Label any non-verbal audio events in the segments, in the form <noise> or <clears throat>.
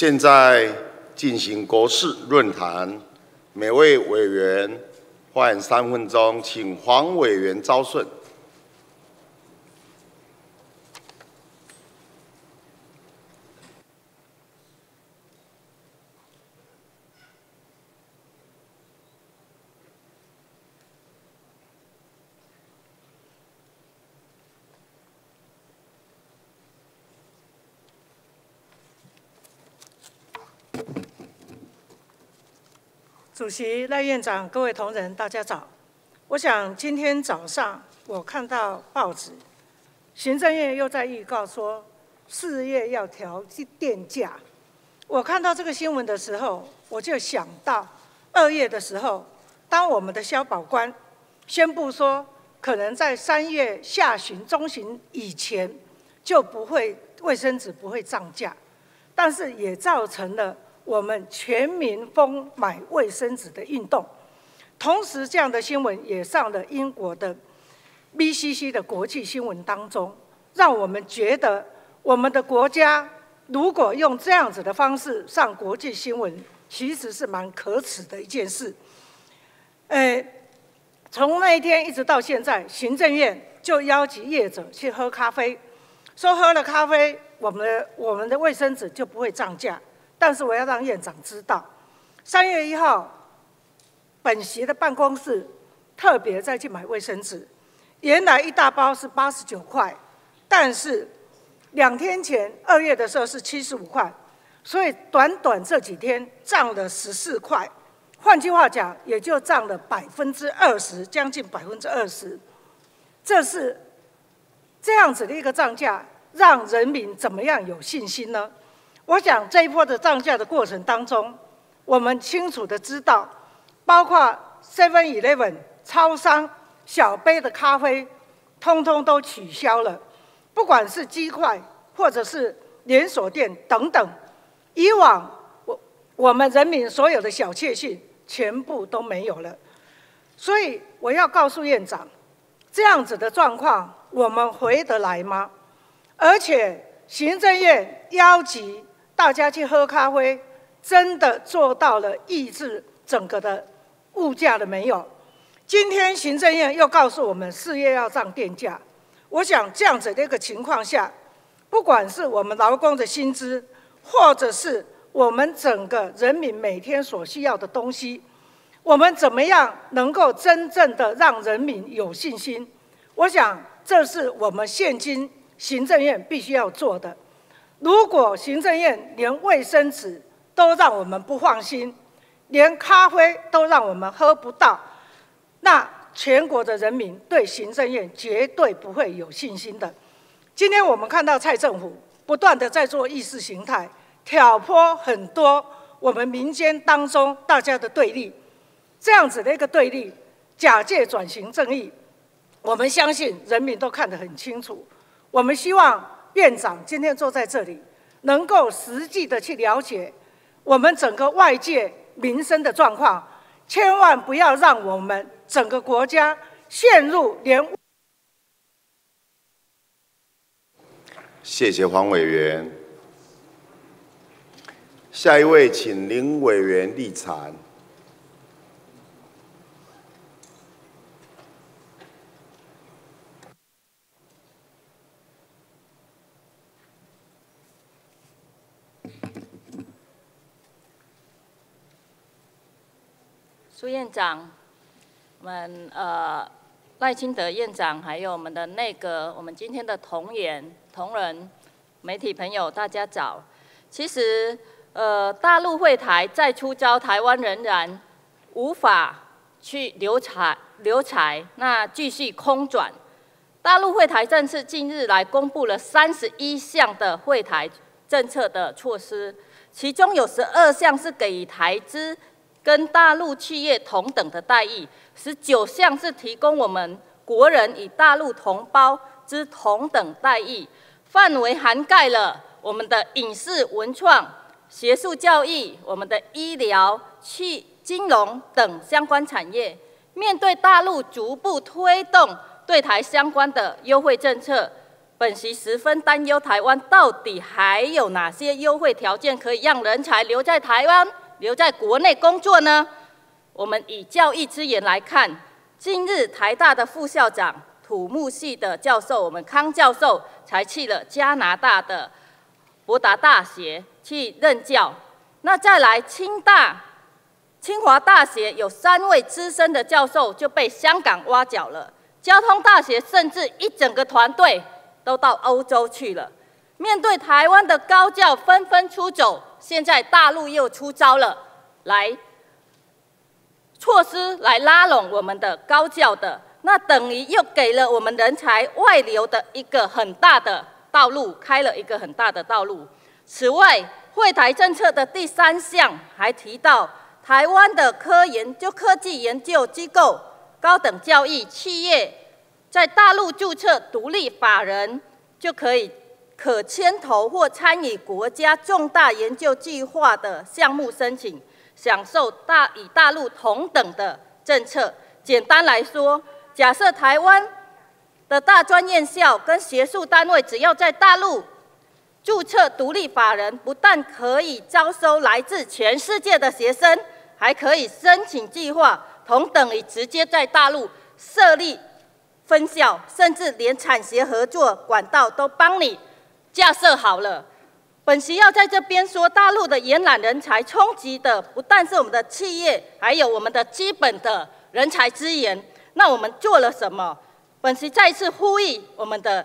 现在进行国事论坛，每位委员发言三分钟，请黄委员招顺。主主席赖院长，各位同仁，大家早。我想今天早上我看到报纸，行政院又在预告说四月要调电价。我看到这个新闻的时候，我就想到二月的时候，当我们的消保官宣布说，可能在三月下旬、中旬以前就不会卫生纸不会涨价，但是也造成了。我们全民疯买卫生纸的运动，同时这样的新闻也上了英国的 BCC 的国际新闻当中，让我们觉得我们的国家如果用这样子的方式上国际新闻，其实是蛮可耻的一件事。呃，从那一天一直到现在，行政院就邀请业者去喝咖啡，说喝了咖啡，我们的我们的卫生纸就不会涨价。但是我要让院长知道，三月一号，本席的办公室特别再去买卫生纸，原来一大包是八十九块，但是两天前二月的时候是七十五块，所以短短这几天涨了十四块，换句话讲，也就涨了百分之二十，将近百分之二十。这是这样子的一个涨价，让人民怎么样有信心呢？我想这一波的涨价的过程当中，我们清楚的知道，包括 Seven Eleven 超商小杯的咖啡，通通都取消了，不管是鸡块或者是连锁店等等，以往我我们人民所有的小确幸全部都没有了，所以我要告诉院长，这样子的状况我们回得来吗？而且行政院邀集。大家去喝咖啡，真的做到了抑制整个的物价了没有？今天行政院又告诉我们四月要涨电价，我想这样子的一个情况下，不管是我们劳工的薪资，或者是我们整个人民每天所需要的东西，我们怎么样能够真正的让人民有信心？我想这是我们现今行政院必须要做的。如果行政院连卫生纸都让我们不放心，连咖啡都让我们喝不到，那全国的人民对行政院绝对不会有信心的。今天我们看到蔡政府不断的在做意识形态挑拨，很多我们民间当中大家的对立，这样子的一个对立，假借转型正义，我们相信人民都看得很清楚。我们希望。院长今天坐在这里，能够实际的去了解我们整个外界民生的状况，千万不要让我们整个国家陷入连。谢谢黄委员。下一位，请林委员立场。苏院长，我们呃赖清德院长，还有我们的内阁，我们今天的同仁、同仁、媒体朋友，大家早。其实呃大陆会台再出招，台湾仍然无法去留财留财，那继续空转。大陆会台政策近日来公布了三十一项的会台政策的措施，其中有十二项是给予台资。跟大陆企业同等的待遇，十九项是提供我们国人与大陆同胞之同等待遇，范围涵盖了我们的影视文创、学术教育、我们的医疗、去金融等相关产业。面对大陆逐步推动对台相关的优惠政策，本席十分担忧，台湾到底还有哪些优惠条件可以让人才留在台湾、留在国内工作呢？我们以教育之言来看，今日台大的副校长、土木系的教授，我们康教授才去了加拿大的博达大学去任教。那再来，清大、清华大学有三位资深的教授就被香港挖角了，交通大学甚至一整个团队。都到欧洲去了。面对台湾的高教纷纷出走，现在大陆又出招了，来措施来拉拢我们的高教的，那等于又给了我们人才外流的一个很大的道路，开了一个很大的道路。此外，会台政策的第三项还提到，台湾的科研就科技研究机构、高等教育企业。在大陆注册独立法人，就可以可牵头或参与国家重大研究计划的项目申请，享受大与大陆同等的政策。简单来说，假设台湾的大专院校跟学术单位只要在大陆注册独立法人，不但可以招收来自全世界的学生，还可以申请计划，同等于直接在大陆设立。分校，甚至连产学合作管道都帮你架设好了。本席要在这边说，大陆的延揽人才冲击的不但是我们的企业，还有我们的基本的人才资源。那我们做了什么？本席再次呼吁我们的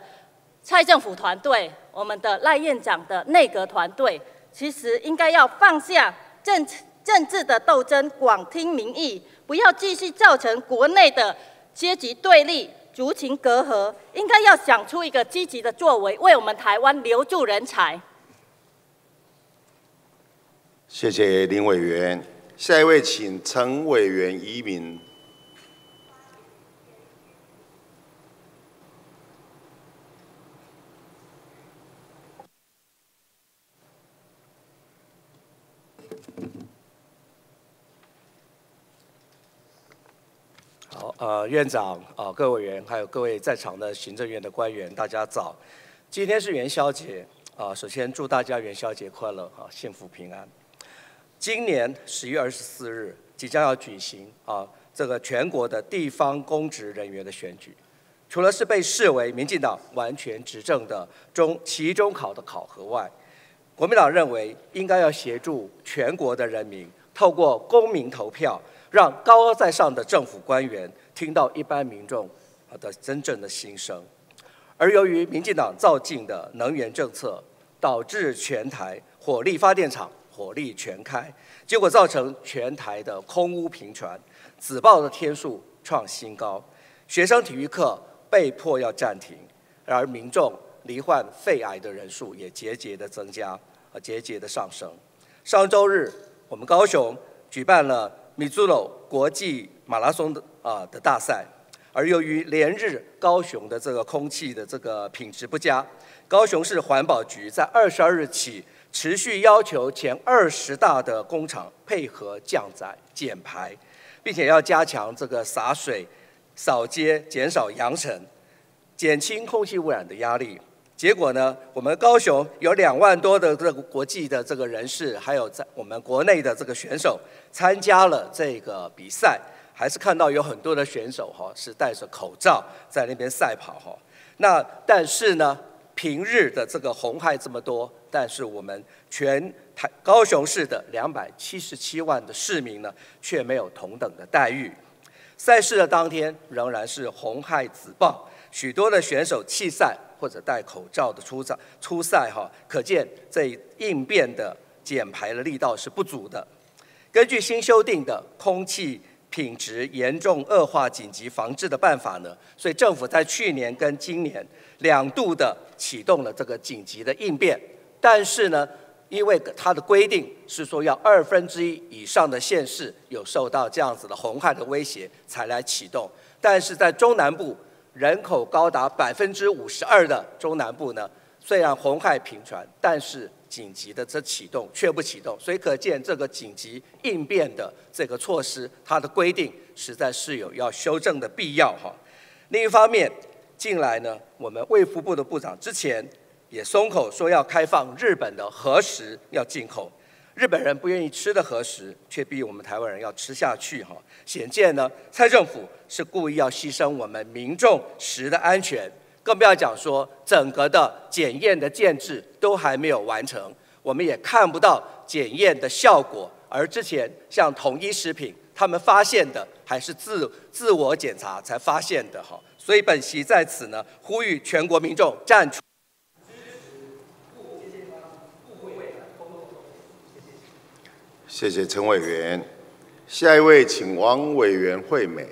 蔡政府团队，我们的赖院长的内阁团队，其实应该要放下政政治的斗争，广听民意，不要继续造成国内的阶级对立。族群隔阂，应该要想出一个积极的作为，为我们台湾留住人才。谢谢林委员，下一位请陈委员移民。呃，院长啊，各位委员，还有各位在场的行政院的官员，大家早。今天是元宵节啊，首先祝大家元宵节快乐啊，幸福平安。今年十月二十四日即将要举行啊，这个全国的地方公职人员的选举，除了是被视为民进党完全执政的中期中考的考核外，国民党认为应该要协助全国的人民透过公民投票，让高高在上的政府官员。听到一般民众的真正的心声，而由于民进党造进的能源政策，导致全台火力发电厂火力全开，结果造成全台的空污频传，紫爆的天数创新高，学生体育课被迫要暂停，而民众罹患肺癌的人数也节节的增加，和节节的上升。上周日，我们高雄举办了米兹罗国际马拉松的。啊的大赛，而由于连日高雄的这个空气的这个品质不佳，高雄市环保局在二十二日起持续要求前二十大的工厂配合降载减排，并且要加强这个洒水、扫街，减少扬尘，减轻空气污染的压力。结果呢，我们高雄有两万多的这个国际的这个人士，还有在我们国内的这个选手参加了这个比赛。还是看到有很多的选手哈是戴着口罩在那边赛跑哈，那但是呢，平日的这个红害这么多，但是我们全台高雄市的两百七十七万的市民呢，却没有同等的待遇。赛事的当天仍然是红害紫爆，许多的选手弃赛或者戴口罩的出赛出赛哈，可见这应变的减排的力道是不足的。根据新修订的空气。品质严重恶化紧急防治的办法呢？所以政府在去年跟今年两度的启动了这个紧急的应变，但是呢，因为它的规定是说要二分之一以上的县市有受到这样子的红害的威胁才来启动，但是在中南部人口高达百分之五十二的中南部呢，虽然红害频传，但是紧急的这启动却不启动，所以可见这个紧急应变的这个措施，它的规定实在是有要修正的必要哈。另一方面，近来呢，我们卫福部的部长之前也松口说要开放日本的核食要进口，日本人不愿意吃的核食，却逼我们台湾人要吃下去哈。显见呢，蔡政府是故意要牺牲我们民众食的安全，更不要讲说整个的检验的建制都还没有完成，我们也看不到检验的效果。而之前像统一食品，他们发现的还是自自我检查才发现的哈。所以本席在此呢，呼吁全国民众站出。谢谢陈委员，下一位请王委员惠美。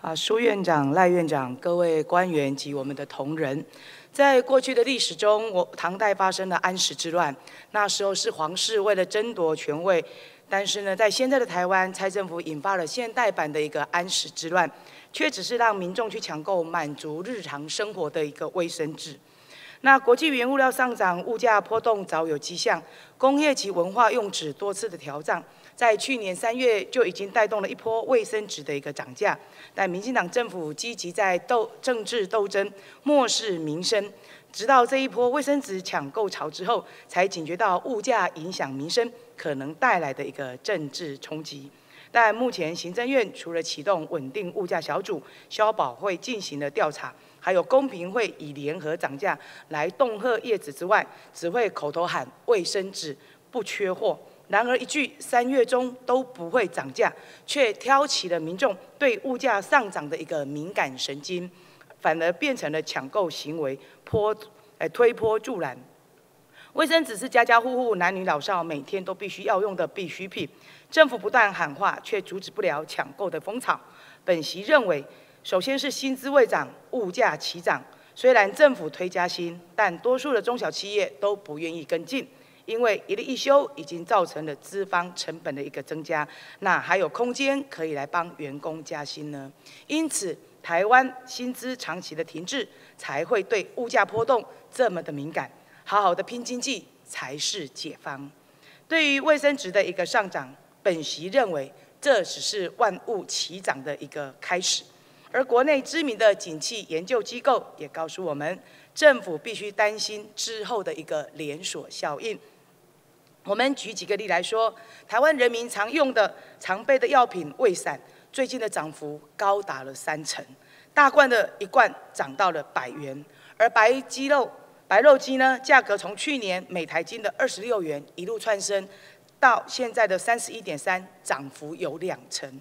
啊，苏院长、赖院长、各位官员及我们的同仁，在过去的历史中，我唐代发生了安史之乱，那时候是皇室为了争夺权位，但是呢，在现在的台湾，蔡政府引发了现代版的一个安史之乱，却只是让民众去抢购满足日常生活的一个卫生纸。那国际原物料上涨，物价波动早有迹象，工业及文化用纸多次的调涨。在去年三月就已经带动了一波卫生纸的一个涨价，但民进党政府积极在斗政治斗争，漠视民生，直到这一波卫生纸抢购潮之后，才警觉到物价影响民生可能带来的一个政治冲击。但目前行政院除了启动稳定物价小组，消保会进行了调查，还有公平会以联合涨价来恫吓叶子之外，只会口头喊卫生纸不缺货。然而，一句三月中都不会涨价，却挑起了民众对物价上涨的一个敏感神经，反而变成了抢购行为，泼诶推波助澜。卫生纸是家家户户男女老少每天都必须要用的必需品，政府不断喊话，却阻止不了抢购的风潮。本席认为，首先是薪资未涨，物价齐涨。虽然政府推加薪，但多数的中小企业都不愿意跟进。因为一例一休已经造成了资方成本的一个增加，那还有空间可以来帮员工加薪呢？因此，台湾薪资长期的停滞，才会对物价波动这么的敏感。好好的拼经济才是解方。对于卫生值的一个上涨，本席认为这只是万物齐涨的一个开始。而国内知名的景气研究机构也告诉我们，政府必须担心之后的一个连锁效应。我们举几个例来说，台湾人民常用的、常备的药品胃散，最近的涨幅高达了三成，大罐的一罐涨到了百元，而白鸡肉、白肉鸡呢，价格从去年每台斤的二十六元一路窜升，到现在的三十一点三，涨幅有两成。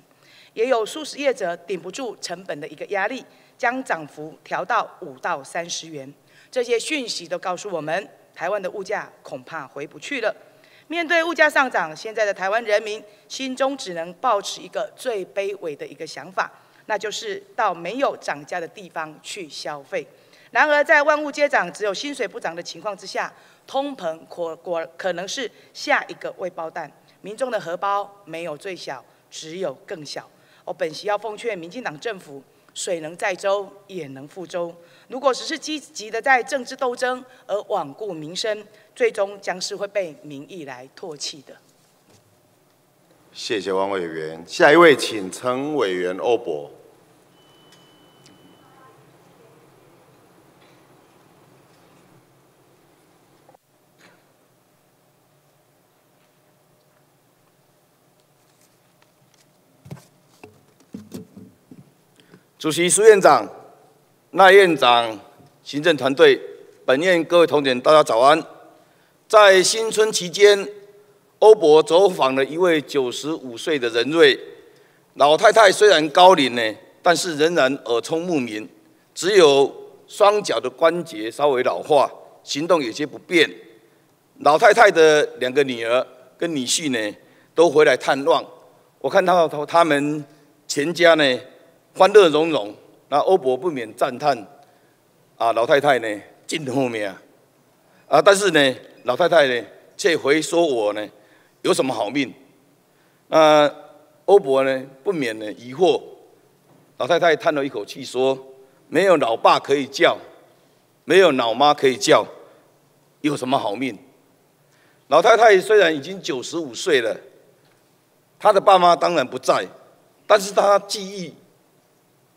也有数十业者顶不住成本的一个压力，将涨幅调到五到三十元。这些讯息都告诉我们，台湾的物价恐怕回不去了。面对物价上涨，现在的台湾人民心中只能抱持一个最卑微的一个想法，那就是到没有涨价的地方去消费。然而，在万物皆涨，只有薪水不涨的情况之下，通膨可果可能是下一个未爆弹。民众的荷包没有最小，只有更小。我本席要奉劝民进党政府。水能载舟，也能覆舟。如果只是积极的在政治斗争而罔顾民生，最终将是会被民意来唾弃的。谢谢王委员，下一位请陈委员欧博。主席苏院长、赖院长、行政团队、本院各位同仁，大家早安。在新春期间，欧博走访了一位九十五岁的仁瑞老太太，虽然高龄呢，但是仍然耳聪目明，只有双脚的关节稍微老化，行动有些不便。老太太的两个女儿跟女婿呢，都回来探望。我看到他们全家呢。欢乐融融，那欧伯不免赞叹：啊，老太太呢，进后面啊，但是呢，老太太呢，却回说我呢，有什么好命？那欧伯呢，不免呢疑惑。老太太叹了一口气说：没有老爸可以叫，没有老妈可以叫，有什么好命？老太太虽然已经九十五岁了，她的爸妈当然不在，但是她记忆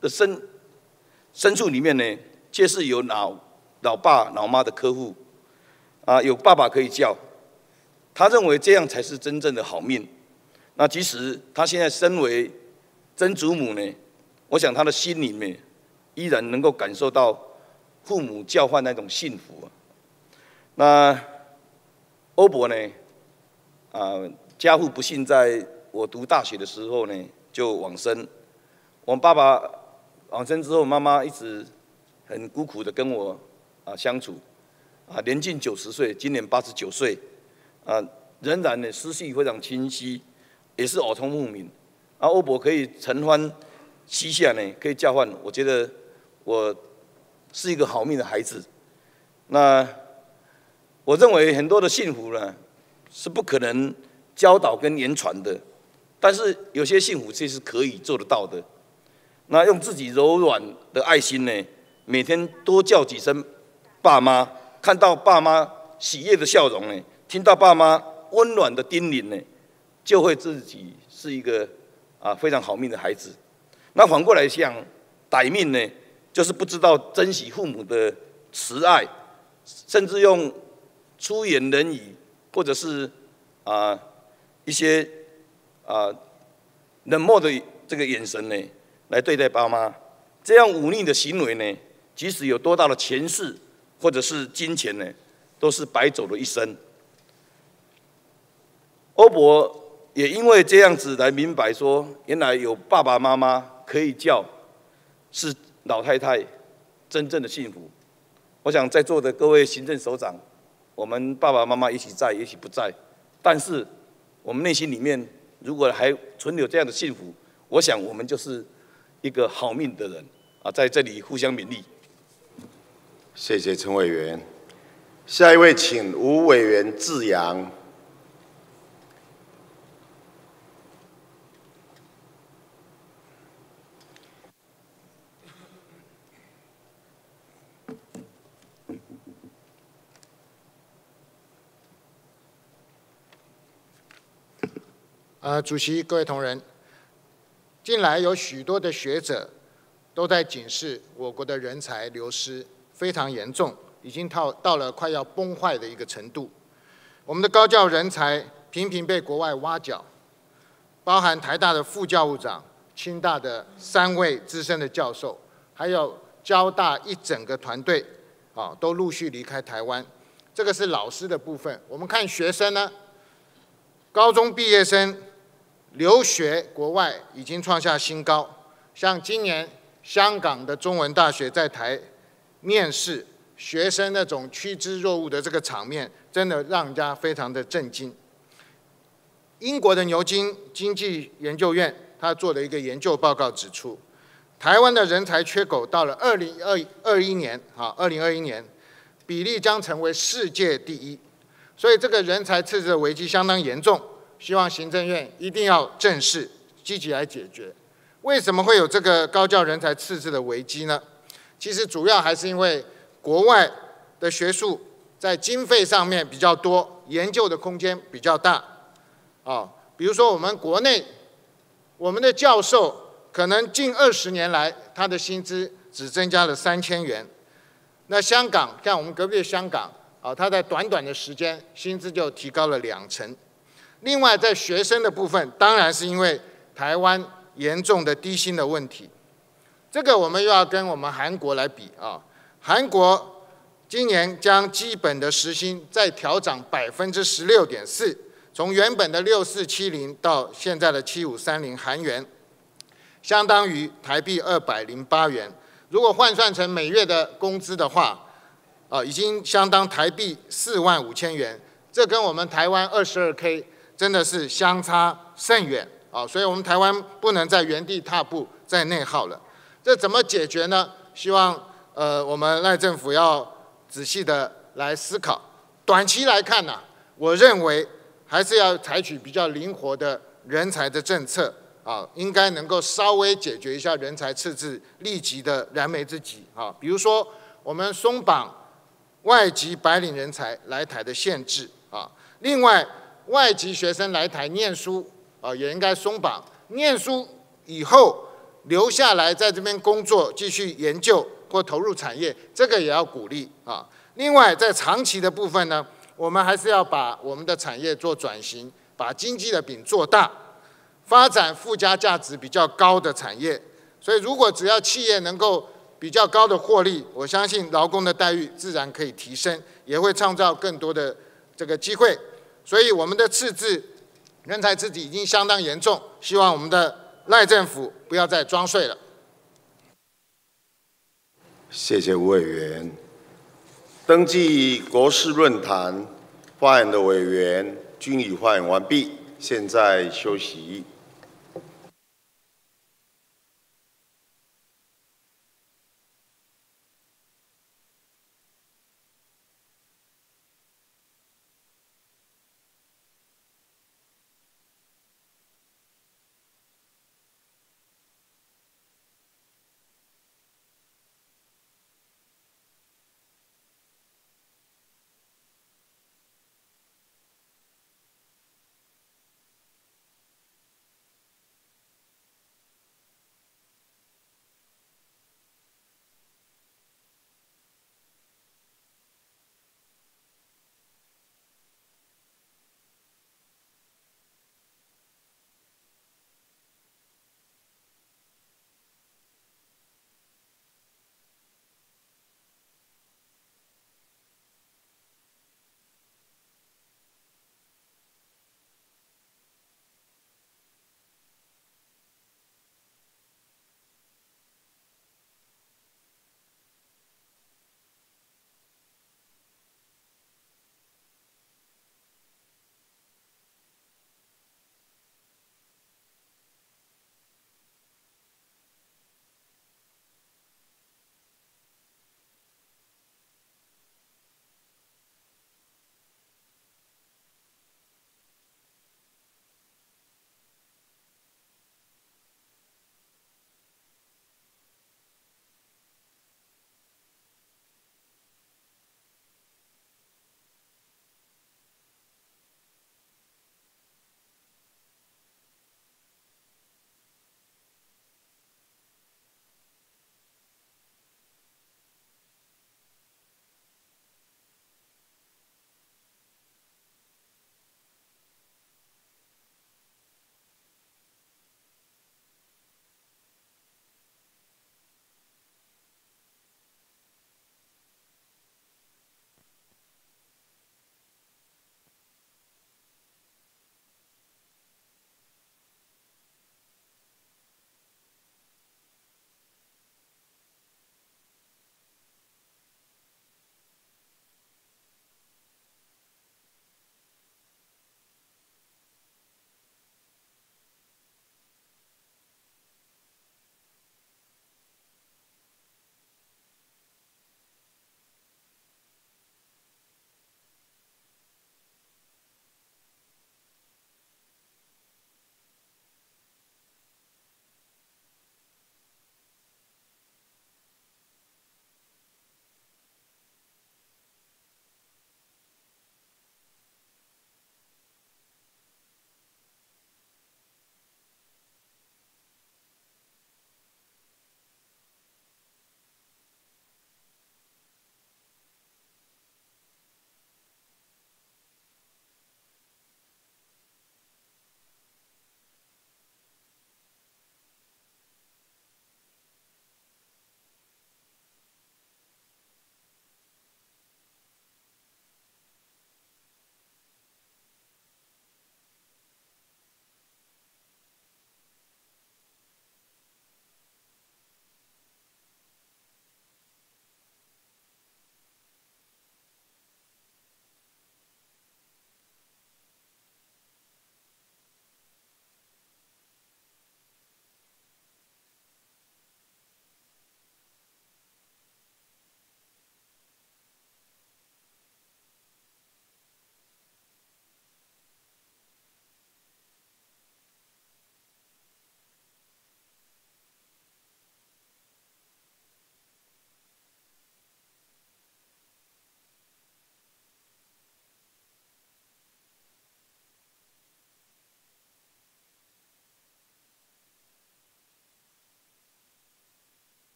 的深深处里面呢，皆是有老老爸老妈的呵护，啊，有爸爸可以叫，他认为这样才是真正的好命。那即使他现在身为曾祖母呢，我想他的心里面依然能够感受到父母叫唤那种幸福。那欧博呢，啊，家父不幸在我读大学的时候呢就往生。我爸爸往生之后，妈妈一直很孤苦的跟我啊相处，啊年近九十岁，今年八十九岁，啊仍然呢思绪非常清晰，也是耳聪目明。啊欧博可以承欢膝下呢，可以叫唤，我觉得我是一个好命的孩子。那我认为很多的幸福呢是不可能教导跟言传的，但是有些幸福却是可以做得到的。那用自己柔软的爱心呢，每天多叫几声爸妈，看到爸妈喜悦的笑容呢，听到爸妈温暖的叮咛呢，就会自己是一个啊非常好命的孩子。那反过来想，歹命呢，就是不知道珍惜父母的慈爱，甚至用粗言冷语或者是啊一些啊冷漠的这个眼神呢。来对待爸妈，这样忤逆的行为呢，即使有多大的权势或者是金钱呢，都是白走了一生。欧伯也因为这样子来明白说，原来有爸爸妈妈可以叫，是老太太真正的幸福。我想在座的各位行政首长，我们爸爸妈妈一起在，也许不在，但是我们内心里面如果还存留这样的幸福，我想我们就是。一个好命的人啊，在这里互相勉励。谢谢陈委员。下一位，请吴委员致阳。呃，主席，各位同仁。近来有许多的学者都在警示我国的人才流失非常严重，已经到到了快要崩坏的一个程度。我们的高教人才频频被国外挖角，包含台大的副教务长、清大的三位资深的教授，还有交大一整个团队，啊，都陆续离开台湾。这个是老师的部分。我们看学生呢，高中毕业生。留学国外已经创下新高，像今年香港的中文大学在台面试学生那种趋之若鹜的这个场面，真的让人家非常的震惊。英国的牛津经济研究院他做的一个研究报告指出，台湾的人才缺口到了二零二二一年，啊，二零二一年比例将成为世界第一，所以这个人才赤字的危机相当严重。希望行政院一定要正视，积极来解决。为什么会有这个高教人才赤字的危机呢？其实主要还是因为国外的学术在经费上面比较多，研究的空间比较大。啊，比如说我们国内，我们的教授可能近二十年来他的薪资只增加了三千元。那香港，像我们隔壁香港，啊，他在短短的时间薪资就提高了两成。另外，在学生的部分，当然是因为台湾严重的低薪的问题。这个我们又要跟我们韩国来比啊。韩国今年将基本的时薪再调涨百分之十六点四，从原本的六四七零到现在的七五三零韩元，相当于台币二百零八元。如果换算成每月的工资的话，啊，已经相当台币四万五千元。这跟我们台湾二十二 K。真的是相差甚远啊！所以我们台湾不能在原地踏步，在内耗了。这怎么解决呢？希望呃我们赖政府要仔细的来思考。短期来看呢，我认为还是要采取比较灵活的人才的政策啊，应该能够稍微解决一下人才赤字立即的燃眉之急啊。比如说，我们松绑外籍白领人才来台的限制啊。另外，外籍学生来台念书啊，也应该松绑。念书以后留下来在这边工作，继续研究或投入产业，这个也要鼓励啊。另外，在长期的部分呢，我们还是要把我们的产业做转型，把经济的饼做大，发展附加价值比较高的产业。所以，如果只要企业能够比较高的获利，我相信劳工的待遇自然可以提升，也会创造更多的这个机会。所以，我们的赤字、人才赤字已经相当严重，希望我们的赖政府不要再装睡了。谢谢吴委员。登记国事论坛发言的委员均已发言完毕，现在休息。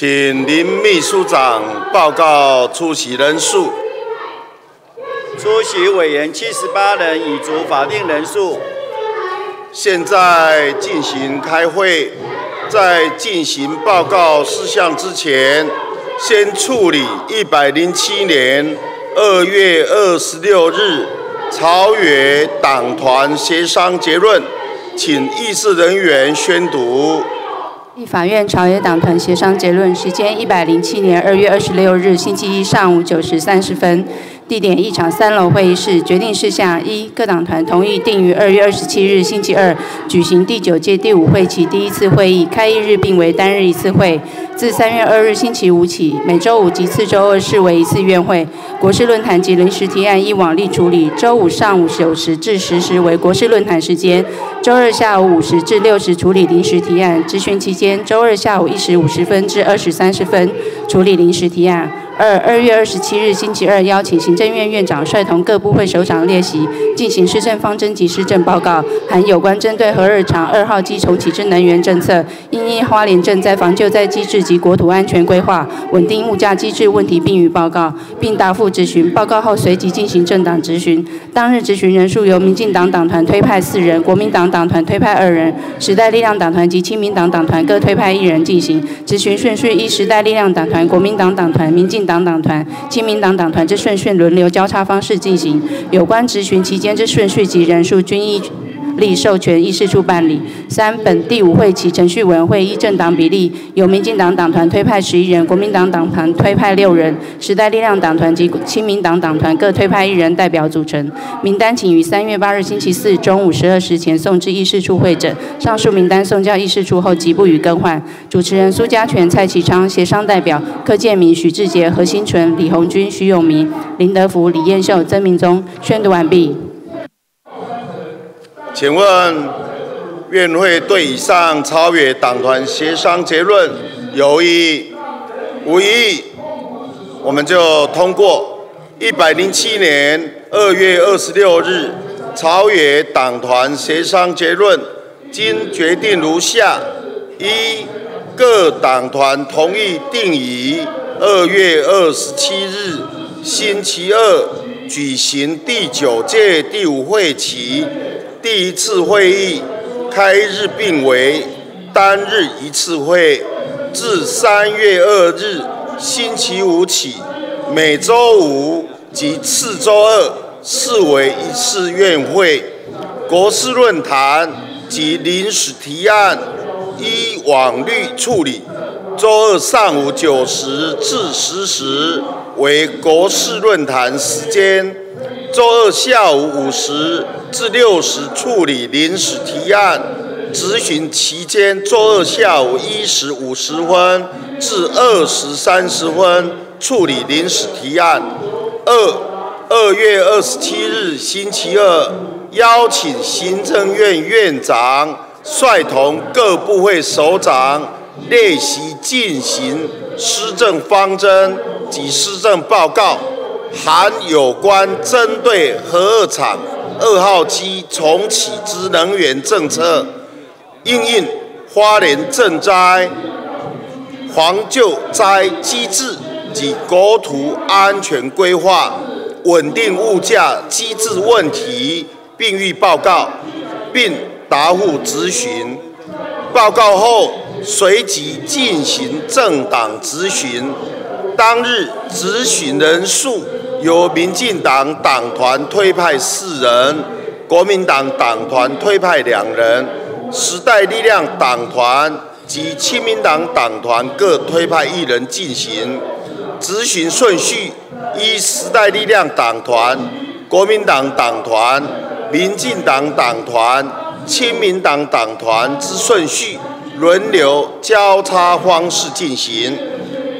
请林秘书长报告出席人数。出席委员七十八人，已足法定人数。现在进行开会，在进行报告事项之前，先处理一百零七年二月二十六日朝野党团协商结论，请议事人员宣读。法院朝野党团协商结论时间：一百零七年二月二十六日星期一上午九时三十分。地点：一场三楼会议室。决定事项：一、各党团同意定于二月二十七日星期二举行第九届第五会期第一次会议，开议日并为单日一次会。自三月二日星期五起，每周五及次周二视为一次院会。国事论坛及临时提案依往例处理。周五上午九时至十时为国事论坛时间，周二下午五时至六时处理临时提案。质询期间，周二下午一时五十分至二时三十分处理临时提案。二、二月二十七日星期二，邀请行政院院长率同各部会首长列席，进行施政方针及施政报告，含有关针对核二厂二号机重启之能源政策、因应花莲镇灾防救灾机制及国土安全规划、稳定物价机制问题，并予报告，并答复质询。报告后随即进行政党质询。当日质询人数由民进党党团推派四人，国民党党团推派二人，时代力量党团及亲民党党团各推派一人进行。质询顺序依时代力量党团、国民党党团、民进。党党团、亲民党党团之顺序轮流交叉方式进行，有关质询期间之顺序及人数均依立授权议事处办理。三、本第五会期程序委员会依政党比例，由民进党党团推派十一人，国民党党团推派六人，时代力量党团及亲民党党团各推派一人代表组成。名单请于三月八日星期四中午十二时前送至议事处会诊。上述名单送交议事处后即不予更换。主持人苏家全、蔡其昌，协商代表柯建明、许志杰、何新纯、李红军、徐永明、林德福、李彦秀、曾明宗。宣读完毕。请问院会对以上超越党团协商结论有异议？无异议，我们就通过一百零七年二月二十六日超越党团协商结论，经决定如下：一、各党团同意定于二月二十七日星期二举行第九届第五会期。第一次会议开日并为单日一次会，自三月二日星期五起，每周五及次周二视为一次院会。国事论坛及临时提案依往例处理。周二上午九时至十时为国事论坛时间。周二下午五时至六时处理临时提案，质询期间，周二下午一时五十分至二时三十分处理临时提案。二二月二十七日星期二，邀请行政院院长率同各部会首长列席进行施政方针及施政报告。含有关针对核二厂二号机重启之能源政策、应应花莲赈灾、防救灾机制及国土安全规划、稳定物价机制问题，并予报告，并答复咨询。报告后，随即进行政党咨询。当日质询人数。由民进党党团推派四人，国民党党团推派两人，时代力量党团及亲民党党团各推派一人进行。质询顺序依时代力量党团、国民党党团、民进党党团、亲民党党团之顺序轮流交叉方式进行。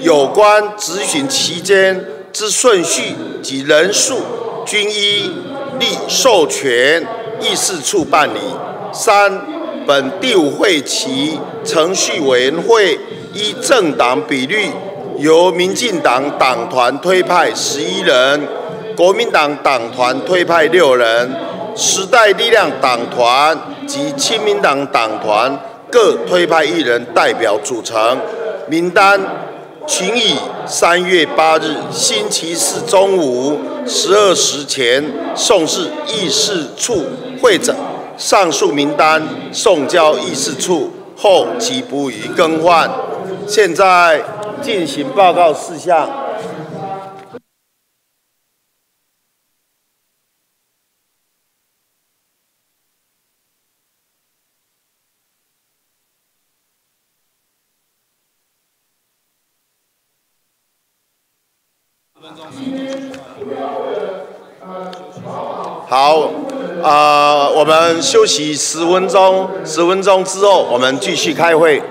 有关质询期间。之顺序及人数均依立授权议事处办理。三、本第五会期程序委员会依政党比率，由民进党党团推派十一人，国民党党团推派六人，时代力量党团及亲民党党团各推派一人代表组成。名单请以三月八日星期四中午十二时前送至议事处会诊，上述名单送交议事处后即不予更换。现在进行报告事项。好，啊、我们休息十分钟，十分钟之后我们继续开会。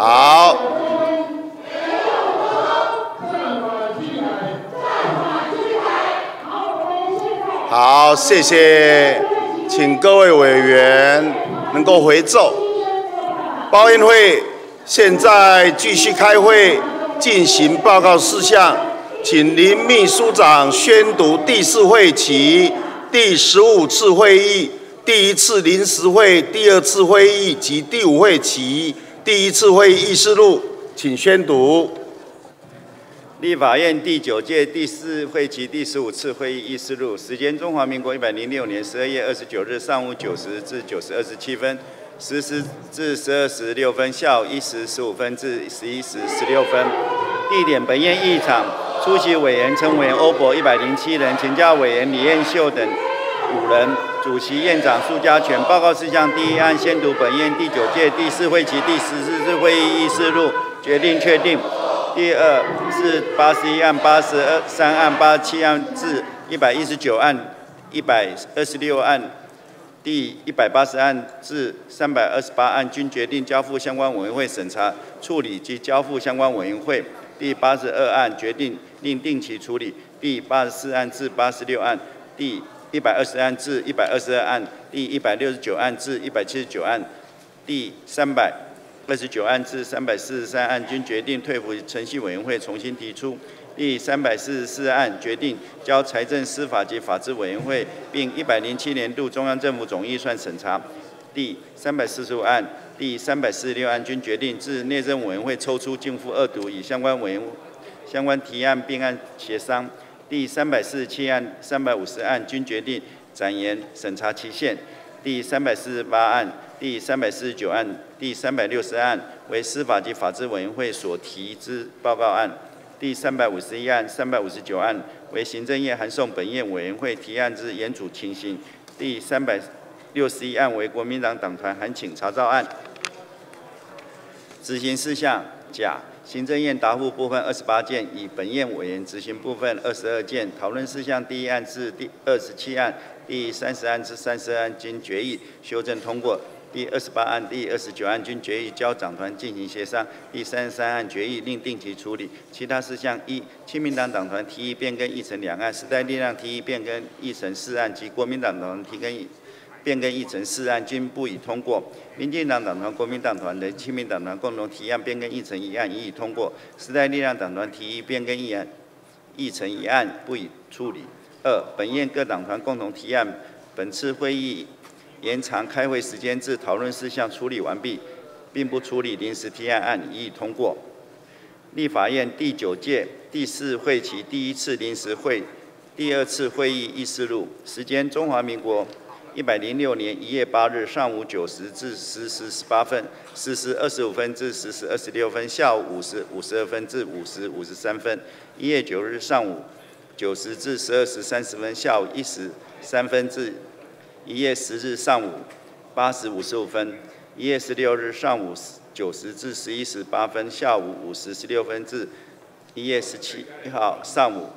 好。好，谢谢，请各位委员能够回奏。报宴会现在继续开会，进行报告事项，请林秘书长宣读第四会期第十五次会议第一次临时会、第二次会议及第五会期第一次会议议事录，请宣读。立法院第九届第四会期第十五次会议议事录，时间：中华民国一百零六年十二月二十九日上午九时至九时二十七分，十时至十二时六分，下午一时十五分至十一时十六分。地点：本院议场。出席委员称为欧博一百零七人，请假委员李彦秀等五人。主席院长苏家全。报告事项：第一案，宣读本院第九届第四会期第十四次会议议事录，决定确定。第二是八十一案、八十二三案、八十七案至一百一十九案、一百二十六案、第一百八十案至三百二十八案，均决定交付相关委员会审查处理及交付相关委员会。第八十二案决定另定期处理。第八十四案至八十六案、第一百二十案至一百二十二案、第一百六十九案至一百七十九案、第三百。二十九案至三百四十三案均决定退回程序委员会重新提出。第三百四十四案决定交财政司法及法制委员会，并一百零七年度中央政府总预算审查。第三百四十五案、第三百四十六案均决定自内政委员会抽出进付二读，与相关委员相关提案并案协商。第三百四十七案、三百五十案均决定展延审查期限。第三百四十八案、第三百四十九案。第三百六十案为司法及法制委员会所提之报告案，第三百五十一案、三百五十九案为行政院函送本院委员会提案之严主情形，第三百六十一案为国民党党团函请查照案。执行事项：甲。行政院答复部分二十八件，以本院委员执行部分二十二件。讨论事项：第一案至第二十七案、第三十案至三十案经决议修正通过。第二十八案、第二十九案均决议交党团进行协商。第三十三案决议另定期处理。其他事项：一、亲民党党团提议变更议程两案，时代力量提议变更议程四案及国民党党团提更变更议程四案均不予通过。民进党党团、国民党团的亲民党团共同提案变更议程一案予以通过。时代力量党团提议变更议案议程一案不予处理。二、本院各党团共同提案本次会议。延长开会时间至讨论事项处理完毕，并不处理临时提案案，予以通过。立法院第九届第四会期第一次临时会第二次会议议事录，时间：中华民国一百零六年一月八日上午九时至十时十八分，十时二十五分至十时二十六分，下午五时五十二分至五时五十三分。一月九日上午九时至十二时三十分，下午一时三分至。一月十日上午八时五十五分，一月十六日上午九时至十一时八分，下午五时十六分至一月十七号上午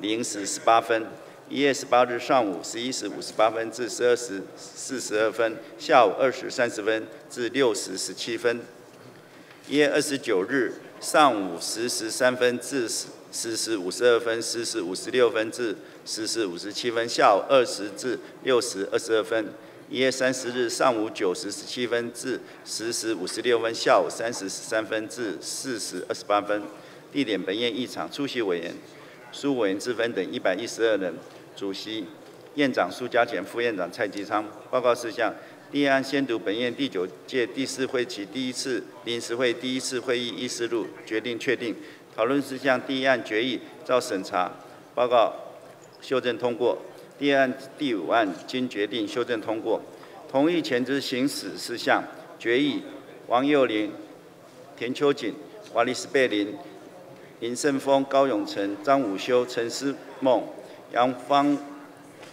零时十八分，一月十八日上午十一时五十八分至十二时四十二分，下午二时三十分至六时十七分，一月二十九日上午十时三分至十时五十二分，十时五十六分至。十时五十七分，下午二时至六时二十二分；一月三十日上午九时十七分至十时五十六分，下午三时十三分至四时二十八分。地点：本院议场。出席委员：苏委员之分等一百一十二人。主席：院长苏家全，副院长蔡继昌。报告事项：第一案，宣读本院第九届第四会期第一次临时会第一次会议议事录，决定确定。讨论事项：第一案决议照审查报告。修正通过。第二案、第五案经决定修正通过。同意前之行使事项决议：王幼林、田秋瑾、瓦利斯贝林、林胜峰、高永成、张武修、陈思梦、杨方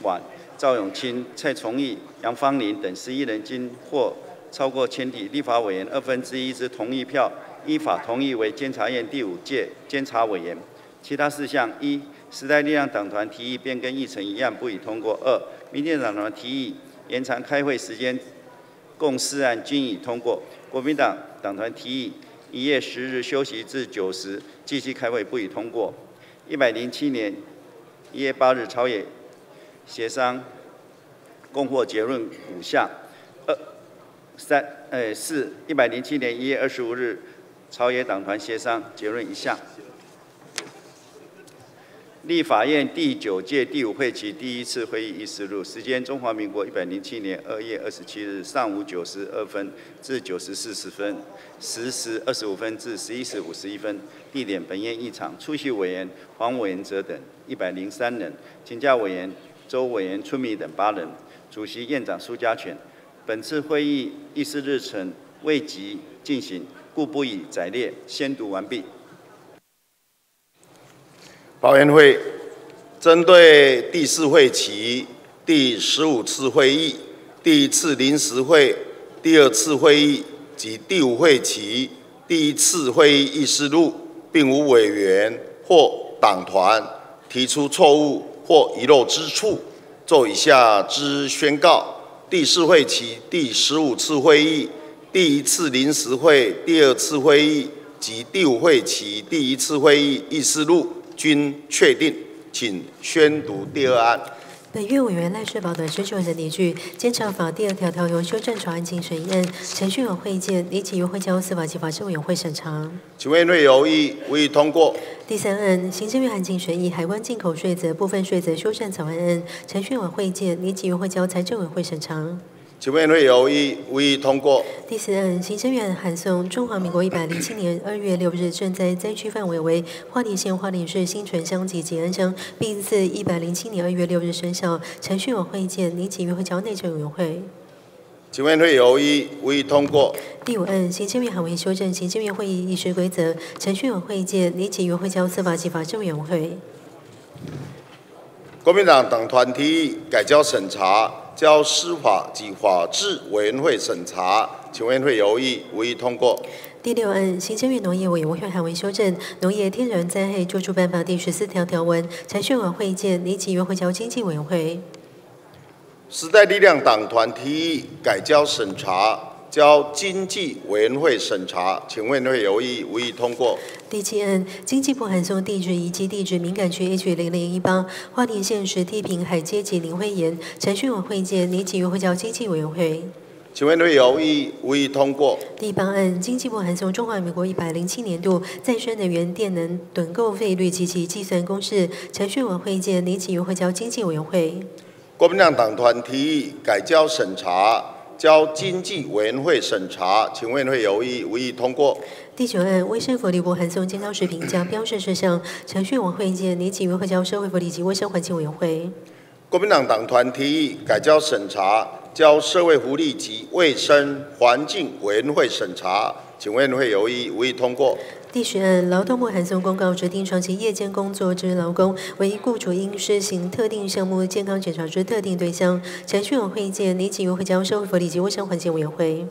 婉、赵永清、蔡崇义、杨芳林等十一人，经获超过全体立法委员二分之一之同意票，依法同意为监察院第五届监察委员。其他事项一。时代力量党团提议变更议程一案不予通过。二，民进党团提议延长开会时间，共四案均已通过。国民党党团提议一月十日休息至九时继续开会，不予通过。一百零七年一月八日朝野协商共获结论五项。二三呃四一百零七年一月二十五日朝野党团协商结论一项。立法院第九届第五会期第一次会议议事录，时间：中华民国一百零七年二月二十七日上午九时二分至九时四十分，十时二十五分至十一时五十一分。地点：本院议场。出席委员黄伟哲等一百零三人，请假委员周委员春米等八人。主席院长苏家全。本次会议议事日程未及进行，故不予载列。宣读完毕。保员会针对第四会期第十五次会议、第一次临时会、第二次会议及第五会期第一次会议议事录，并无委员或党团提出错误或遗漏之处，做以下之宣告：第四会期第十五次会议、第一次临时会、第二次会议及第五会期第一次会议议事录。均确定，请宣读第二案。本院委员赖世宝等十九人理据《监察法》第二条条文修正草案精审议案，程序委会见，立即由会交司法及法制委员会审查。请问内有异，无议通过。第三案，行政院函请审议海关进口税则部分税则修正草案案，程序委会见，立即由会交财政委员会审查。请问会有异，无异通过。第四案，行政院函送中华民国一百零七年二月六日赈灾灾区范围为花莲县花莲市新城乡及吉安乡，并自一百零七年二月六日生效。程序委会见，拟请于会交内政委员会。请问会有异，无异通过。第五案，行政院函为修正行政院会议议事规则，程序委会见，拟请于会交司法及法制委员会。国民党党团提议改交审查。交司法及法制委员会审查，请委员会有意，无意通过。第六案，行政院农业委员会函文修正《农业天然灾害救助办法》第十四条条文，财讯委会见，立即约会交经济委员会。时代力量党团提议改交审查。交经济委员会审查，请问会有异，无异通过。第七案，经济部函送地址以及地址敏感区 H 零零一八花莲县石梯坪海街及林慧妍，陈训委会见，拟请约会交经济委员会。请问会有异，无异通过。第八案，经济部函送中华民国一百零七年度再生能源电能趸购费率及其计算公式，程序委会见，拟请约会交经济委员会。国民党党团提议改交审查。交经济委员会审查，请问会有异，无异通过。第九案，卫生福利部函送健康食品加标示事项，程序委会见，拟请委会交社会福利及卫生环境委员会。国民党党团提议改交审查，交社会福利及卫生环境委员会审查，请问会有异，无异通过。第十案，劳动部函送公告，指定长期夜间工作之劳工，为雇主应施行特定项目健康检查之特定对象。程序委会见，拟请由会交社会福利及卫生环境委员会。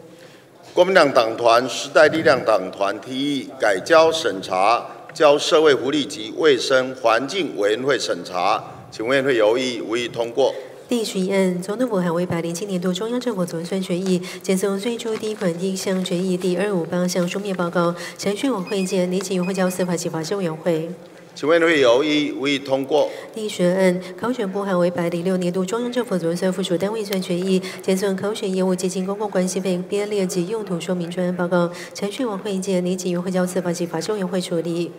国民党党团、时代力量党团提议改交审查，交社会福利及卫生环境委员会审查，请委员会有异，无异通过。第十一案，总统府函为百零七年度中央政府总预算决议，检送最初第一款第一项决议第二五八项书面报告，程序委会见，拟请会交司法及法制委员会。请问会有异，无异通过。第十二案，考选部函为百零六年度中央政府总预算附属单位算决议，检送考选业务基金公共关系费编列及用途说明专案报告，程序委会见，拟请会交司法及法制委员会处理。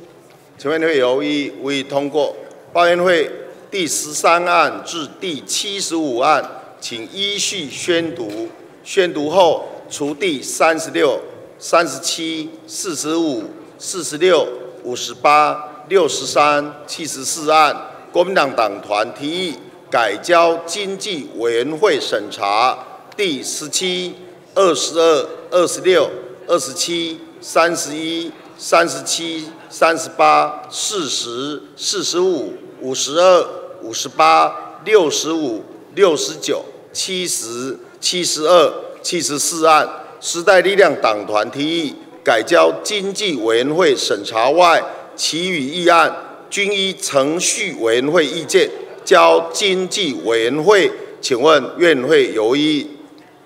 请问会有异，无异通过。报员会。第十三案至第七十五案，请依序宣读。宣读后，除第三十六、三十七、四十五、四十六、五十八、六十三、七十四案，国民党党团提议改交经济委员会审查。第十七、二十二、二十六、二十七、三十一、三十七、三十八、四十、四十五、五十二。五十八、六十五、六十九、七十、七十二、七十四案，时代力量党团提议改交经济委员会审查外，其余议案均依程序委员会意见交经济委员会。请问院会有异？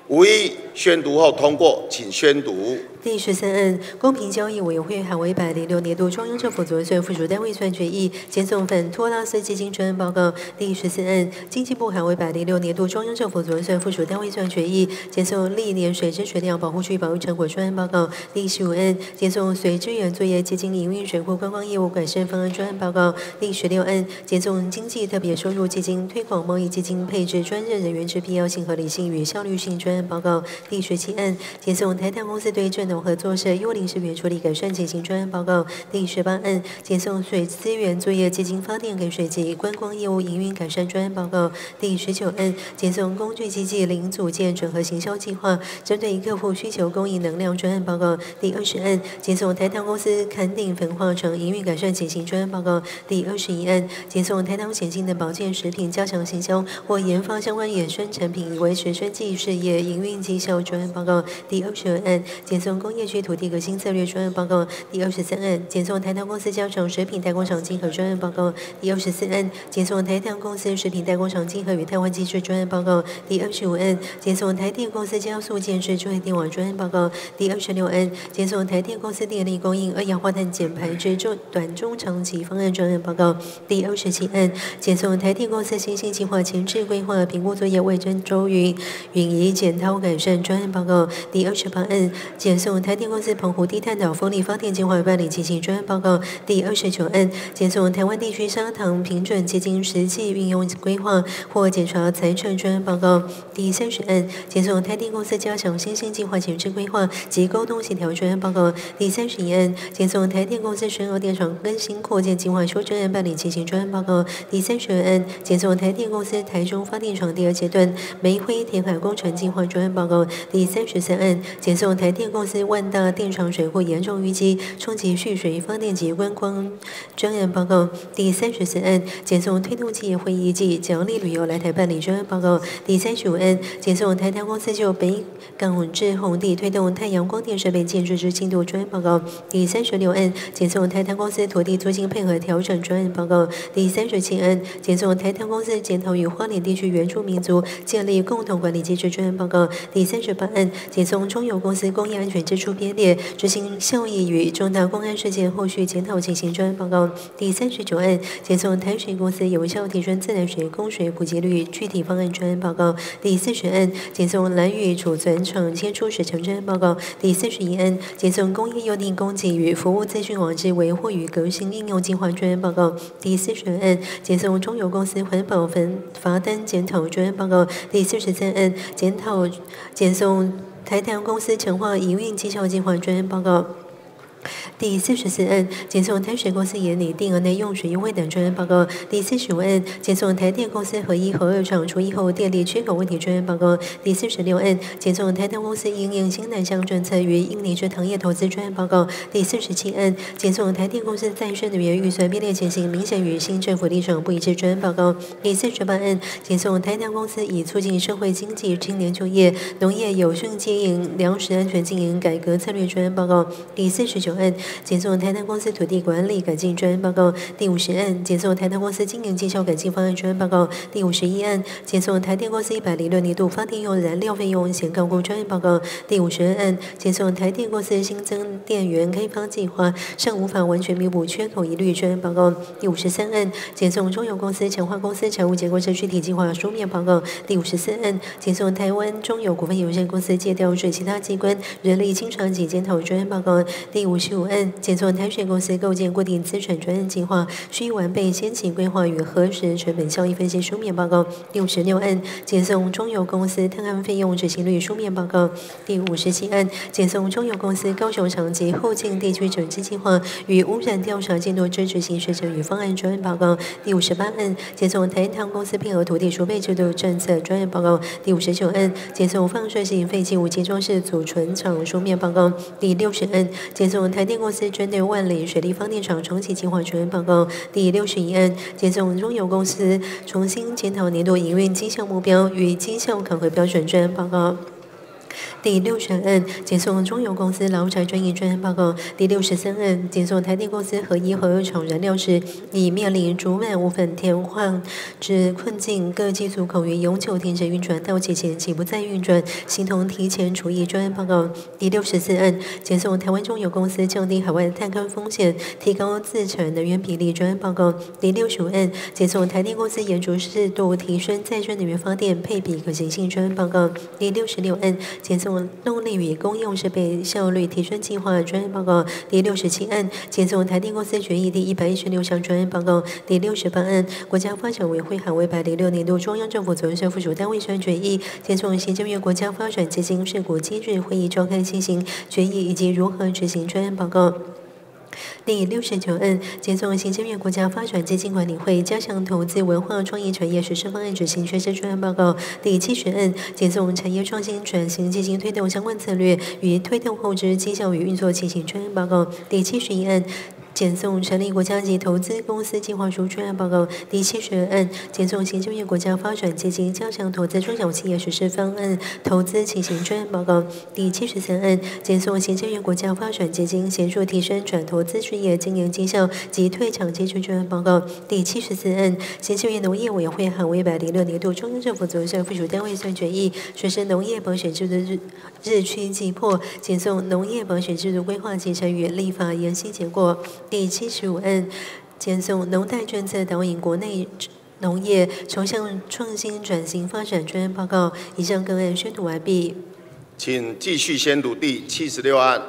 无异，宣读后通过，请宣读。第十三案公平交易委员会函为百零六年度中央政府总预算附属单位算决议，检送反托拉斯基金专案报告。第十四案经济部函为百零六年度中央政府总预算附属单位算决议，检送历年水质水量保护区保育成果专案报告。第十五案检送水资源作业基金营运水库观光业务改善方案专案报告。第十六案检送经济特别收入基金推广贸易基金配置专任人员之必要性、合理性与效率性专案报告。第十七案检送台碳公司对正合作社幽灵式原处理改善进行专案报告。第十八案检送水资源作业基金发电给水及观光业务营运改善专案报告。第十九案检送工具机器零组件整合行销计划，针对客户需求供应能量专案报告。第二十案检送台糖公司勘定焚化厂营运改善进行专案报告。第二十一案检送台糖显性的保健食品加强行销或研发相关衍生产品，以维持生计事业营运绩效专案报告。第二十二案检送工业区土地革新策略专案报告。第二十三案检送台糖公司加强食品代工厂竞合专案报告。第二十四案检送台糖公司食品代工厂竞合与台湾机制专案报告。第二十五案检送台电公司加速建设智慧电网专案报告。第二十六案检送台电公司电力供应二氧化碳减排至中短中长期方案专案报告。第二十七案检送台电公司新兴计划前置规划评估作业未征周云允仪检讨改善专案报告。第二十八案检送台电公司澎湖低碳岛风力发电计划办理进行专案报告。第二十九案检送台湾地区砂糖平准基金实际运用规划或检查财政专案报告。第三十案检送台电公司加强新兴计划前置规划及沟通协调专案报告。第三十一案检送台电公司深澳电厂更新扩建计划修正案办理进行专案报告。第三十二案检送台电公司台中发电厂第二阶段煤灰填海工程计划专案报告。第三十三案检送台电公司万大电厂水库严重淤积，冲击蓄水发电及观光专案报告。第三十四案检送推动企业会议暨奖励旅游来台办理专案报告。第三十五案检送台电公司就北港至红地推动太阳光电设备建设之进度专案报告。第三十六案检送台电公司土地租金配合调整专案报告。第三十七案检送台电公司检讨与花莲地区原住民族建立共同管理机制专案报告。第三十八案检送中油公司工业安全支出编列执行效益与重大公安事件后续检讨进行专案报告。第三十九案检送台水公司有效提升自来水供水普及率具体方案专案报告。第四十案检送蓝屿储存厂迁出水厂专案报告。第四十一案检送工业用地供给与服务资讯网之维护与革新应用计划专案报告。第四十案检送中油公司环保分罚单检讨专案报告。第四十三案检讨检送台糖公司强化营运绩效计划专案报告。第四十四案检送台水公司研拟定额内用水优惠等专案报告。第四十五案检送台电公司合一、合二厂除役后电力缺口问题专案报告。第四十六案检送台电公司应用新南向政策与印尼之糖业投资专案报告。第四十七案检送台电公司再生能源预算编列情形明显与新政府立场不一致专案报告。第四十八案检送台电公司以促进社会经济、青年就业、农业有序经营、粮食安全经营改革策略专案报告。第四十九案检送台南公司土地管理改进专案报告；第五十案检送台南公司经营绩效改进方案专案报告；第五十一案检送台电公司一百零六年度发电用燃料费用险杠估专案报告；第五十二案检送台电公司新增电源开发计划尚无法完全弥补缺口疑虑专案报告；第五十三案检送中油公司强化公司财务结构社具体计划书面报告；第五十四案检送台湾中油股份有限公司借调至其他机关人力清偿及检讨专案报告；第五十五案检送台水公司构建固定资产专案计划，需完备先期规划与核实成本效益分析书面报告。第五十六案检送中油公司探案费用执行率书面报告。第五十七案检送中油公司高雄长及后进地区整治计划与污染调查进度之执行水准与方案专案报告。第五十八案检送台糖公司配合土地储备制度政策专案报告。第五十九案检送放射性废弃物集装式储存厂书面报告。第六十案检送台电公司针对万里水利发电厂重启计划全面报告。第六十一案接送中油公司重新检讨年度营运绩效目标与绩效考核标准专案报告。第六十案，检送中油公司劳务财专业专案报告；第六十三案，检送台电公司合一合厂燃料时已面临主板无粉填换之困境，各机组口于永久停止运转到期前即不再运转，形同提前除役专案报告；第六十四案，检送台湾中油公司降低海外碳勘风险，提高自产能源比例专案报告；第六十五案，检送台电公司研逐适度提升再生能源发电配比可行性专案报告；第六十六案，检送动力与公用设备效率提升计划专案报告第六十七案，前送台电公司决议第一百一十六项专案报告第六十八案，国家发展委员会函为百零六年度中央政府责任附属单位宣决议，前送行政院国家发展基金事股今日会议召开进行决议以及如何执行专案报告。第六十九案，接送行政院国家发展基金管理会加强投资文化创意产业实施方案执行学生专案报告。第七十案，接送产业创新转型基金推动相关策略与推动后知绩效与运作进行专案报告。第七十一案。检送成立国家级投资公司计划书专案报告第七十案，检送行政院国家发展基金加强投资中小企业实施方案投资情形专案报告第七十三案，检送行政院国家发展基金协助提升转投资事业经营绩效及退场机制专案报告第七十四案，行政院农业委员会函为百零六年度中央政府责任附属单位算决议，实施农业保险制度日日趋急迫，检送农业保险制度规划及成与立法研析结果。第七十五案，检送农贷政策导引国内农业朝向创新转型发展专案报告。以上个案宣读完毕。请继续宣读第七十六案。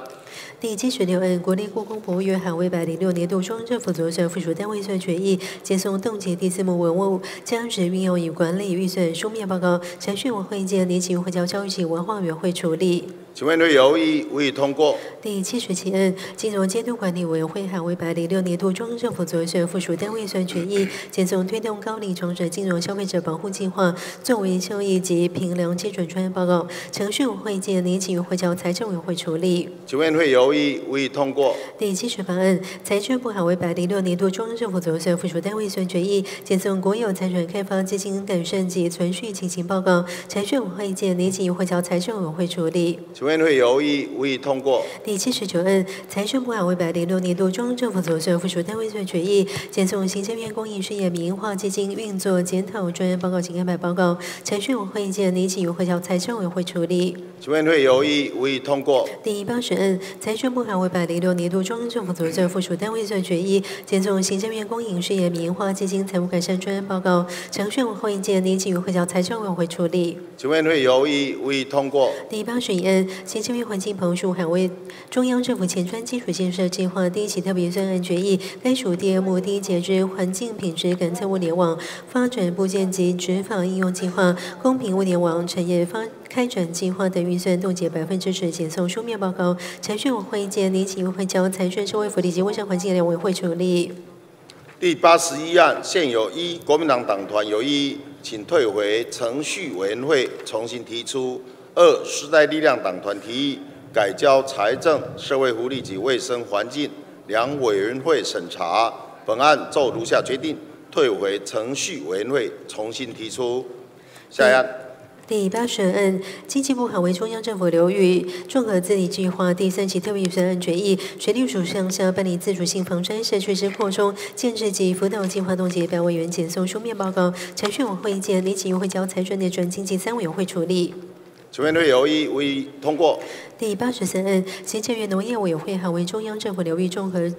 第七十六案，国立故宫博物院海为百零六年度中央政府责任附属单位算决议，接送冻结第四目文物价值运用与管理预算书面报告，程序委会见联勤会交教育及文化委员会处理。请问对有异，无以通过。第七十七案，金融监督管理委员会函为百零六年度中央政府责任附属单位算决议，检送推动高龄重者金融消费者保护计划作为效益及评量基准专案报告，程序委会见联勤会交财政委员会处理。请问会有异，无以通过。第七十八案，财政部函为百零六年度中央政府责任附属单位算决议，检送国有财产开发基金改善及存续情形报告，财政委会见联勤会交财政委员会处理。请问会有意，无以通过。第七十九案，财政部海为百零六年度中央政府责任附属单位算决议，检送行政院公益事业民营化基金运作检讨专案报告及安排报告，程序委员会见联勤会交财政委员会处理。请问会有意，无以通过。第八十案，财政部海为百零六年度中央政府责任附属单位算决议，检送行政院公营事业民营化基金财务改善专案报告，程序委员会见联勤会交财政委员会处理。请问会有意，无以通过。第八十一案，行政院环境棚署海为中央政府前瞻基础建设计划第一期特别专案决议，该属第二目的节之环境品质感测物联网发展部件及执法应用计划、公平物联网产业发开展计划等预算冻结百分之十，检送书面报告。财税委员会见联勤会交财税社会福利及卫生环境两委会处理。第八十一案，现有一国民党党团有异，请退回程序委员会重新提出。二时代力量党团提议改交财政、社会福利及卫生环境两委员会审查。本案奏如下决定：退回程序委员会重新提出。下一案。第八审案，经济部海为中央政府流域综合治理计划第三期特别预算案决议，水利署向下办理自主性防灾社区之扩充建制及辅导计划冻结，表委员检送书面报告，程序委员会见联勤会交财政内转经济三委员会处理。请问对有意，无异通过。第八十三案，行政院农业委员会函为中央政府流域综合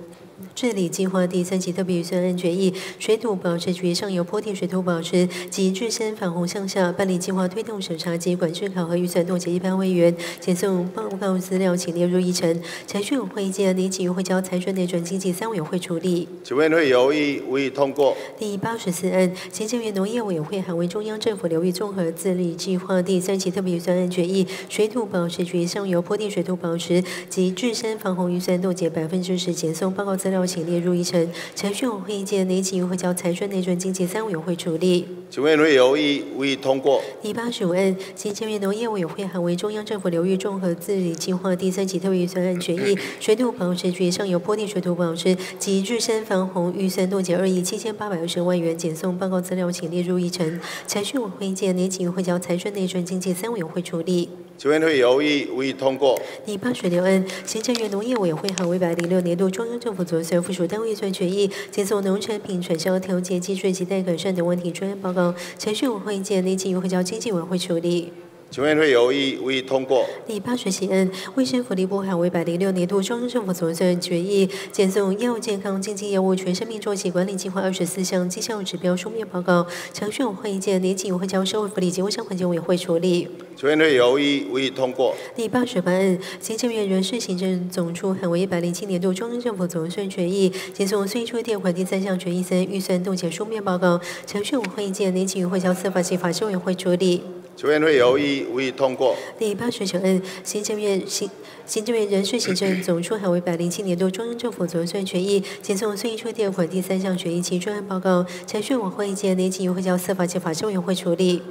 治理计划第三期特别预算案决议，水土保持局上游坡地水土保持及自身防洪向下办理计划推动审查及管制考核预算冻结一般委员检送报告资料，请列入议程。财税委员会见联勤会交财税内转经济三委员会处理。请问会有异，无异通过。第八十四案，行政院农业委员会海为中央政府流域综合治理计划第三期特别预算案决议，水土保持局上游坡地水土保持及自身防洪预算冻结百分之十，检送报告资料，请列入议程。财税委员会见联勤会交财税内政经济三委员会处理。请问会有异，无异通过。第八十五案，行政院农业委员会函为中央政府流域综合治理计划第三级特别预算案决议，水土保持局上游坡地水土保持及日山防洪预算冻结二亿七千八百二十万元，检送报告资料，请列入议程。财税委员会见联勤会交财税内政经济三委员会处理。请问会有意无意通过？第八十六案，行政院农业委员会函为百零六年度中央政府所算附属单位算决议，接送农产品产销调节计税及待改善等问题专案报告，程序委员会见内经营会交经济委员会处理。请问会有意无意通过？第八十七案，卫生福利部函为百零六年度中央政府所算决议，检送药健康经济业务全生命周期管理计划二十四项绩效指标书面报告，程序委会见年经委会交社会福利及卫生环境委员会处理。请问会有意无意通过？第八十八案，行政院人事行政总处函为一百零七年度中央政府总算决议，检送税出电款第三项决议三预算冻结书面报告，程序委会见年经委会交司法及法制委员会处理。请问会有意无意通过？第八十九案，行政院行行政院人事行政总处函为百零七年度中央政府总算决议，检送岁出电款第三项决议及专案报告，程序委会见年经委会交司法及法制委员会处理。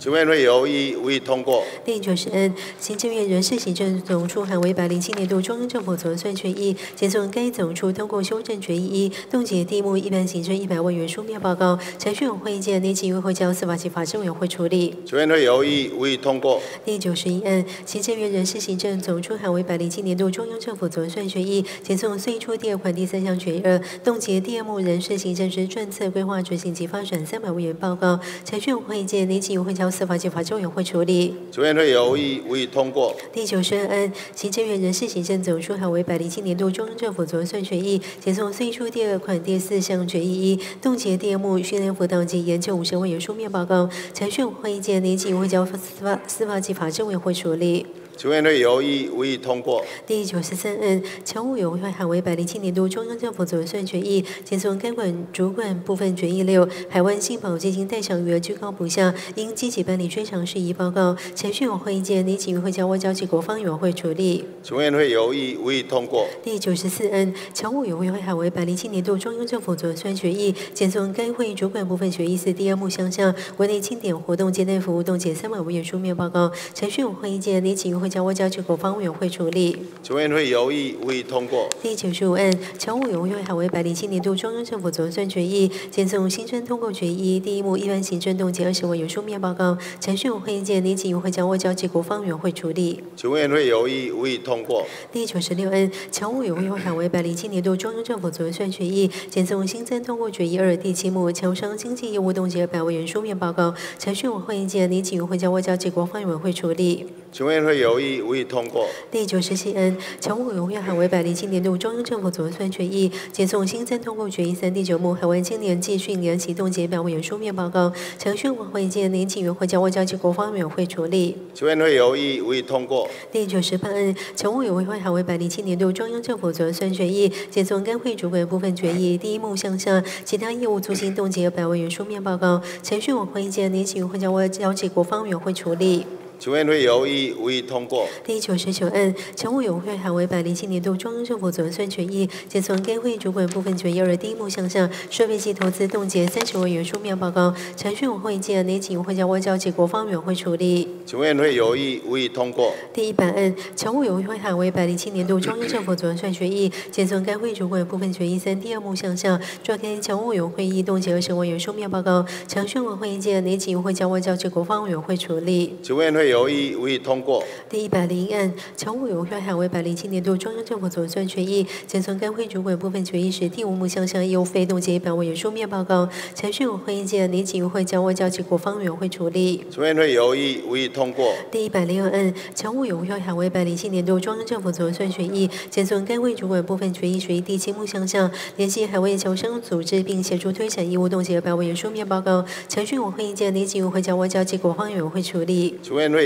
请问会有意无意通过？第九十案，行政院人事行政总处函为百零七年度中央政府总算决议，检送该总处通过修正决议一，冻结地目一般行政一百万元书面报告，程序委会见年经委会交司法及法制委员会处理。请问会有意无意通过？第九十一案，行政院人事行政总处函为百零七年度中央政府总算决议，检送最初第二款第三项决议二，冻结第二目人事行政之政策规划执行及发展三百万元报告，程序委会见年经委会交司法及法制委员会处理。请问会有意无意通过？第九十二案，行政院人事行政总处函为百零七年度中央政府总算决议，检送岁出第二款第四项决议一，冻结第二目训练辅导及研究五十万元书面报告，程序会见年经委会交司法司法及法制委员会处理。请问会有意无意通过？第九十三案，侨务委员会函为百零七年度中央政府总算决议，检送该管主管部分决议六，海湾信保基金代偿余额居高不下，应积极办理追偿事宜报告，程序委会见年经委会交外交及国防委员会处理。请问会有意无意通过？第九十四案，侨务委员会函为百零七年度中央政府总算决议，检送该会主管部分决议四第二目项下国内庆典活动接待服务冻结三百万元书面报告，程序委会见年经委会交外交及国防委员会处理。请问会有意无意通过？第九十五案，侨务委员会函为百零七年度中央政府总算决议，检送新增通过决议第一目一般行政冻结二十万元书面报告，程序委会见年经委会交外交及国防委员会处理。请问会有意无意通过？第九十六案，侨务委员会函为百零七年度中央政府总算决议，检送新增通过决议二第七目侨商经济业务冻结百万元书面报告，程序委会见年经委会将外交及国防委员会处理。请问会有意无意通过？第九十七案，侨务委员会函为百零七年度中央政府总算决议，接送新增通过决议三第九目海外青年暨训练启动结表委员书面报告，程序委会见年经委会交外交及国防委员会处理。请问会有意无意通过？第九十八案，侨务委员会函为百零七年度中央政府总算决议，接送该会主管部分决议第一目向下其他业务促进冻结百万元书面报告，程序委会见年经委会交外交及国防委员会处理。请问会有意无意通过？第九十九案，侨务委员会函为百零七年度中央政府总算决议，检送该会主管部分决议二第一目项下设备及投资冻结三十万元书面报告，程序委会见年经委会交外交及国防委员会处理。请问会有意无意通过？第一版案，侨务委员会函为百零七年度中央政府总算决议，检送该会主管部分决议三第二目项下召开侨务委员会议冻结二十万元书面报告，程序委会见年经委会交外交及国防委员会处理。请问会有意无意通过？第一百零一案，侨务委员会百零七年度中央政府总算决议，检送该会主管部分决议时第五目项下业务费冻结一百万元书面报告，程序委会见年经委会将外交及国防委员会处理。请问会有意无意通过？第一百零二案，侨务委员会百零七年度中央政府总算决议，检送该会主管部分决议时第七目项下联系海外侨生组织并协助推展义务冻结一百万元书面报告，程序委会见年经委会将外交及国防委员会处理。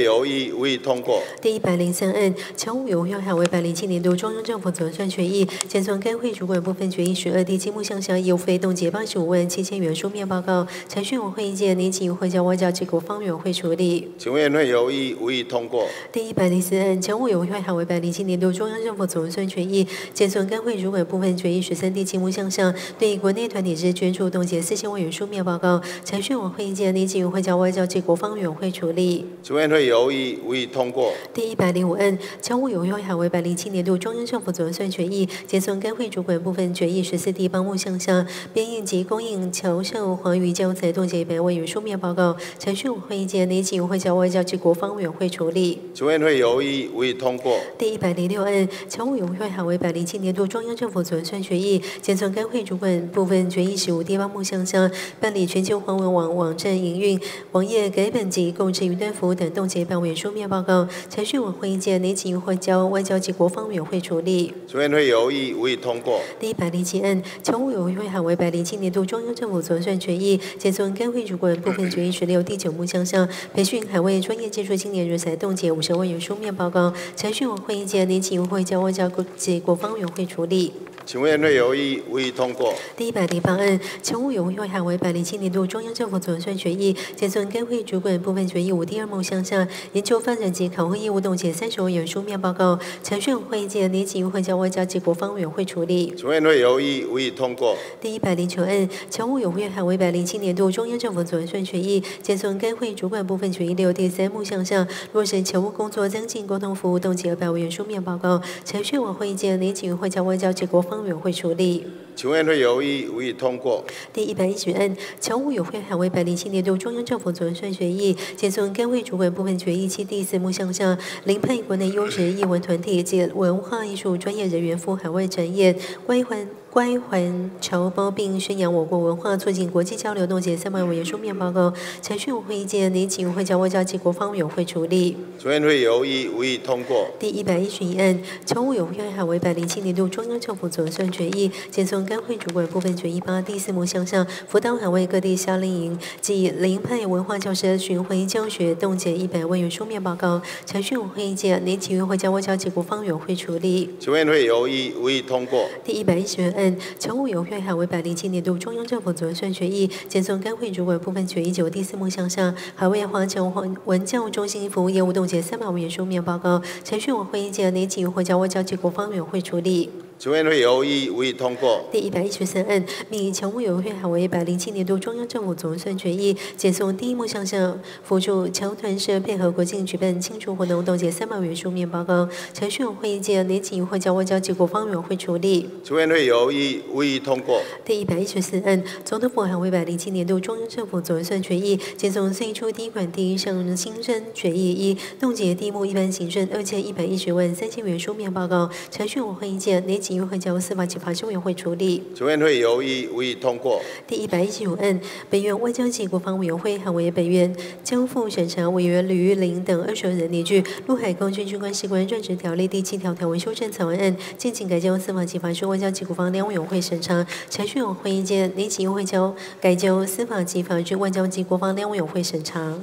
有意无意通过？第一百零三案，侨务委员会函为百零七年度中央政府总算决议，检算该会主管部分决议十二第七目项下业务费冻结八十五万七千元书面报告，程序委会见年经委会交外交及国防委员会处理。请问会有意无意通过？第一百零四案，侨务委员会函为百零七年度中央政府总算决议，检算该会主管部分决议十三第七目项下对国内团体之捐助冻结四千万元书面报告，程序委会见年经委会交外交及国防委员会处理。请问会会有异，无意通过。第一百零五案，侨务委员会海为百零七年度中央政府总预算决议，结算该会主管部分决议十四地方目项下，编印及供应侨社华语教材冻结百位元书面报告，程序委会意见，内请委会交外交及国防委员会处理。请问会有异，无意通过。第一百零六案，侨务委员会海为百零七年度中央政府总预算决议，结算该会主管部分决议十五地方目项下，办理全球华文网网站营运、网页改版及购置云端服务等冻结百位书面报告，程序委会意见，内请会交外交及国防委员会处理。请问会有意，无异通过。第一百零七案，侨务委员会函为百零七年度中央政府总预算决议，检送该会主管部分决议十六第九目项下，培训海外专业技术青年人才冻结五十万元书面报告，程序委会意见，内请委会交外交及国防委员会处理。请问会有异，无异通过。第一百零八案，侨务委员会函为百零七年度中央政府总预算决议，检送该会主管部分决议五第二目项下，研究发展及考核业务冻结三十万元书面报告，程序委会意见，内请委会交外交及国防委员会处理。请问会有异，无异通过。第一百零九案，侨务委员会海为百零七年度中央政府总预算决议，检送该会主管部分决议六第三目项上，落实侨务工作增进沟通服务冻结二百万元书面报告，程序委会意见，内请委会交外交及国防委员会处理。请问会有异，无异通过。第一百一十案，侨务委员会海为百零七年度中央政府总预算决议，检送该位主管部分决议期第四目项下，零配国内优质艺文团体及文化艺术专业人员赴海外展演，关怀关怀侨胞并宣扬我国文化，促进国际交流，冻结三万委员书面报告，财讯会议见，内请委会交外交及国防委员会处理。请问会有异，无异通过。第一百一十一案，侨务委员会海为百零七年度中央政府总算决议，检送该会主管部分决议八第四目项下，辅导海外各地夏令营及零配文化教师巡回教学，冻结一百万元书面报告，财讯会议见，内请委会交外交及国防委员会处理。请问会有异，无异通过。第一百一十二案，侨务委员会海为百零七年度中央政府总预算决议，检送该会主管部分决议九第四目项上，海外华侨文教中心服务业务冻结三百万元书面报告，程序委会意见，内请委会交外交及国方委员会处理。请问会有异，无异通过。第一百一十三案，命侨务委员会海为百零七年度中央政府总预算决议，检送第一幕向下，辅助侨团社配合国庆举办庆祝活动，冻结三百元书面报告，程序委会议见，内请委会交外交及国防委员会处理。请问会有异，无异通过。第一百一十四案，总统府还为百零七年度中央政府总预算决议，检送最初第一款第一项新增决议一，冻结第一幕一般行政二千一百一十万三千元书面报告，程序委会议见，内请委会交司法及法制委员会处理。请问会有异，无意通过。第一百一十五案，本院外交及国防委员会海为本院交付审查委员吕玉玲等二十人拟具《陆海空军军官士官任职条例》第七条条文修正草案，敬请改交司法及法制外交及国防两委员会审查，程序委员会意见，内请委会交改交司法及法制外交及国防两委员会审查。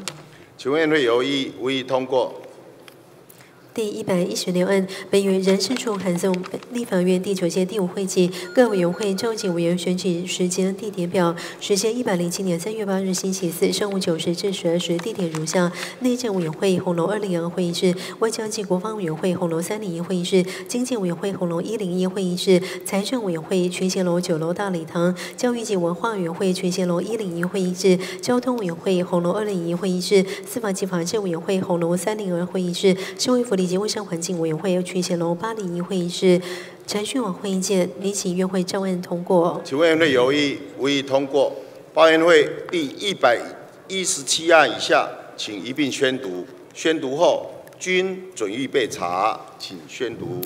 请问会有异，无意通过。第一百一十六案，本院人事处函送立法院第九届第五会期各委员会召集委员选举时间地点表，时间一百零七年三月八日星期四上午九时至十二时，地点如下：内政委员会红楼二零二会议室，外交及国防委员会红楼三零一会议室，经济委员会红楼一零一会议室，财政委员会群贤楼九楼大礼堂，教育及文化委员会群贤楼一零一会议室，交通委员会红楼二零一会议室，司法及法制委员会红楼三零二会议室，社会福利以及卫生环境委员会群贤楼八零一会议室，程序网会议见，拟请院会照案通过。请问会有异，无异通过。报院会第一百一十七案以下，请一并宣读。宣读后均准予备查，请宣读。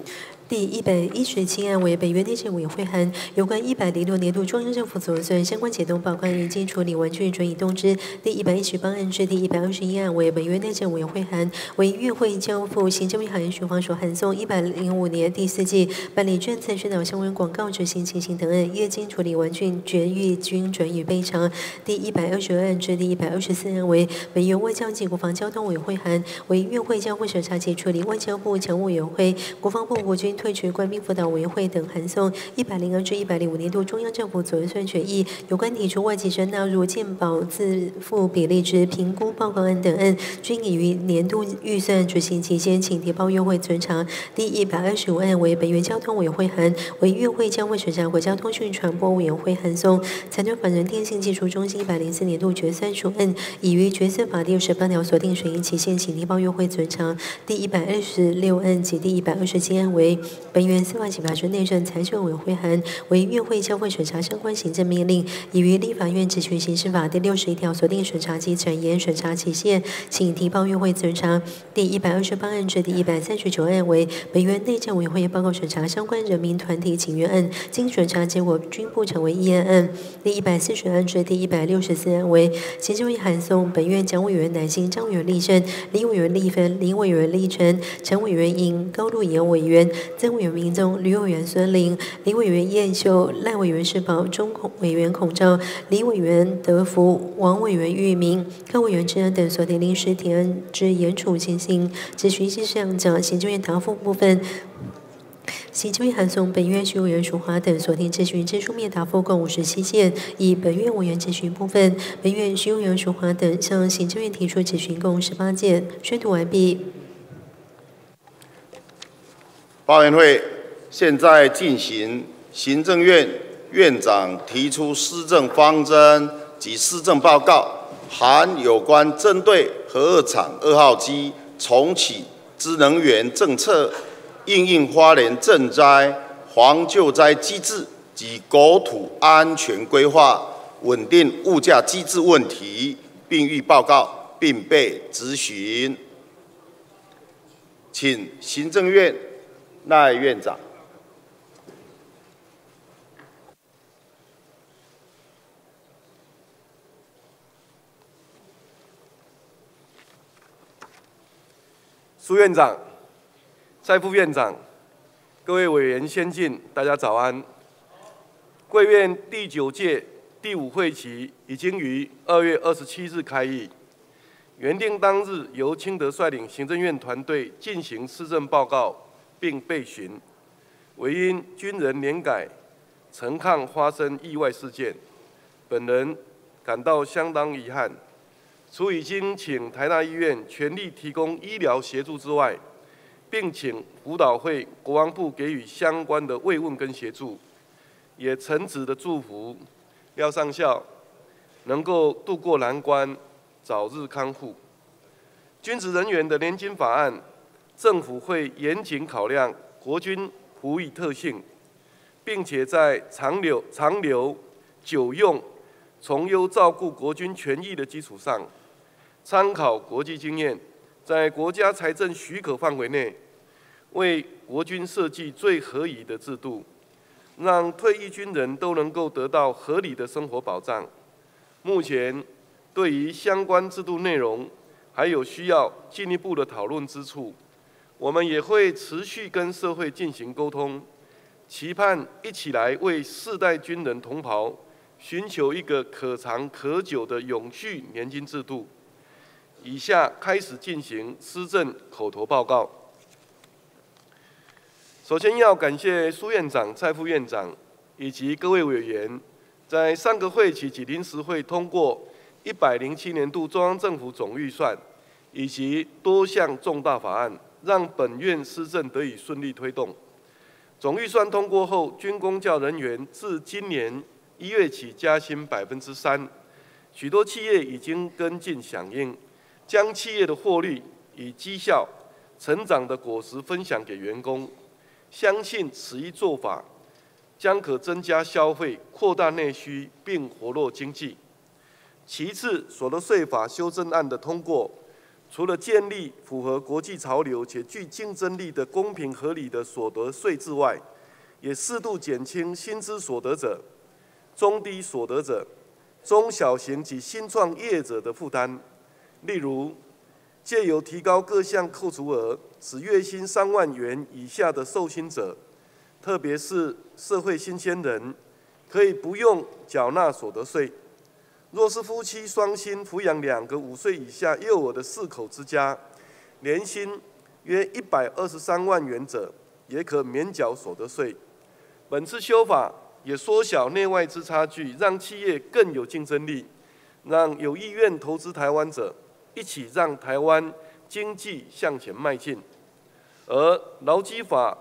第一百一十七案为北约内政委员会函，有关一百零六年度中央政府总预算相关解冻报告已经处理完竣，准以通知。第一百一十八案至第一百二十一案为北约内政委员会函，为院会交付行政院海员署方所函送一百零五年第四季办理政策宣导相关广告执行情形等案，业经处理完竣，决议均准予备偿。第一百二十二案至第一百二十四案为北约外交及国防交通委员会函，为院会交会审查及处理外交部常务委员会、国防部国军。退职官兵辅导委员会等函送一百零二至一百零五年度中央政府左预算决议有关提出外籍生纳入健保自付比例之评估报告案等案，均已于年度预算执行期间，请提报院会存查。第一百二十五案为本院交通委员会函，为院会将会审查国家通讯传播委员会函送。财团法人电信技术中心一百零四年度决算书案，已于决算法第二十八条锁定审议期限，请提报院会存查。第一百二十六案及第一百二十七案为本院司法刑法之内政财政委员会函，为院会将会审查相关行政命令，已于立法院执行刑事法第六十一条锁定审查及展延审查期限，请提报院会审查。第一百二十八案至第一百三十九案为本院内政委员会报告审查相关人民团体请愿案，经审查结果均不成为议案案。第一百四十案至第一百六十四案为行政院函送本院蒋委员南星、张委员立胜、李委员立芬、林委员立成、陈委员尹、高路岩委员、曾委员明宗、吕委员孙林、林委员燕秀、赖委员世宝、钟孔委员孔昭、李委员德福、王委员玉明、高委员治安等所定临时提案之严处情形，只需事项讲行政院答复部分。行政院函送本院徐委员淑华等所定咨询之书面答复共五十七件，以本院委员咨询部分，本院徐委员淑华等向行政院提出咨询共十八件。宣读完毕。报员会现在进行行政院院长提出施政方针及施政报告，含有关针对核二厂二号机重启之能源政策。应应花莲赈灾、防救灾机制及国土安全规划、稳定物价机制问题，并予报告，并被咨询。请行政院赖院长。苏院长。蔡副院长、各位委员先进，大家早安。贵院第九届第五会期已经于二月二十七日开议，原定当日由清德率领行政院团队进行施政报告并被询，唯因军人年改、陈抗发生意外事件，本人感到相当遗憾。除已经请台大医院全力提供医疗协助之外，并请辅导会、国防部给予相关的慰问跟协助，也诚挚的祝福廖上校能够渡过难关，早日康复。军职人员的年金法案，政府会严谨考量国军服役特性，并且在长留、长留、久用、从优照顾国军权益的基础上，参考国际经验。在国家财政许可范围内，为国军设计最合宜的制度，让退役军人都能够得到合理的生活保障。目前，对于相关制度内容，还有需要进一步的讨论之处，我们也会持续跟社会进行沟通，期盼一起来为世代军人同袍，寻求一个可长可久的永续年金制度。以下开始进行施政口头报告。首先要感谢苏院长、蔡副院长以及各位委员，在上个会期及临时会通过一百零七年度中央政府总预算以及多项重大法案，让本院施政得以顺利推动。总预算通过后，军公教人员自今年一月起加薪百分之三，许多企业已经跟进响应。将企业的获利与绩效成长的果实分享给员工，相信此一做法将可增加消费、扩大内需，并活络经济。其次，所得税法修正案的通过，除了建立符合国际潮流且具竞争力的公平合理的所得税制外，也适度减轻薪资所得者、中低所得者、中小型及新创业者的负担。例如，借由提高各项扣除额，使月薪三万元以下的受薪者，特别是社会新鲜人，可以不用缴纳所得税。若是夫妻双薪抚养两个五岁以下幼儿的四口之家，年薪约一百二十三万元者，也可免缴所得税。本次修法也缩小内外之差距，让企业更有竞争力，让有意愿投资台湾者一起让台湾经济向前迈进。而劳基法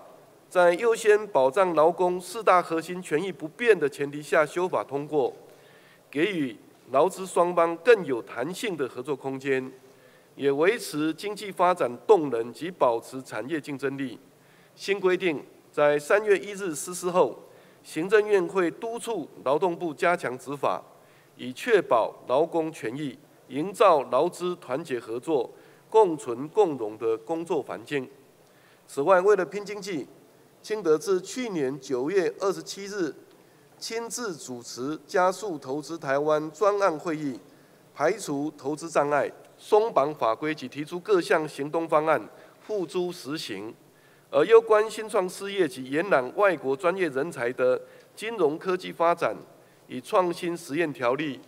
在优先保障劳工四大核心权益不变的前提下修法通过，给予劳资双方更有弹性的合作空间，也维持经济发展动能及保持产业竞争力。新规定在三月一日实施后，行政院会督促劳动部加强执法，以确保劳工权益，营造劳资团结合作、共存共荣的工作环境。此外，为了拼经济，清德自去年九月二十七日亲自主持加速投资台湾专案会议，排除投资障碍、松绑法规及提出各项行动方案，付诸实行。而有关新创事业及延揽外国专业人才的金融科技发展，以创新实验条例、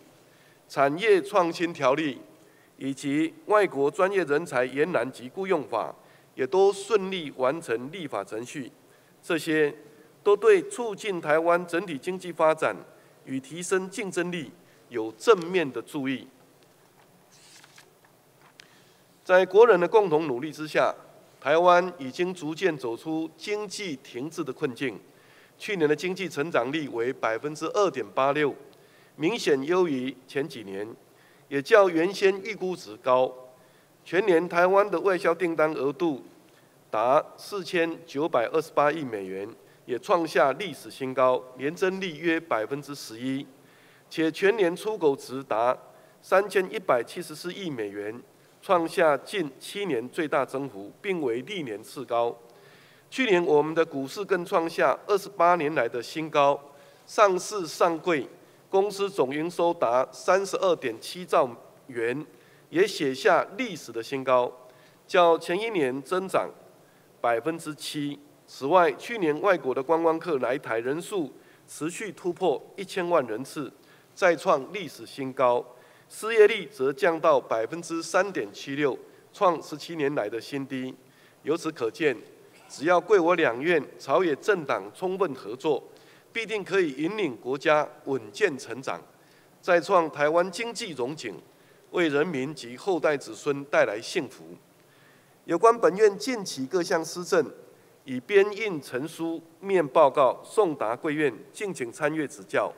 产业创新条例以及外国专业人才延揽及雇用法，也都顺利完成立法程序。这些都对促进台湾整体经济发展与提升竞争力有正面的注意。在国人的共同努力之下，台湾已经逐渐走出经济停滞的困境。去年的经济成长率为百分之二点八六，明显优于前几年，也较原先预估值高。全年台湾的外销订单额度达四千九百二十八亿美元，也创下历史新高，年增率约百分之十一。且全年出口值达三千一百七十四亿美元。创下近七年最大增幅，并为历年次高。去年我们的股市更创下二十八年来的新高，上市上柜公司总营收达三十二点七兆元，也写下历史的新高，较前一年增长百分之七。此外，去年外国的观光客来台人数持续突破一千万人次，再创历史新高。失业率则降到百分之三点七六，创十七年来的新低。由此可见，只要贵我两院朝野政党充分合作，必定可以引领国家稳健成长，再创台湾经济荣景，为人民及后代子孙带来幸福。有关本院近期各项施政，已编印成书面报告送达贵院，敬请参阅指教。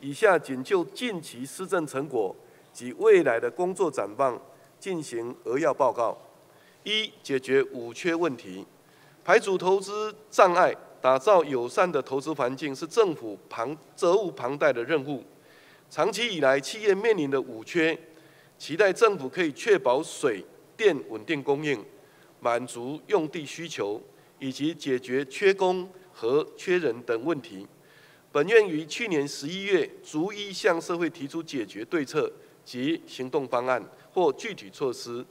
以下仅就近期施政成果。及未来的工作展望进行扼要报告。一、解决五缺问题，排除投资障碍，打造友善的投资环境，是政府庞责无旁贷的任务。长期以来，企业面临的五缺，期待政府可以确保水电稳定供应，满足用地需求，以及解决缺工和缺人等问题。本院于去年十一月逐一向社会提出解决对策。及行动方案或具体措施，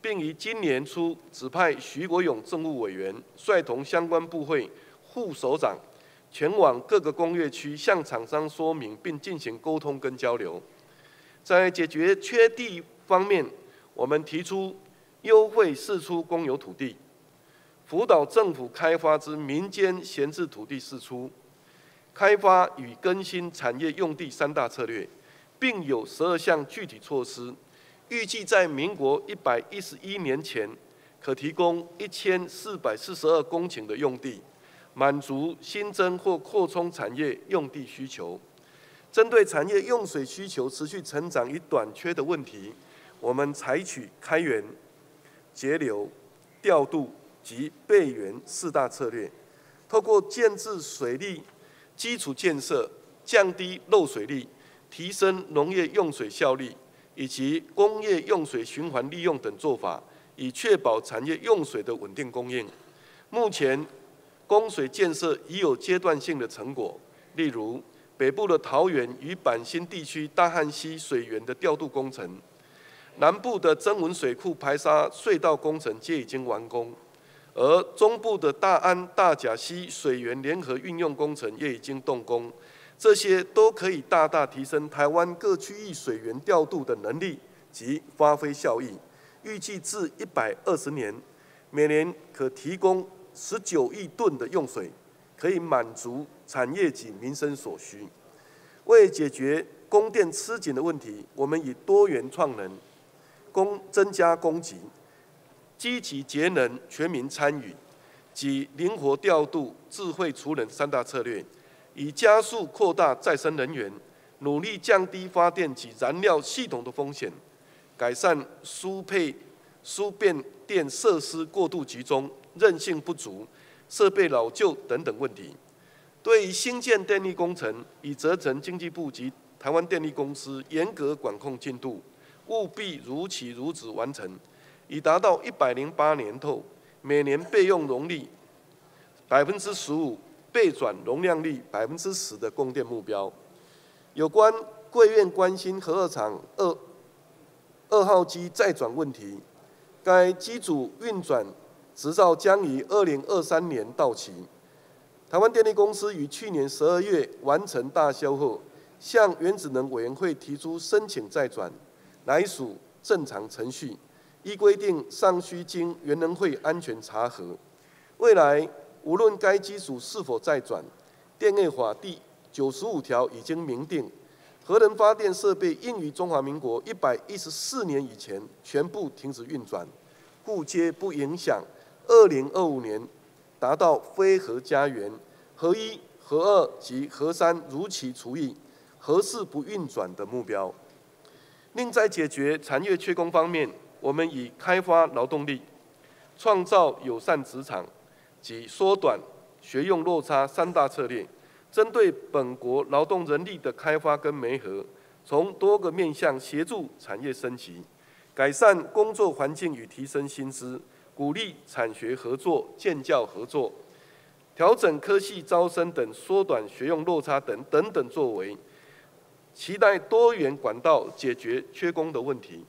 并于今年初指派徐国勇政务委员率同相关部会副首长前往各个工业区，向厂商说明并进行沟通跟交流。在解决缺地方面，我们提出优惠释出公有土地，辅导政府开发之民间闲置土地释出，开发与更新产业用地三大策略。并有十二项具体措施，预计在民国一百一十一年前，可提供一千四百四十二公顷的用地，满足新增或扩充产业用地需求。针对产业用水需求持续成长与短缺的问题，我们采取开源、节流、调度及备源四大策略，透过建制水利基础建设，降低漏水率。提升农业用水效率以及工业用水循环利用等做法，以确保产业用水的稳定供应。目前，供水建设已有阶段性的成果，例如北部的桃园与板新地区大汉溪水源的调度工程，南部的增文水库排沙隧道工程皆已经完工，而中部的大安大甲溪水源联合运用工程也已经动工。这些都可以大大提升台湾各区域水源调度的能力及发挥效益。预计至一百二十年，每年可提供十九亿吨的用水，可以满足产业及民生所需。为解决供电吃紧的问题，我们以多元创能、供增加供给、积极节能、全民参与及灵活调度、智慧储能三大策略，以加速扩大再生能源，努力降低发电及燃料系统的风险，改善输配输变电设施过度集中、韧性不足、设备老旧等等问题。对于新建电力工程，已责成经济部及台湾电力公司严格管控进度，务必如期如职完成，已达到一百零八年后每年备用容率百分之十五、备转容量率百分之十的供电目标。有关贵院关心核二厂二二号机再转问题，该机组运转执照将于二零二三年到期。台湾电力公司于去年十二月完成大修后，向原子能委员会提出申请再转，乃属正常程序。依规定，尚需经原能会安全查核。未来无论该机组是否再转，电业法第九十五条已经明定，核能发电设备应于中华民国一百一十四年以前全部停止运转，故皆不影响二零二五年。达到非核家园、核一、核二及核三如期除役、核四不运转的目标。另在解决产业缺工方面，我们以开发劳动力、创造友善职场及缩短学用落差三大策略，针对本国劳动人力的开发跟媒合，从多个面向协助产业升级、改善工作环境与提升薪资。鼓励产学合作、建教合作，调整科系招生等，缩短学用落差等等等作为，期待多元管道解决缺工的问题。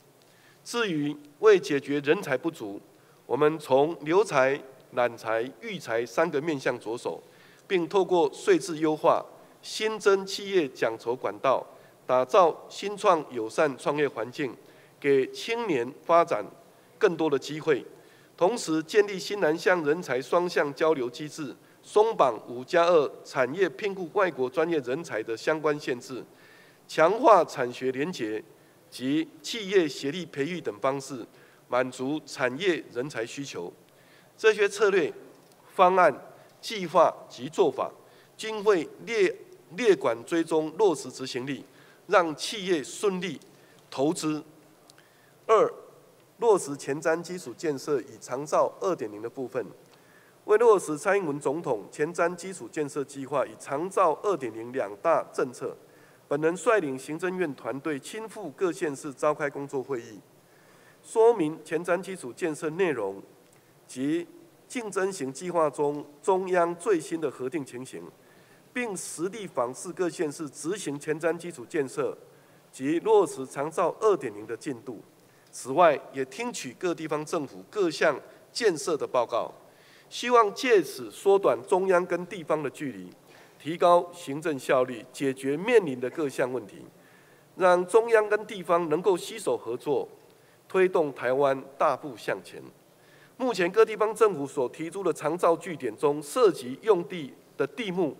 至于为解决人才不足，我们从留才、揽才、育才三个面向着手，并透过税制优化、新增企业奖酬管道，打造新创友善创业环境，给青年发展更多的机会。同时建立新南向人才双向交流机制，松绑五加二产业聘雇外国专业人才的相关限制，强化产学联结及企业协力培育等方式，满足产业人才需求。这些策略、方案、计划及做法，均会列列管追踪落实执行力，让企业顺利投资。二。落实前瞻基础建设与长照二点零的部分，为落实蔡英文总统前瞻基础建设计划与长照二点零两大政策，本人率领行政院团队亲赴各县市召开工作会议，说明前瞻基础建设内容及竞争型计划中中央最新的核定情形，并实地访视各县市执行前瞻基础建设及落实长照二点零的进度。此外，也听取各地方政府各项建设的报告，希望借此缩短中央跟地方的距离，提高行政效率，解决面临的各项问题，让中央跟地方能够携手合作，推动台湾大步向前。目前各地方政府所提出的长照据点中，涉及用地的地目、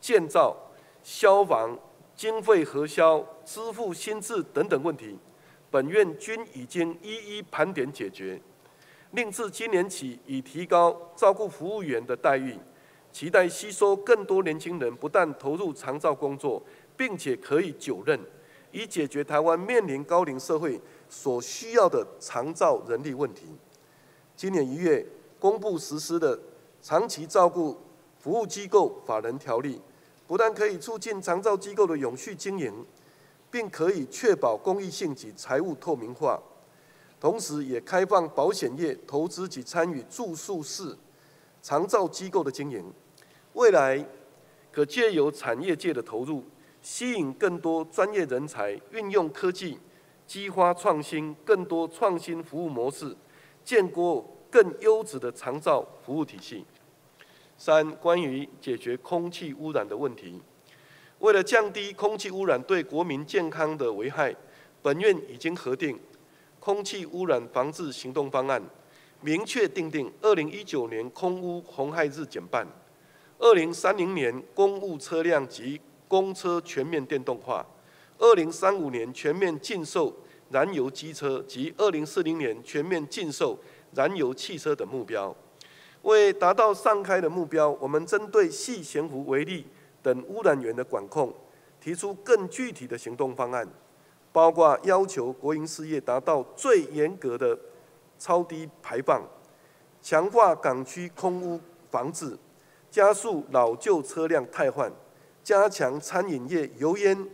建造、消防、经费核销、支付薪资等等问题。本院均已经一一盘点解决，另自今年起已提高照顾服务员的待遇，期待吸收更多年轻人不但投入长照工作，并且可以久任，以解决台湾面临高龄社会所需要的长照人力问题。今年一月公布实施的长期照顾服务机构法人条例，不但可以促进长照机构的永续经营。并可以确保公益性及财务透明化，同时也开放保险业投资及参与住宿式长照机构的经营。未来可借由产业界的投入，吸引更多专业人才，运用科技激发创新，更多创新服务模式，建构更优质的长照服务体系。三、关于解决空气污染的问题。为了降低空气污染对国民健康的危害，本院已经核定空气污染防治行动方案，明确定定二零一九年空污红害日减半，二零三零年公务车辆及公车全面电动化，二零三五年全面禁售燃油机车及二零四零年全面禁售燃油汽车等目标。为达到上开的目标，我们针对细悬浮微粒等污染源的管控，提出更具体的行动方案，包括要求国营事业达到最严格的超低排放，强化港区空污防治，加速老旧车辆汰换，加强餐饮业油烟、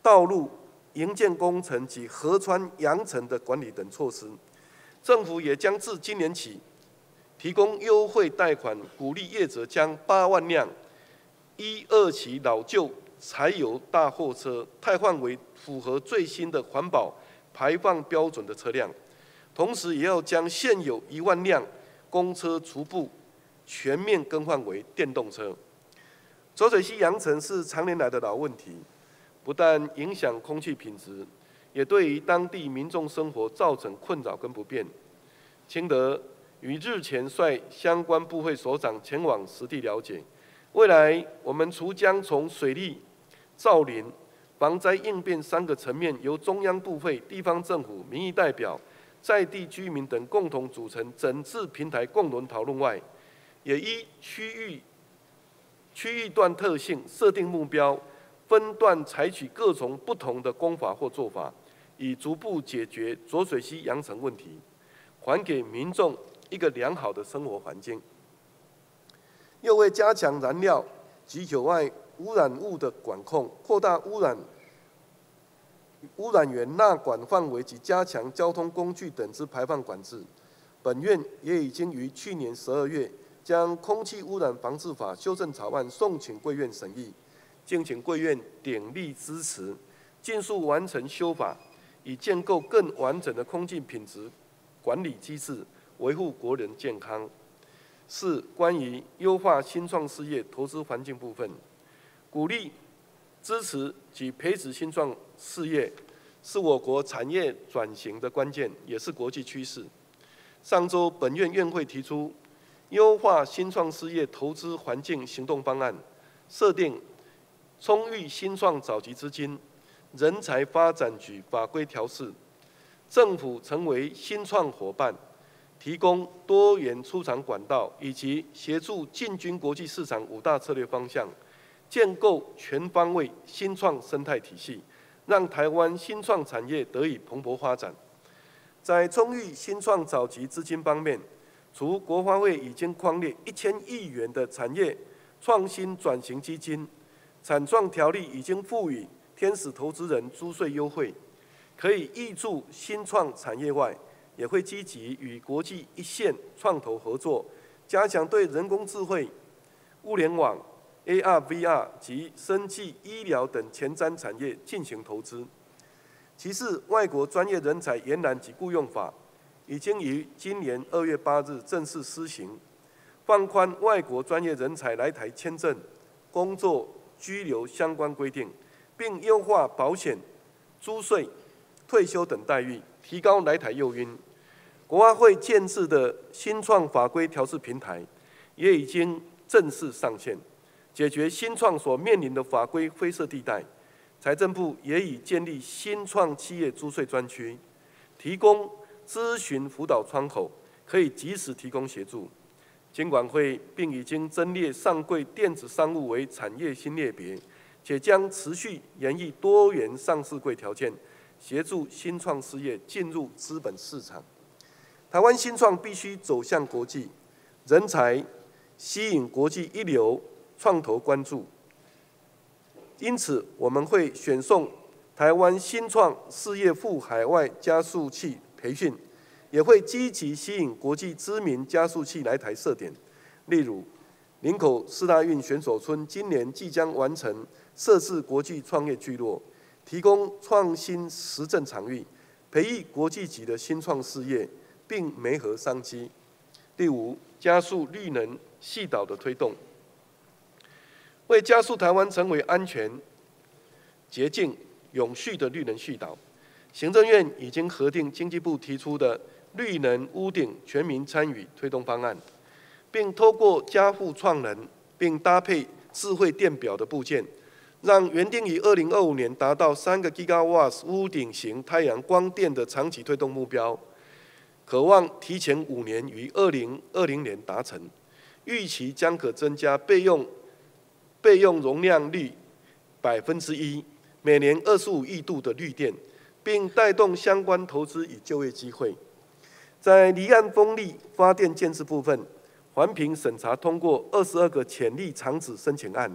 道路、营建工程及河川扬尘的管理等措施。政府也将自今年起。提供优惠贷款，鼓励业者将八万辆一二期老旧柴油大货车汰换为符合最新的环保排放标准的车辆，同时也要将现有一万辆公车逐步全面更换为电动车。浊水溪扬尘是常年来的老问题，不但影响空气品质，也对于当地民众生活造成困扰跟不便。清德。于日前率相关部会所长前往实地了解，未来我们除将从水利、造林、防灾应变三个层面，由中央部会、地方政府、民意代表、在地居民等共同组成整治平台，共同讨论外，也依区域区域段特性设定目标，分段采取各种不同的工法或做法，以逐步解决浊水溪扬尘问题，还给民众。一个良好的生活环境，又为加强燃料及有害污染物的管控，扩大污染污染源纳管范围及加强交通工具等之排放管制。本院也已经于去年十二月将空气污染防治法修正草案送请贵院审议，敬请贵院鼎力支持，尽速完成修法，以建构更完整的空气品质管理机制。维护国人健康，四关于优化新创事业投资环境部分，鼓励、支持及培植新创事业，是我国产业转型的关键，也是国际趋势。上周本院院会提出优化新创事业投资环境行动方案，设定充裕新创早期资金、人才发展局法规调试，政府成为新创伙伴。提供多元出厂管道，以及协助进军国际市场五大策略方向，建构全方位新创生态体系，让台湾新创产业得以蓬勃发展。在充裕新创早期资金方面，除国发会已经框列一千亿元的产业创新转型基金，产创条例已经赋予天使投资人租税优惠，可以挹注新创产业外。也会积极与国际一线创投合作，加强对人工智慧、物联网、AR、VR 及生技医疗等前瞻产业进行投资。其次，外国专业人才延揽及雇用法已经于今年二月八日正式施行，放宽外国专业人才来台签证、工作、居留相关规定，并优化保险、租税、退休等待遇，提高来台诱因。国发会建制的新创法规调试平台，也已经正式上线，解决新创所面临的法规灰色地带。财政部也已建立新创企业租税专区，提供咨询辅导窗口，可以及时提供协助。监管会并已经增列上柜电子商务为产业新类别，且将持续研议多元上市柜条件，协助新创事业进入资本市场。台湾新创必须走向国际，人才吸引国际一流创投关注。因此，我们会选送台湾新创事业赴海外加速器培训，也会积极吸引国际知名加速器来台设点。例如，林口四大运选手村今年即将完成设置国际创业聚落，提供创新实证场域，培育国际级的新创事业。并没合商机。第五，加速绿能系岛的推动，为加速台湾成为安全、洁净、永续的绿能系岛，行政院已经核定经济部提出的绿能屋顶全民参与推动方案，并透过加护创能，并搭配智慧电表的部件，让原定于二零二五年达到三个 gigawatts 屋顶型太阳光电的长期推动目标，渴望提前五年于二零二零年达成，预期将可增加备用备用容量率百分之一，每年二十五亿度的绿电，并带动相关投资与就业机会。在离岸风力发电建设部分，环评审查通过二十二个潜力厂址申请案，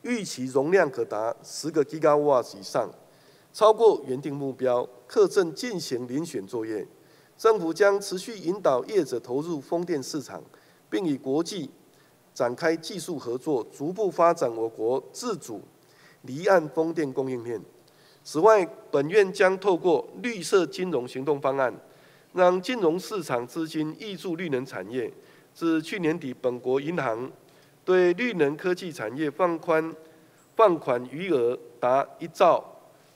预期容量可达十个 gigawatts 以上，超过原定目标，课正进行遴选作业。政府将持续引导业者投入风电市场，并与国际展开技术合作，逐步发展我国自主离岸风电供应链。此外，本院将透过绿色金融行动方案。让金融市场资金挹注绿能产业。自去年底，本国银行对绿能科技产业放宽放款余额达一兆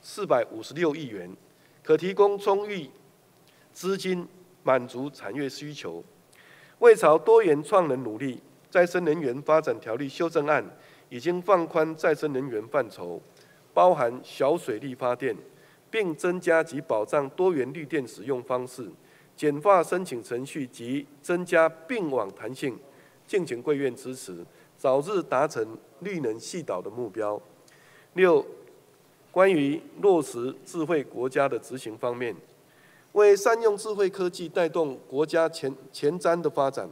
四百五十六亿元，可提供充裕资金满足产业需求。为朝多元创能努力，再生能源发展条例修正案已经放宽再生能源范畴，包含小水力发电，并增加及保障多元绿电使用方式。简化申请程序及增加并网弹性，敬请贵院支持，早日达成绿能系岛的目标。六，关于落实智慧国家的执行方面，为善用智慧科技带动国家前前瞻的发展，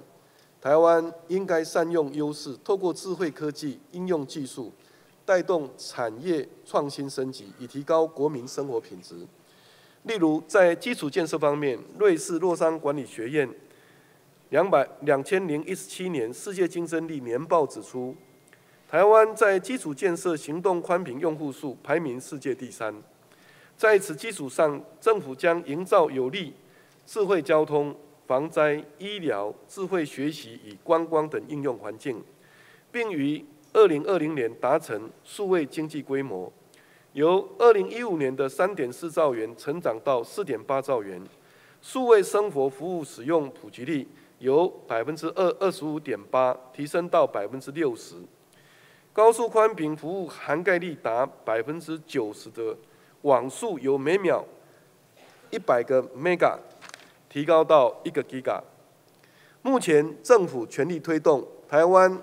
台湾应该善用优势，透过智慧科技应用技术，带动产业创新升级，以提高国民生活品质。例如，在基础建设方面，瑞士洛桑管理学院两百两千零一十七年世界竞争力年报指出，台湾在基础建设行动宽频用户数排名世界第三。在此基础上，政府将营造有利智慧交通、防灾、医疗、智慧学习与观光等应用环境，并于二零二零年达成数位经济规模。由二零一五年的三点四兆元成长到四点八兆元，数位生活服务使用普及率由百分之二二十五点八提升到百分之六十，高速宽频服务涵盖率达百分之九十的网速由每秒一百个 mega 提高到一个 giga。目前政府全力推动台湾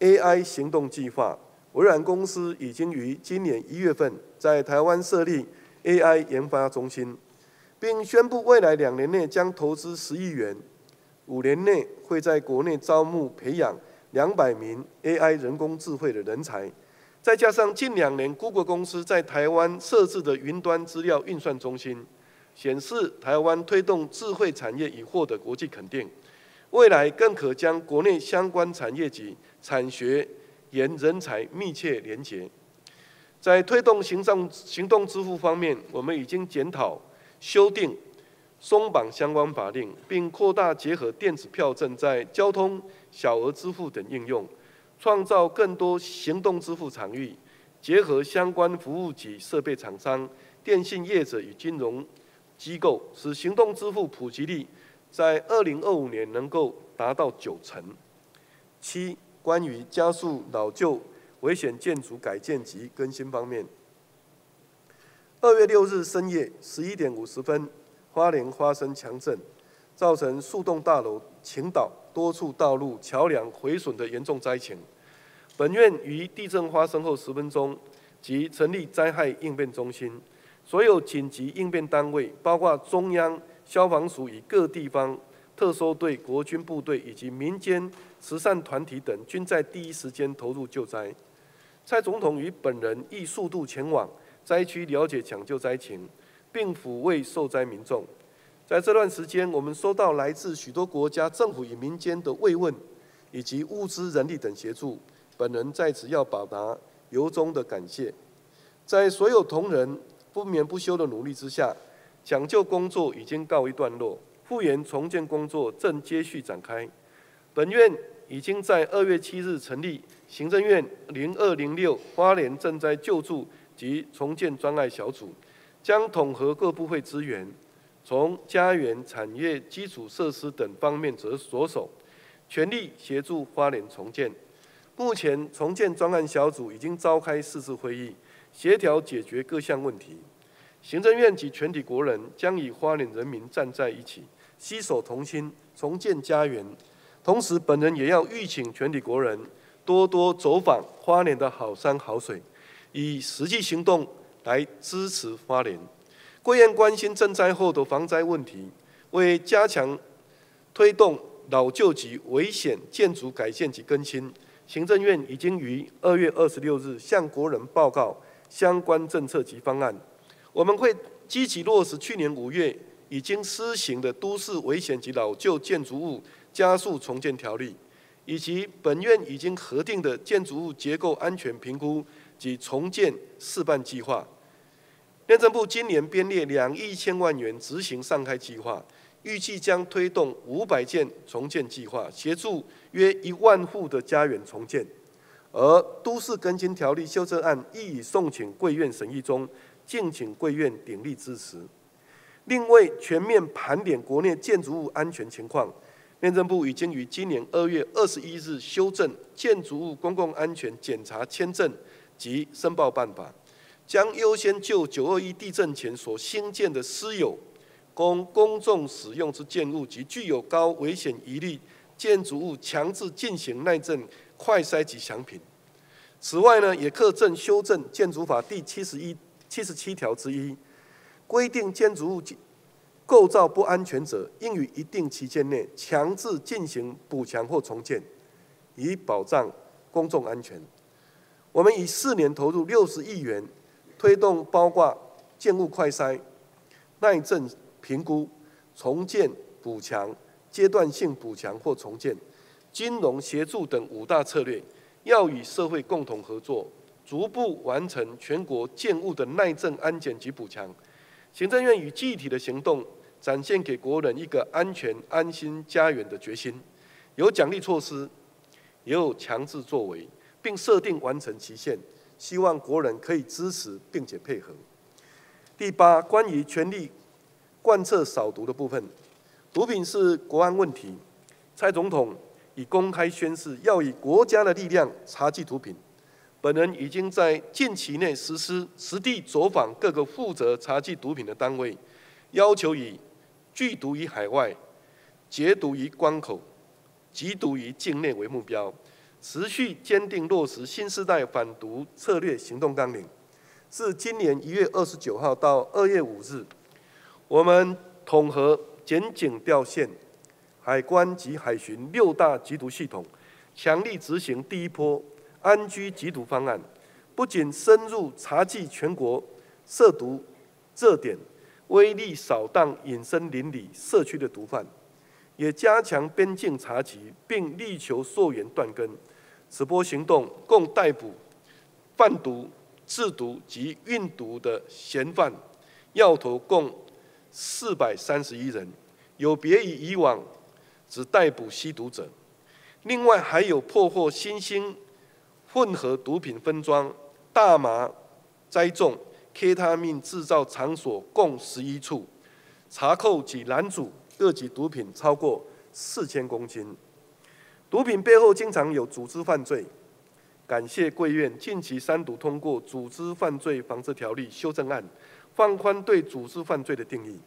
AI 行动计划。微软公司已经于今年一月份在台湾设立 AI 研发中心，并宣布未来两年内将投资十亿元，五年内会在国内招募培养两百名 AI 人工智慧的人才，再加上近两年 Google 公司在台湾设置的云端资料运算中心，显示台湾推动智慧产业已获得国际肯定，未来更可将国内相关产业及产学。研人才密切连结，在推动行政行动支付方面，我们已经检讨、修订、松绑相关法令，并扩大结合电子票证在交通、小额支付等应用，创造更多行动支付场域，结合相关服务及设备厂商、电信业者与金融机构，使行动支付普及率在二零二五年能够达到九成。七。关于加速老旧危险建筑改建及更新方面，二月六日深夜十一点五十分，花莲发生强震，造成数栋大楼倾倒、多处道路桥梁毁损的严重灾情。本院于地震发生后十分钟即成立灾害应变中心，所有紧急应变单位，包括中央消防署与各地方。特搜队、国军部队以及民间慈善团体等，均在第一时间投入救灾。蔡总统与本人亦速度前往灾区了解抢救灾情，并抚慰受灾民众。在这段时间，我们收到来自许多国家政府与民间的慰问，以及物资、人力等协助。本人在此要表达由衷的感谢。在所有同仁不眠不休的努力之下，抢救工作已经告一段落。复原重建工作正接续展开，本院已经在二月七日成立行政院零二零六花莲赈灾救助及重建专案小组，将统合各部会资源，从家园、产业、基础设施等方面着着手，全力协助花莲重建。目前重建专案小组已经召开四次会议，协调解决各项问题。行政院及全体国人将与花莲人民站在一起，携手同心重建家园。同时，本人也要吁请全体国人多多走访花莲的好山好水，以实际行动来支持花莲。贵院关心赈灾后的防灾问题，为加强推动老旧及危险建筑改建及更新，行政院已经于二月二十六日向国人报告相关政策及方案。我们会积极落实去年五月已经施行的都市危险及老旧建筑物加速重建条例，以及本院已经核定的建筑物结构安全评估及重建示范计划。内政部今年编列两亿千万元执行上开计划，预计将推动五百件重建计划，协助约一万户的家园重建。而都市更新条例修正案亦已送请贵院审议中，敬请贵院鼎力支持。另外，全面盘点国内建筑物安全情况，内政部已经于今年二月二十一日修正《建筑物公共安全检查签证及申报办法》。将优先就九二一地震前所兴建的私有、供公众使用之建物及具有高危险疑虑建筑物强制进行耐震快筛及详评。此外呢，也刻正修正《建筑法》第七十一、七十七条之一，规定建筑物构造不安全者，应于一定期间内强制进行补强或重建，以保障公众安全。我们以四年投入六十亿元。推动包括建物快筛、耐震评估、重建补强、阶段性补强或重建、金融协助等五大策略，要与社会共同合作，逐步完成全国建物的耐震安检及补强。行政院以具体的行动，展现给国人一个安全安心家园的决心。有奖励措施，也有强制作为，并设定完成期限。希望国人可以支持并且配合。第八，关于全力贯彻扫毒的部分，毒品是国安问题。蔡总统已公开宣示，要以国家的力量查缉毒品。本人已经在近期内实施实地走访各个负责查缉毒品的单位，要求以拒毒于海外、截毒于关口、缉毒于境内为目标。持续坚定落实新时代反毒策略行动纲领，自今年一月二十九号到二月五日，我们统合检警调线、海关及海巡六大缉毒系统，强力执行第一波安居缉毒方案。不仅深入查缉全国涉毒热点，威力扫荡隐身邻里社区的毒贩，也加强边境查缉，并力求溯源断根。此波行动共逮捕贩毒、制毒及运毒的嫌犯，要头共四百三十一人，有别于以往只逮捕吸毒者。另外还有破获新兴混合毒品分装、大麻栽种、K 他命制造场所共十一处，查扣及拦阻各级毒品超过四千公斤。毒品背后经常有组织犯罪，感谢贵院近期三读通过《组织犯罪防治条例》修正案，放宽对组织犯罪的定义，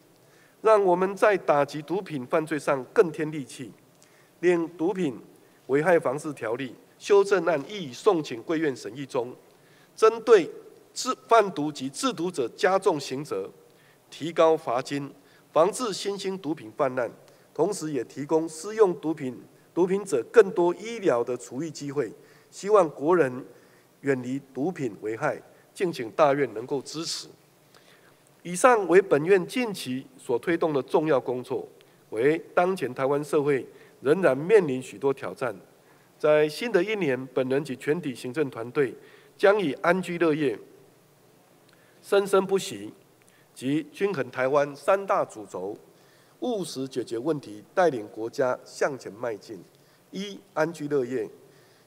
让我们在打击毒品犯罪上更添力气。令毒品危害防治条例修正案亦已送请贵院审议中，针对制贩毒及制毒者加重刑责，提高罚金，防治新兴毒品泛滥，同时也提供私用毒品。毒品者更多医疗的处遇机会，希望国人远离毒品危害，敬请大院能够支持。以上为本院近期所推动的重要工作，为当前台湾社会仍然面临许多挑战。在新的一年，本人及全体行政团队将以安居乐业、生生不息及均衡台湾三大主轴。务实解决问题，带领国家向前迈进。一安居乐业，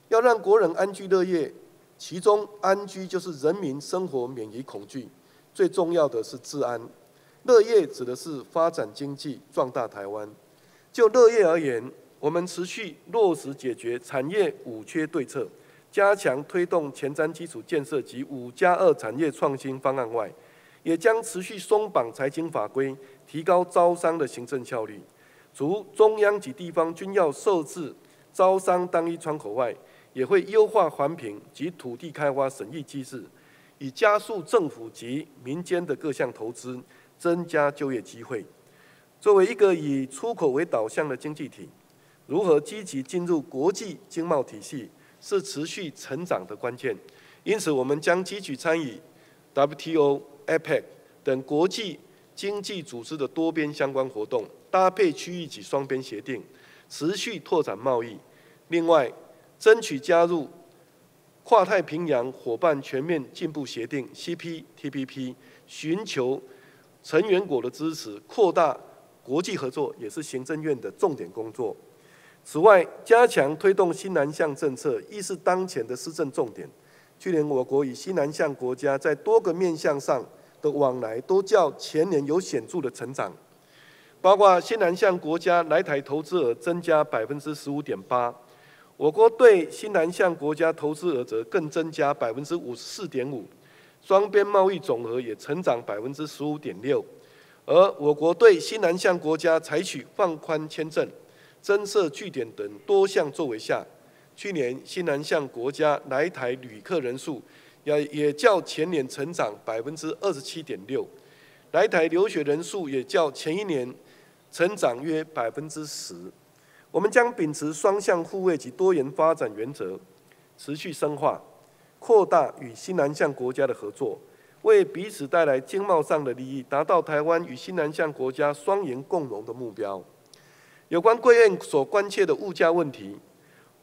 要让国人安居乐业，其中安居就是人民生活免于恐惧，最重要的是治安。乐业指的是发展经济、壮大台湾。就乐业而言，我们持续落实解决产业五缺对策，加强推动前瞻基础建设及五加二产业创新方案外，也将持续松绑财经法规，提高招商的行政效率。除中央及地方均要设置招商单一窗口外，也会优化环评及土地开发审议机制，以加速政府及民间的各项投资，增加就业机会。作为一个以出口为导向的经济体，如何积极进入国际经贸体系，是持续成长的关键。因此，我们将积极参与 WTO、APEC 等国际经济组织的多边相关活动，搭配区域及双边协定，持续拓展贸易。另外，争取加入跨太平洋伙伴全面进步协定 （CPTPP），寻求成员国的支持，扩大。国际合作也是行政院的重点工作。此外，加强推动新南向政策亦是当前的施政重点。去年，我国与西南向国家在多个面向上的往来都较前年有显著的成长，包括西南向国家来台投资额增加百分之十五点八，我国对西南向国家投资额则更增加百分之五十四点五，双边贸易总额也成长百分之十五点六。而我国对西南向国家采取放宽签证、增设据点等多项作为下，去年西南向国家来台旅客人数也也较前年成长百分之二十七点六，来台留学人数也较前一年成长约百分之十。我们将秉持双向互惠及多元发展原则，持续深化、扩大与西南向国家的合作。为彼此带来经贸上的利益，达到台湾与新南向国家双赢共荣的目标。有关贵院所关切的物价问题，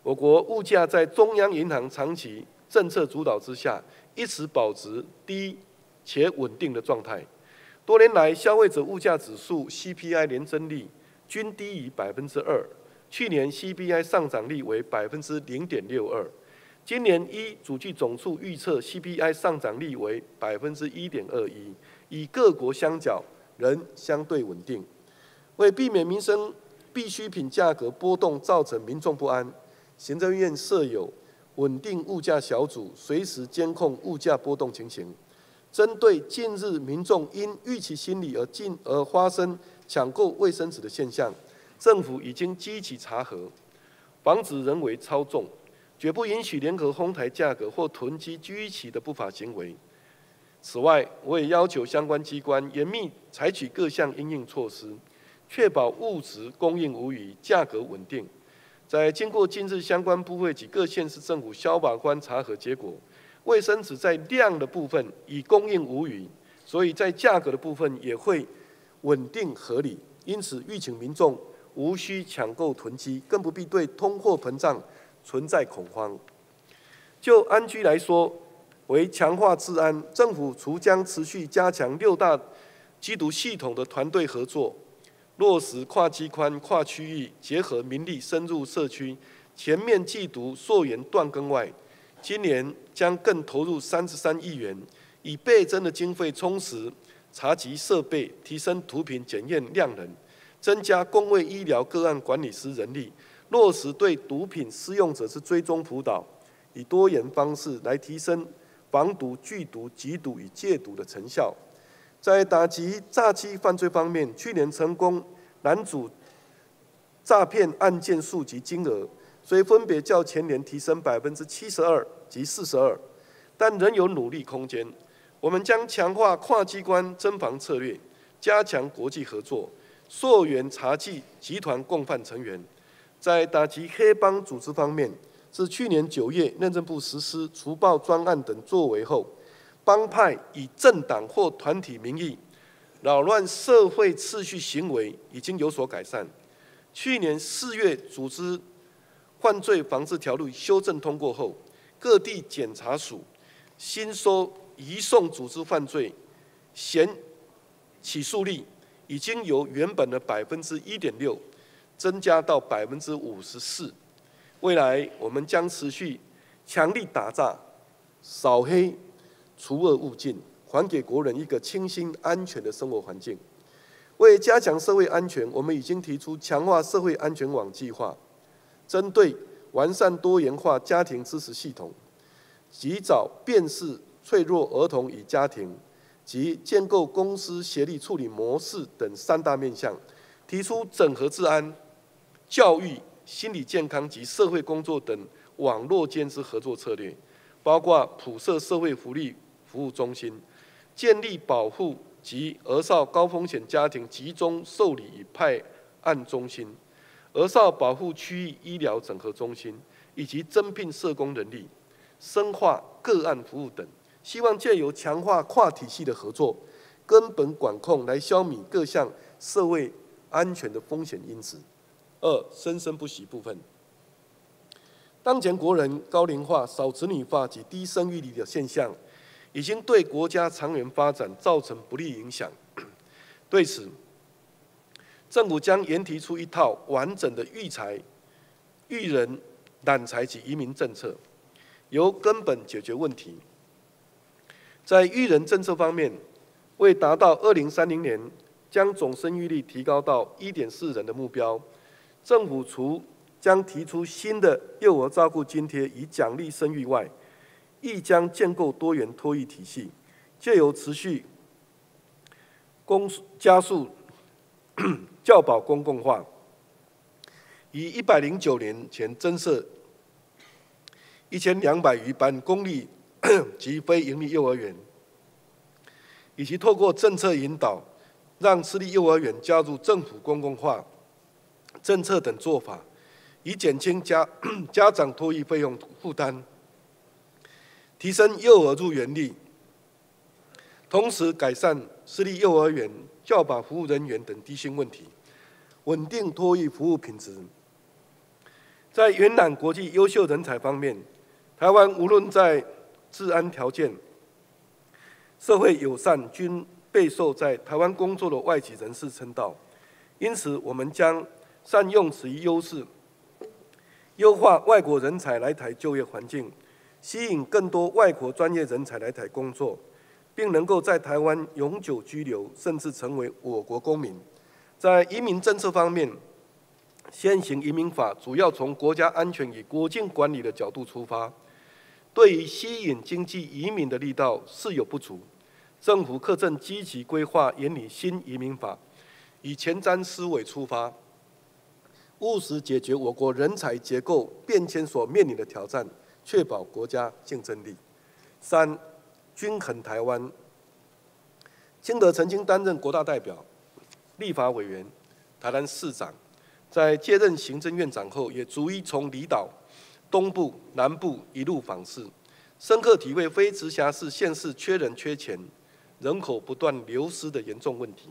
我国物价在中央银行长期政策主导之下，一直保持低且稳定的状态。多年来，消费者物价指数 CPI 年增率均低于百分之二，去年 CPI 上涨率为百分之零点六二。今年一主计总数预测 CPI 上涨率为百分之一点二一，与各国相较仍相对稳定。为避免民生必需品价格波动造成民众不安，行政院设有稳定物价小组，随时监控物价波动情形。针对近日民众因预期心理而进而发生抢购卫生纸的现象，政府已经积极查核，防止人为操纵。绝不允许联合哄抬价格或囤积居奇的不法行为。此外，我也要求相关机关严密采取各项应应措施，确保物质供应无虞、价格稳定。在经过近日相关部会及各县市政府消保官查核结果，卫生纸在量的部分已供应无虞，所以在价格的部分也会稳定合理。因此，欲请民众无需抢购囤积，更不必对通货膨胀。存在恐慌。就安居来说，为强化治安，政府除将持续加强六大缉毒系统的团队合作，落实跨机关、跨区域结合民力深入社区，全面缉毒溯源断根外，今年将更投入三十三亿元，以倍增的经费充实查缉设备，提升毒品检验量能，增加公卫医疗个案管理师人力。落实对毒品使用者之追踪辅导，以多元方式来提升防毒、拒毒、缉毒与戒毒的成效。在打击诈欺犯罪方面，去年成功拦阻诈骗案件数及金额，虽分别较前年提升百分之七十二及四十二，但仍有努力空间。我们将强化跨机关侦防策略，加强国际合作，溯源查缉集团共犯成员。在打击黑帮组织方面，自去年九月内政部实施除暴专案等作为后，帮派以政党或团体名义扰乱社会秩序行为已经有所改善。去年四月组织犯罪防治条例修正通过后，各地检察署新收移送组织犯罪嫌起诉率已经由原本的百分之一点六。增加到百分之五十四。未来我们将持续强力打诈、扫黑、除恶务尽，还给国人一个清新安全的生活环境。为加强社会安全，我们已经提出强化社会安全网计划，针对完善多元化家庭支持系统，及早辨识脆弱儿童与家庭，及建构公司协力处理模式等三大面向，提出整合治安、教育、心理健康及社会工作等网络间之合作策略，包括普设社会福利服务中心，建立保护。及儿少高风险家庭集中受理与派案中心、儿少保护区域医疗整合中心，以及增聘社工人力、深化个案服务等，希望借由强化跨体系的合作，根本管控来消弭各项社会安全的风险因子。二、生生不息部分，当前国人高龄化、少子女化及低生育率的现象。已经对国家长远发展造成不利影响。<coughs> 对此，政府将研提出一套完整的育才、育人、揽才及移民政策，由根本解决问题。在育人政策方面，为达到二零三零年将总生育率提高到一点四人的目标，政府除将提出新的幼儿照顾津贴以奖励生育外，亦将建构多元托育体系，借由持续公加速 <coughs> 教保公共化，以一百零九年前增设一千两百余班公立 <coughs> 及非营利幼儿园，以及透过政策引导，让私立幼儿园加入政府公共化政策等做法，以减轻家 <coughs> 家长托育费用负担。提升幼儿入园率，同时改善私立幼儿园教保服务人员等低薪问题，稳定托育服务品质。在延揽国际优秀人才方面，台湾无论在治安条件、社会友善，均备受在台湾工作的外籍人士称道。因此，我们将善用此一优势，优化外国人才来台就业环境。吸引更多外国专业人才来台工作，并能够在台湾永久居留，甚至成为我国公民。在移民政策方面，现行移民法主要从国家安全与国境管理的角度出发，对于吸引经济移民的力道是有不足。政府课正积极规划研拟新移民法，以前瞻思维出发，务实解决我国人才结构变迁所面临的挑战。确保国家竞争力。三，均衡台湾。清德曾经担任国大代表、立法委员、台南市长，在接任行政院长后，也逐一从离岛、东部、南部一路访视，深刻体会非直辖市县市缺人缺钱、人口不断流失的严重问题。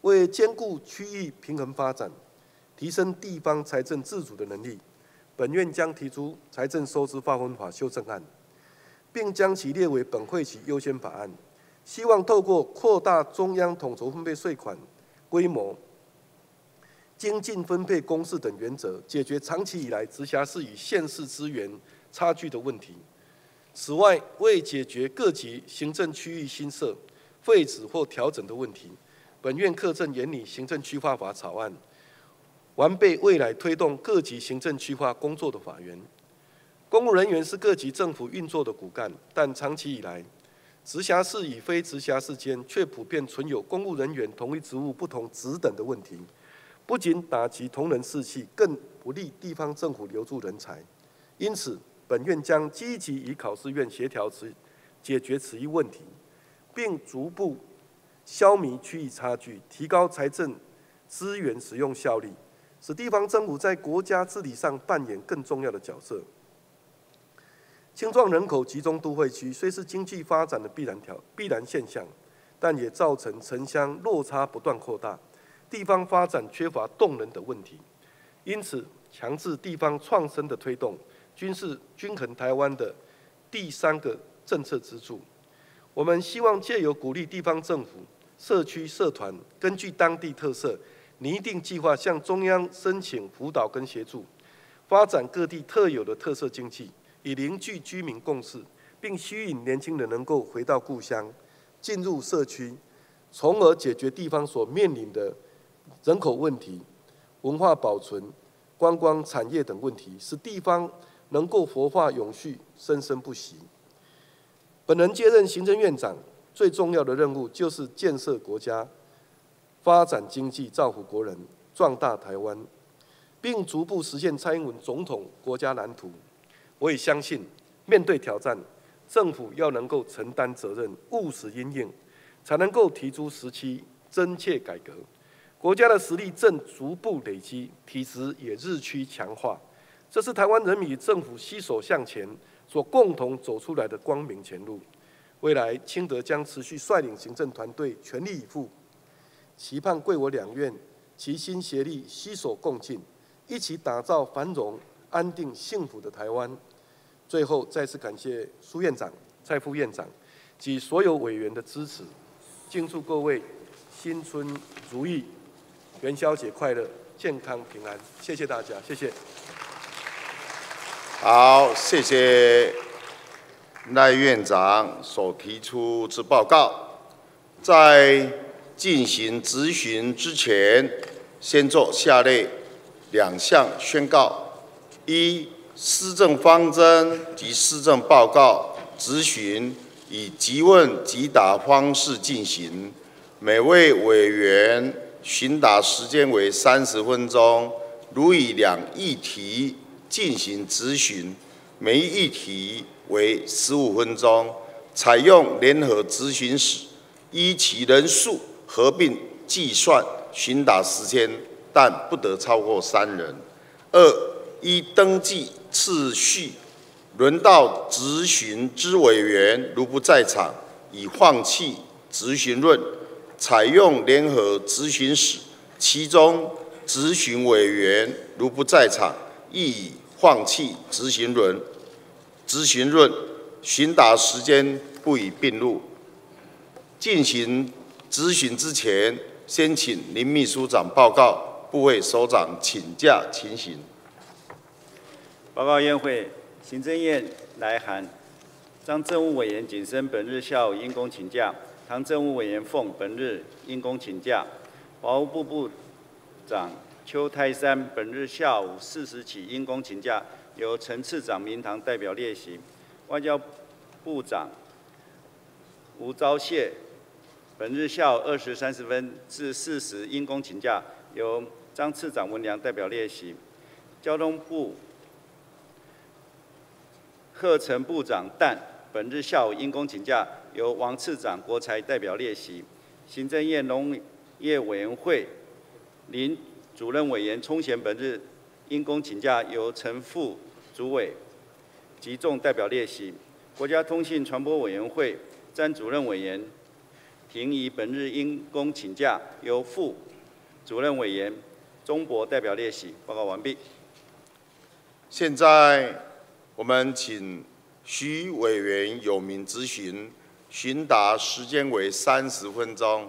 为兼顾区域平衡发展，提升地方财政自主的能力。本院将提出财政收支划分法修正案，并将其列为本会期优先法案。希望透过扩大中央统筹分配税款规模、精进分配公式等原则，解决长期以来直辖市与县市资源差距的问题。此外，为解决各级行政区域新设、废止或调整的问题，本院课正研拟行政区划法草案。完备未来推动各级行政区划工作的法源。公务人员是各级政府运作的骨干，但长期以来，直辖市与非直辖市间却普遍存有公务人员同一职务不同职等的问题，不仅打击同仁士气，更不利地方政府留住人才。因此，本院将积极与考试院协调此解决此一问题，并逐步消弭区域差距，提高财政资源使用效率。使地方政府在国家治理上扮演更重要的角色。青壮人口集中都会区虽是经济发展的必然条必然现象，但也造成城乡落差不断扩大，地方发展缺乏动能的问题。因此，强制地方创生的推动，均是均衡台湾的第三个政策支柱。我们希望借由鼓励地方政府、社区社团，根据当地特色。拟定计划向中央申请辅导跟协助，发展各地特有的特色经济，以凝聚居民共识，并吸引年轻人能够回到故乡，进入社区，从而解决地方所面临的人口问题、文化保存、观光产业等问题，使地方能够活化永续、生生不息。本人接任行政院长，最重要的任务就是建设国家、发展经济、造福国人、壮大台湾，并逐步实现蔡英文总统国家蓝图。我也相信，面对挑战，政府要能够承担责任、务实应应，才能够提出时期真切改革。国家的实力正逐步累积，体质也日趋强化，这是台湾人民与政府携手向前。所共同走出来的光明前路，未来清德将持续率领行政团队全力以赴，期盼贵我两院齐心协力，携手共进，一起打造繁荣、安定、幸福的台湾。最后，再次感谢苏院长、蔡副院长及所有委员的支持，敬祝各位新春如意，元宵节快乐，健康平安。谢谢大家，谢谢。好，谢谢赖院长所提出之报告。在进行质询之前，先做下列两项宣告：一、施政方针及施政报告质询以即问即答方式进行，每位委员询答时间为三十分钟，如以两议题。进行咨询，每一议题为十五分钟，采用联合咨询室，依其人数合并计算询答时间，但不得超过三人。二、依登记次序，轮到执行之委员如不在场，已放弃执行论，采用联合执行室，其中执行委员如不在场，亦以放弃执行论，执行论询答时间不予并入。进行咨询之前，先请林秘书长报告部位首长请假情形。报告院会，行政院来函，张政务委员谨申本日下午因公请假，唐政务委员凤本日因公请假，法务部部长。邱泰山本日下午四时起因公请假，由陈次长明堂代表列席。外交部长吴钊燮本日下午二时三十分至四时因公请假，由张次长文良代表列席。交通部贺成部长但本日下午因公请假，由王次长国才代表列席。行政院农业委员会林。主任委员冲贤本日因公请假，由陈副主委及众代表列席。国家通信传播委员会詹主任委员庭于本日因公请假，由副主任委员钟博代表列席。报告完毕。现在我们请徐委员有名咨询，询答时间为三十分钟。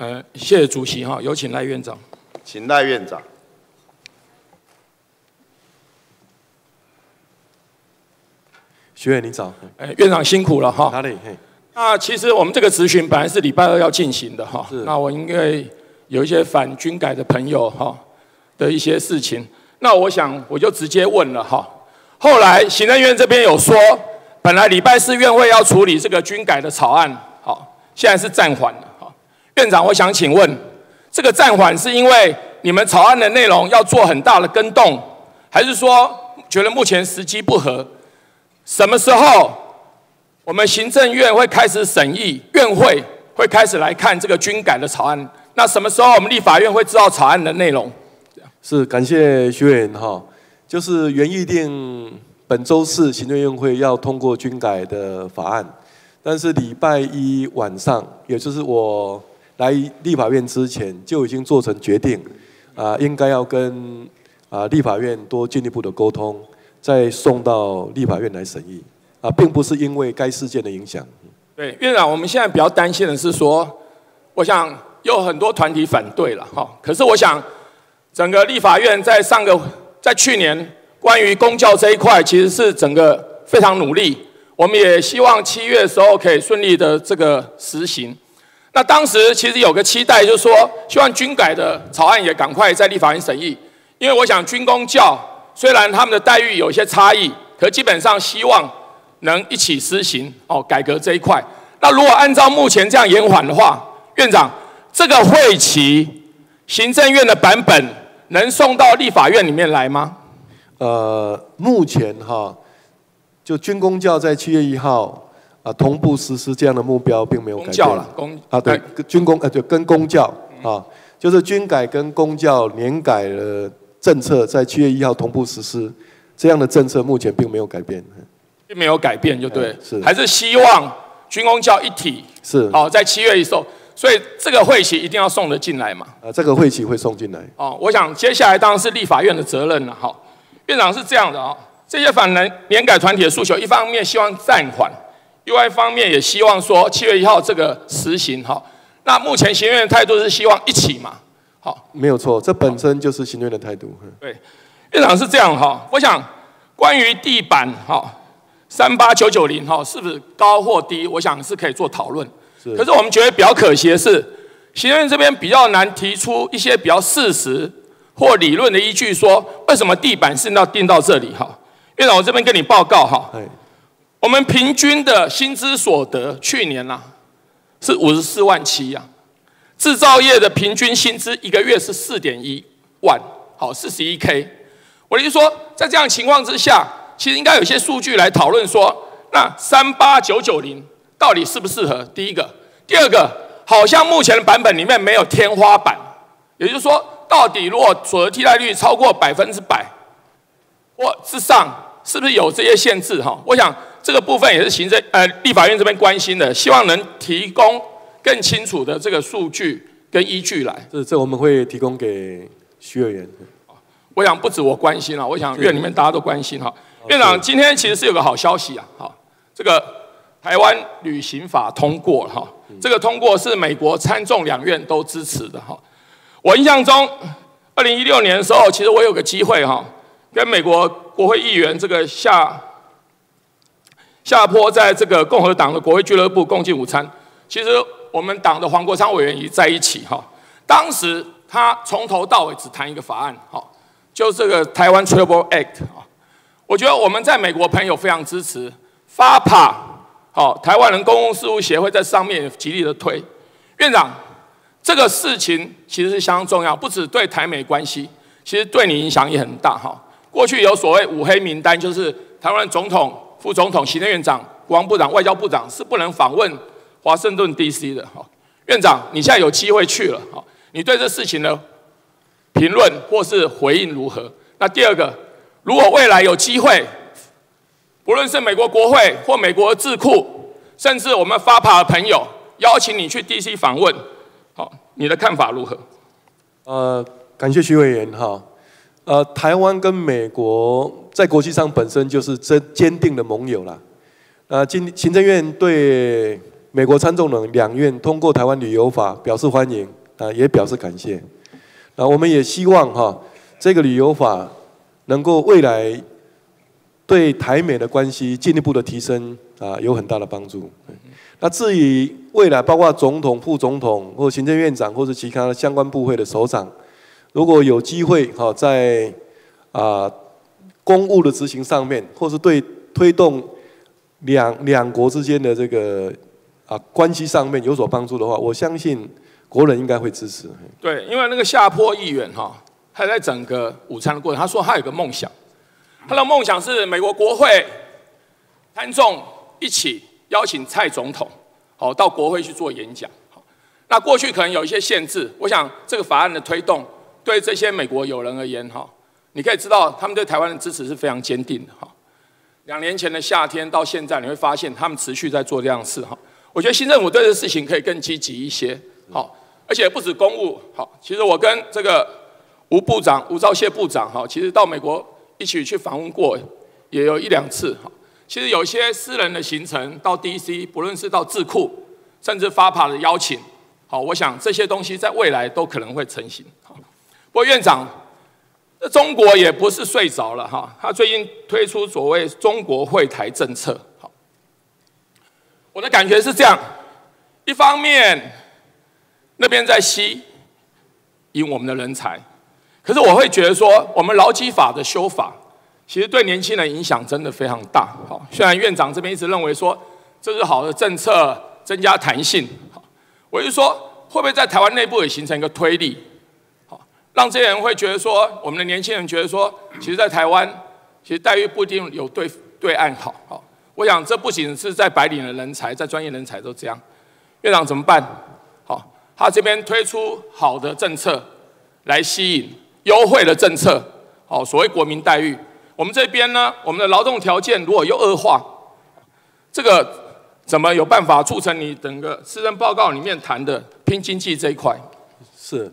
呃，谢谢主席哈，有请赖院长。请赖院长。学员你早。哎，院长辛苦了哈。哪里？那其实我们这个咨询本来是礼拜二要进行的哈。那我因为有一些反军改的朋友哈的一些事情，那我想我就直接问了哈。后来行政院这边有说，本来礼拜四院会要处理这个军改的草案，好，现在是暂缓了。院长，我想请问，这个暂缓是因为你们草案的内容要做很大的更动，还是说觉得目前时机不合？什么时候我们行政院会开始审议？院会会开始来看这个军改的草案？那什么时候我们立法院会知道草案的内容？是感谢徐委员哈，就是原预定本周四行政院会要通过军改的法案，但是礼拜一晚上，也就是我。来立法院之前就已经做成决定，啊，应该要跟啊立法院多进一步的沟通，再送到立法院来审议，啊，并不是因为该事件的影响。对，院长，我们现在比较担心的是说，我想有很多团体反对了哈。可是我想，整个立法院在上个在去年关于公教这一块，其实是整个非常努力。我们也希望七月的时候可以顺利的这个实行。那当时其实有个期待，就是说希望军改的草案也赶快在立法院审议，因为我想军公教虽然他们的待遇有一些差异，可基本上希望能一起施行哦改革这一块。那如果按照目前这样延缓的话，院长这个会期行政院的版本能送到立法院里面来吗？呃，目前哈，就军公教在七月一号。啊，同步实施这样的目标并没有改变。教了，公啊对，军工呃就跟公教啊，就是军改跟公教年改的政策在七月一号同步实施，这样的政策目前并没有改变。并没有改变就对，是还是希望军工教一体是哦，在七月一送，所以这个会期一定要送得进来嘛。啊，这个会期会送进来。哦，我想接下来当然是立法院的责任了。好，院长是这样的啊，这些反人年改团体的诉求，一方面希望暂缓。另外一方面也希望说七月一号这个实行哈，那目前行院的态度是希望一起嘛，好，没有错，这本身就是行院的态度。对，院长是这样哈，我想关于地板哈三八九九零哈是不是高或低，我想是可以做讨论。可是我们觉得比较可惜的是，行院这边比较难提出一些比较事实或理论的依据，说为什么地板是要定到这里哈？院长，我这边跟你报告哈。我们平均的薪资所得去年呐是五十四万七呀，制造业的平均薪资一个月是四点一万，好四十一 K。我的意思说，在这样情况之下，其实应该有些数据来讨论说，那三八九九零到底适不适合？第一个，第二个，好像目前的版本里面没有天花板，也就是说，到底如果所得替代率超过百分之百或之上，是不是有这些限制？哈，我想。这个部分也是行政呃立法院这边关心的，希望能提供更清楚的这个数据跟依据来。这这我们会提供给徐委员。我想不止我关心了，我想院里面大家都关心哈。院长，今天其实是有个好消息啊，哈，这个台湾旅行法通过了哈，这个通过是美国参众两院都支持的哈。我印象中，二零一六年的时候，其实我有个机会哈，跟美国国会议员这个下。下坡在这个共和党的国会俱乐部共进午餐，其实我们党的黄国昌委员也在一起哈。当时他从头到尾只谈一个法案，哈，就这个台湾 Travel Act 啊。我觉得我们在美国朋友非常支持，FAPA 好，台湾人公共事务协会在上面极力的推。院长，这个事情其实是相当重要，不止对台美关系，其实对你影响也很大哈。过去有所谓五黑名单，就是台湾总统。副总统、行政院长、国防部长、外交部长是不能访问华盛顿 D.C. 的。哈，院长，你现在有机会去了。哈，你对这事情的评论或是回应如何？那第二个，如果未来有机会，不论是美国国会或美国智库，甚至我们发爬的朋友邀请你去 D.C. 访问，好，你的看法如何？呃，感谢徐委员。哈。呃，台湾跟美国在国际上本身就是真坚定的盟友啦。呃，今行政院对美国参众两两院通过台湾旅游法表示欢迎，啊，也表示感谢。那我们也希望哈，这个旅游法能够未来对台美的关系进一步的提升啊，有很大的帮助。那至于未来包括总统、副总统或行政院长或者其他相关部会的首长。如果有机会，哈，在啊公务的执行上面，或是对推动两两国之间的这个啊关系上面有所帮助的话，我相信国人应该会支持。对，因为那个下坡议员哈，他在整个午餐的过程，他说他有个梦想，他的梦想是美国国会参众一起邀请蔡总统，好到国会去做演讲。那过去可能有一些限制，我想这个法案的推动。对这些美国友人而言，哈，你可以知道他们对台湾的支持是非常坚定的，哈。两年前的夏天到现在，你会发现他们持续在做这样的事，哈。我觉得新政府对这事情可以更积极一些，好，而且不止公务，好，其实我跟这个吴部长、吴钊燮部长，哈，其实到美国一起去访问过，也有一两次，哈。其实有一些私人的行程到 D.C.，不论是到智库，甚至发爬的邀请，好，我想这些东西在未来都可能会成型。好，不过院长，中国也不是睡着了哈，他最近推出所谓中国会台政策。好，我的感觉是这样，一方面那边在吸引我们的人才，可是我会觉得说，我们劳基法的修法。其实对年轻人影响真的非常大。好，虽然院长这边一直认为说这是好的政策，增加弹性。我就说会不会在台湾内部也形成一个推力？让这些人会觉得说，我们的年轻人觉得说，其实，在台湾其实待遇不一定有对对岸好。好，我想这不仅是在白领的人才，在专业人才都这样。院长怎么办？好，他这边推出好的政策来吸引优惠的政策。好，所谓国民待遇。我们这边呢，我们的劳动条件如果又恶化，这个怎么有办法促成你整个施政报告里面谈的拼经济这一块？是，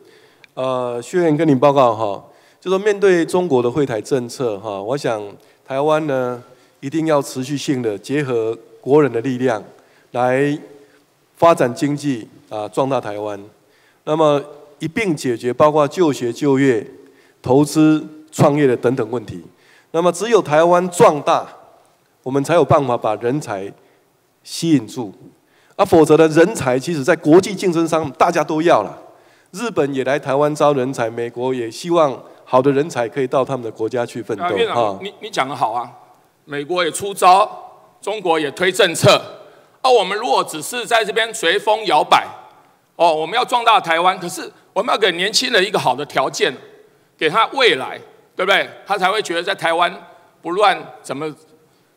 呃，薛员跟你报告哈，就说面对中国的会台政策哈，我想台湾呢一定要持续性的结合国人的力量来发展经济啊，壮大台湾，那么一并解决包括就学、就业、投资、创业的等等问题。那么只有台湾壮大，我们才有办法把人才吸引住，啊，否则的人才其实在国际竞争上大家都要了，日本也来台湾招人才，美国也希望好的人才可以到他们的国家去奋斗。啊，你你讲的好啊，美国也出招，中国也推政策，而我们如果只是在这边随风摇摆，哦，我们要壮大台湾，可是我们要给年轻人一个好的条件，给他未来。对不对？他才会觉得在台湾不乱怎么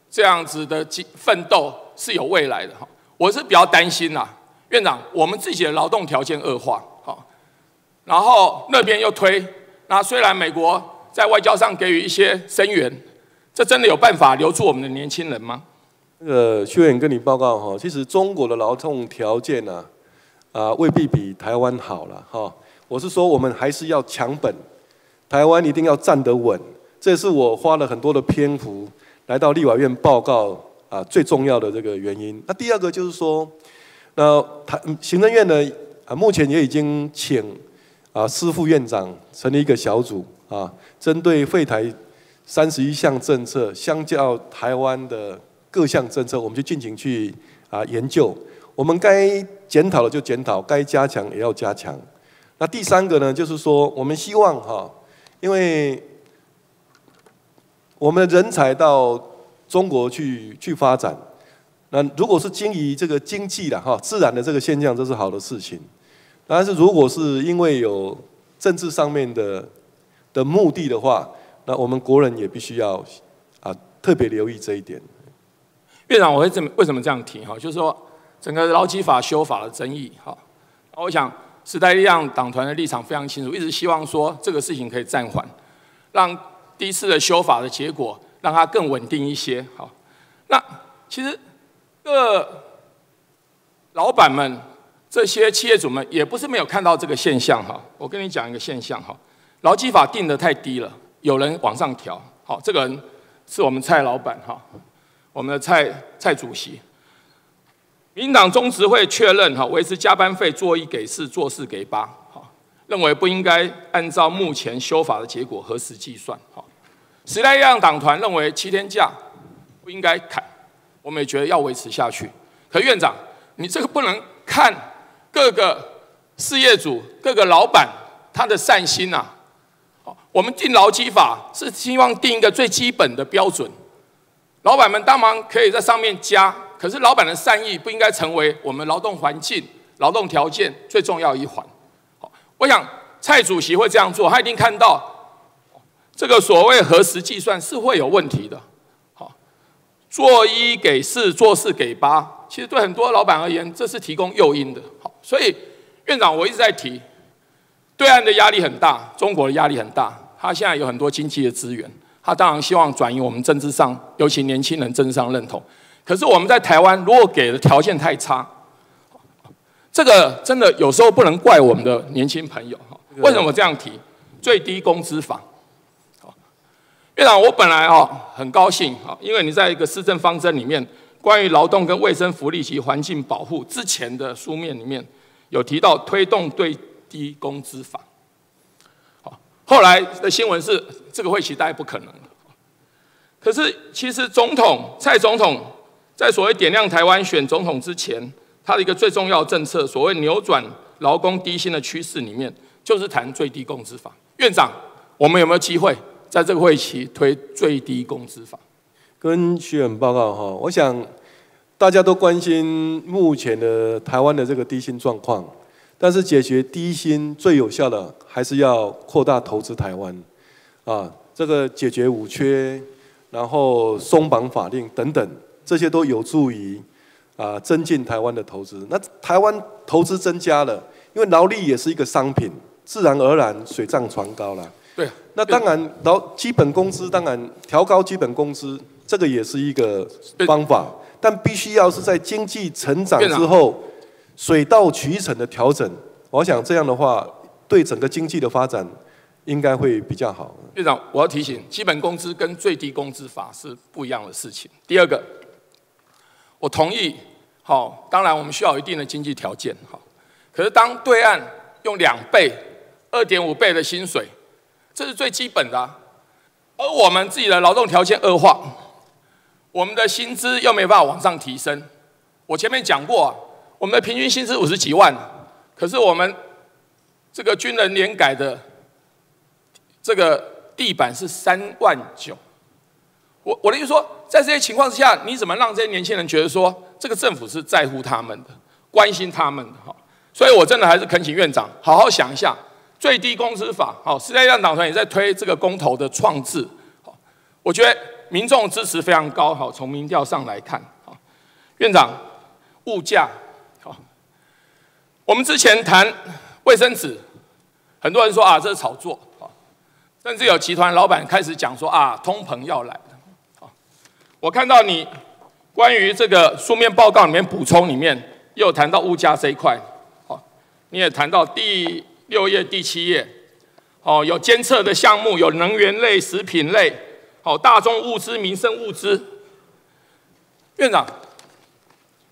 这样子的奋斗是有未来的哈。我是比较担心呐，院长，我们自己的劳动条件恶化，好，然后那边又推，那虽然美国在外交上给予一些声援，这真的有办法留住我们的年轻人吗？那个薛远跟你报告哈，其实中国的劳动条件呢，啊未必比台湾好了哈。我是说，我们还是要强本。台湾一定要站得稳，这是我花了很多的篇幅来到立法院报告啊最重要的这个原因。那第二个就是说，那台行政院呢啊目前也已经请啊司副院长成立一个小组啊，针对废台三十一项政策，相较台湾的各项政策，我们就尽情去啊研究。我们该检讨的就检讨，该加强也要加强。那第三个呢，就是说我们希望哈。因为我们人才到中国去去发展，那如果是经营这个经济的哈，自然的这个现象，这是好的事情。但是如果是因为有政治上面的的目的的话，那我们国人也必须要啊特别留意这一点。院长，我会这么为什么这样提哈？就是说整个劳基法修法的争议哈，我想。时代力量党团的立场非常清楚，一直希望说这个事情可以暂缓，让第一次的修法的结果让它更稳定一些。好，那其实各老板们、这些企业主们也不是没有看到这个现象哈。我跟你讲一个现象哈，劳基法定的太低了，有人往上调。好，这个人是我们蔡老板哈，我们的蔡蔡主席。民党中执会确认，哈，维持加班费做一给四，做四给八，哈，认为不应该按照目前修法的结果核实计算，哈。时代力量党团认为七天假不应该砍，我们也觉得要维持下去。可院长，你这个不能看各个事业主、各个老板他的善心呐。我们定劳基法是希望定一个最基本的标准，老板们当然可以在上面加。可是老板的善意不应该成为我们劳动环境、劳动条件最重要一环。我想蔡主席会这样做，他一定看到这个所谓核实计算是会有问题的。做一给四，做四给八，其实对很多老板而言，这是提供诱因的。好，所以院长我一直在提，对岸的压力很大，中国的压力很大，他现在有很多经济的资源，他当然希望转移我们政治上，尤其年轻人政治上认同。可是我们在台湾，如果给的条件太差，这个真的有时候不能怪我们的年轻朋友。为什么这样提？最低工资法。院长，我本来哦很高兴啊，因为你在一个施政方针里面，关于劳动跟卫生福利及环境保护之前的书面里面，有提到推动最低工资法。好，后来的新闻是这个会期大概不可能可是其实总统蔡总统在所谓点亮台湾选总统之前，他的一个最重要政策，所谓扭转劳工低薪的趋势里面，就是谈最低工资法。院长，我们有没有机会在这个会期推最低工资法？跟徐远报告哈，我想大家都关心目前的台湾的这个低薪状况，但是解决低薪最有效的还是要扩大投资台湾，啊，这个解决五缺。然后松绑法令等等，这些都有助于啊增进台湾的投资。那台湾投资增加了，因为劳力也是一个商品，自然而然水涨船高了。对。那当然，然后基本工资当然调高基本工资，这个也是一个方法，但必须要是在经济成长之后水到渠成的调整。我想这样的话，对整个经济的发展。应该会比较好。院长，我要提醒，基本工资跟最低工资法是不一样的事情。第二个，我同意，好，当然我们需要一定的经济条件，好。可是当对岸用两倍、二点五倍的薪水，这是最基本的，而我们自己的劳动条件恶化，我们的薪资又没办法往上提升。我前面讲过，啊我们的平均薪资五十几万，可是我们这个军人年改的。这个地板是三万九，我我的意思说，在这些情况之下，你怎么让这些年轻人觉得说，这个政府是在乎他们的，关心他们的哈？所以我真的还是恳请院长好好想一下最低工资法。好，时代力量党团也在推这个公投的创制。好，我觉得民众支持非常高。好，从民调上来看，好，院长，物价，好，我们之前谈卫生纸，很多人说啊，这是炒作。甚至有集团老板开始讲说啊，通膨要来了。好，我看到你关于这个书面报告里面补充里面，又谈到物价这一块。好，你也谈到第六页、第七页。哦，有监测的项目，有能源类、食品类，好，大众物资、民生物资。院长，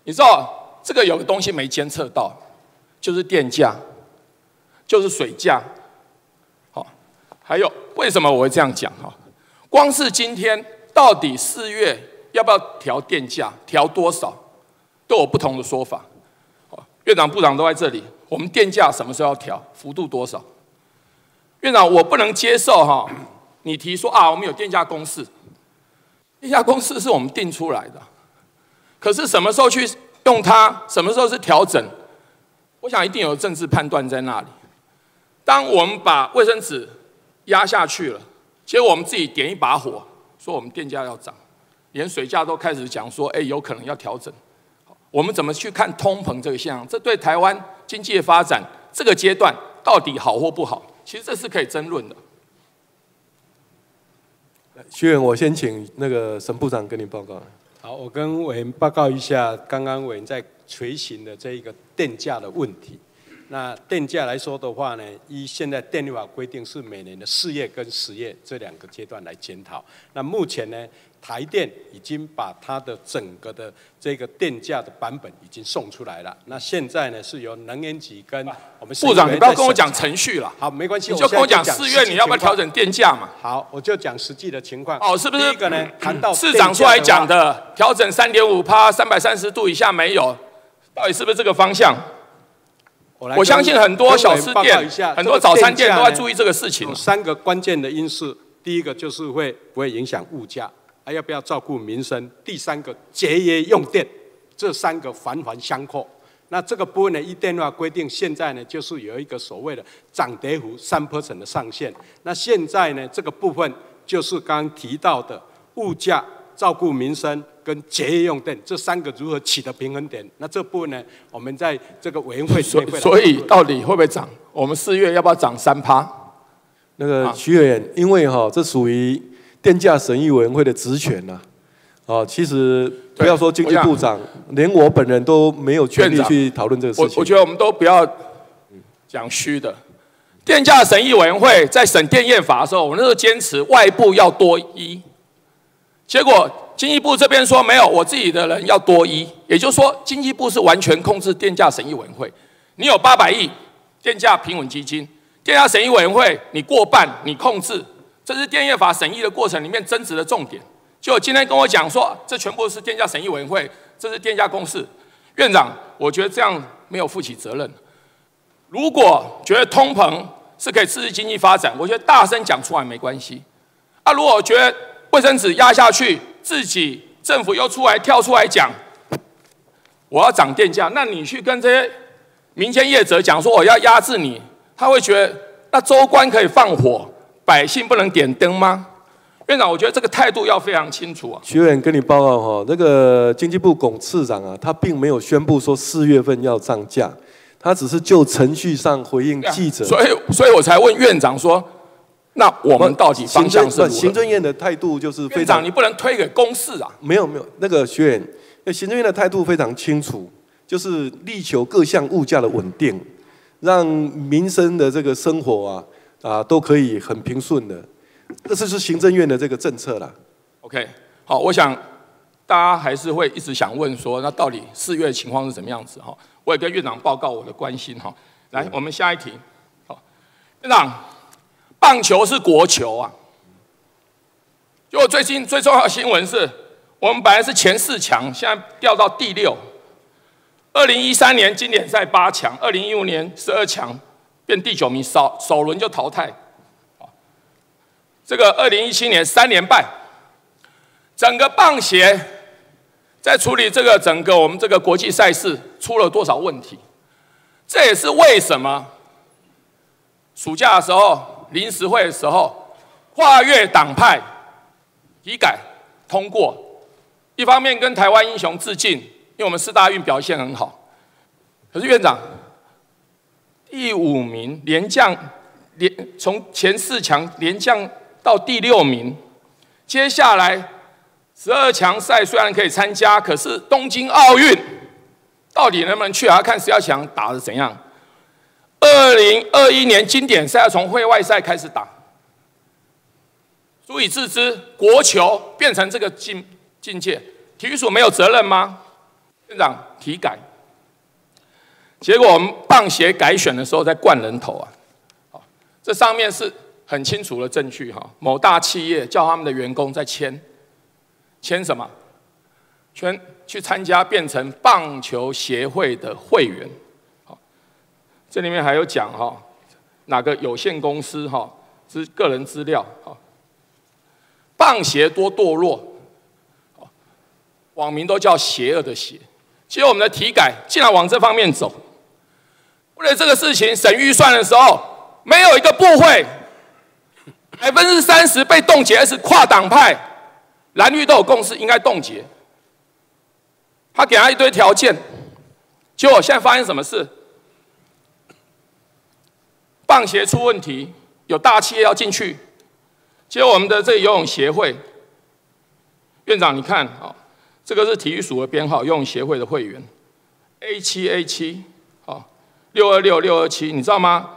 你知道这个有个东西没监测到，就是电价，就是水价。好还有为什么我会这样讲哈？光是今天到底四月要不要调电价，调多少，都有不同的说法。院长、部长都在这里，我们电价什么时候要调，幅度多少？院长，我不能接受哈，你提说啊，我们有电价公式，电价公式是我们定出来的，可是什么时候去用它，什么时候是调整？我想一定有政治判断在那里。当我们把卫生纸压下去了，结果我们自己点一把火，说我们电价要涨，连水价都开始讲说，哎，有可能要调整。我们怎么去看通膨这个现象？这对台湾经济的发展这个阶段到底好或不好？其实这是可以争论的。徐远，我先请那个沈部长跟你报告。好，我跟委员报告一下，刚刚委员在垂询的这一个电价的问题。那电价来说的话呢，依现在电力法规定是每年的四月跟十月这两个阶段来检讨。那目前呢，台电已经把它的整个的这个电价的版本已经送出来了。那现在呢，是由能源局跟我们部长，你不要跟我讲程序了。好，没关系，你就跟我讲四月你要不要调整电价嘛？好，我就讲实际的情况。哦，是不是？第一个呢，<clears throat> 谈到市长出来讲的调整三点五趴，三百三十度以下没有，到底是不是这个方向？我相信很多小吃店、很多早餐店都在注意这个事情。三个关键的因素，第一个就是会不会影响物价，还要不要照顾民生？第三个节约用电，这三个环环相扣。那这个部分呢，一电话规定，现在呢就是有一个所谓的涨跌幅三 percent 的上限。那现在呢，这个部分就是刚刚提到的物价。照顾民生跟节约用电这三个如何取得平衡点？那这部分呢，我们在这个委员会所所以到底会不会涨？我们四月要不要涨三趴？那个徐委员，因为哈，这属于电价审议委员会的职权呐。啊，其实不要说经济部长，连我本人都没有权利去讨论这个事情。我我觉得我们都不要讲虚的。电价审议委员会在审电业法的时候，我那时候坚持外部要多一。结果经济部这边说没有，我自己的人要多一，也就是说经济部是完全控制电价审议委员会，你有八百亿电价平稳基金，电价审议委员会你过半，你控制，这是电业法审议的过程里面争执的重点。就今天跟我讲说，这全部是电价审议委员会，这是电价公式。院长，我觉得这样没有负起责任。如果觉得通膨是可以刺激经济发展，我觉得大声讲出来没关系。啊，如果觉得卫生纸压下去，自己政府又出来跳出来讲，我要涨电价，那你去跟这些民间业者讲说我要压制你，他会觉得那州官可以放火，百姓不能点灯吗？院长，我觉得这个态度要非常清楚啊。徐委员跟你报告哈，那个经济部龚次长啊，他并没有宣布说四月份要涨价，他只是就程序上回应记者。所以，所以我才问院长说，那我们到底方向是？行政院的态度就是非常。院长，你不能推给公事啊。没有没有，那个徐委员，那行政院的态度非常清楚，就是力求各项物价的稳定，让民生的这个生活啊啊都可以很平顺的。这次是行政院的这个政策了。OK，好，我想大家还是会一直想问说，那到底四月情况是怎么样子？哈，我也跟院长报告我的关心哈。来，我们下一题。好，院长，棒球是国球啊。就我最近最重要的新闻是，我们本来是前四强，现在掉到第六。二零一三年经典赛八强，二零一五年十二强，变第九名，首首轮就淘汰。啊这个二零一七年三连败，整个棒协在处理这个整个我们这个国际赛事出了多少问题？这也是为什么暑假的时候临时会的时候跨越党派体改通过，一方面跟台湾英雄致敬，因为我们四大运表现很好。可是院长第五名连降连从前四强连降。到第六名，接下来十二强赛虽然可以参加，可是东京奥运到底能不能去？还要看十二强打的怎样。二零二一年经典赛要从会外赛开始打，足以自知国球变成这个境境界，体育署没有责任吗？院长体改，结果我们棒协改选的时候在灌人头啊，这上面是。很清楚的证据哈，某大企业叫他们的员工在签，签什么？签去参加变成棒球协会的会员。好，这里面还有讲哈，哪个有限公司哈，是个人资料。好，棒协多堕落，网民都叫邪恶的邪。其实我们的体改竟然往这方面走。为了这个事情审预算的时候，没有一个部会。百分之三十被冻结，是跨党派蓝绿都有共识，应该冻结。他给他一堆条件，结果现在发生什么事？棒协出问题，有大企业要进去，结果我们的这游泳协会院长，你看啊，这个是体育署的编号，游泳协会的会员 A 七 A 七，六二六六二七，你知道吗？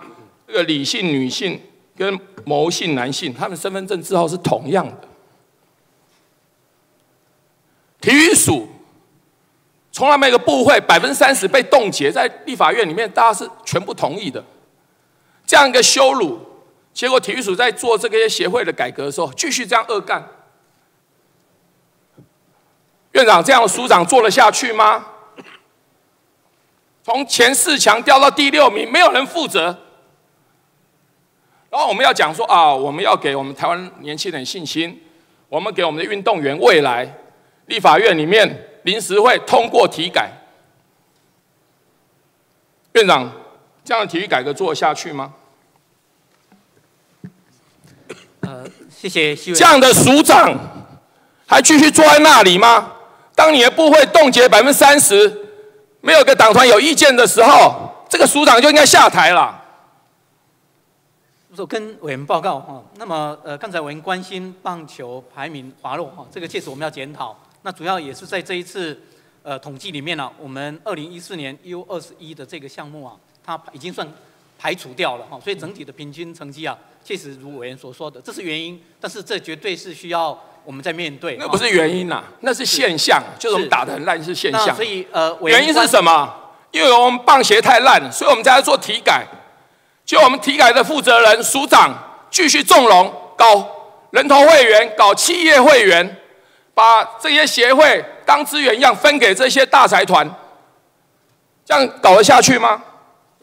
这个理性女性。跟谋性男性，他们身份证字号是同样的。体育署从来没有个部会百分之三十被冻结，在立法院里面大家是全部同意的，这样一个羞辱。结果体育署在做这个协会的改革的时候，继续这样恶干。院长这样的署长做得下去吗？从前四强掉到第六名，没有人负责。然后我们要讲说啊，我们要给我们台湾年轻人信心，我们给我们的运动员未来。立法院里面临时会通过体改，院长，这样的体育改革做得下去吗？呃，谢谢。这样的署长还继续坐在那里吗？当你的部会冻结百分之三十，没有个党团有意见的时候，这个署长就应该下台了。我跟委员报告哈，那么呃，刚才委员关心棒球排名滑落哈，这个确实我们要检讨。那主要也是在这一次呃统计里面呢，我们二零一四年 U 二十一的这个项目啊，它已经算排除掉了哈，所以整体的平均成绩啊，确实如委员所说的，这是原因，但是这绝对是需要我们在面对。那不是原因呐，那是现象，就是我们打的很烂是现象。所以呃，原因是什么？因为我们棒协太烂，所以我们在做体改。就我们体改的负责人署长继续纵容，搞人头会员，搞企业会员，把这些协会当资源一样分给这些大财团，这样搞得下去吗？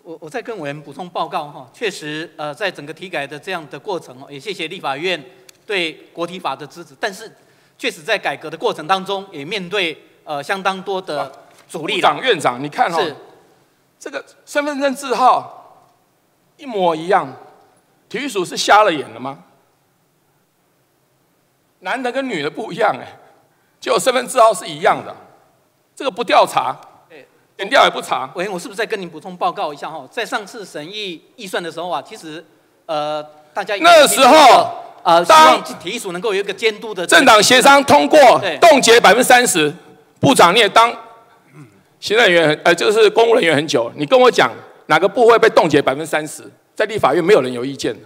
我我再跟委员补充报告哈，确实呃，在整个体改的这样的过程哦，也谢谢立法院对国体法的支持，但是确实在改革的过程当中，也面对呃相当多的阻力。长院长，你看哈，这个身份证字号一模一样，体育署是瞎了眼了吗？男的跟女的不一样哎，结果身份证号是一样的，这个不调查。点调也不查，喂，我是不是再跟您补充报告一下哈？在上次审议预算的时候啊，其实呃，大家那时候呃，当体育署能够有一个监督的政党协商通过冻结百分之三十，部长你也当。行政人员呃，就是公务人员很久，你跟我讲哪个部会被冻结百分之三十，在立法院没有人有意见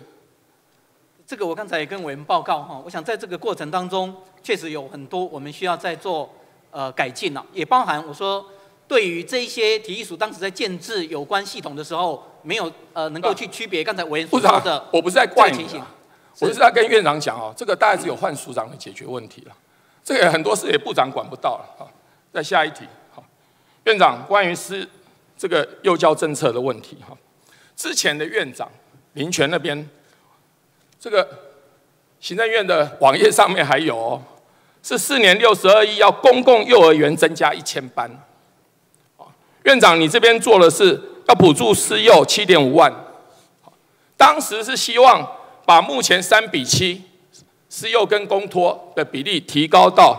这个我刚才也跟委员报告哈，我想在这个过程当中，确实有很多我们需要在做呃改进了，也包含我说。对于这些体育署当时在建制有关系统的时候，没有呃能够去区别刚才委员所说的，我不是在怪你，我是在跟院长讲哦，这个大概是有换署长的解决问题了，这个很多事也部长管不到了啊。再下一题，好，院长关于是这个幼教政策的问题哈，之前的院长林权那边，这个行政院的网页上面还有哦，是四年六十二亿要公共幼儿园增加一千班。院长，你这边做的是要补助私幼七点五万，当时是希望把目前三比七私幼跟公托的比例提高到，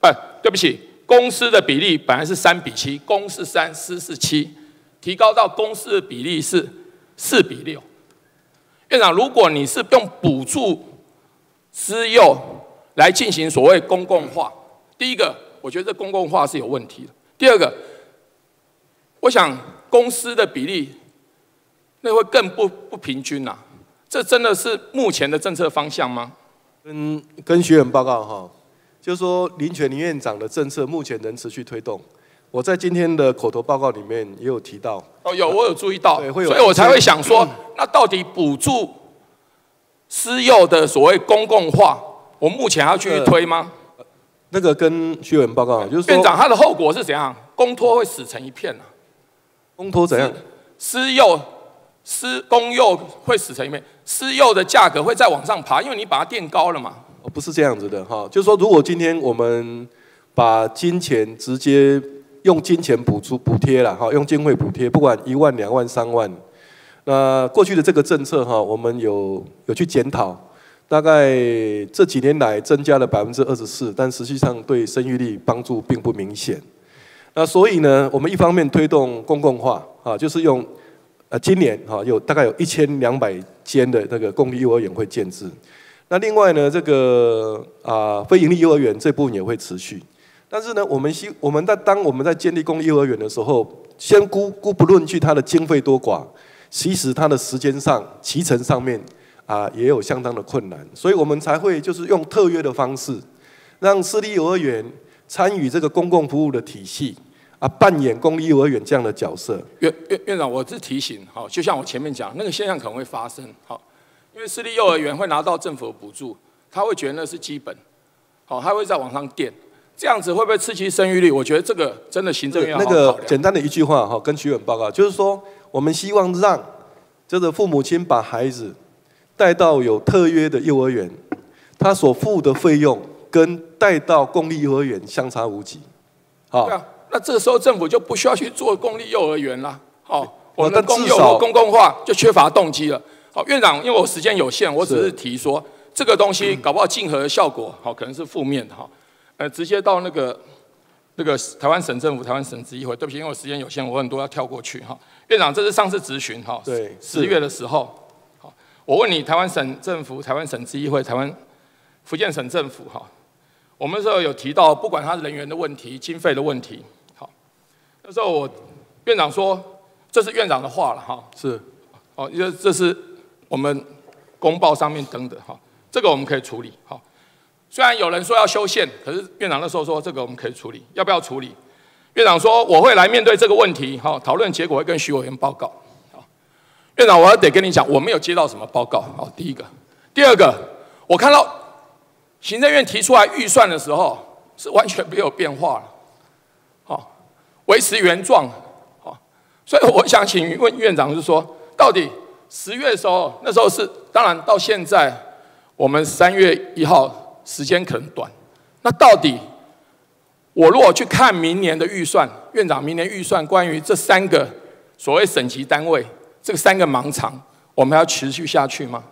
不，对不起，公司的比例本来是三比七，公是三，私是七，提高到公司的比例是四比六。院长，如果你是用补助私幼来进行所谓公共化，第一个，我觉得这公共化是有问题的；第二个。我想公司的比例，那会更不不平均呐。这真的是目前的政策方向吗？跟跟学员报告哈，就是说林权林院长的政策目前能持续推动。我在今天的口头报告里面也有提到。哦，有我有注意到，所以我才会想说，那到底补助私幼的所谓公共化，我目前要去推吗？那个跟学员报告，就是院长他的后果是怎样？公托会死成一片啊。公托怎样？私幼、私公幼会死成一片，私幼的价格会再往上爬，因为你把它垫高了嘛。哦，不是这样子的哈，就是说，如果今天我们把金钱直接用金钱补助补贴了哈，用经费补贴，不管一万、两万、三万，那过去的这个政策哈，我们有有去检讨，大概这几年来增加了百分之二十四，但实际上对生育率帮助并不明显。那所以呢，我们一方面推动公共化啊，就是用呃今年哈有大概有一千两百间的那个公立幼儿园会建制。那另外呢，这个啊非营利幼儿园这部分也会持续。但是呢，我们希我们在当我们在建立公立幼儿园的时候，先估估不论去它的经费多寡，其实它的时间上、提成上面啊也有相当的困难，所以我们才会就是用特约的方式，让私立幼儿园参与这个公共服务的体系。啊，扮演公立幼儿园这样的角色。院院院长，我是提醒，好，就像我前面讲，那个现象可能会发生，好，因为私立幼儿园会拿到政府的补助，他会觉得那是基本，好，他会在往上垫，这样子会不会刺激生育率？我觉得这个真的行政院那个简单的一句话哈，跟徐远报告，就是说，我们希望让这个父母亲把孩子带到有特约的幼儿园，他所付的费用跟带到公立幼儿园相差无几，好。那这个时候政府就不需要去做公立幼儿园了，好，我们的公幼公共化就缺乏动机了。好，院长，因为我时间有限，我只是提说这个东西搞不好竞合的效果，好，可能是负面的哈。呃，直接到那个那个台湾省政府、台湾省执议会，对不起，因为我时间有限，我很多要跳过去哈。院长，这是上次咨询哈，对，十月的时候，好，我问你，台湾省政府、台湾省执议会、台湾福建省政府哈，我们时候有提到，不管他人员的问题、经费的问题。那时候我院长说，这是院长的话了哈，是，哦，因为这是我们公报上面登的哈，这个我们可以处理哈。虽然有人说要修宪，可是院长那时候说这个我们可以处理，要不要处理？院长说我会来面对这个问题，哈，讨论结果会跟徐委员报告。好，院长，我要得跟你讲，我没有接到什么报告。好，第一个，第二个，我看到行政院提出来预算的时候，是完全没有变化了，好，维持原状，好，所以我想请问院长，就是说到底十月的时候，那时候是，当然到现在，我们三月一号时间可能短，那到底？我如果去看明年的预算，院长明年预算关于这三个所谓省级单位，这三个盲场，我们要持续下去吗？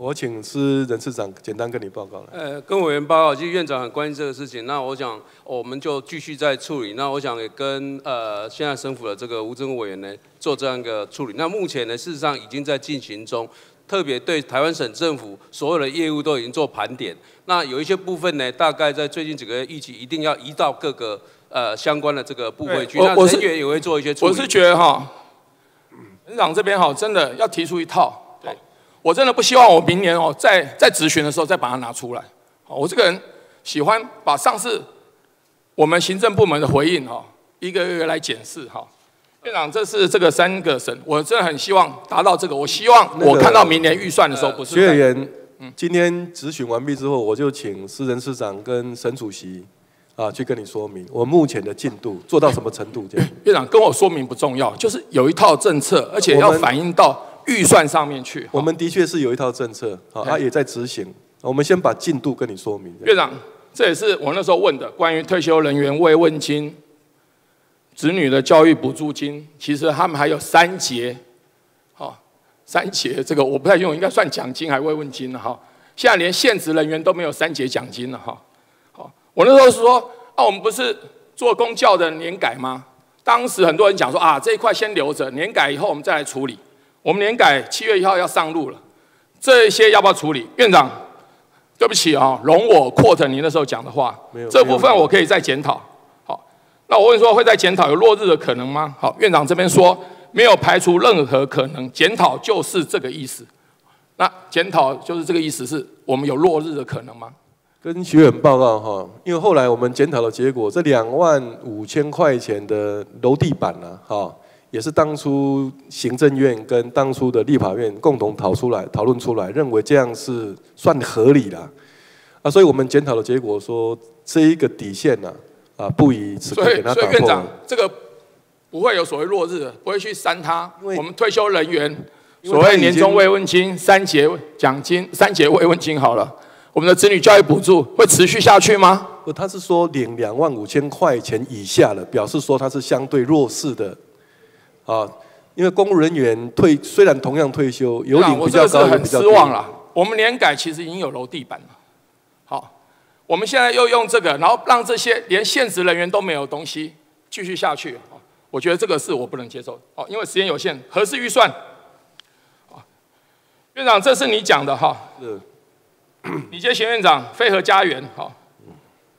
我请司人事长简单跟你报告了。呃，跟委员报告，其实院长很关心这个事情。那我想，我们就继续在处理。那我想也跟呃现在省府的这个吴政委员呢做这样一个处理。那目前呢，事实上已经在进行中。特别对台湾省政府所有的业务都已经做盘点，那有一些部分呢，大概在最近几个月预期一定要移到各个呃相关的这个部会去，那人员也会做一些处理。我是觉得哈，<coughs> 院长这边哈，真的要提出一套，对，我真的不希望我明年哦，在在质询的时候再把它拿出来。我这个人喜欢把上次我们行政部门的回应哈，一个一个来检视哈。院长，这是这个三个省，我真的很希望达到这个。我希望我看到明年预算的时候，不是。徐委员，今天质询完毕之后，我就请司人市长跟沈主席啊去跟你说明我目前的进度做到什么程度。这样，院长跟我说明不重要，就是有一套政策，而且要反映到预算上面去。我们的确是有一套政策，好，他也在执行。我们先把进度跟你说明。院长，这也是我那时候问的，关于退休人员慰问金。子女的教育补助金，其实他们还有三节，好，三节这个我不太用，应该算奖金还慰问金了哈。现在连现职人员都没有三节奖金了哈。好，我那时候是说，啊，我们不是做公教的年改吗？当时很多人讲说啊，这一块先留着，年改以后我们再来处理。我们年改七月一号要上路了，这些要不要处理？院长，对不起啊，容我 quote 您那时候讲的话，这部分我可以再检讨。好那我问说会再检讨有落日的可能吗？好，院长这边说没有排除任何可能，检讨就是这个意思。那检讨就是这个意思，是我们有落日的可能吗？跟学员报告哈，因为后来我们检讨的结果，这两万五千块钱的楼地板呢，哈，也是当初行政院跟当初的立法院共同讨出来、讨论出来，认为这样是算合理的。啊，所以我们检讨的结果说，这一个底线呢。啊，不以此给他所以院长，这个不会有所谓落日，不会去删它。我们退休人员所谓年终慰问金、三节奖金、三节慰问金好了，我们的子女教育补助会持续下去吗？不，他是说领两万五千块钱以下的，表示说他是相对弱势的。啊，因为公务人员退虽然同样退休，有领比较高，很失望了。我们年改其实已经有楼地板了。好。我们现在又用这个，然后让这些连现职人员都没有东西继续下去，我觉得这个是我不能接受。哦，因为时间有限，合适预算。院长，这是你讲的哈。是。你接邢院长，飞和家园，好。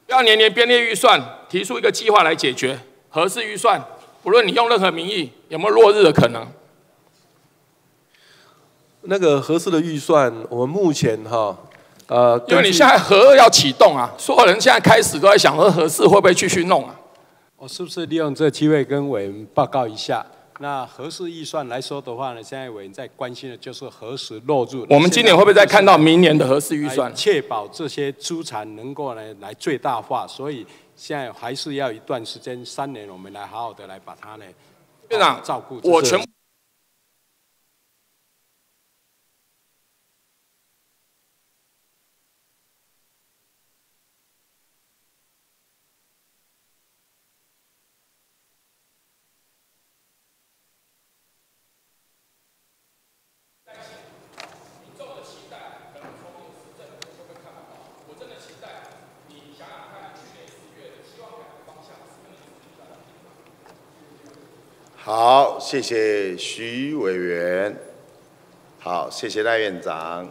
要年年编列预算，提出一个计划来解决合适预算。不论你用任何名义，有没有落日的可能？那个合适的预算，我们目前哈。呃，因为你现在核要启动啊，所有人现在开始都在想说合适会不会继续弄啊？我是不是利用这机会跟委员报告一下？那合适预算来说的话呢，现在委员在关心的就是何时落入。我们今年会不会再看到明年的合适预算？确保这些资产能够呢来最大化，所以现在还是要一段时间，三年，我们来好好的来把它呢，院长照顾。我全。好，谢谢徐委员。好，谢谢赖院长。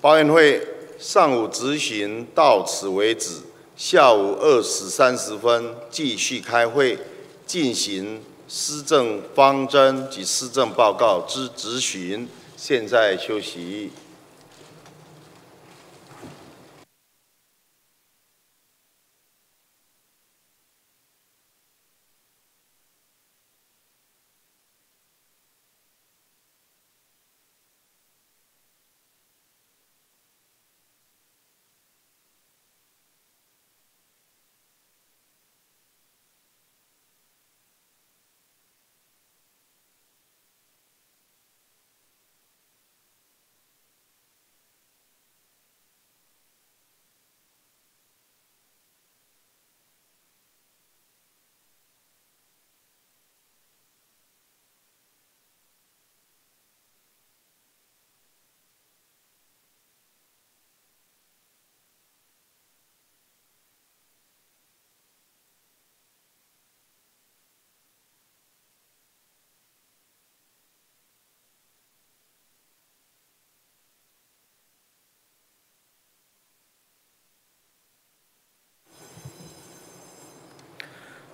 报院会上午执行到此为止，下午二时三十分继续开会，进行施政方针及施政报告之执行。现在休息。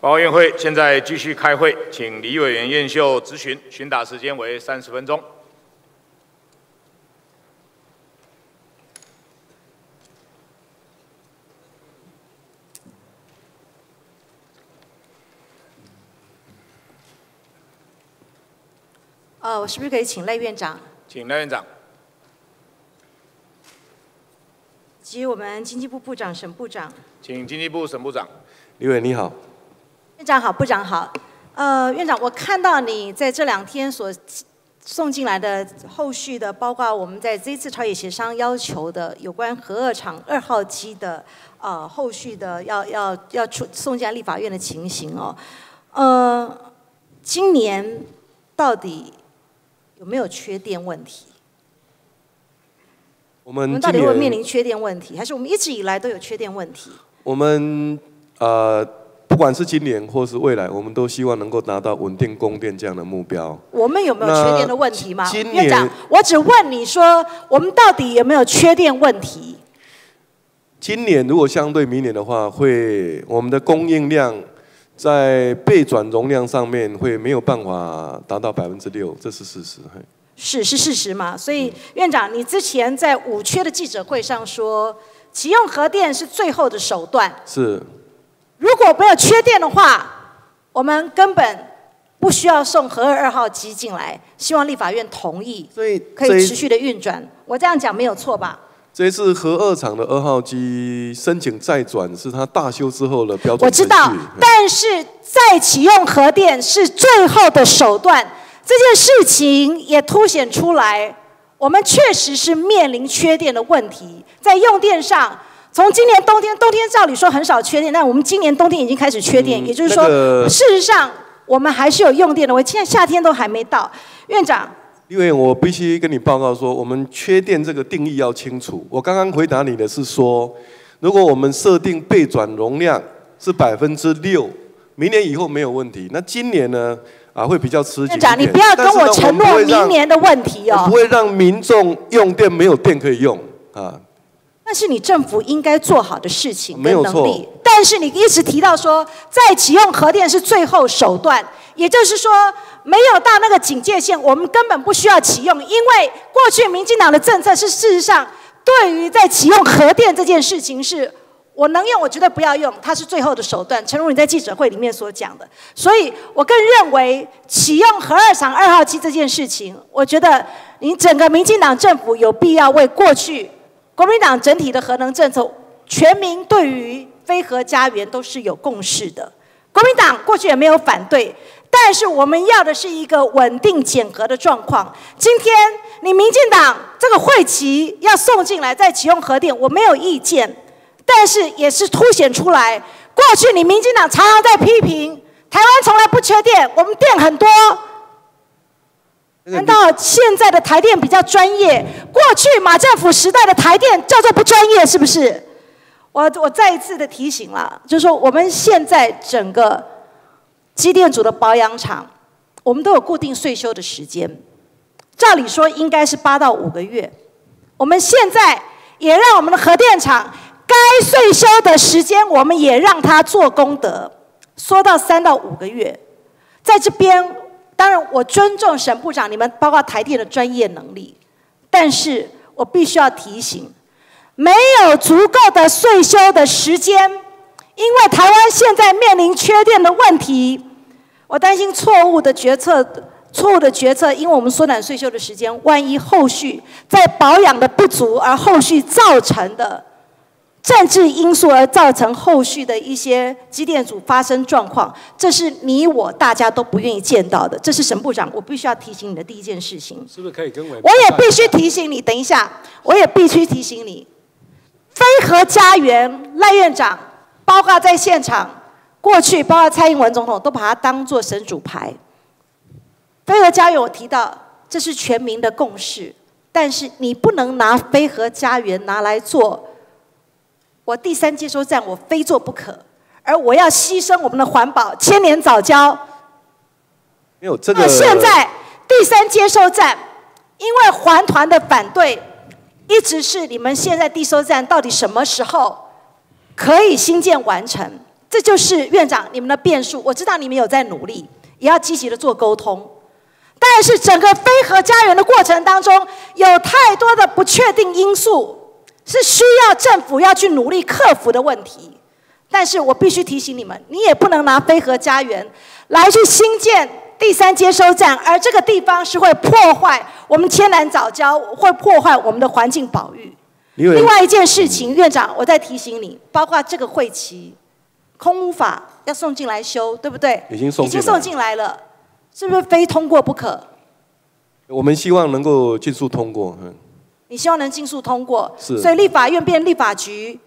保安委员会现在继续开会，请李委员验秀质询，询答时间为三十分钟。呃，我是不是可以请赖院长请赖院长。及我们经济部部长沈部长？请经济部沈部长。李委你好。长好，部长好。呃，院长，我看到你在这两天所送进来的后续的，包括我们在这次朝野协商要求的有关核二厂二号机的呃后续的要要要出送进立法院的情形哦。呃，今年到底？有没有缺电问题？我们我们到底会面临缺电问题，还是我们一直以来都有缺电问题？我们呃，不管是今年或是未来，我们都希望能够达到稳定供电这样的目标。我们有没有缺电的问题吗？院长，我只问你说，我们到底有没有缺电问题？今年如果相对明年的话，会我们的供应量。在备转容量上面会没有办法达到百分之六，这是事实。是是事实嘛？所以院长，你之前在五缺的记者会上说，启用核电是最后的手段。是。如果没有缺电的话，我们根本不需要送核二二号机进来。希望立法院同意，所以可以持续的运转。我这样讲没有错吧？这一次核二厂的二号机申请再转，是它大修之后的标准我知道，但是再启用核电是最后的手段。这件事情也凸显出来，我们确实是面临缺电的问题。在用电上，从今年冬天，冬天照理说很少缺电，但我们今年冬天已经开始缺电，也就是说，事实上我们还是有用电的。我现在夏天都还没到，院长。因为我必须跟你报告说，我们缺电这个定义要清楚。我刚刚回答你的是说，如果我们设定备转容量是百分之六，明年以后没有问题。那今年呢？啊，会比较吃紧院长，你不要跟我承诺明年的问题哦。不会让民众用电没有电可以用啊。那是你政府应该做好的事情跟能力。但是你一直提到说，再启用核电是最后手段，也就是说。没有到那个警戒线，我们根本不需要启用，因为过去民进党的政策是事实上对于在启用核电这件事情，是我能用我绝对不要用，它是最后的手段。诚如你在记者会里面所讲的，所以我更认为启用核二厂二号机这件事情，我觉得你整个民进党政府有必要为过去国民党整体的核能政策，全民对于非核家园都是有共识的。国民党过去也没有反对。但是我们要的是一个稳定减核的状况。今天你民进党这个会期要送进来再启用核电，我没有意见。但是也是凸显出来，过去你民进党常常在批评台湾从来不缺电，我们电很多。难道现在的台电比较专业？过去马政府时代的台电叫做不专业，是不是？我我再一次的提醒了，就是说我们现在整个。机电组的保养厂，我们都有固定税修的时间，照理说应该是八到五个月。我们现在也让我们的核电厂该税修的时间，我们也让它做功德，缩到三到五个月。在这边，当然我尊重沈部长你们包括台电的专业能力，但是我必须要提醒，没有足够的税修的时间。因为台湾现在面临缺电的问题，我担心错误的决策，错误的决策，因为我们缩短税休的时间，万一后续在保养的不足，而后续造成的政治因素而造成后续的一些机电组发生状况，这是你我大家都不愿意见到的。这是沈部长，我必须要提醒你的第一件事情。是不是可以跟我？我也必须提醒你，等一下，我也必须提醒你，飞和家园赖院长。包括在现场，过去包括蔡英文总统都把它当做神主牌。飞和家园我提到，这是全民的共识，但是你不能拿飞和家园拿来做我第三接收站，我非做不可，而我要牺牲我们的环保，千年早教。没有这个。那现在第三接收站，因为环团的反对，一直是你们现在第收站到底什么时候？可以新建完成这这就是院长你们的变数。我知道你们有在努力，也要积极的做沟通。但是整个飞核家园的过程当中，有太多的不确定因素，是需要政府要去努力克服的问题。但是我必须提醒你们，你也不能拿飞河家园来去新建第三接收站，而这个地方是会破坏我们天然早教，会破坏我们的环境保育。另外一件事情，院长，我再提醒你，包括这个会期，空屋法要送进来修，对不对？已经送已经送进来了，是不是非通过不可？我们希望能够尽速通过。嗯，你希望能尽速通过，是所以立法院变立法局，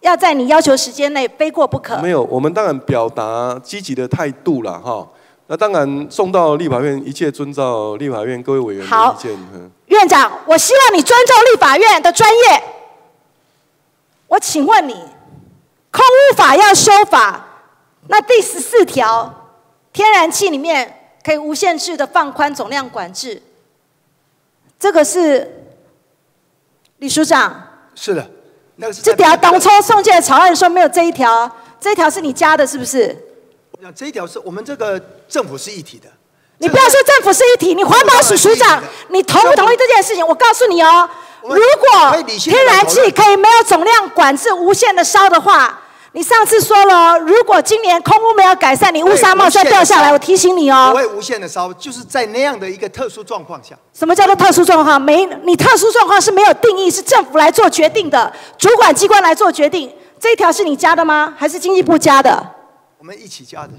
要在你要求时间内非过不可。没有，我们当然表达积极的态度了哈。那当然送到立法院，一切遵照立法院各位委员的意见。嗯院长，我希望你尊重立法院的专业。我请问你，空污法要修法，那第十四条，天然气里面可以无限制的放宽总量管制，这个是李署长，是的，那个是这条当初送进来草案说没有这一条，这一条是你加的，是不是？我讲这一条是我们这个政府是一体的，你不要说政府是一体，你环保署署长，你同不同意这件事情？我告诉你哦，如果天然气可以没有总量管制、无限的烧的话，你上次说了哦，如果今年空屋没有改善，你乌纱帽再掉下来，我提醒你哦不。会无限的烧，就是在那样的一个特殊状况下。什么叫做特殊状况？没，你特殊状况是没有定义，是政府来做决定的，主管机关来做决定。这一条是你加的吗？还是经济部加的？我们一起加的，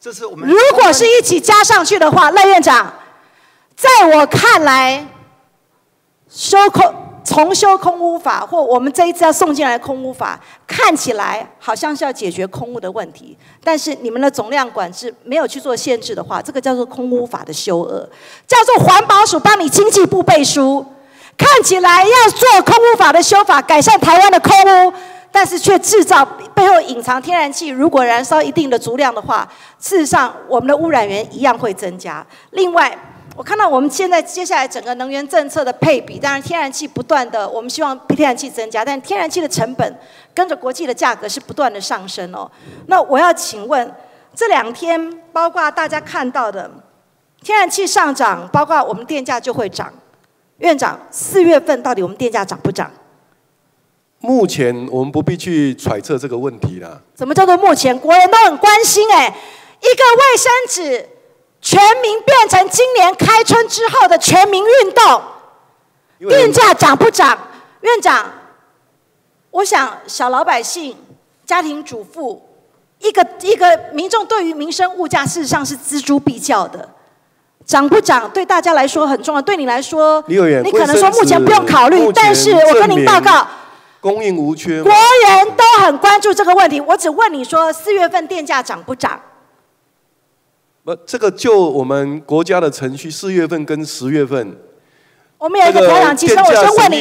这是我们如果是一起加上去的话，赖院长，在我看来，收空重修空污法，或我们这一次要送进来空污法，看起来好像是要解决空污的问题，但是你们的总量管制没有去做限制的话，这个叫做空污法的修恶，叫做环保署帮你经济部背书，看起来要做空污法的修法，改善台湾的空污。但是却制造背后隐藏天然气，如果燃烧一定的足量的话，事实上我们的污染源一样会增加。另外，我看到我们现在接下来整个能源政策的配比，当然天然气不断的，我们希望天然气增加，但天然气的成本跟着国际的价格是不断的上升哦。那我要请问，这两天包括大家看到的天然气上涨，包括我们电价就会涨。院长，四月份到底我们电价涨不涨？目前我们不必去揣测这个问题啦。怎么叫做目前国人都很关心？哎，一个卫生纸全民变成今年开春之后的全民运动，电价涨不涨？院长，我想小老百姓、家庭主妇，一个一个民众对于民生物价事实上是锱铢必较的。涨不涨对大家来说很重要，对你来说，你可能说目前不用考虑但是我跟您报告，供应无缺嘛国人都很关注这个问题。我只问你说，四月份电价涨不涨？不，这个就我们国家的程序，四月份跟十月份，我们有一个调整机制，我先问你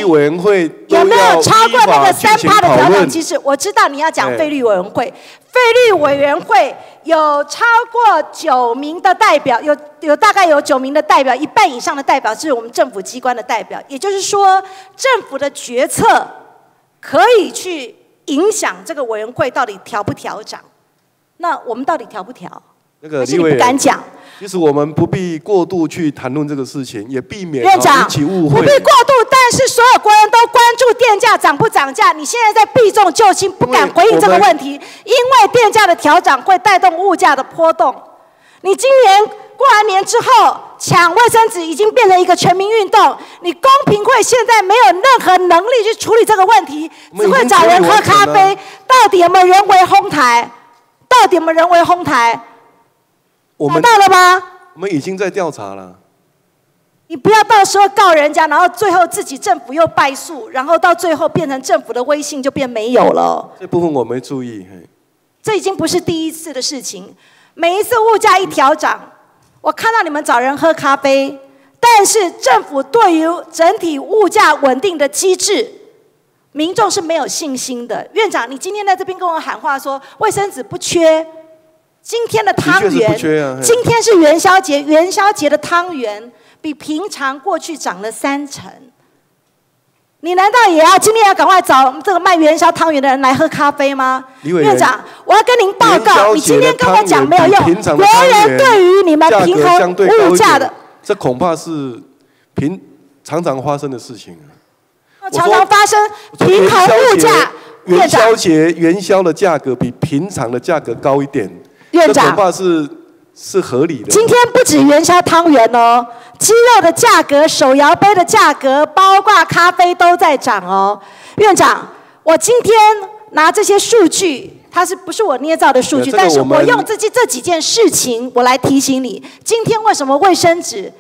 有没有超过那个三趴的调整机制？我知道你要讲哎费率委员会，费率委员会有超过九名的代表，有有大概有九名的代表，一半以上的代表是我们政府机关的代表，也就是说，政府的决策可以去影响这个委员会到底调不调整。那我们到底调不调？那个你李不敢讲？其实我们不必过度去谈论这个事情，也避免啊院长引起误会不必。过度，但是所有国人都关注电价涨不涨价。你现在在避重就轻，不敢回应这个问题，因为电价的调整会带动物价的波动。你今年过完年之后，抢卫生纸已经变成一个全民运动。你公平会现在没有任何能力去处理这个问题，只会找人喝咖啡。到底有没有人为哄抬？到底有没有人为哄抬？我们到了吗？我们已经在调查了。你不要到时候告人家，然后最后自己政府又败诉，然后到最后变成政府的威信就变没有了。这部分我没注意。嘿这已经不是第一次的事情，每一次物价一调涨，我看到你们找人喝咖啡，但是政府对于整体物价稳定的机制，民众是没有信心的。院长，你今天在这边跟我喊话说卫生纸不缺，今天的汤圆，啊今天是元宵节，元宵节的汤圆比平常过去涨了三成。你难道也要今天要赶快找这个卖元宵汤圆的人来喝咖啡吗？李委长，我要跟您报告，你今天跟我讲没有用。平常的国人对于你们平衡相对高一点物价的，这恐怕是平常常发生的事情啊。常常发生平衡物价。元宵节元宵的价格比平常的价格高一点，院长这恐怕是是合理的。今天不止元宵汤圆哦，鸡肉的价格、手摇杯的价格，包括咖啡都在涨哦。院长，我今天拿这些数据，它是不是我捏造的数据？对这个但是我用这几这几件事情，我来提醒你，今天为什么卫生纸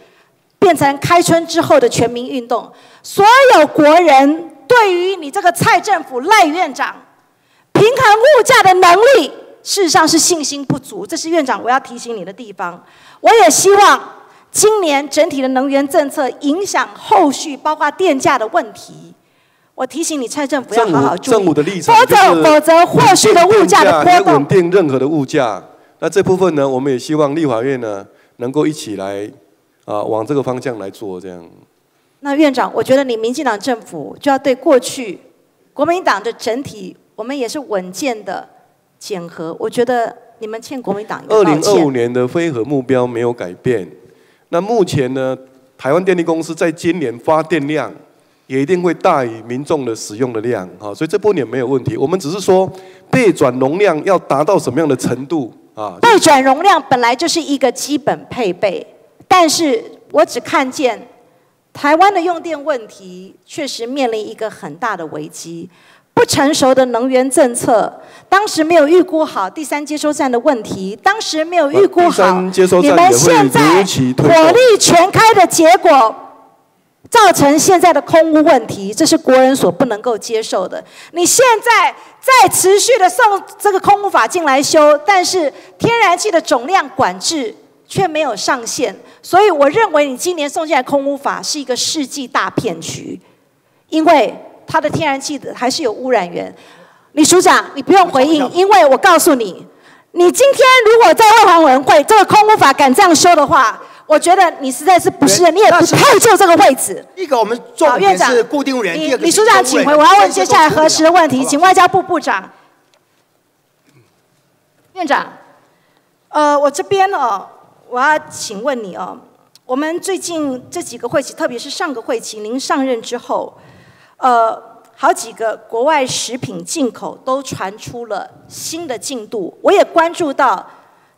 变成开春之后的全民运动？所有国人对于你这个蔡政府赖院长平衡物价的能力，事实上是信心不足。这是院长我要提醒你的地方。我也希望今年整体的能源政策影响后续包括电价的问题。我提醒你，蔡政府要好好注意，政府的立场否就是则否则后续的物价的波动也稳定任何的物价。那这部分呢，我们也希望立法院呢能够一起来啊往这个方向来做，这样。那院长，我觉得你民进党政府就要对过去国民党的整体，我们也是稳健的检核。我觉得你们欠国民党一二个道歉零二五。年的非核目标没有改变。那目前呢，台湾电力公司在今年发电量也一定会大于民众的使用的量，哈，所以这波年没有问题。我们只是说备转容量要达到什么样的程度啊？备转容量本来就是一个基本配备，但是我只看见台湾的用电问题确实面临一个很大的危机。不成熟的能源政策，当时没有预估好第三接收站的问题，当时没有预估好你们现在火。力全开的结果，造成现在的空污问题，这是国人所不能够接受的。你现在再持续的送这个空污法进来修，但是天然气的总量管制却没有上限，所以我认为你今年送进来空污法是一个世纪大骗局，因为它的天然气的还是有污染源。李署长，你不用回应，因为我告诉你，你今天如果在外环委员会这个空屋法敢这样修的话，我觉得你实在是不是，你也不配就这个位置。一个我们重好，院长点是固定人，第你二个李署长，请回，我要问接下来核实的问题，请外交部部长。院长，呃，我这边哦，我要请问你哦，我们最近这几个会期，特别是上个会期您上任之后，呃，好几个国外食品进口都传出了新的进度，我也关注到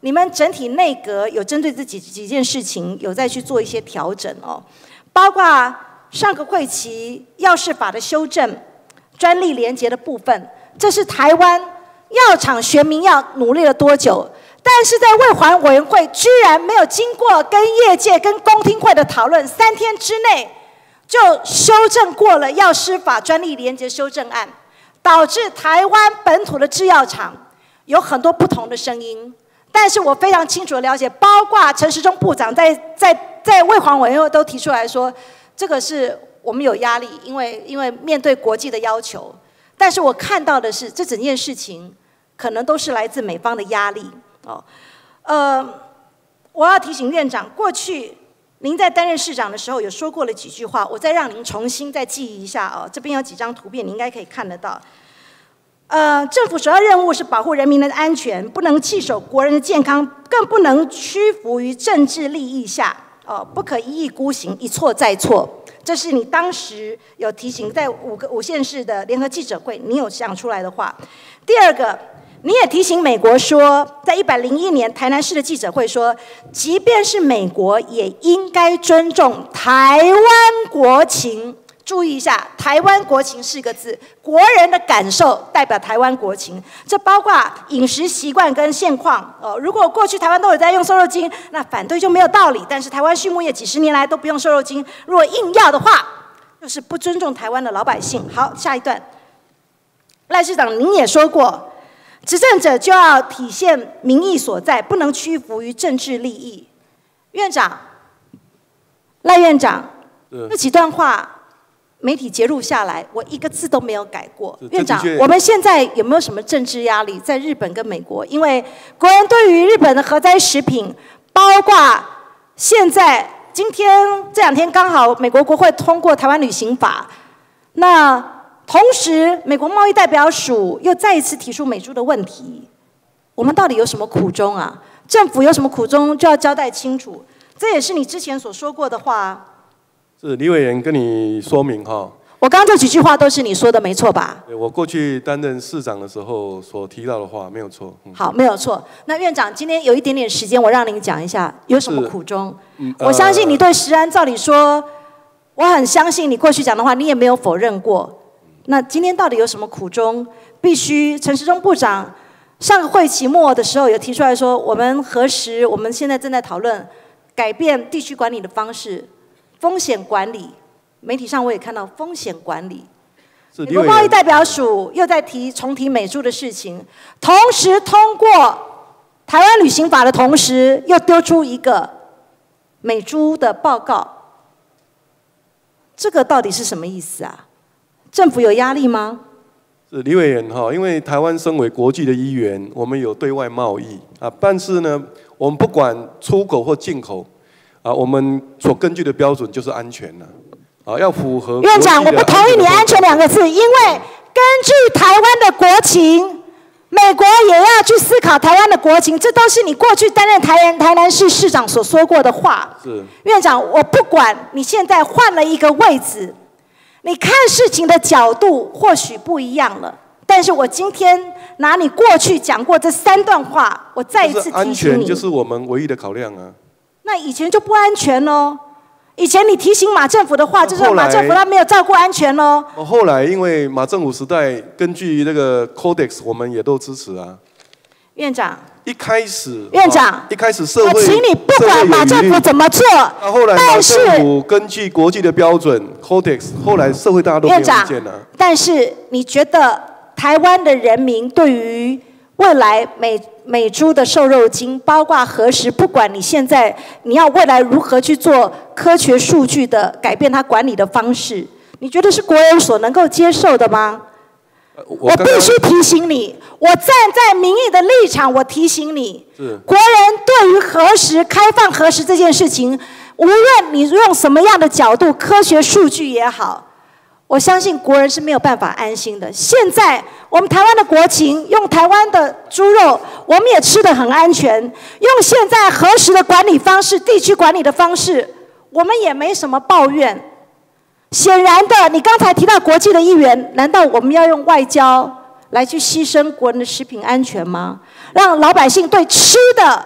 你们整体内阁有针对这几几件事情有在去做一些调整哦，包括上个会期药事法的修正、专利连结的部分，这是台湾药厂学名药努力了多久？但是在卫环委员会居然没有经过跟业界、跟公听会的讨论，三天之内就修正过了药师法专利连结修正案，导致台湾本土的制药厂有很多不同的声音。但是我非常清楚的了解，包括陈时中部长在在在卫黄委员会都提出来说，这个是我们有压力，因为因为面对国际的要求。但是我看到的是，这整件事情可能都是来自美方的压力哦。呃，我要提醒院长，过去您在担任市长的时候有说过了几句话，我再让您重新再记忆一下哦。这边有几张图片，你应该可以看得到。呃，政府首要任务是保护人民的安全，不能弃守国人的健康，更不能屈服于政治利益下，哦，不可一意孤行，一错再错。这是你当时有提醒，在五个五县市的联合记者会，你有讲出来的话。第二个，你也提醒美国说，在一百零一年台南市的记者会说，即便是美国也应该尊重台湾国情。注意一下，台湾国情四个字，国人的感受代表台湾国情，这包括饮食习惯跟现况。哦，如果过去台湾都有在用瘦肉精，那反对就没有道理。但是台湾畜牧业几十年来都不用瘦肉精，如果硬要的话，就是不尊重台湾的老百姓。好，下一段，赖市长您也说过，执政者就要体现民意所在，不能屈服于政治利益。院长，赖院长，那几段话。媒体截录下来，我一个字都没有改过。院长，我们现在有没有什么政治压力？在日本跟美国，因为国人对于日本的核灾食品，包括现在今天这两天刚好美国国会通过台湾旅行法，那同时，美国贸易代表署又再一次提出美猪的问题，我们到底有什么苦衷啊？政府有什么苦衷就要交代清楚，这也是你之前所说过的话。是李委员跟你说明哈。我刚刚这几句话都是你说的，没错吧？我过去担任市长的时候所提到的话没有错。好，没有错。那院长今天有一点点时间，我让您讲一下有什么苦衷。嗯我相信你对石安，照理说，我很相信你过去讲的话，你也没有否认过。那今天到底有什么苦衷？必须陈时中部长上个会期末的时候有提出来说，我们何时？我们现在正在讨论改变地区管理的方式，风险管理。媒体上我也看到风险管理。是美国贸易代表署又在提重提美猪的事情，同时通过台湾旅行法的同时，又丢出一个美猪的报告，这个到底是什么意思啊？政府有压力吗？是李委员哈，因为台湾身为国际的一员，我们有对外贸易啊，但是呢，我们不管出口或进口啊，我们所根据的标准就是安全了啊，要符合。院长，我不同意你“安全”两个字，因为根据台湾的国情，美国也要去思考台湾的国情，这都是你过去担任台南台南市市长所说过的话。是院长，我不管你现在换了一个位置，你看事情的角度或许不一样了，但是我今天拿你过去讲过这三段话，我再一次提醒你，全就是我们唯一的考量啊。那以前就不安全喽。以前你提醒马政府的话，就是马政府他没有照顾安全喽。哦后来因为马政府时代，根据那个 Codex，我们也都支持啊。院长，一开始，院长啊一开始社我会，请你不管马政府怎么做，那后来马但是政府根据国际的标准 Codex，后来社会大家都没有意院长见啊。但是你觉得台湾的人民对于未来美美猪的瘦肉精，包括何时，不管你现在你要未来如何去做科学数据的改变它管理的方式，你觉得是国人所能够接受的吗？我必须提醒你，我站在民意的立场，我提醒你，是国人对于何时开放核实这件事情，无论你用什么样的角度，科学数据也好，我相信国人是没有办法安心的。现在我们台湾的国情，用台湾的猪肉，我们也吃得很安全。用现在核实的管理方式、地区管理的方式，我们也没什么抱怨。显然的，你刚才提到国际的议员，难道我们要用外交来去牺牲国人的食品安全吗？让老百姓对吃的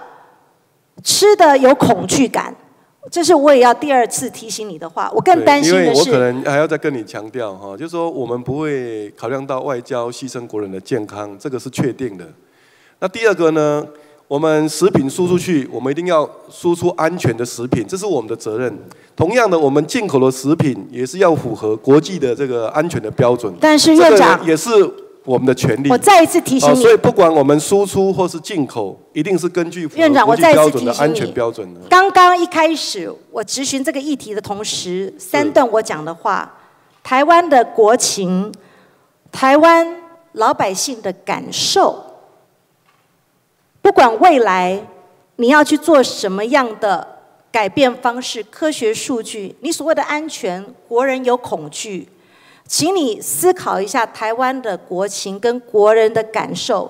吃的有恐惧感，这是我也要第二次提醒你的话。我更担心的因为我可，能还要再跟你强调哈，就是说我们不会考量到外交牺牲国人的健康，这个是确定的。那第二个呢，我们食品输出去，我们一定要输出安全的食品，这是我们的责任。同样的，我们进口的食品也是要符合国际的这个安全的标准。但是这个院长也是我们的权利。我再一次提醒你啊所以不管我们输出或是进口，一定是根据符院合国际长我再一次标准的提醒安全你标准的。刚刚一开始我咨询这个议题的同时，三段我讲的话，台湾的国情，台湾老百姓的感受，不管未来你要去做什么样的改变方式、科学数据，你所谓的安全，国人有恐惧，请你思考一下台湾的国情跟国人的感受。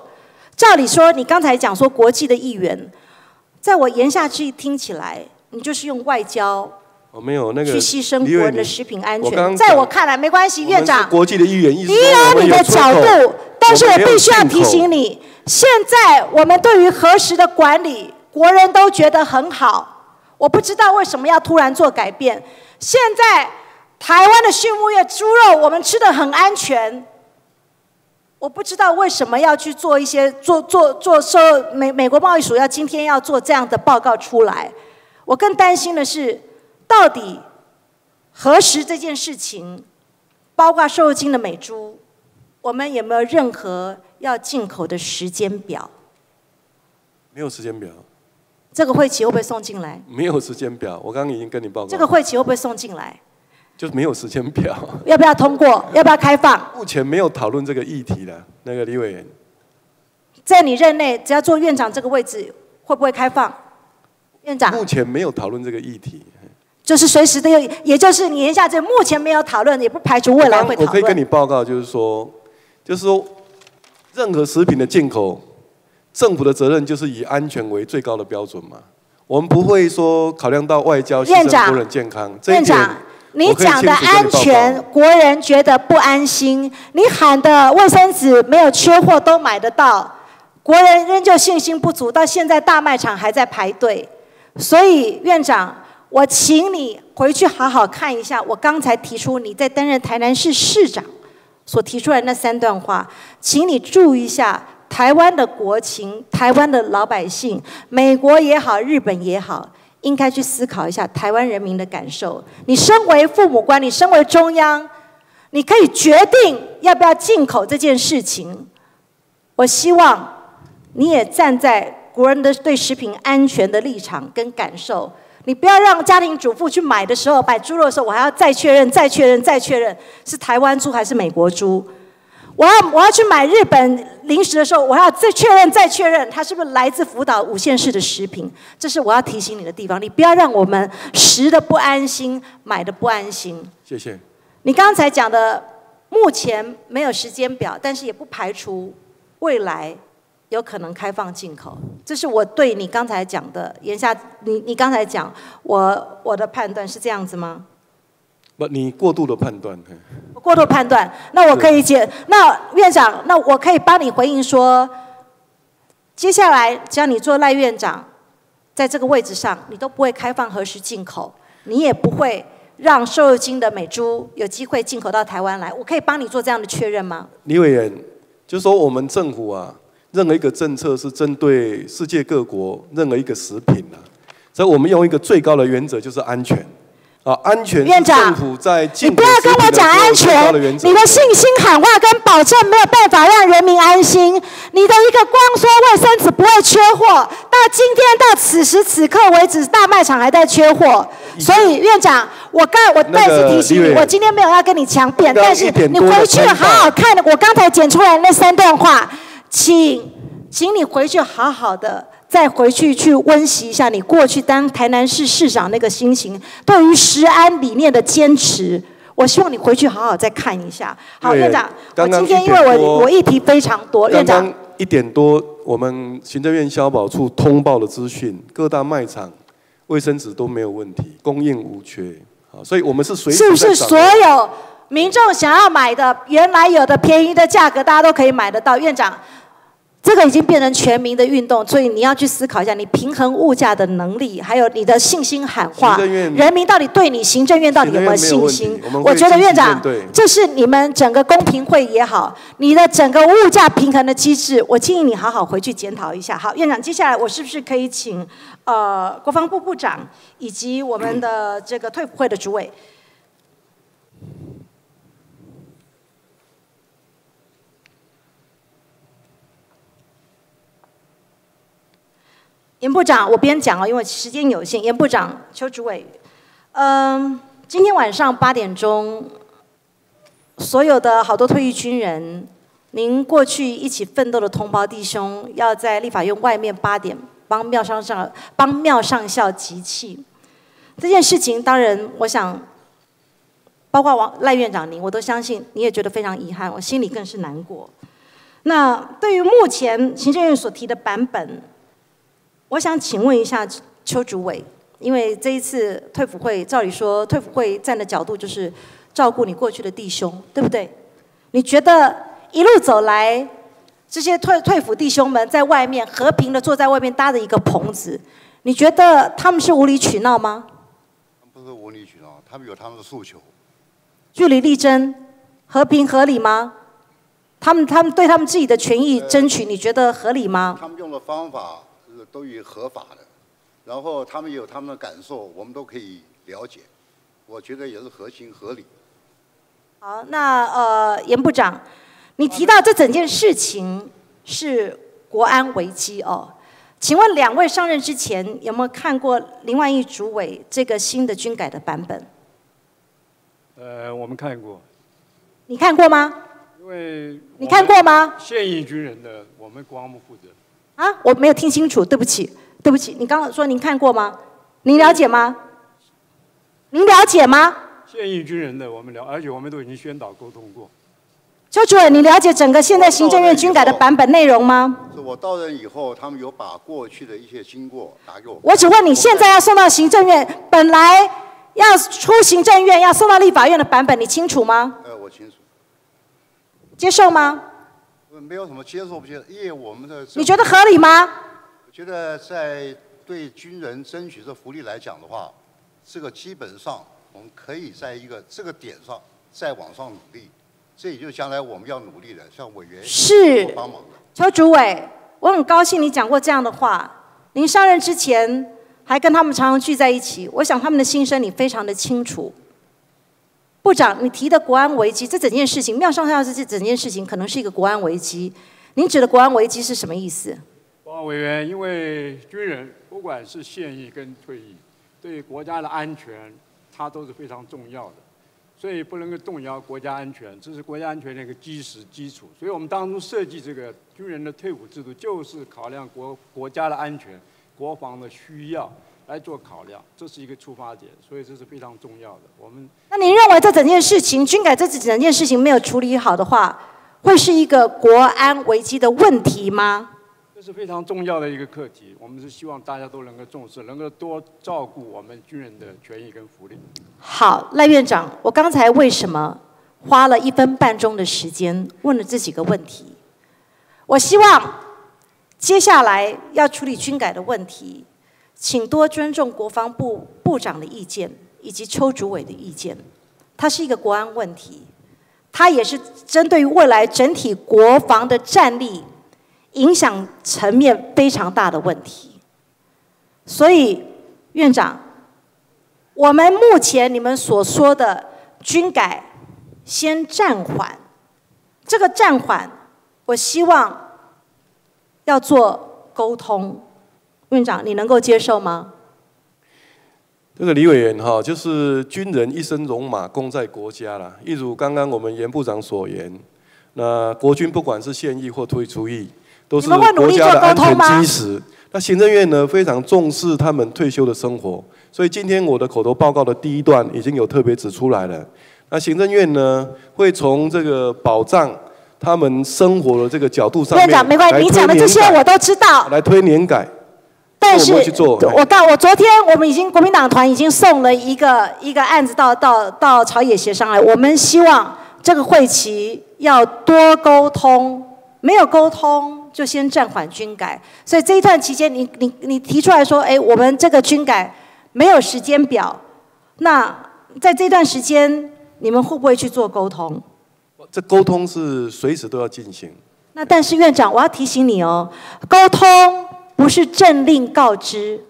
照理说，你刚才讲说国际的议员，在我言下之意听起来，你就是用外交我没有那个去牺牲国人的食品安全。我刚刚在我看来没关系，院长，国际的议员，你有你的角度，但是我必须要提醒你，现在我们对于核实的管理，国人都觉得很好。我不知道为什么要突然做改变。现在台湾的畜牧业猪肉我们吃的很安全，我不知道为什么要去做一些做做做收美美国贸易署要今天要做这样的报告出来。我更担心的是，到底核实这件事情，包括瘦肉精的美猪，我们有没有任何要进口的时间表？没有时间表，这个会期会不会送进来？没有时间表。我刚刚已经跟你报告，这个会期会不会送进来？就是没有时间表。要不要通过？要不要开放？目前没有讨论这个议题的，那个李委员。在你任内，只要做院长这个位置，会不会开放？院长，目前没有讨论这个议题。就是随时都有，也就是你言下这目前没有讨论，也不排除未来会讨论。我可以跟你报告，就是说，就是说，任何食品的进口，政府的责任就是以安全为最高的标准嘛。我们不会说考量到外交牺牲国人健康。院长，你讲的安全，国人觉得不安心。你喊的卫生纸没有缺货，都买得到，国人仍旧信心不足，到现在大卖场还在排队。所以院长。我请你回去好好看一下，我刚才提出你在担任台南市市长所提出来那三段话，请你注意一下台湾的国情，台湾的老百姓，美国也好，日本也好，应该去思考一下台湾人民的感受。你身为父母官，你身为中央，你可以决定要不要进口这件事情。我希望你也站在国人的对食品安全的立场跟感受。你不要让家庭主妇去买的时候，买猪肉的时候，我还要再确认、再确认、再确认是台湾猪还是美国猪。我要我要去买日本零食的时候，我还要再确认、再确认它是不是来自福岛五县市的食品。这是我要提醒你的地方。你不要让我们食的不安心，买的不安心。谢谢。你刚才讲的，目前没有时间表，但是也不排除未来。有可能开放进口，这是我对你刚才讲的言下，你你刚才讲我我的判断是这样子吗？不，你过度的判断。过度判断，那我可以解。那院长，那我可以帮你回应说，接下来只要你做赖院长，在这个位置上，你都不会开放何时进口，你也不会让瘦肉精的美猪有机会进口到台湾来。我可以帮你做这样的确认吗？李委员，就说我们政府啊。任何一个政策是针对世界各国任何一个食品啊，所以我们用一个最高的原则就是安全啊，安全。院长，你不要跟我讲安全，你的信心喊话跟保证没有办法让人民安心。你的一个光说卫生纸不会缺货，到今天到此时此刻为止，大卖场还在缺货。所以院长，我刚我再次提醒你，我今天没有要跟你强辩，但是你回去好好看我刚才剪出来那三段话。请，请你回去好好的，再回去去温习一下你过去当台南市市长那个心情，对于食安理念的坚持。我希望你回去好好再看一下。好，院长，我今天因为我我议题非常多，院长。一点多，我们行政院消保处通报的资讯，各大卖场卫生纸都没有问题，供应无缺。好，所以我们是随时是不是所有民众想要买的原来有的便宜的价格，大家都可以买得到？院长。这个已经变成全民的运动，所以你要去思考一下，你平衡物价的能力，还有你的信心喊话，人民到底对你行政院到底有没有信心？我觉得院长，这是你们整个公平会也好，你的整个物价平衡的机制，我建议你好好回去检讨一下。好，院长，接下来我是不是可以请呃国防部部长以及我们的这个退辅会的主委？严部长，我边讲哦，因为时间有限。严部长，邱主委，嗯，今天晚上八点钟，所有的好多退役军人，您过去一起奋斗的同胞弟兄，要在立法院外面八点帮庙上上帮庙上校集气。这件事情，当然，我想，包括王赖院长您，我都相信你也觉得非常遗憾，我心里更是难过。那对于目前行政院所提的版本。我想请问一下邱主委，因为这一次退辅会，照理说退辅会站的角度就是照顾你过去的弟兄，对不对？你觉得一路走来，这些退退辅弟兄们在外面和平的坐在外面搭着一个棚子，你觉得他们是无理取闹吗？不是无理取闹，他们有他们的诉求。据理力争，和平合理吗？他们他们对他们自己的权益争取，你觉得合理吗？他们用的方法。都以合法的，然后他们有他们的感受，我们都可以了解，我觉得也是合情合理。好，那呃，严部长，你提到这整件事情是国安危机哦，请问两位上任之前有没有看过林万益主委这个新的军改的版本？呃，我们看过。你看过吗？因为你看过吗？现役军人的，我们国安部负责。啊，我没有听清楚，对不起，对不起。你刚刚说您看过吗？您了解吗？您了解吗？现役军人的我们了，而且我们都已经宣导沟通过。邱主任，你了解整个现在行政院军改的版本内容吗？是我到任以后，他们有把过去的一些经过打给我。我只问你，现在要送到行政院，本来要出行政院要送到立法院的版本，你清楚吗？呃，我清楚。接受吗？呃没有什么接受不接受，因为我们的你觉得合理吗？我觉得在对军人争取这福利来讲的话，这个基本上我们可以在一个这个点上再往上努力，这也就是将来我们要努力的，像委员是多帮忙的。邱主委，我很高兴你讲过这样的话。您上任之前还跟他们常常聚在一起，我想他们的心声你非常的清楚。部长，你提的国安危机，这整件事情，妙上校是这整件事情可能是一个国安危机。您指的国安危机是什么意思？国安委员，因为军人不管是现役跟退役，对国家的安全，它都是非常重要的，所以不能够动摇国家安全，这是国家安全的一个基石基础。所以我们当初设计这个军人的退伍制度，就是考量国国家的安全、国防的需要来做考量，这是一个出发点，所以这是非常重要的。我们那您认为这整件事情，军改这整件事情没有处理好的话，会是一个国安危机的问题吗？这是非常重要的一个课题，我们是希望大家都能够重视，能够多照顾我们军人的权益跟福利。好，赖院长，我刚才为什么花了一分半钟的时间问了这几个问题？我希望接下来要处理军改的问题，请多尊重国防部部长的意见以及邱主委的意见。它是一个国安问题，它也是针对于未来整体国防的战力影响层面非常大的问题。所以，院长，我们目前你们所说的军改先暂缓，这个暂缓，我希望要做沟通。院长，你能够接受吗？这个李委员哈，就是军人一生戎马，功在国家啦。一如刚刚我们严部长所言，那国军不管是现役或退出役，都是国家的安全基石。那行政院呢非常重视他们退休的生活，所以今天我的口头报告的第一段已经有特别指出来了。那行政院呢会从这个保障他们生活的这个角度上面，院长，没关系，来你讲的这些我都知道。来推年改。但是我告我昨天我们已经国民党团已经送了一个一个案子到到到朝野协商来，我们希望这个会期要多沟通，没有沟通就先暂缓军改。所以这一段期间，你你你提出来说，哎，我们这个军改没有时间表，那在这段时间你们会不会去做沟通？这沟通是随时都要进行。那但是院长，我要提醒你哦，沟通不是政令告知，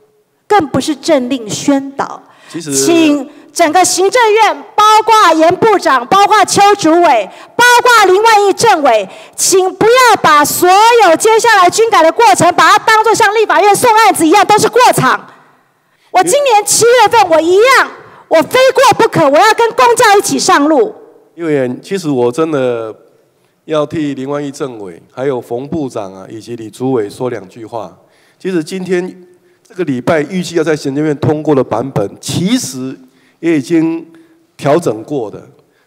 更不是政令宣导。其实请整个行政院，包括严部长，包括邱主委，包括林万益政委，请不要把所有接下来军改的过程，把它当作像立法院送案子一样，都是过场。我今年七月份，我一样，我非过不可，我要跟公教一起上路。因为其实我真的要替林万益政委、还有冯部长啊，以及李主委说两句话。其实今天这个礼拜预计要在行政院通过的版本，其实也已经调整过的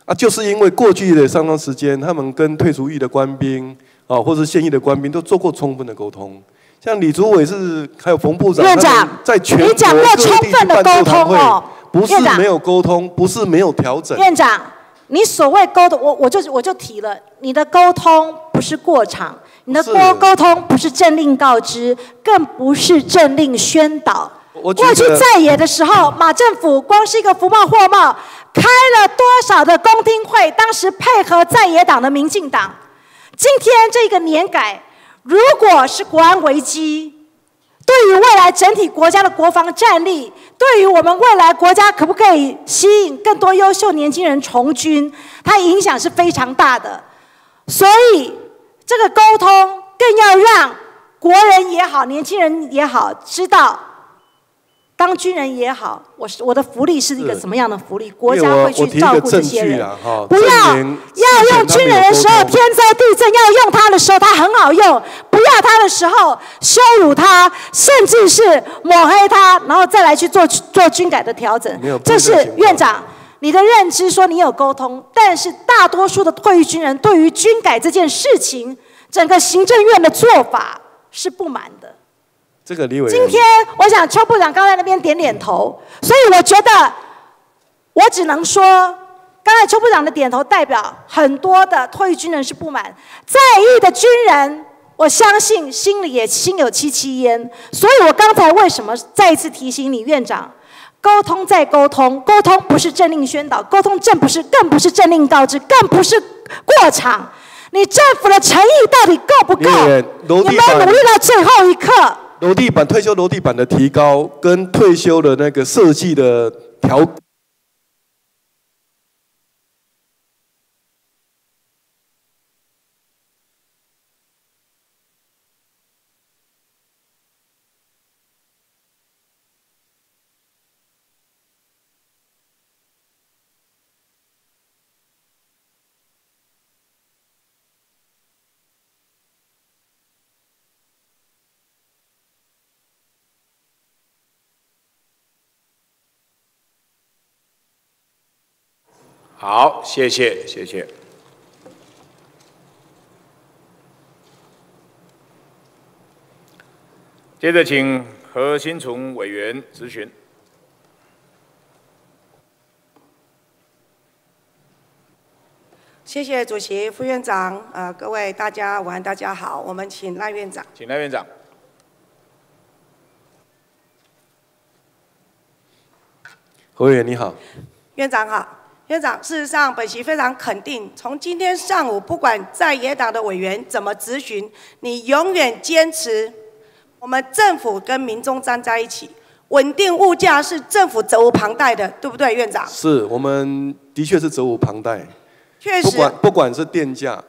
啊，就是因为过去的相当时间，他们跟退出役的官兵啊，或者是现役的官兵都做过充分的沟通。像李主委是还有冯部长，院长在全国各地的去办座谈会沟通哦不是没有沟通，不是没有调整。院长，你所谓沟通，我我就我就提了，你的沟通不是过场，你的沟沟通不是政令告知，更不是政令宣导。过去在野的时候，马政府光是一个福茂货贸，开了多少的公听会，当时配合在野党的民进党。今天这个年改，如果是国安危机，对于未来整体国家的国防战力，对于我们未来国家可不可以吸引更多优秀年轻人从军，它影响是非常大的。所以这个沟通更要让国人也好，年轻人也好，知道当军人也好，我是我的福利是一个什么样的福利？国家会去照顾这些人。不要要用军人的时候，天灾地震要用他的时候，他很好用；不要他的时候，羞辱他，甚至是抹黑他，然后再来去做做军改的调整。这是院长你的认知，说你有沟通，但是大多数的退役军人对于军改这件事情，整个行政院的做法是不满的。这个李伟，今天我想邱部长刚在那边点点头，所以我觉得我只能说，刚才邱部长的点头代表很多的退役军人是不满，在役的军人，我相信心里也心有戚戚焉。所以我刚才为什么再一次提醒你院长？沟通再沟通，沟通不是政令宣导，沟通正不是，更不是政令告知，更不是过场。你政府的诚意到底够不够？有没有努力到最后一刻？楼地板退休楼地板的提高跟退休的那个设计的调。好，谢谢，谢谢。接着，请何新崇委员质询。谢谢主席、副院长，呃，各位大家晚安，大家好。我们请赖院长。请赖院长。何委员你好，院长好，院长，事实上本席非常肯定，从今天上午，不管在野党的委员怎么质询，你永远坚持 <laughs> 我们政府跟民众站在一起，稳定物价是政府责无旁贷的，对不对，院长？是我们的确是责无旁贷，确实，不管不管是电价、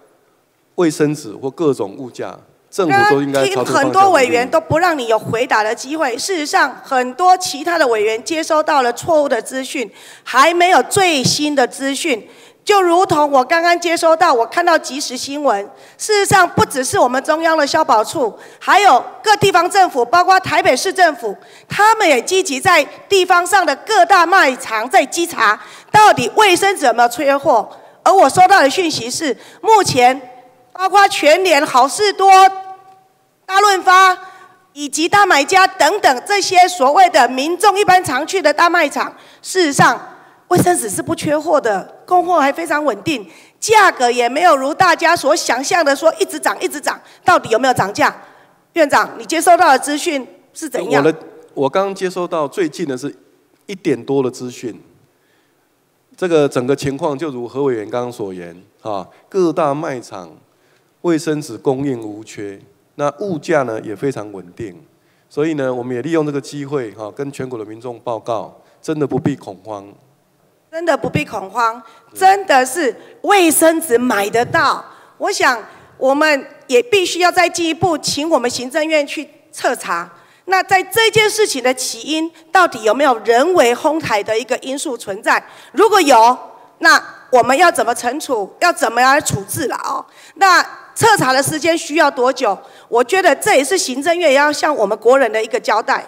卫生纸或各种物价，政府都应该听很多委员都不让你有回答的机会。事实上，很多其他的委员接收到了错误的资讯，还没有最新的资讯。就如同我刚刚接收到，我看到即时新闻。事实上，不只是我们中央的消保处，还有各地方政府，包括台北市政府，他们也积极在地方上的各大卖场在稽查，到底卫生纸有没有缺货。而我收到的讯息是，目前包括全联、好事多、大润发以及大买家等等这些所谓的民众一般常去的大卖场，事实上卫生纸是不缺货的，供货还非常稳定，价格也没有如大家所想象的说一直涨一直涨，到底有没有涨价？院长，你接收到的资讯是怎样？我的我刚接收到最近的是一点多的资讯，这个整个情况就如何委员刚刚所言啊，各大卖场卫生纸供应无缺，那物价呢也非常稳定，所以呢，我们也利用这个机会哈、跟全国的民众报告，真的不必恐慌。真的不必恐慌，真的是卫生纸买得到。我想我们也必须要再进一步，请我们行政院去彻查。那在这件事情的起因，到底有没有人为哄抬的一个因素存在？如果有，那我们要怎么惩处？要怎么样来处置了哦？那彻查的时间需要多久？我觉得这也是行政院要向我们国人的一个交代。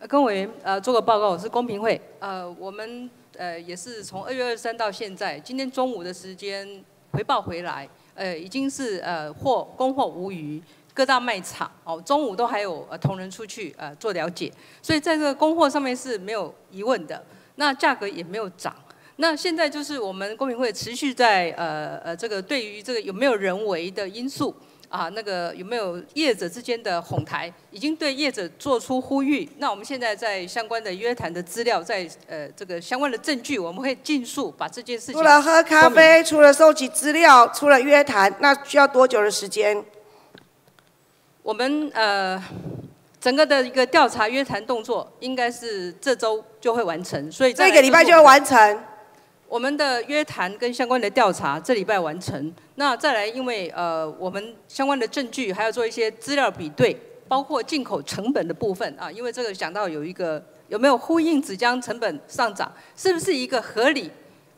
呃跟委员呃做个报告，我是公平会，呃，我们呃也是从二月二三到现在，今天中午的时间回报回来，呃，已经是呃货供货无余，各大卖场哦，中午都还有呃同仁出去呃做了解，所以在这个供货上面是没有疑问的，那价格也没有涨。那现在就是我们公平会持续在呃呃这个对于这个有没有人为的因素啊，那个有没有业者之间的哄抬，已经对业者做出呼吁。那我们现在在相关的约谈的资料，在呃这个相关的证据，我们会尽速把这件事情除了喝咖啡，除了收集资料，除了约谈，那需要多久的时间？我们呃整个的一个调查约谈动作，应该是这周就会完成，所以这个礼拜就会完成。我们的约谈跟相关的调查这礼拜完成，那再来，因为呃我们相关的证据还要做一些资料比对，包括进口成本的部分啊，因为这个讲到有一个有没有呼应纸浆成本上涨？是不是一个合理？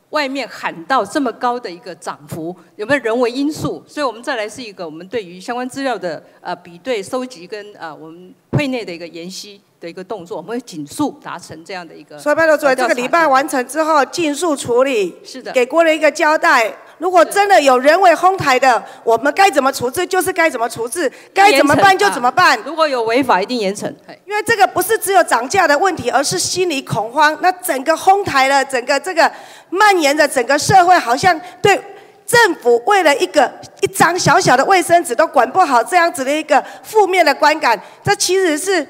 外面喊到这么高的一个涨幅，有没有人为因素？所以我们再来是一个我们对于相关资料的呃比对、收集跟呃我们会内的一个研析的一个动作，我们会紧速达成这样的一个。所以拜托主委，这个礼拜完成之后，尽速处理，是的，给国人一个交代。如果真的有人为哄抬的，我们该怎么处置就是该怎么处置，该怎么办就怎么办。如果有违法，一定严惩。因为这个不是只有涨价的问题，而是心理恐慌。那整个哄抬了，整个这个蔓延的整个社会，好像对政府为了一个一张小小的卫生纸都管不好，这样子的一个负面的观感，这其实是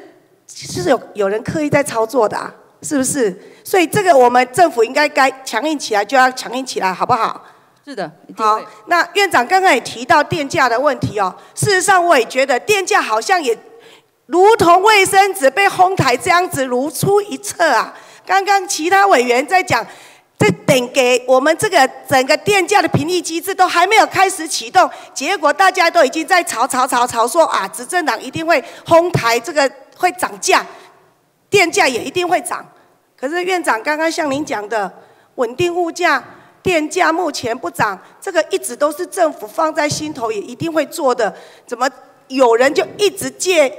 是有有人刻意在操作的，啊，是不是？所以这个我们政府应该该强硬起来，就要强硬起来，好不好？是的，好。那院长刚刚也提到电价的问题哦。事实上，我也觉得电价好像也如同卫生纸被哄抬这样子如出一辙啊。刚刚其他委员在讲，这等给我们这个整个电价的评议机制都还没有开始启动，结果大家都已经在吵吵吵吵说啊，执政党一定会哄抬这个会涨价，电价也一定会涨。可是院长刚刚像您讲的，稳定物价。电价目前不涨，这个一直都是政府放在心头，也一定会做的。怎么有人就一直借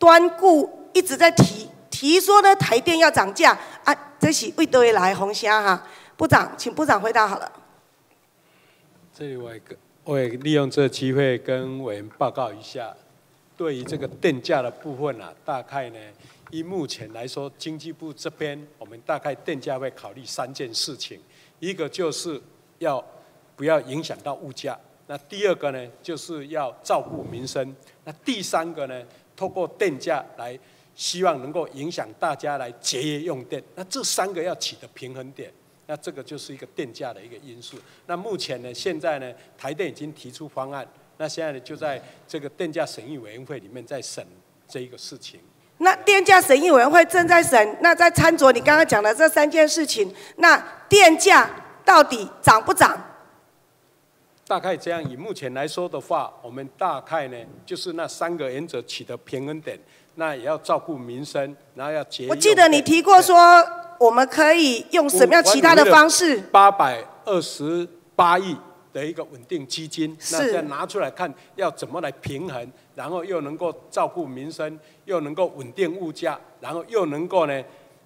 端固，一直在提提说呢？台电要涨价啊？这是为得来红虾哈？部长，请部长回答好了。这里我我也利用这个机会跟委员报告一下，对于这个电价的部分啊，大概呢，以目前来说，经济部这边我们大概电价会考虑三件事情。一个就是要不要影响到物价，那第二个呢，就是要照顾民生，那第三个呢，透过电价来希望能够影响大家来节约用电，那这三个要取得平衡点，那这个就是一个电价的一个因素。那目前呢，现在呢，台电已经提出方案，那现在呢，就在这个电价审议委员会里面在审这一个事情。那电价审议委员会正在审，那在参酌你刚刚讲的这三件事情，那电价到底涨不涨？大概这样，以目前来说的话，我们大概呢就是那三个原则取得平衡点，那也要照顾民生，然后要节。我记得你提过说，我们可以用什么样其他的方式？八百二十八亿。的一个稳定基金，那再拿出来看要怎么来平衡，然后又能够照顾民生，又能够稳定物价，然后又能够呢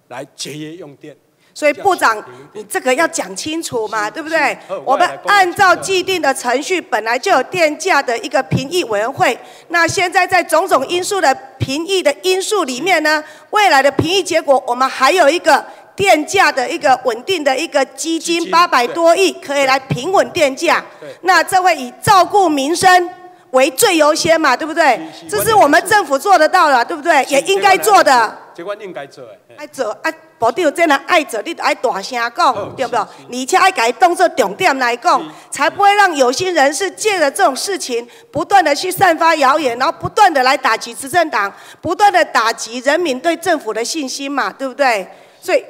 来节约用电。所以部长，你这个要讲清楚嘛，对不对？我们按照既定的程序，本来就有电价的一个评议委员会，那现在在种种因素的评议的因素里面呢，未来的评议结果，我们还有一个。电价的一个稳定的一个基金八百多亿，可以来平稳电价。那这会以照顾民生为最优先嘛，对不对？这是我们政府做得到的，对不对？也应该做的。这关应该做爱做啊，保定这样爱做，你爱大声讲，对不对？而且爱改当做重点来讲，才不会让有心人士借着这种事情，不断的去散发谣言，然后不断的来打击执政党，不断的打击人民对政府的信心嘛，对不对？所以。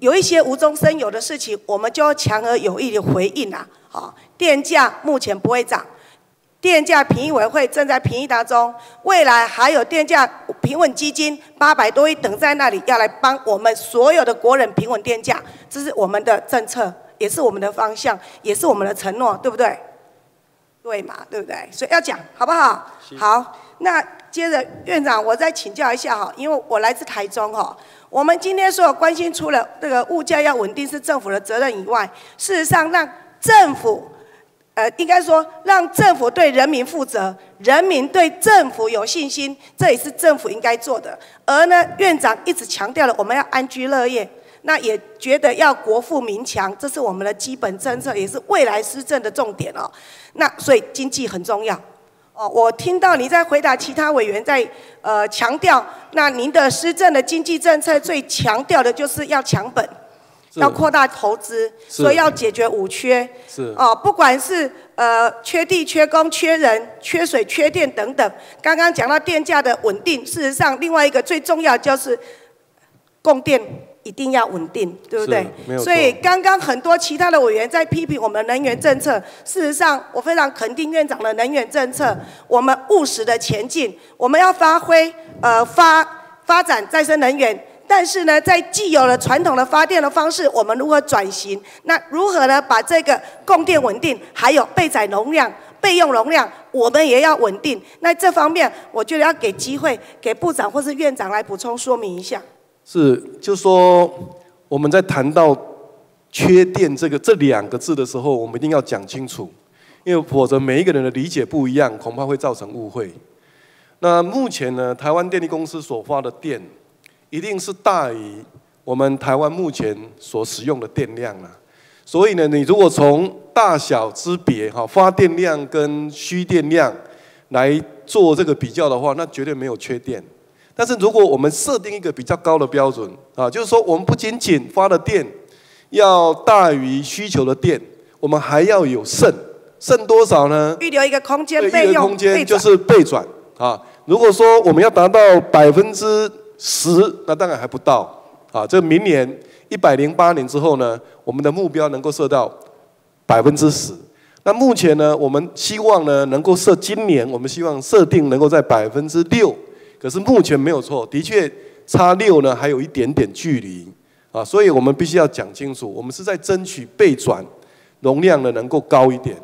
有一些无中生有的事情，我们就要强而有力的回应啊！好，电价目前不会涨，电价评议委会正在评议当中，未来还有电价平稳基金八百多亿等在那里，要来帮我们所有的国人平稳电价，这是我们的政策，也是我们的方向，也是我们的承诺，对不对？对嘛，对不对？所以要讲，好不好？好，那接着院长，我再请教一下哈，因为我来自台中哈。我们今天所关心，除了这个物价要稳定是政府的责任以外，事实上让政府，呃，应该说让政府对人民负责，人民对政府有信心，这也是政府应该做的。而呢，院长一直强调了我们要安居乐业，那也觉得要国富民强，这是我们的基本政策，也是未来施政的重点哦。那所以经济很重要。哦，我听到你在回答其他委员在呃强调，那您的施政的经济政策最强调的就是要强本，要扩大投资，所以要解决五缺。是哦，不管是呃缺地、缺工、缺人、缺水、缺电等等。刚刚讲到电价的稳定，事实上另外一个最重要就是供电。一定要稳定，对不对？所以刚刚很多其他的委员在批评我们能源政策。事实上，我非常肯定院长的能源政策。我们务实的前进，我们要发挥呃发发展再生能源，但是呢，在既有了传统的发电的方式，我们如何转型？那如何呢？把这个供电稳定，还有备载容量、备用容量，我们也要稳定。那这方面，我觉得要给机会给部长或是院长来补充说明一下。是，就说我们在谈到缺电这个这两个字的时候，我们一定要讲清楚，因为否则每一个人的理解不一样，恐怕会造成误会。那目前呢，台湾电力公司所发的电，一定是大于我们台湾目前所使用的电量了。所以呢，你如果从大小之别哈，发电量跟需电量来做这个比较的话，那绝对没有缺电。但是如果我们设定一个比较高的标准啊，就是说我们不仅仅发的电要大于需求的电，我们还要有剩，剩多少呢？预留一个空间对，备用空间就是备转啊。如果说我们要达到百分之十，那当然还不到啊。这明年一百零八年之后呢，我们的目标能够设到百分之十。那目前呢，我们希望呢能够设今年，我们希望设定能够在百分之六。可是目前没有错，的确差六呢还有一点点距离啊，所以我们必须要讲清楚，我们是在争取备转容量呢能够高一点。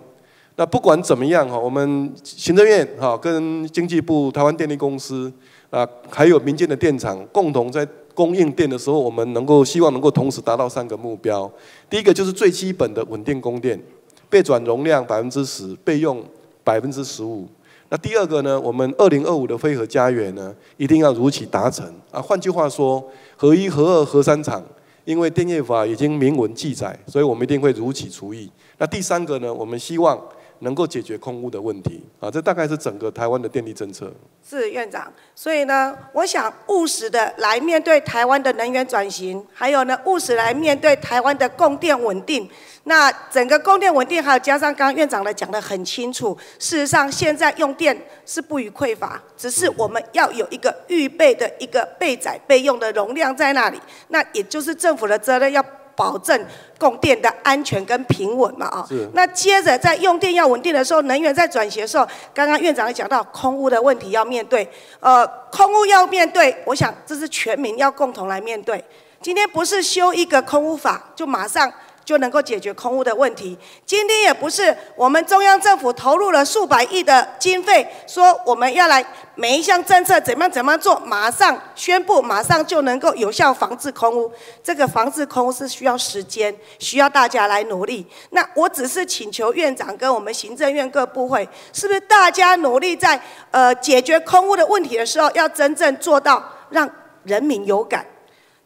那不管怎么样哈，我们行政院哈跟经济部、台湾电力公司啊，还有民间的电厂共同在供应电的时候，我们能够希望能够同时达到三个目标。第一个就是最基本的稳定供电，备转容量百分之十，备用百分之十五。那第二个呢，我们二零二五的飞核家园呢，一定要如期达成啊。换句话说，核一、核二、核三厂，因为电业法已经明文记载，所以我们一定会如期除役。那第三个呢，我们希望能够解决空污的问题啊。这大概是整个台湾的电力政策。是院长，所以呢，我想务实的来面对台湾的能源转型，还有呢，务实来面对台湾的供电稳定。那整个供电稳定，还有加上刚刚院长的讲得很清楚，事实上现在用电是不予匮乏，只是我们要有一个预备的一个备载备用的容量在那里，那也就是政府的责任要保证供电的安全跟平稳嘛啊。是那接着在用电要稳定的时候，能源在转型的时候，刚刚院长也讲到空屋的问题要面对，呃，空屋要面对，我想这是全民要共同来面对。今天不是修一个空屋法就马上就能够解决空屋的问题，今天也不是我们中央政府投入了数百亿的经费，说我们要来每一项政策怎么怎么做，马上宣布，马上就能够有效防治空屋。这个防治空污是需要时间，需要大家来努力。那我只是请求院长跟我们行政院各部会，是不是大家努力在呃解决空屋的问题的时候，要真正做到让人民有感。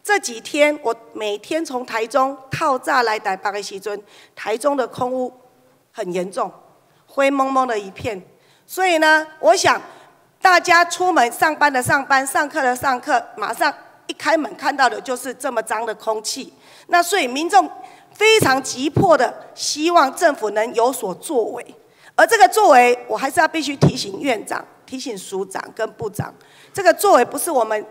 这几天我每天从台中套炸来台北的时阵，台中的空污很严重，灰蒙蒙的一片。所以呢，我想大家出门上班的上班，上课的上课，马上一开门看到的就是这么脏的空气。那所以民众非常急迫的希望政府能有所作为，而这个作为，我还是要必须提醒院长、提醒署长跟部长，这个作为不是我们。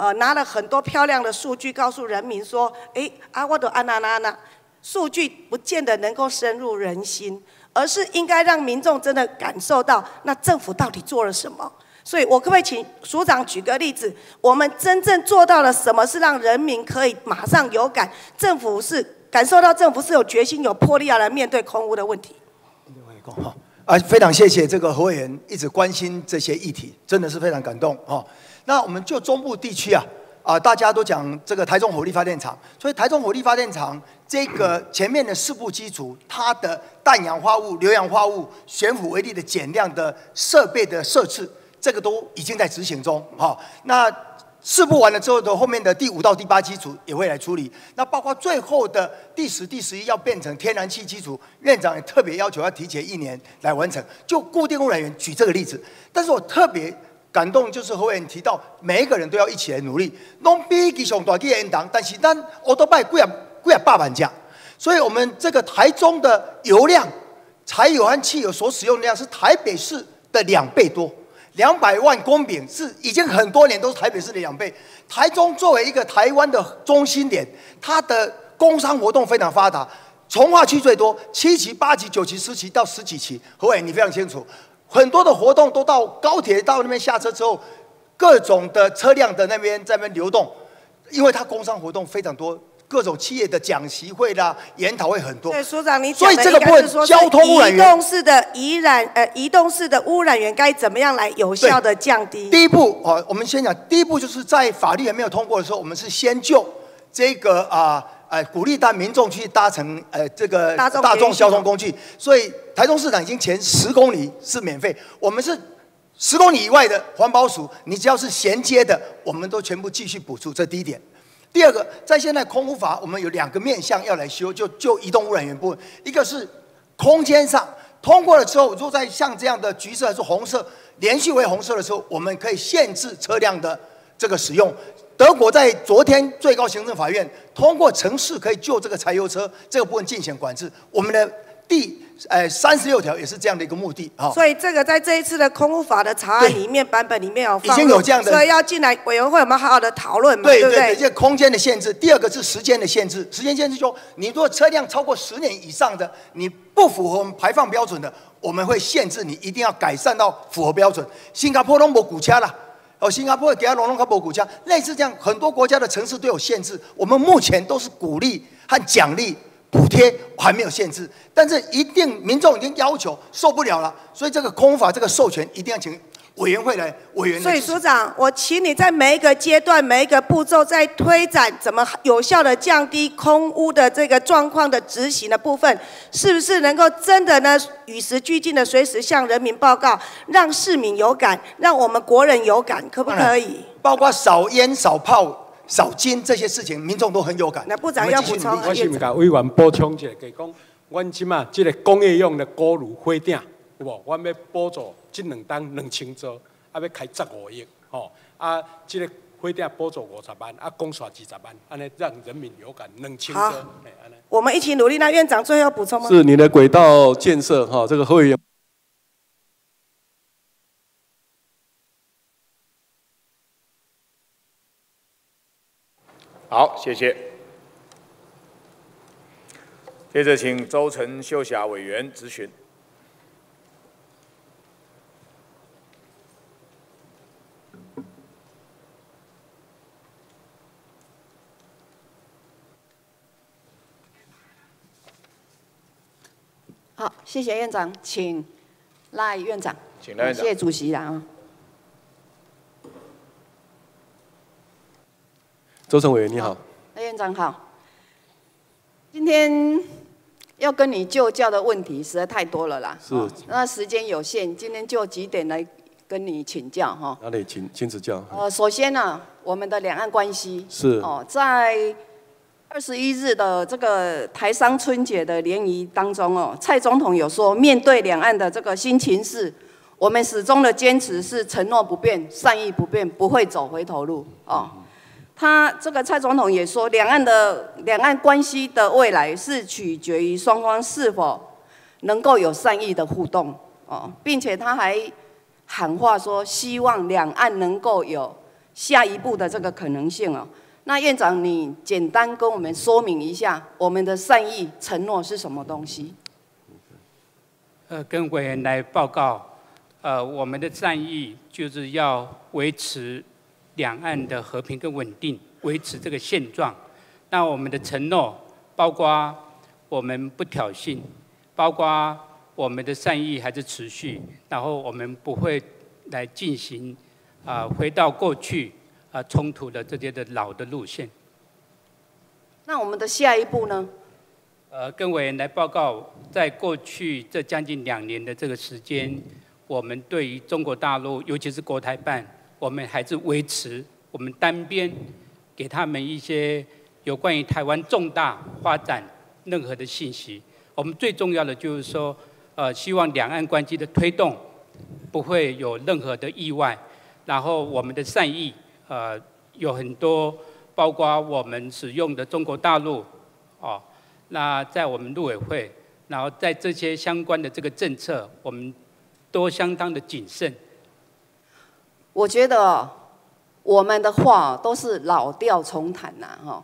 呃，拿了很多漂亮的数据告诉人民说，诶，啊，我都安那那那，数据不见得能够深入人心，而是应该让民众真的感受到，那政府到底做了什么？所以我可不可以请署长举个例子，我们真正做到了什么，是让人民可以马上有感，政府是感受到政府是有决心、有魄力要来面对空屋的问题。啊，非常谢谢这个何委员一直关心这些议题，真的是非常感动哦。那我们就中部地区啊，啊，大家都讲这个台中火力发电厂，所以台中火力发电厂这个前面的四部基础，它的氮氧化物、硫氧化物、悬浮微粒的减量的设备的设置，这个都已经在执行中。哈，那四部完了之后的后面的第五到第八基础也会来处理。那包括最后的第十、第十一要变成天然气基础，院长也特别要求要提前一年来完成。就固定污染源举这个例子，但是我特别。感动就是何伟，你提到，每一个人都要一起来努力。弄比基上大的人党，但是咱欧多拜贵啊贵啊八万家，所以我们这个台中的油量，柴油和汽油所使用量是台北市的两倍多，两百万公顷是已经很多年都是台北市的两倍。台中作为一个台湾的中心点，它的工商活动非常发达，从化区最多，七期、八期、九期、十期到十几期。何伟你非常清楚。很多的活动都到高铁到那边下车之后，各种的车辆的那边在那边流动，因为它工商活动非常多，各种企业的讲习会啦、研讨会很多。对，所长，你所以这个部分交通污染移源动式的移染呃移动式的污染源该怎么样来有效的降低？第一步哦，我们先讲，第一步就是在法律还没有通过的时候，我们是先就这个啊呃鼓励大民众去搭乘呃这个大众交通工具，所以台中市场已经前十公里是免费，我们是十公里以外的环保署，你只要是衔接的，我们都全部继续补助，这第一点。第二个，在现在空污法，我们有两个面向要来修，就就移动污染源部分，一个是空间上通过了之后，如果在像这样的橘色还是红色连续为红色的时候，我们可以限制车辆的这个使用。德国在昨天最高行政法院通过城市可以就这个柴油车这个部分进行管制，我们的第呃三十六条也是这样的一个目的啊。所以这个在这一次的空污法的草案里面版本里面有已经有这样的所以要进来委员会我们好好的讨论嘛，不对对，这空间的限制。第二个是时间的限制，时间限制就你如果车辆超过十年以上的，你不符合我们排放标准的，我们会限制你一定要改善到符合标准。新加坡都没股掐了。哦，新加坡给他龙龙卡博股价，类似这样，很多国家的城市都有限制。我们目前都是鼓励和奖励、补贴还没有限制，但是一定民众已经要求受不了了，所以这个空法这个授权一定要请委员会来委员来所以支持。署长，我请你在每一个阶段、每一个步骤，在推展怎么有效的降低空污的这个状况的执行的部分，是不是能够真的呢与时俱进的随时向人民报告，让市民有感，让我们国人有感，可不可以？包括少烟、少炮、少金这些事情，民众都很有感。那部长要补充我是不甲委员补充一下，就是讲，阮即马即个工业用的锅炉火鼎，有无？阮要补助即两档两千座，啊要开十五亿，吼，啊，即个火鼎补助五十万，啊，公刷二十万，安尼让人民有感，两千座，好嘿安尼。我们一起努力。那院长最后补充吗？是你的轨道建设哈，这个会员。好，谢谢。接着请周成秀霞委员咨询。好，谢谢院长，请赖院长。请赖院长谢谢主席啦啊。周成委员你好，赖院长好。今天要跟你就教的问题实在太多了啦。是那时间有限，今天就几点来跟你请教哈。哪里请请指教？呃，首先呢，我们的两岸关系是哦，在二十一日的这个台商春节的联谊当中哦，蔡总统有说，面对两岸的这个新情势，我们始终的坚持是承诺不变，善意不变，不会走回头路哦。他这个蔡总统也说，两岸的两岸关系的未来是取决于双方是否能够有善意的互动哦，并且他还喊话说，希望两岸能够有下一步的这个可能性哦。那院长，你简单跟我们说明一下，我们的善意承诺是什么东西？呃，跟委员来报告，呃，我们的善意就是要维持两岸的和平跟稳定，维持这个现状。那我们的承诺包括我们不挑衅，包括我们的善意还是持续，然后我们不会来进行啊、回到过去啊、冲突的这些的老的路线。那我们的下一步呢？呃，跟委员来报告，在过去这将近两年的这个时间，我们对于中国大陆，尤其是国台办，我们还是维持我们单边给他们一些有关于台湾重大发展任何的信息。我们最重要的就是说，呃，希望两岸关系的推动不会有任何的意外，然后我们的善意，呃，有很多，包括我们使用的中国大陆，哦。那在我们陆委会，然后在这些相关的这个政策，我们都相当的谨慎。我觉得我们的话都是老调重弹呐，哈。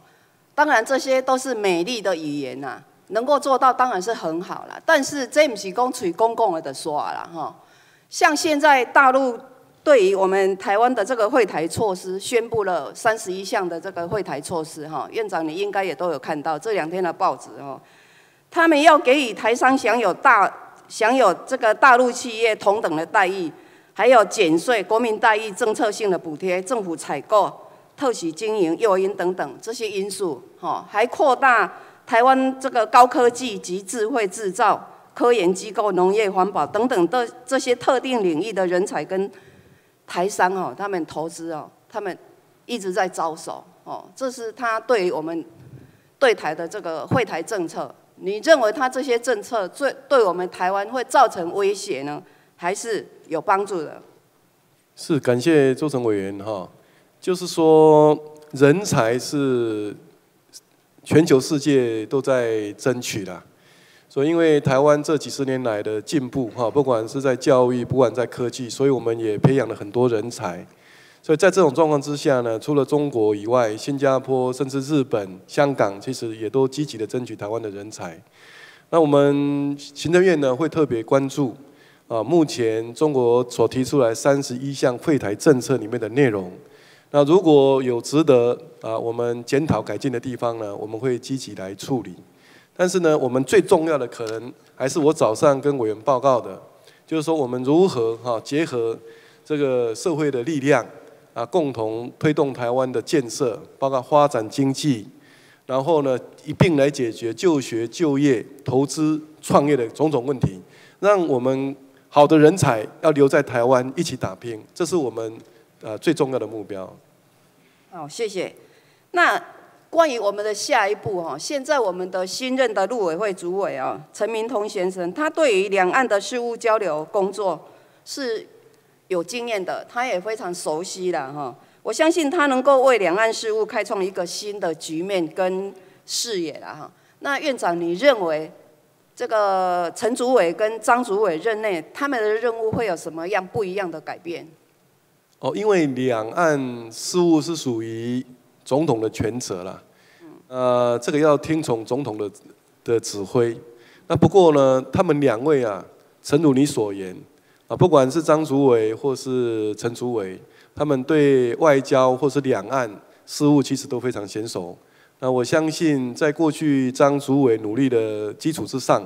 当然这些都是美丽的语言呐，能够做到当然是很好了。但是这不是公嘴公共的说啦，哈。像现在大陆对于我们台湾的这个会台措施，宣布了三十一项的这个会台措施哈，院长你应该也都有看到这两天的报纸哦，他们要给予台商享有大享有这个大陆企业同等的待遇，还有减税、国民待遇、政策性的补贴、政府采购、特许经营诱因等等这些因素哈，还扩大台湾这个高科技及智慧制造、科研机构、农业环保等等的这些特定领域的人才跟。台商哦，他们投资哦，他们一直在招手哦，这是他对我们对台的这个会台政策。你认为他这些政策最对我们台湾会造成威胁呢，还是有帮助的？是感谢周成委员哈，就是说人才是全球世界都在争取的。所以，因为台湾这几十年来的进步，哈，不管是在教育，不管在科技，所以我们也培养了很多人才。所以在这种状况之下呢，除了中国以外，新加坡甚至日本、香港，其实也都积极的争取台湾的人才。那我们行政院呢，会特别关注啊，目前中国所提出来三十一项惠台政策里面的内容。那如果有值得啊，我们检讨改进的地方呢，我们会积极来处理。但是呢，我们最重要的可能还是我早上跟委员报告的，就是说我们如何哈结合这个社会的力量啊，共同推动台湾的建设，包括发展经济，然后呢一并来解决就学、就业、投资、创业的种种问题，让我们好的人才要留在台湾一起打拼，这是我们呃最重要的目标。好，谢谢。那。关于我们的下一步哈，现在我们的新任的陆委会主委啊，陈明通先生，他对于两岸的事务交流工作是有经验的，他也非常熟悉了哈。我相信他能够为两岸事务开创一个新的局面跟视野了哈。那院长，你认为这个陈主委跟张主委任内，他们的任务会有什么样不一样的改变？哦，因为两岸事务是属于总统的权责了。呃，这个要听从总统的的指挥。那不过呢，他们两位啊，诚如你所言啊，不管是张主委或是陈主委，他们对外交或是两岸事务其实都非常娴熟。那我相信，在过去张主委努力的基础之上，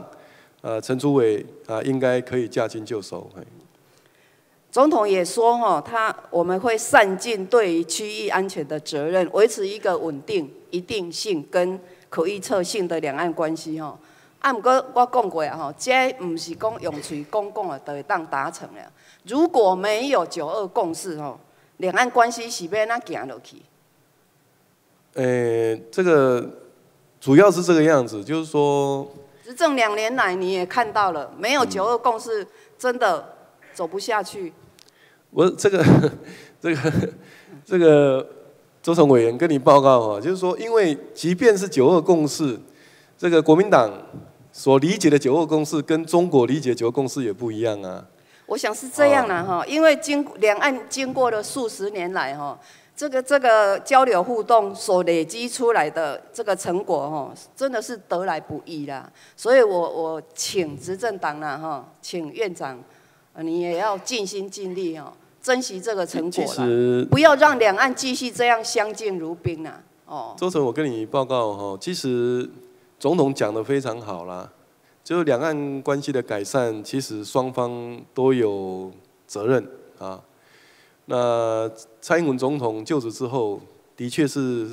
呃，陈主委啊，应该可以驾轻就熟。总统也说哈，他我们会善尽对于区域安全的责任，维持一个稳定、一定性跟可预测性的两岸关系哈。啊，不过我讲过啊哈，这不是讲用嘴讲讲了就会当达成了。如果没有九二共识吼，两岸关系是要哪行落去？呃，这个主要是这个样子，就是说，执政两年来你也看到了，没有九二共识，真的走不下去。我这个 <laughs> 这个 <laughs> 这个周成委员跟你报告哦，就是说，因为即便是九二共识，这个国民党所理解的九二共识，跟中国理解九二共识也不一样啊。我想是这样啦哈，因为经两岸经过了数十年来哈，这个这个交流互动所累积出来的这个成果哈，真的是得来不易啦。所以我我请执政党啦哈，请院长，你也要尽心尽力哦。珍惜这个成果了，不要让两岸继续这样相敬如宾啊！哦，周成，我跟你报告哈，其实总统讲的非常好啦，就是两岸关系的改善，其实双方都有责任啊。那蔡英文总统就职之后，的确是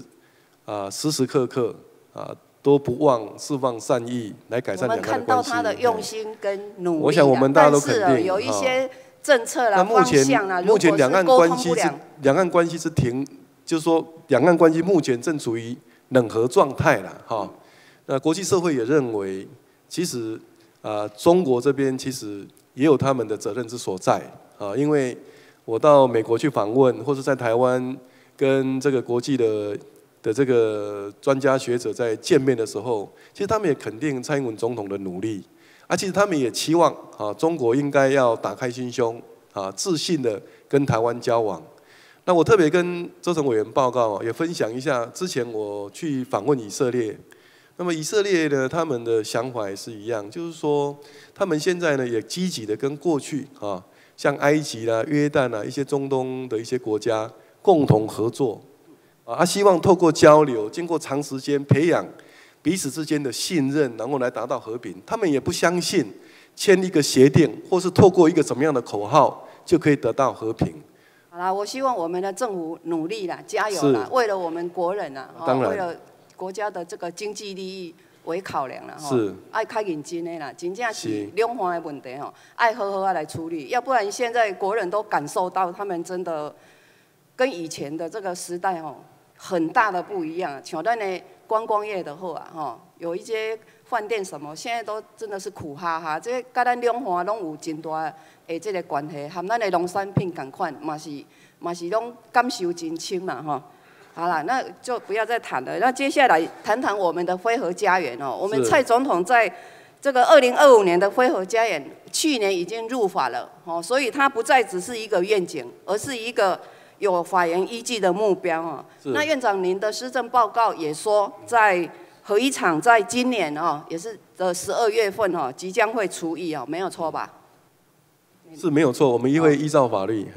啊，时时刻刻啊都不忘释放善意来改善两岸关系。我们看到他的用心跟努力，我想我们大家都肯定有一些。政策啦，方向啦，目前两岸关系是两岸关系是停，就是说两岸关系目前正处于冷和状态了，哈。那国际社会也认为，其实啊，中国这边其实也有他们的责任之所在啊，因为我到美国去访问，或是在台湾跟这个国际的的这个专家学者在见面的时候，其实他们也肯定蔡英文总统的努力。啊，其实他们也期望啊，中国应该要打开心胸啊，自信的跟台湾交往。那我特别跟周成委员报告，也分享一下之前我去访问以色列。那么以色列呢，他们的想法也是一样，就是说他们现在呢也积极的跟过去啊像埃及啦、约旦啦一些中东的一些国家共同合作，啊，希望透过交流，经过长时间培养彼此之间的信任，然后来达到和平。他们也不相信签一个协定，或是透过一个怎么样的口号就可以得到和平。好啦，我希望我们的政府努力啦，加油啦，为了我们国人啊，为了国家的这个经济利益为考量了哈，爱开认真的啦，真正是两方的问题哈，爱好好啊来处理，要不然现在国人都感受到他们真的跟以前的这个时代哈很大的不一样，像咱的观光业的话啊哈，有一些饭店什么，现在都真的是苦哈哈，这跟咱两方拢有真大。诶，这个关系，和咱的农产品同款，嘛是嘛是拢感受真深嘛吼。好了，那就不要再谈了。那接下来谈谈我们的飞河家园哦。我们蔡总统在这个二零二五年的飞河家园，去年已经入法了哦，所以它不再只是一个愿景，而是一个有法源依据的目标哦。那院长您的施政报告也说，在核一厂在今年哦，也是的十二月份哦，即将会除役哦，没有错吧？是没有错，我们也会依照法律。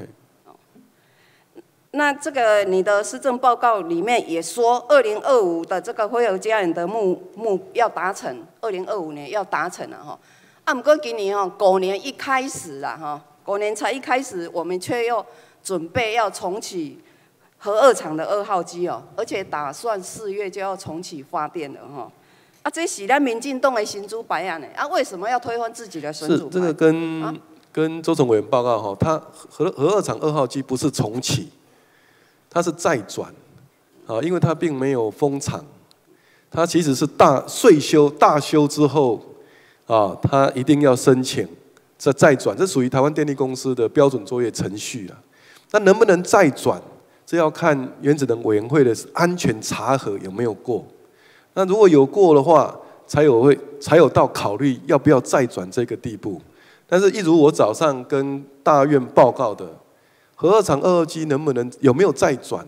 那这个你的施政报告里面也说，二零二五的这个辉尔家园的目目要达成，二零二五年要达成了哈。啊，不过今年哦，狗年一开始啊哈，狗年才一开始，我们却又准备要重启核二厂的二号机哦，而且打算四月就要重启发电了哈。啊，这是咱民进党的新主白案呢，啊，为什么要推翻自己的神主是这个跟。跟周总委员报告哈，他核核二厂二号机不是重启，它是再转，啊，因为它并没有封厂，它其实是大税修大修之后，啊，它一定要申请再再转，这属于台湾电力公司的标准作业程序了。那能不能再转，这要看原子能委员会的安全查核有没有过。那如果有过的话，才有会才有到考虑要不要再转这个地步。但是，一如我早上跟大院报告的，核二厂二二机能不能有没有再转，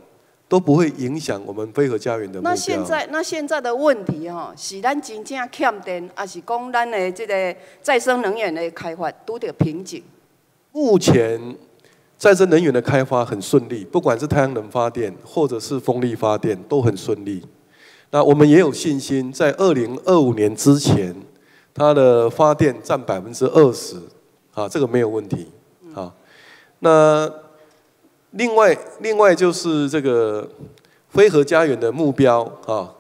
都不会影响我们飞核家园的。那现在，那现在的问题哈，是咱真正欠电，还是讲咱的这个再生能源的开发都得瓶颈？目前再生能源的开发很顺利，不管是太阳能发电或者是风力发电都很顺利。那我们也有信心，在二零二五年之前。它的发电占百分之二十，啊，这个没有问题，啊，那另外另外就是这个飞核家园的目标啊，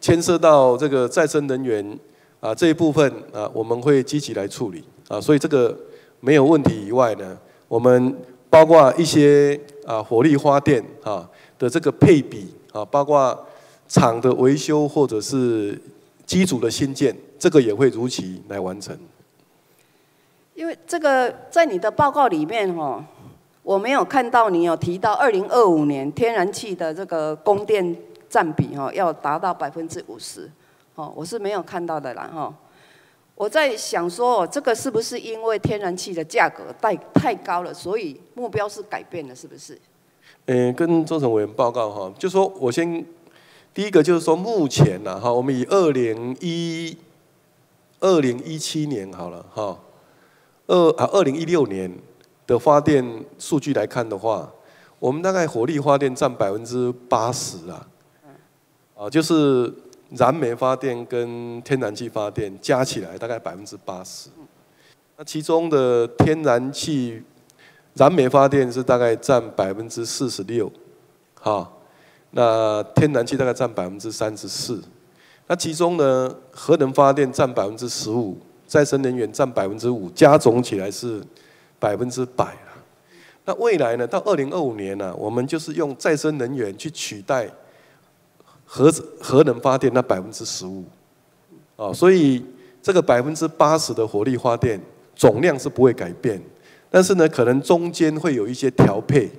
牵涉到这个再生能源啊这一部分啊，我们会积极来处理啊，所以这个没有问题以外呢，我们包括一些啊火力发电啊的这个配比啊，包括厂的维修或者是机组的新建。这个也会如期来完成。因为这个在你的报告里面哈，我没有看到你有提到二零二五年天然气的这个供电占比哈要达到百分之五十，哦，我是没有看到的啦哈。我在想说，这个是不是因为天然气的价格太太高了，所以目标是改变了，是不是？嗯，跟周成委员报告哈，就说我先第一个就是说，目前呢哈，我们以二零一二零一七年好了哈，二啊二零一六年的发电数据来看的话，我们大概火力发电占百分之八十啊，啊就是燃煤发电跟天然气发电加起来大概百分之八十，那其中的天然气燃煤发电是大概占百分之四十六，哈，那天然气大概占百分之三十四。那其中呢，核能发电占百分之十五，再生能源占百分之五，加总起来是百分之百。那未来呢，到二零二五年呢，我们就是用再生能源去取代核核能发电那百分之十五，啊，所以这个百分之八十的火力发电总量是不会改变，但是呢，可能中间会有一些调配，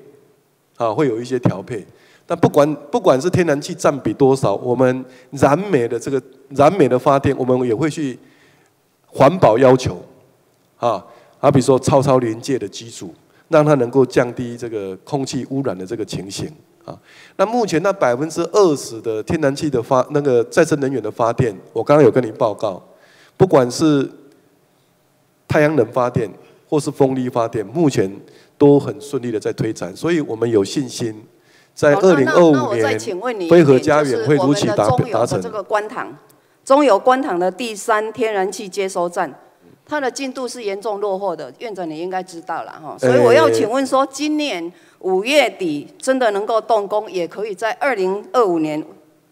啊，会有一些调配。但不管不管是天然气占比多少，我们燃煤的这个燃煤的发电，我们也会去环保要求，啊，好比说超超临界的机组，让它能够降低这个空气污染的这个情形。啊。那目前那百分之二十的天然气的发那个再生能源的发电，我刚刚有跟你报告，不管是太阳能发电或是风力发电，目前都很顺利的在推展，所以我们有信心，在二零二五年，飞核家园会如期达达成。这个观塘，中油观塘的第三天然气接收站，它的进度是严重落后的，院长你应该知道了哈。所以我要请问说，今年五月底真的能够动工，也可以在二零二五年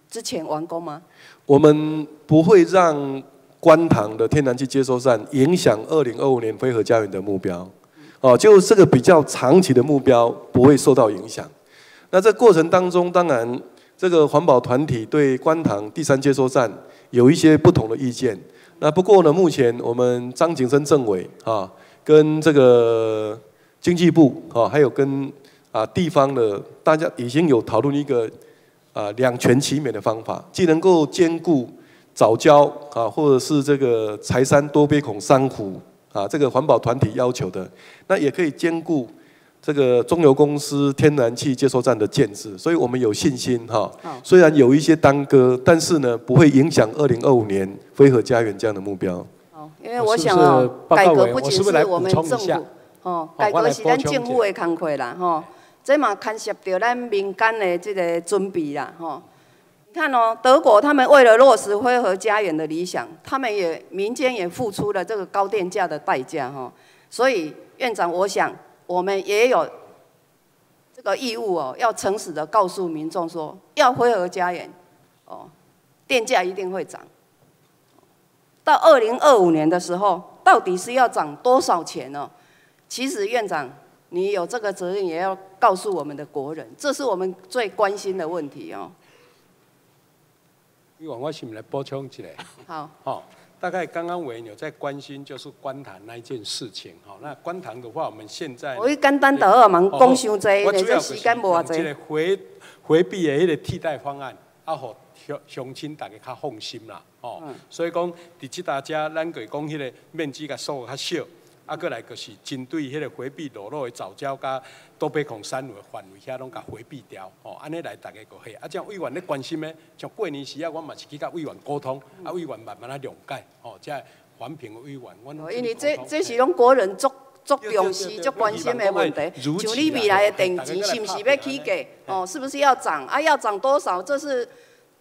之前完工吗？我们不会让。观塘的天然气接收站影响二零二五年飞核家园的目标，哦，就这个比较长期的目标不会受到影响。那这过程当中，当然这个环保团体对观塘第三接收站有一些不同的意见。那不过呢，目前我们张景生政委啊，跟这个经济部啊，还有跟啊地方的大家已经有讨论一个啊两全其美的方法，既能够兼顾。早教啊，或者是这个柴山多杯孔珊瑚啊，这个环保团体要求的，那也可以兼顾这个中油公司天然气接收站的建制，所以我们有信心哈。虽然有一些耽搁，但是呢，不会影响二零二五年飞核家园这样的目标。好，因为我想哦，改革不仅是我们政府，哦，改革是咱政府的工作啦，吼，这嘛牵涉到咱民间的这个准备啦，吼。看哦，德国他们为了落实辉和家园的理想，他们也民间也付出了这个高电价的代价哈。所以院长，我想我们也有这个义务哦，要诚实的告诉民众说，要辉和家园哦，电价一定会涨。到二零二五年的时候，到底是要涨多少钱呢？其实院长，你有这个责任，也要告诉我们的国人，这是我们最关心的问题哦。一晚我先来补充一下。<laughs> 好。好，大概刚刚委员有在关心就是观塘那一件事情。好，那观塘的话，我们现在我简单的二忙讲伤济，我这时间无偌济。这个回回避的迄个替代方案，啊，好乡乡亲大家较放心啦。哦，所以讲，伫即大家咱可以讲迄个面积甲数较小。啊，过来就是针对迄个回避裸露的早教，甲多贝孔山的范围遐，拢甲回避掉。哦，安尼来大家个嘿，啊，像委员咧关心咧，像过年时啊，我嘛是去甲委员沟通，啊，委员慢慢啊了解。哦，即环评的委员，我因为这这是拢国人足足重视、足关心的问题。像你未来的电钱是毋是要起价？哦，是不是要涨？啊，要涨多少？这是。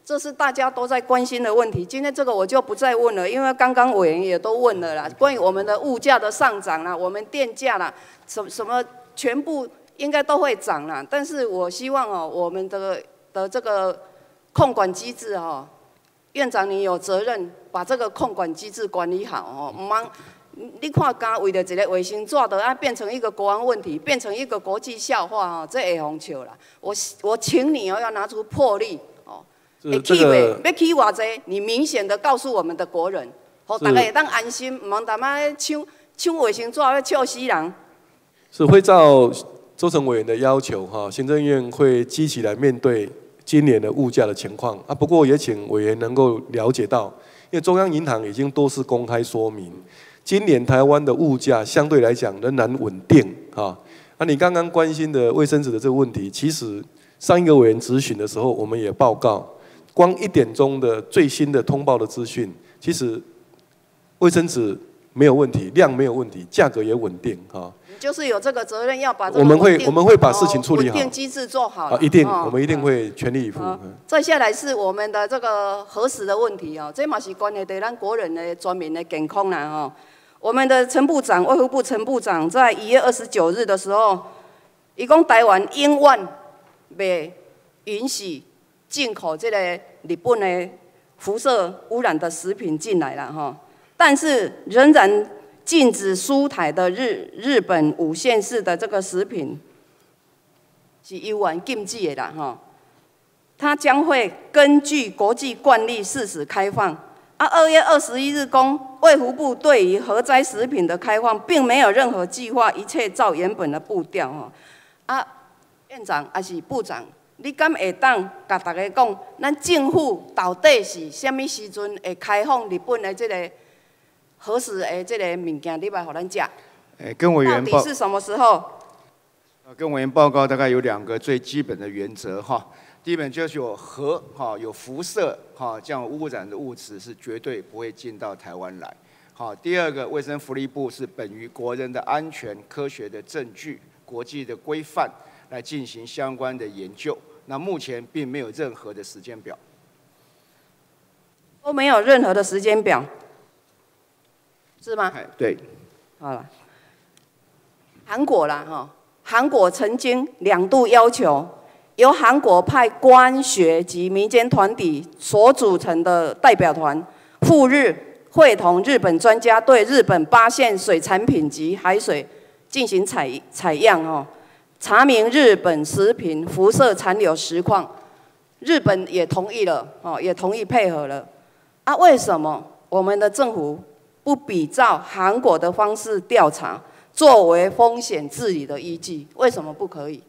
这是大家都在关心的问题。今天这个我就不再问了，因为刚刚委员也都问了啦。关于我们的物价的上涨啦，我们电价啦，什什么全部应该都会涨啦。但是我希望哦，我们的的这个控管机制哦，院长你有责任把这个控管机制管理好哦。唔忙，你看刚为了一个卫星做的啊，变成一个国安问题，变成一个国际笑话哦，这会红笑啦。我我请你哦，要拿出魄力。这个要起偌济，你明显的告诉我们的国人，好大家会当安心，唔茫他妈抢抢卫生纸要笑死人。是会照周成委员的要求，哈，行政院会积极来面对今年的物价的情况啊。不过也请委员能够了解到，因为中央银行已经多次公开说明，今年台湾的物价相对来讲仍然稳定，哈。那你刚刚关心的卫生纸的这个问题，其实上一个委员咨询的时候，我们也报告。光一点钟的最新的通报的资讯，其实卫生纸没有问题，量没有问题，价格也稳定哈。就是有这个责任要把我们会我们会把事情处理好，稳定机制做好。一定，我们一定会全力以赴。再下来是我们的这个核实的问题哦，这嘛是关系对咱国人的全民的健康啦哦。我们的陈部长，卫福部陈部长在一月二十九日的时候，一共台湾英万被允许。进口这个日本的辐射污染的食品进来了哈，但是仍然禁止输台的日日本五县市的这个食品是依然禁忌的啦哈。它将会根据国际惯例适时开放。啊，二月二十一日公卫福部对于核灾食品的开放，并没有任何计划，一切照原本的步调哈。啊，院长还是部长？你敢会当甲大家讲，咱政府到底是虾米时阵会开放日本的这个核实的这个物件，你来互咱食？诶，跟委员报。到底是什么时候？跟委员报告，大概有两个最基本的原则哈。第一本就是有核哈，有辐射哈，这样污染的物质是绝对不会进到台湾来。好，第二个，卫生福利部是本于国人的安全、科学的证据、国际的规范来进行相关的研究。那目前并没有任何的时间表，都没有任何的时间表，是吗？对，好了，韩国啦哈，韩国曾经两度要求由韩国派官学及民间团体所组成的代表团赴日，会同日本专家对日本八县水产品及海水进行采采样哦。查明日本食品辐射残留实况，日本也同意了，哦，也同意配合了。啊，为什么我们的政府不比照韩国的方式调查，作为风险治理的依据？为什么不可以？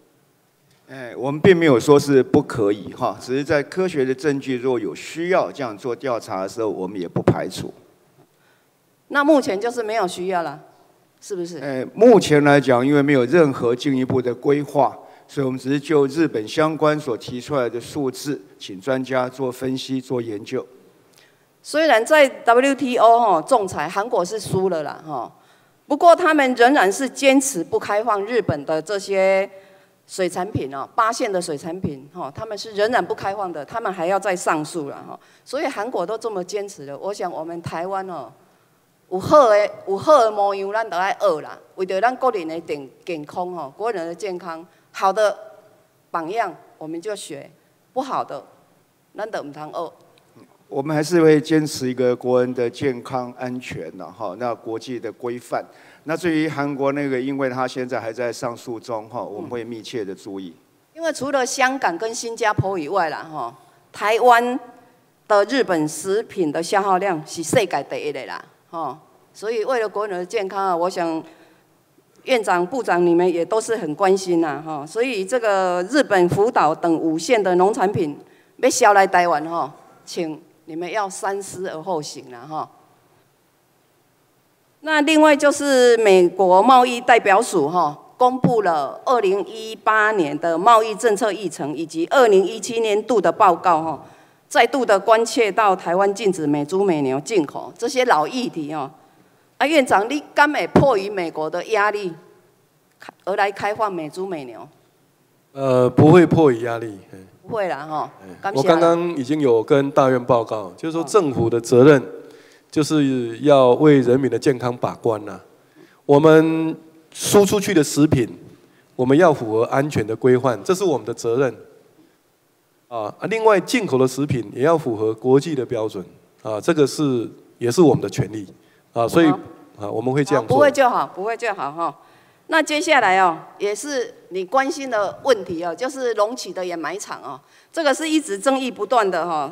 哎，我们并没有说是不可以哈，只是在科学的证据若有需要这样做调查的时候，我们也不排除。那目前就是没有需要了。是不是？呃，目前来讲，因为没有任何进一步的规划，所以我们只是就日本相关所提出来的数字，请专家做分析、做研究。虽然在 WTO 哈仲裁，韩国是输了啦哈，不过他们仍然是坚持不开放日本的这些水产品哦，八线的水产品哈，他们是仍然不开放的，他们还要再上诉了哈。所以韩国都这么坚持了，我想我们台湾哦。有好的有好的模样，咱都爱学啦。为着咱个人的健健康吼，个人的健康，好的榜样我们就学，不好的咱都唔通学。我们还是会坚持一个国人的健康安全的哈，那国际的规范。那至于韩国那个，因为他现在还在上诉中哈，我们会密切的注意。因为除了香港跟新加坡以外啦哈，台湾的日本食品的消耗量是世界第一的啦。哦，所以为了国人的健康啊，我想院长、部长你们也都是很关心呐，哈。所以这个日本福岛等五县的农产品要销来台湾哈，请你们要三思而后行了哈。那另外就是美国贸易代表署哈，公布了二零一八年的贸易政策议程以及二零一七年度的报告哈。再度的关切到台湾禁止美猪美牛进口这些老议题哦，啊院长，你敢会迫于美国的压力，而来开放美猪美牛？呃，不会迫于压力，不会啦哈。我刚刚已经有跟大院报告，就是说政府的责任就是要为人民的健康把关呐。我们输出去的食品，我们要符合安全的规范，这是我们的责任。啊啊！另外，进口的食品也要符合国际的标准啊，这个是也是我们的权利啊，所以啊，我们会这样做。不会就好，不会就好哈。那接下来哦，也是你关心的问题哦，就是隆起的掩埋场哦，这个是一直争议不断的哈。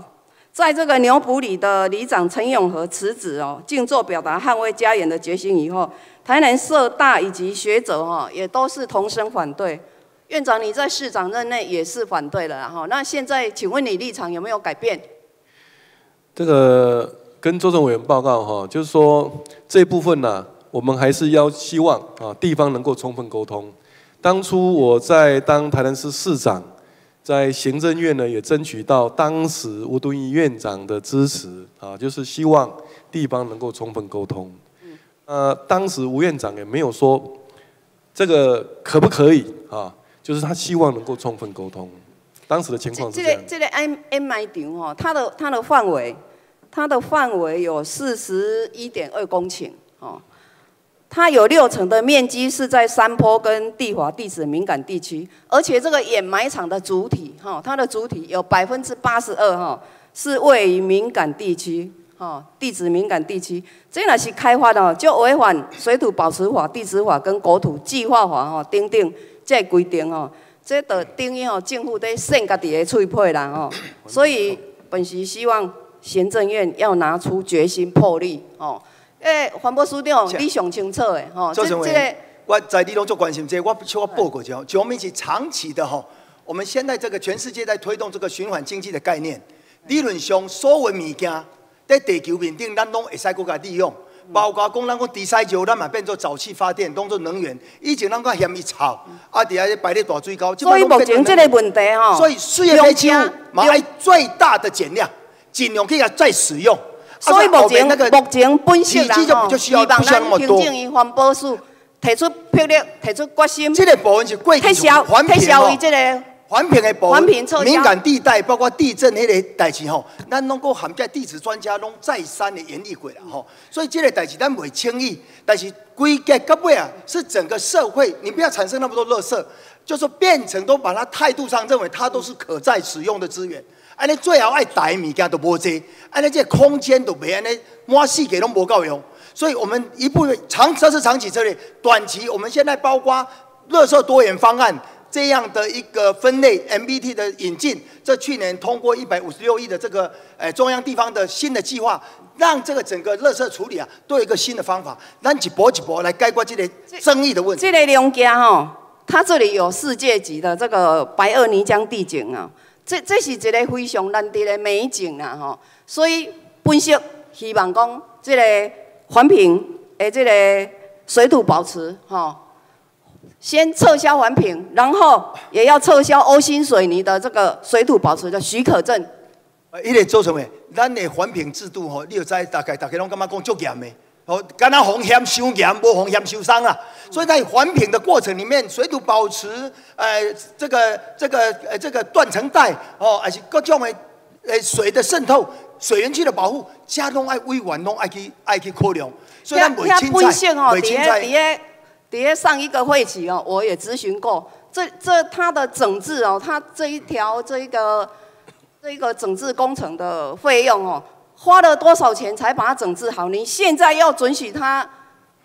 在这个牛埔里的里长陈永和辞职哦，静坐表达捍卫家园的决心以后，台南社大以及学者哈也都是同声反对。院长，你在市长任内也是反对了，然后那现在请问你立场有没有改变？这个跟周总委员报告哈，就是说这部分呢，我们还是要希望啊地方能够充分沟通。当初我在当台南市市长，在行政院呢也争取到当时吴敦义院长的支持啊，就是希望地方能够充分沟通。呃，当时吴院长也没有说这个可不可以啊？就是他希望能够充分沟通，当时的情况是这样。这个这个 M M I 场哈，它的它的范围，它的范围有四十一点二公顷哦，它有六成的面积是在山坡跟地滑地质敏感地区，而且这个掩埋场的主体哈，它的主体有百分之八十二哈是位于敏感地区哈，地质敏感地区，这若是开发的就违反水土保持法、地质法跟国土计划法哦，等等。这规定哦，这都等于哦，政府在扇家己的嘴皮啦哦，<coughs> 所以本席希望行政院要拿出决心魄力哦。诶，环保署长，你上清楚的吼，这这个我在你拢做关心这，我我报过就，就我们一起长期的吼，我们现在这个全世界在推动这个循环经济的概念，理论上所有物件在地球面顶，咱拢会使搁家利用。包括讲咱讲地塞石咱嘛变做沼气发电，当做能源。以前咱讲嫌伊臭，啊，伫遐摆咧大水沟。所以目前这个问题吼，所以事业飞机嘛，爱最大的减量，尽量去它再使用。所以目前那个目前本色啦体积就吼，就需要希望不需要那么多咱行政与环保署提出魄力，提出决心，这个部分是过去撤销撤环评哦销伊这个环评的部分环敏感地带，包括地震迄个代志吼，咱拢够含在地质专家拢再三的研议过了吼，所以这个代志咱袂轻易，但是归结到尾啊，是整个社会，你不要产生那么多垃圾，就是变成都把它态度上认为它都是可再使用的资源，安尼最后爱大物件都无济，安尼这个空间都袂安尼满世界拢无够用。所以我们一步长，这是长期策略，短期我们现在包括垃圾多元方案这样的一个分类 MBT 的引进，这去年通过一百五十六亿的这个呃中央地方的新的计划，让这个整个垃圾处理啊都有一个新的方法，咱一波一波来解决这个争议的问题。这个梁家吼，它这里有世界级的这个白垩泥浆地景啊，这这是一个非常难得的美景啊吼，所以本色希望讲这个环评诶这个水土保持吼，先撤销环评，然后也要撤销欧新水泥的这个水土保持的许可证。呃，迄个做什么？咱的环评制度吼，你有知大概大家拢感觉讲足严的，哦，敢若风险伤严，无风险受伤啦。所以在环评的过程里面，水土保持，呃，这个这个呃这个断层带，哦，还是各种的呃水的渗透、水源区的保护，加拢爱委员拢爱去爱去考量。所以咱袂遐轻本性哦，彩，袂底下轻彩。底下上一个会期哦，我也咨询过，这这它的整治哦，它这一条这一个这一个整治工程的费用哦，花了多少钱才把它整治好？你现在要准许它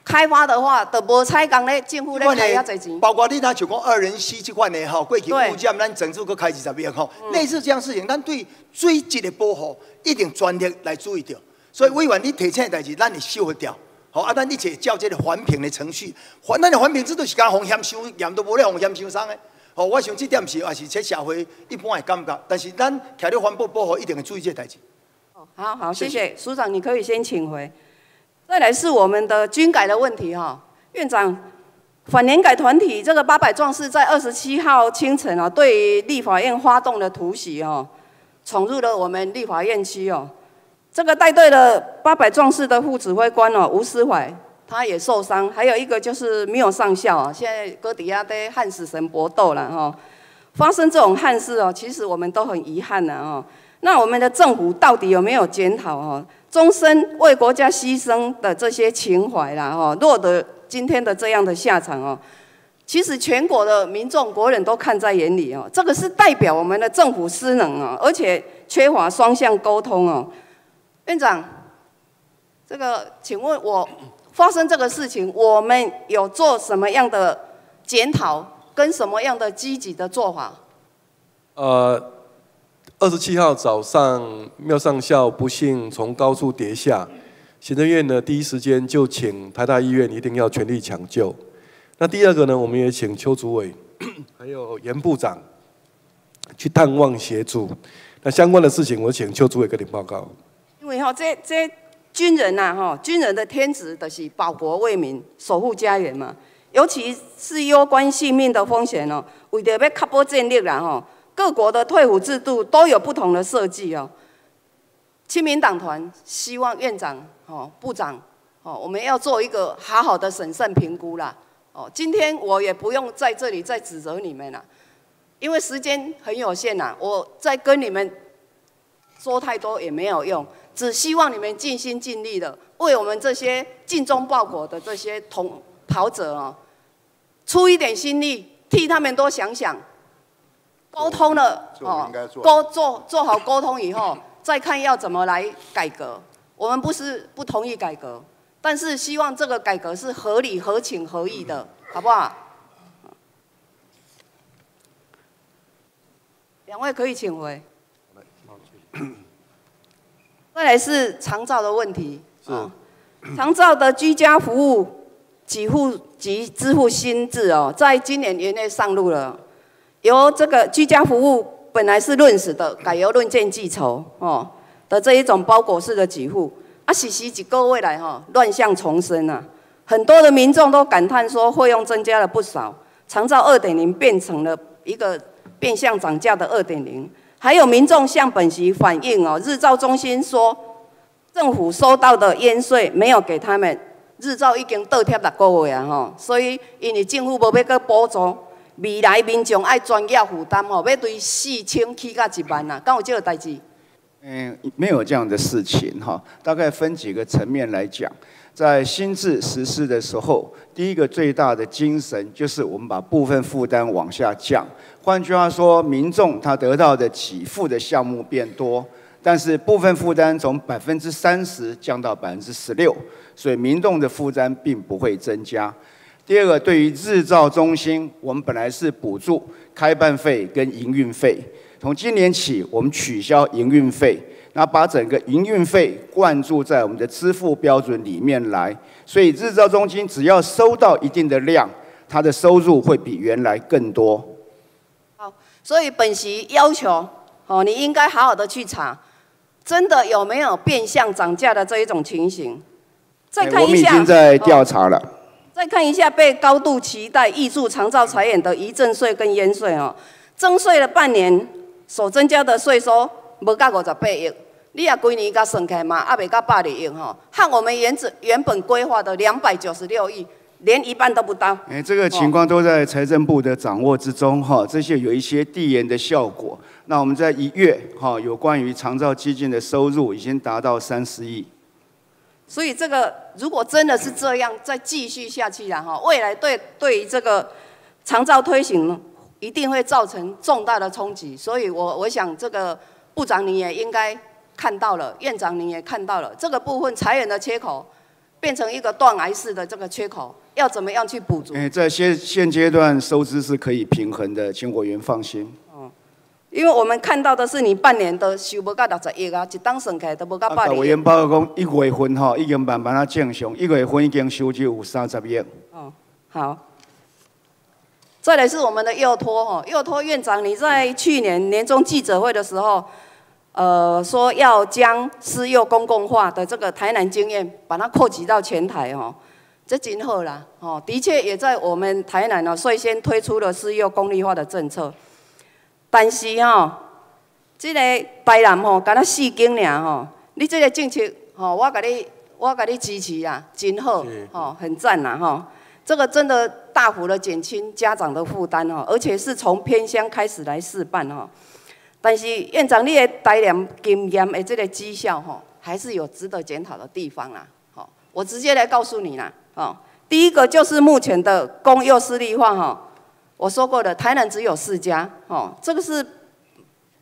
开发的话，都无采工咧，政府咧开遐侪钱。包括你那像讲二人溪这款的吼，过去对物件咱整治搁开二十亿吼，类似这样事情，咱对水质的保护一定专业来注意掉。所以委员你提醒的代志，咱会修掉。好啊，咱一切照这个环评的程序，环咱的环评制度是讲风险伤严都无咧风险伤伤的。好，我想这点是也是这社会一般的感觉，但是咱徛咧环保保护一定会注意这个代志。好好，谢谢谢署长，你可以先请回。再来是我们的军改的问题哈，院长，反年改团体这个八百壮士在二十七号清晨啊，对立法院发动的突袭哦，闯入了我们立法院区哦。这个带队的八百壮士的副指挥官哦，吴思怀他也受伤，还有一个就是没有上校啊，现在哥底亚在和死神搏斗了哈。发生这种憾事哦，其实我们都很遗憾的哦。那我们的政府到底有没有检讨哦？终身为国家牺牲的这些情怀啦，哦，落得今天的这样的下场哦，其实全国的民众、国人都看在眼里哦。这个是代表我们的政府失能哦，而且缺乏双向沟通哦。院长，这个请问我发生这个事情，我们有做什么样的检讨，跟什么样的积极的做法？呃，二十七号早上，妙上校不幸从高处跌下，行政院呢第一时间就请台大医院一定要全力抢救。那第二个呢，我们也请邱主委 <clears throat> 还有严部长去探望协助。那相关的事情，我请邱主委跟你报告。因为哈、这这军人呐、哈、军人的天职就是保国为民、守护家园嘛。尤其是攸关性命的风险哦，为了要确保战力啦吼，各国的退伍制度都有不同的设计哦。亲民党团希望院长、哦部长、哦，我们要做一个好好的审慎评估啦。哦，今天我也不用在这里再指责你们了，因为时间很有限呐，我再跟你们说太多也没有用，只希望你们尽心尽力的为我们这些尽忠报国的这些同跑者哦，出一点心力，替他们多想想。沟通了哦沟做做好沟通以后，再看要怎么来改革。我们不是不同意改革，但是希望这个改革是合理、合情、合意的，好不好？两位可以请回。再来是长照的问题。是。长照的居家服务给付及支付新制哦，在今年年内上路了。由这个居家服务本来是论时的，改由论件计酬哦的这一种包裹式的给付，啊，实施几个月来哈、乱象丛生啊，很多的民众都感叹说费用增加了不少，长照二点零变成了一个变相涨价的二点零，还有民众向本席反映哦，日照中心说。政府收到的烟税没有给他们，日照已经倒贴六个月啊吼，所以因为政府无要搁补助，未来民众爱专业负担吼，要对四千起到一万啊，敢有这个代志？嗯，没有这样的事情哈，大概分几个层面来讲。在新制实施的时候，第一个最大的精神就是我们把部分负担往下降。换句话说，民众他得到的给付的项目变多，但是部分负担从百分之三十降到百分之十六，所以民众的负担并不会增加。第二个，对于日照中心，我们本来是补助开办费跟营运费，从今年起我们取消营运费。那把整个营运费灌注在我们的支付标准里面来，所以日照中心只要收到一定的量，它的收入会比原来更多。好，所以本席要求，哦，你应该好好的去查，真的有没有变相涨价的这一种情形？再看一下，我们已经在调查了。再看一下被高度期待挹注长照财源的遗赠税跟烟税哦，征税了半年，所增加的税收无到五十八亿。你啊规年甲算起来嘛，也未到百二亿吼，和我们原子原本规划的两百九十六亿，连一半都不到。哎，这个情况都在财政部的掌握之中哈，这些有一些递延的效果。那我们在一月哈，有关于长照基金的收入已经达到三十亿。所以这个如果真的是这样，再继续下去了哈，未来对对于这个长照推行一定会造成重大的冲击。所以我我想这个部长你也应该。看到了，院长你也看到了，这个部分裁员的缺口变成一个断崖式的这个缺口，要怎么样去补足？哎，在现现阶段收支是可以平衡的，请委员放心。哦，因为我们看到的是你半年都收不到六十亿啊，一当算起来都不到百亿。委员报告讲，一月份哈已经慢慢啊正常，一月份已经收支有三十亿。哦，好。再来是我们的幼托哈，幼托院长你在去年年终记者会的时候。呃，说要将私幼公共化的这个台南经验，把它扩及到全台哦，这今后啦，哦，的确也在我们台南哦，率先推出了私幼公立化的政策。但是吼，这个台南吼，干那四经尔吼，你这个政策吼，我给你，我给你支持啊，真好，吼，很赞呐，吼，这个真的大幅的减轻家长的负担哦，而且是从偏乡开始来试办哦。但是院长，你的台联经验的这个绩效吼，还是有值得检讨的地方啦。好，我直接来告诉你啦。哦，第一个就是目前的公幼私立化哈，我说过的，台南只有四家，哦，这个是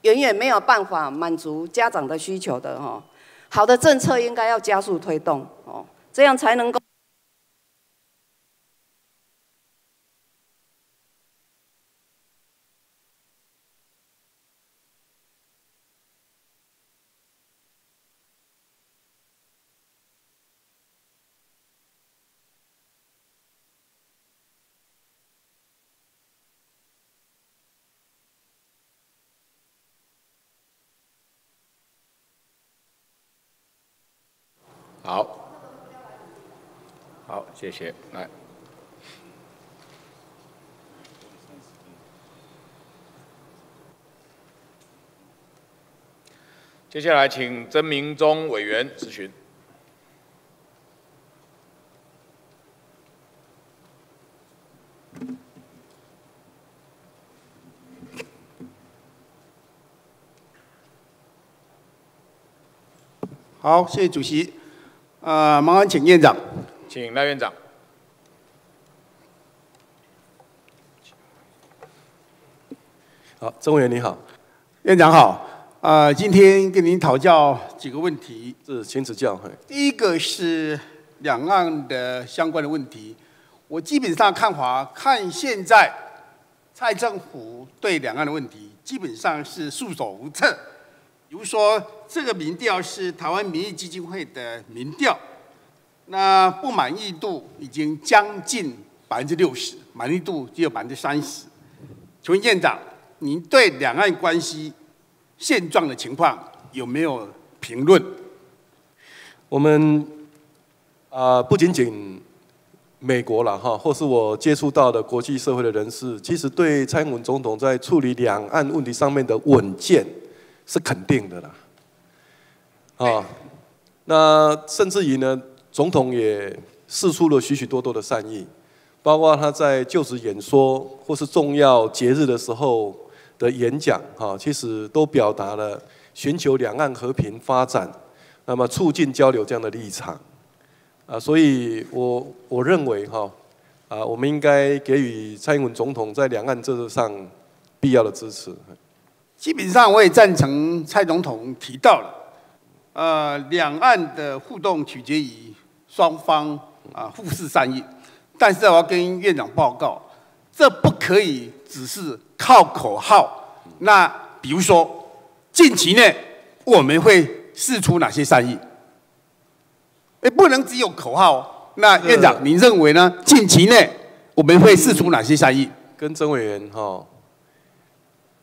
远远没有办法满足家长的需求的哈。好的政策应该要加速推动，哦，这样才能够。好，好，谢谢。来，接下来请曾明忠委员咨询。好，谢谢主席。呃，麻烦请院长，请赖院长。好，曾委员你好，院长好。呃，今天跟您讨教几个问题。是，请指教。第一个是两岸的相关的问题，我基本上看法，看现在蔡政府对两岸的问题，基本上是束手无策。比如说，这个民调是台湾民意基金会的民调，那不满意度已经将近百分之六十，满意度只有百分之三十。请问院长，您对两岸关系现状的情况有没有评论？我们啊，不仅仅美国了哈，或是我接触到的国际社会的人士，其实对蔡英文总统在处理两岸问题上面的稳健。是肯定的啦，啊，那甚至于呢，总统也释出了许许多多的善意，包括他在就职演说或是重要节日的时候的演讲，哈，其实都表达了寻求两岸和平发展，那么促进交流这样的立场，啊，所以我我认为哈，啊，我们应该给予蔡英文总统在两岸政策上必要的支持。基本上我也赞成蔡总统提到了，呃，两岸的互动取决于双方啊互视善意，但是我要跟院长报告，这不可以只是靠口号。那比如说，近期内我们会试出哪些善意？哎，不能只有口号。那院长，您认为呢？近期内我们会试出哪些善意？跟曾委员哈。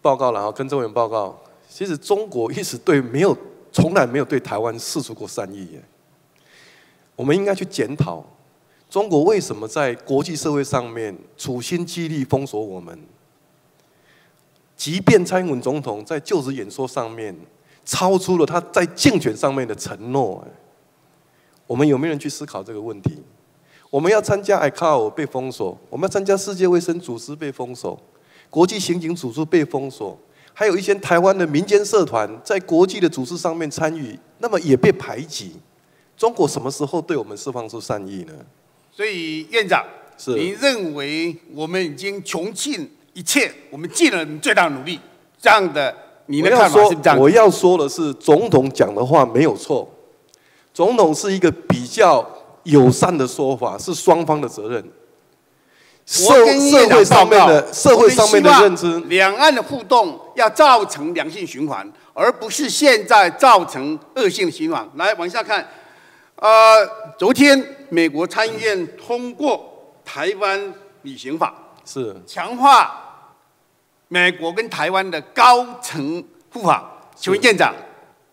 报告了啊，跟中原报告，其实中国一直对没有，从来没有对台湾示出过善意耶。我们应该去检讨，中国为什么在国际社会上面处心积虑封锁我们？即便蔡英文总统在就职演说上面超出了他在竞选上面的承诺，我们有没有人去思考这个问题？我们要参加 ICAO 被封锁，我们要参加世界卫生组织被封锁。国际刑警组织被封锁，还有一些台湾的民间社团在国际的组织上面参与，那么也被排挤。中国什么时候对我们释放出善意呢？所以院长，是您认为我们已经穷尽一切，我们尽了最大努力，这样的你的看法是这样？我要说的是，总统讲的话没有错，总统是一个比较友善的说法，是双方的责任。社社会上面的社会上面的认知，两岸的互动要造成良性循环，而不是现在造成恶性循环。来往下看，呃，昨天美国参议院通过台湾旅行法，是强化美国跟台湾的高层互访。请问院长，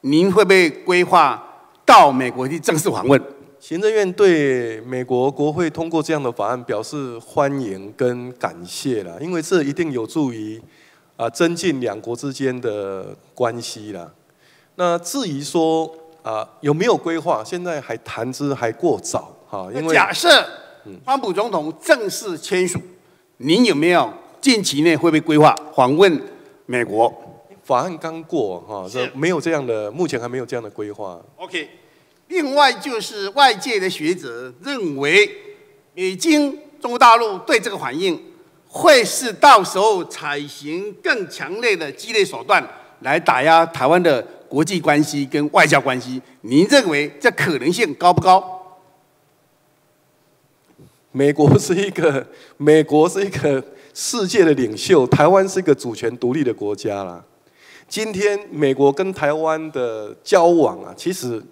您会不会规划到美国去正式访问？行政院对美国国会通过这样的法案表示欢迎跟感谢了，因为这一定有助于啊增进两国之间的关系了。那至于说啊有没有规划，现在还谈之还过早哈。因为假设川普总统正式签署，您有没有近期内会不会规划访问美国？法案刚过哈，这没有这样的，目前还没有这样的规划。OK。另外就是外界的学者认为，已经中国大陆对这个反应，会是到时候采行更强烈的激烈手段来打压台湾的国际关系跟外交关系。您认为这可能性高不高？美国是一个，美国是一个世界的领袖，台湾是一个主权独立的国家啦。今天美国跟台湾的交往啊，其实。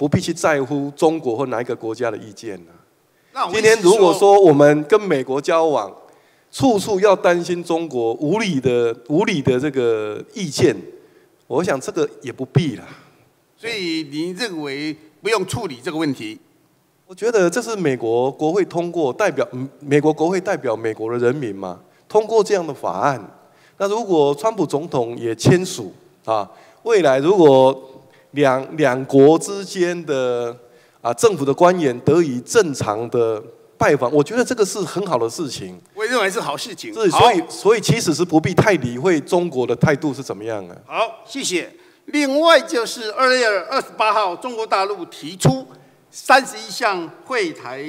不必去在乎中国或哪一个国家的意见呢？今天如果说我们跟美国交往，处处要担心中国无理的无理的这个意见，我想这个也不必了。所以您认为不用处理这个问题？我觉得这是美国国会通过，代表美国国会代表美国的人民嘛，通过这样的法案。那如果川普总统也签署啊，未来如果。两两国之间的啊，政府的官员得以正常的拜访，我觉得这个是很好的事情。我认为是好事情。所以，所以其实是不必太理会中国的态度是怎么样的。好，谢谢。另外就是二月二十八号，中国大陆提出三十一项会台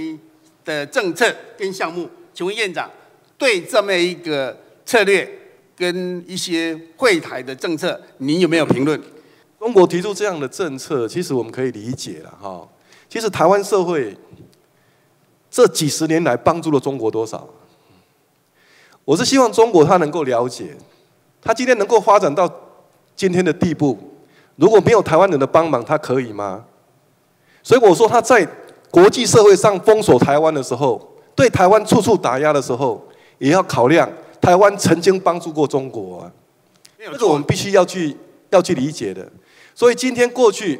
的政策跟项目，请问院长对这么一个策略跟一些会台的政策，您有没有评论？中国提出这样的政策，其实我们可以理解了哈。其实台湾社会这几十年来帮助了中国多少？我是希望中国他能够了解，他今天能够发展到今天的地步，如果没有台湾人的帮忙，他可以吗？所以我说他在国际社会上封锁台湾的时候，对台湾处处打压的时候，也要考量台湾曾经帮助过中国啊。这个我们必须要去要去理解的。所以今天过去，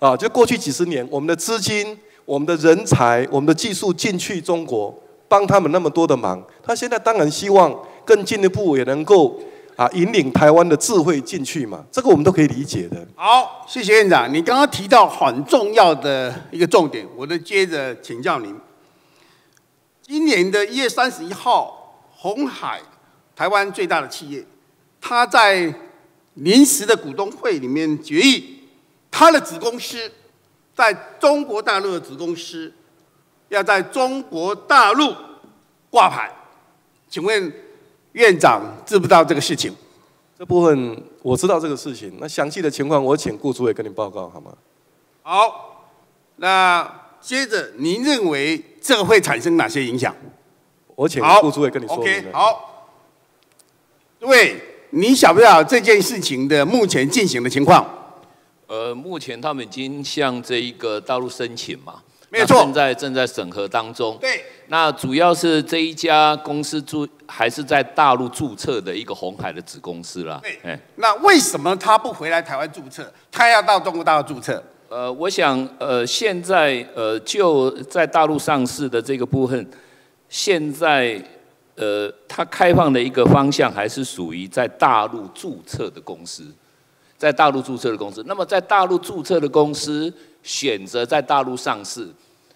啊，就过去几十年，我们的资金、我们的人才、我们的技术进去中国，帮他们那么多的忙。他现在当然希望更进一步，也能够啊，引领台湾的智慧进去嘛，这个我们都可以理解的。好，谢谢院长，你刚刚提到很重要的一个重点，我都接着请教您。今年的一月三十一号，红海，台湾最大的企业，它在临时的股东会里面决议，他的子公司在中国大陆的子公司要在中国大陆挂牌，请问院长知不知道这个事情？这部分我知道这个事情，那详细的情况我请顾主委跟你报告好吗？好，那接着您认为这个会产生哪些影响？我请顾主委跟你说 OK，好，各位，你晓不晓得这件事情的目前进行的情况？呃，目前他们已经向这一个大陆申请嘛，没有错那正在正在审核当中。对，那主要是这一家公司注还是在大陆注册的一个红海的子公司啦。对哎，那为什么他不回来台湾注册，他要到中国大陆注册？呃，我想呃，现在呃，就在大陆上市的这个部分，现在呃，它开放的一个方向还是属于在大陆注册的公司，在大陆注册的公司。那么在大陆注册的公司选择在大陆上市，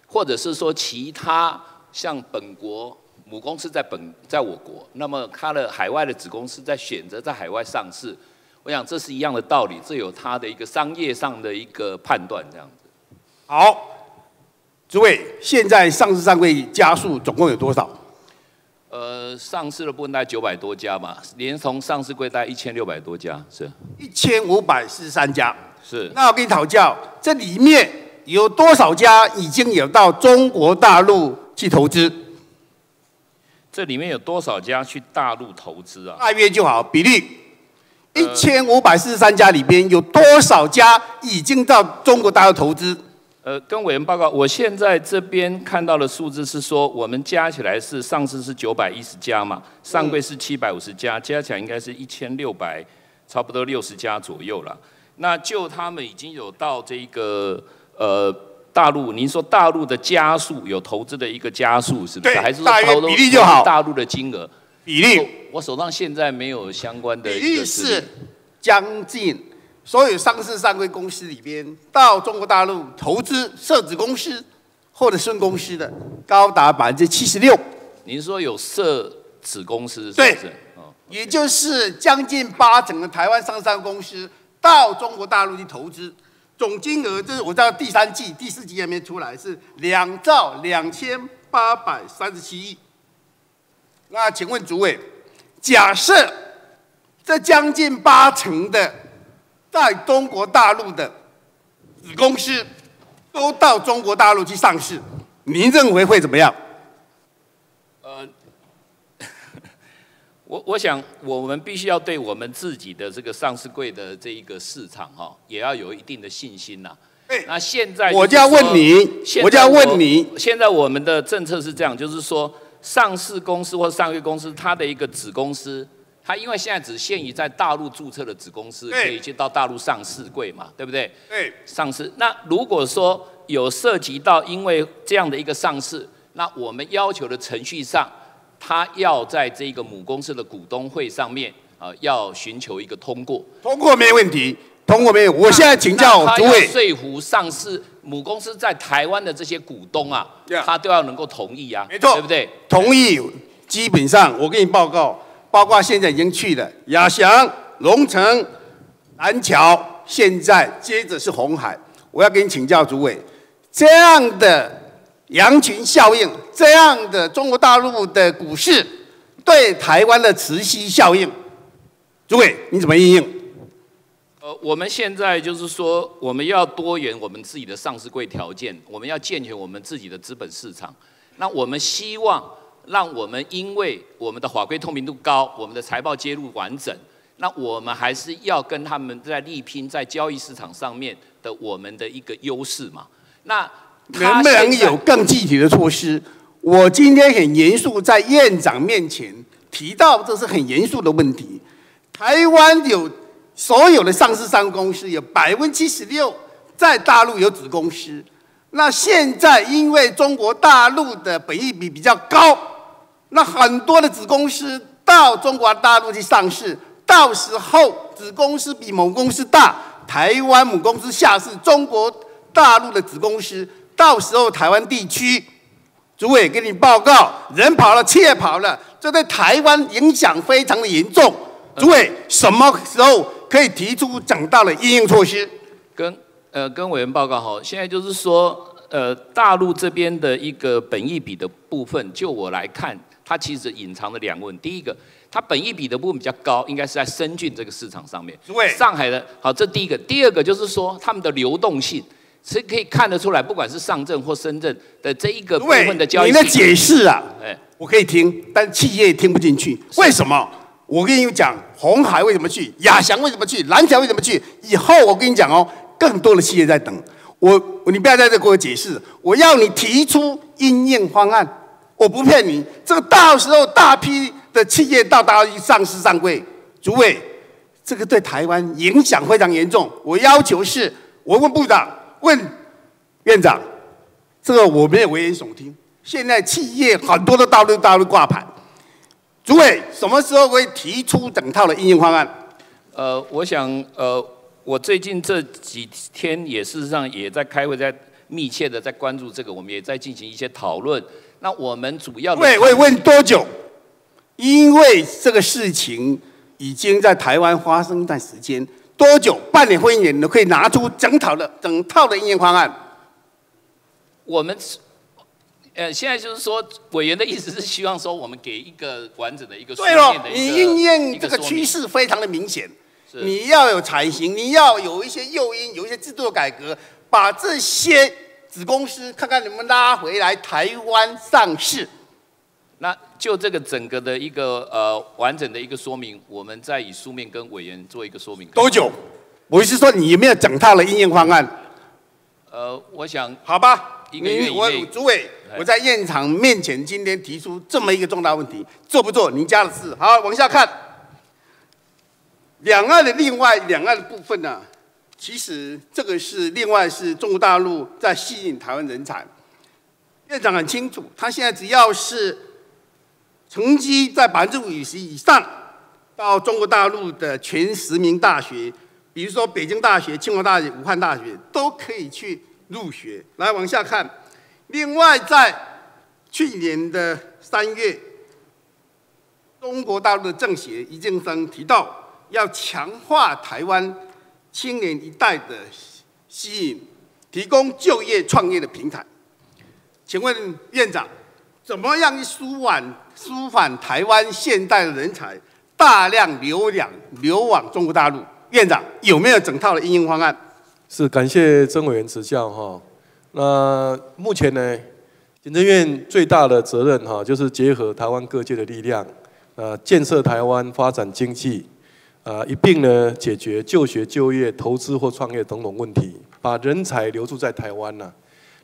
或者是说其他像本国母公司在本在我国，那么它的海外的子公司在选择在海外上市。我想这是一样的道理，这有它的一个商业上的一个判断，这样子。好，诸位，现在上市上柜加速总共有多少？呃，上市的部分大概九百多家嘛，连同上市柜大概一千六百多家，是一千五百四十三家。是。那我跟你讨教，这里面有多少家已经有到中国大陆去投资？这里面有多少家去大陆投资啊？大约就好，比例一千五百四十三家里边有多少家已经到中国大陆投资？呃，跟委员报告，我现在这边看到的数字是说，我们加起来是上市是九百一十家嘛，上柜是七百五十家，加起来应该是一千六百，差不多六十家左右了。那就他们已经有到这个呃大陆，您说大陆的家数有投资的一个家数是不是？对还是说大约比例就好大陆的金额？比例我，我手上现在没有相关的比一个例是将近所有上市上柜公司里边到中国大陆投资设子公司或者顺公司的，高达百分之七十六。您说有设子公司是不对是？哦，也就是将近八成的台湾上市公司到中国大陆去投资，总金额这是我知道第三季、第四季还没出来，是两兆两千八百三十七亿。那请问主委，假设这将近八成的在中国大陆的子公司都到中国大陆去上市，您认为会怎么样？呃，<laughs> 我我想我们必须要对我们自己的这个上市柜的这一个市场哈、也要有一定的信心呐、那现在我就要问你我就要问你现在我们的政策是这样，就是说上市公司或上市公司它的一个子公司，它因为现在只限于在大陆注册的子公司可以去到大陆上市柜嘛，对不对？对，上市。那如果说有涉及到因为这样的一个上市，那我们要求的程序上，他要在这个母公司的股东会上面啊、呃要寻求一个通过。通过没问题，通过没有？我现在请教那他要主委。说服上市母公司在台湾的这些股东啊，他都要能够同意啊，没错对不对？同意，基本上我给你报告，包括现在已经去了亚翔、龙城、南桥，现在接着是红海。我要跟你请教主委，这样的羊群效应，这样的中国大陆的股市对台湾的磁吸效应，主委你怎么应用？呃，我们现在就是说，我们要多元我们自己的上市柜条件，我们要健全我们自己的资本市场。那我们希望让我们因为我们的法规透明度高，我们的财报揭露完整，那我们还是要跟他们在力拼在交易市场上面的我们的一个优势嘛。那能不能有更具体的措施？我今天很严肃在院长面前提到，这是很严肃的问题。台湾有所有的上市商公司有百分之七十六在大陆有子公司，那现在因为中国大陆的本益比比较高，那很多的子公司到中国大陆去上市，到到时候子公司比母公司大，台湾母公司下市中国大陆的子公司，到时候台湾地区，主委给你报告，人跑了，企业跑了，这对台湾影响非常的严重。主委什么时候可以提出整到的应应措施？跟呃跟委员报告好，现在就是说，呃大陆这边的一个本益比的部分，就我来看，它其实隐藏了两个问题。第一个，它本益比的部分比较高，应该是在深圳这个市场上面。对。上海的，好，这第一个。第二个就是说，他们的流动性是可以看得出来，不管是上证或深圳的这一个部分的交易。你的解释啊，哎，我可以听，但企业听不进去。为什么？我跟你讲，红海为什么去？亚翔为什么去？蓝翔为什么去？以后我跟你讲哦，更多的企业在等我。你不要在这给我解释，我要你提出应应方案。我不骗你，这个到时候大批的企业到达上市上柜，主委，这个对台湾影响非常严重。我要求是，我问部长，问院长，这个我没有危言耸听。现在企业很多都大陆大陆挂牌。主委什么时候会提出整套的应用方案？呃，我想，呃，我最近这几天也事实上也在开会，在密切的在关注这个，我们也在进行一些讨论。那我们主要的，对，我问多久？因为这个事情已经在台湾发生一段时间，多久？半年或一年，都可以拿出整套的整套的应用方案。我们。呃，现在就是说，委员的意思是希望说，我们给一个完整的一个对了，你应验这个趋势非常的明显，你要有才行，你要有一些诱因，有一些制度改革，把这些子公司看看能不能拉回来台湾上市。那就这个整个的一个呃完整的一个说明，我们再以书面跟委员做一个说明。多久？我是说你有没有整套的应用方案？呃，我想好吧。你我主委，我在现场面前今天提出这么一个重大问题，做不做您家的事。好，往下看，两岸的另外两岸的部分呢，其实这个是另外是中国大陆在吸引台湾人才。院长很清楚，他现在只要是成绩在百分之五十以上，到中国大陆的前十名大学，比如说北京大学、清华大学、武汉大学，都可以去。入学来往下看，另外在去年的三月，中国大陆的政协一建生提到要强化台湾青年一代的吸引，提供就业创业的平台。请问院长，怎么样舒缓舒缓台湾现代的人才大量流量流往中国大陆？院长有没有整套的应用方案？是感谢曾委员指教哈。那目前呢，行政院最大的责任哈，就是结合台湾各界的力量，呃，建设台湾、发展经济，啊，一并呢解决就学、就业、投资或创业等等问题，把人才留住在台湾呐。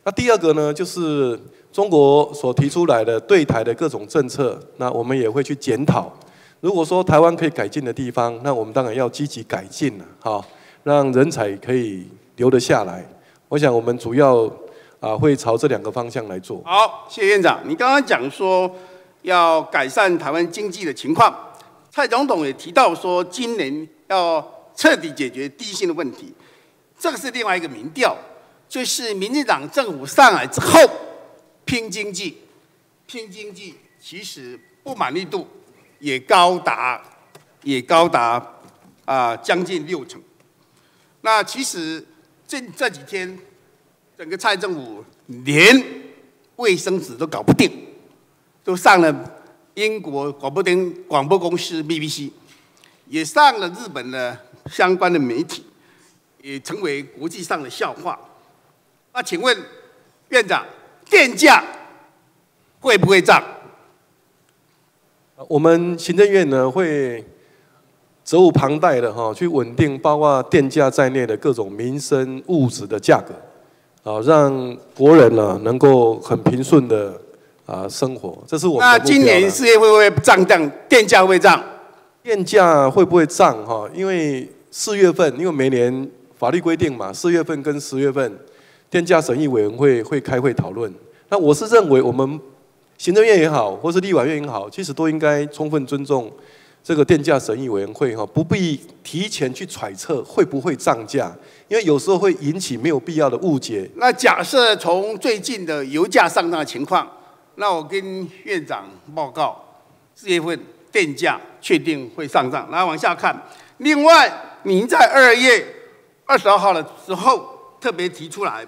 那第二个呢，就是中国所提出来的对台的各种政策，那我们也会去检讨。如果说台湾可以改进的地方，那我们当然要积极改进了，哈。让人才可以留得下来，我想我们主要啊会朝这两个方向来做。好，谢院长，你刚刚讲说要改善台湾经济的情况，蔡总统也提到说今年要彻底解决低薪的问题，这个是另外一个民调，就是民进党政府上来之后拼经济，拼经济其实不满意度也高达也高达啊将近六成。那其实这这几天，整个蔡政府连卫生纸都搞不定，都上了英国广播电广播公司 BBC，也上了日本的相关的媒体，也成为国际上的笑话。那请问院长，电价会不会涨？我们行政院呢会。责无旁贷的哈，去稳定包括电价在内的各种民生物质的价格，啊，让国人呢能够很平顺的啊生活，这是我们那今年四月会不会涨涨？电价会涨？电价会不会涨？哈，因为四月份，因为每年法律规定嘛，四月份跟十月份，电价审议委员会会开会讨论。那我是认为，我们行政院也好，或是立法院也好，其实都应该充分尊重。这个电价审议委员会哈，不必提前去揣测会不会涨价，因为有时候会引起没有必要的误解。那假设从最近的油价上涨的情况，那我跟院长报告，四月份电价确定会上涨。来往下看，另外您在二月二十二号的时候特别提出来，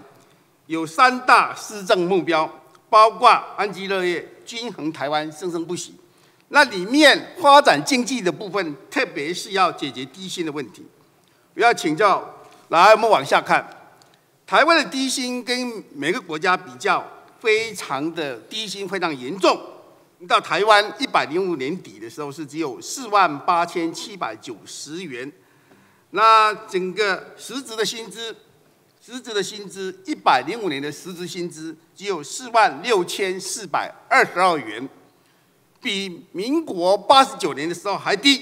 有三大施政目标，包括安居乐业、均衡台湾、生生不息。那里面发展经济的部分，特别是要解决低薪的问题。我要请教，来我们往下看，台湾的低薪跟每个国家比较，非常的低薪非常严重。到台湾一百零五年底的时候是只有四万八千七百九十元，那整个实质的薪资，实质的薪资一百零五年的实质薪资只有四万六千四百二十二元。比民国八十九年的时候还低，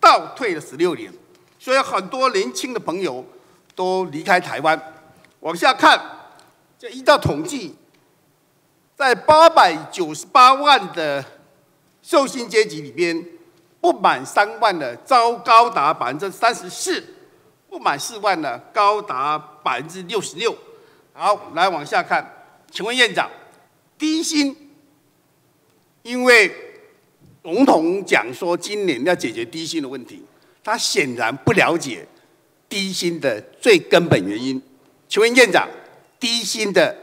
倒退了十六年，所以很多年轻的朋友都离开台湾。往下看，这依照统计，在八百九十八万的受薪阶级里边，不满三万的招高达百分之三十四，不满四万的高达百分之六十六。好，来往下看，请问院长，低薪，因为总统讲说今年要解决低薪的问题，他显然不了解低薪的最根本原因。请问院长，低薪的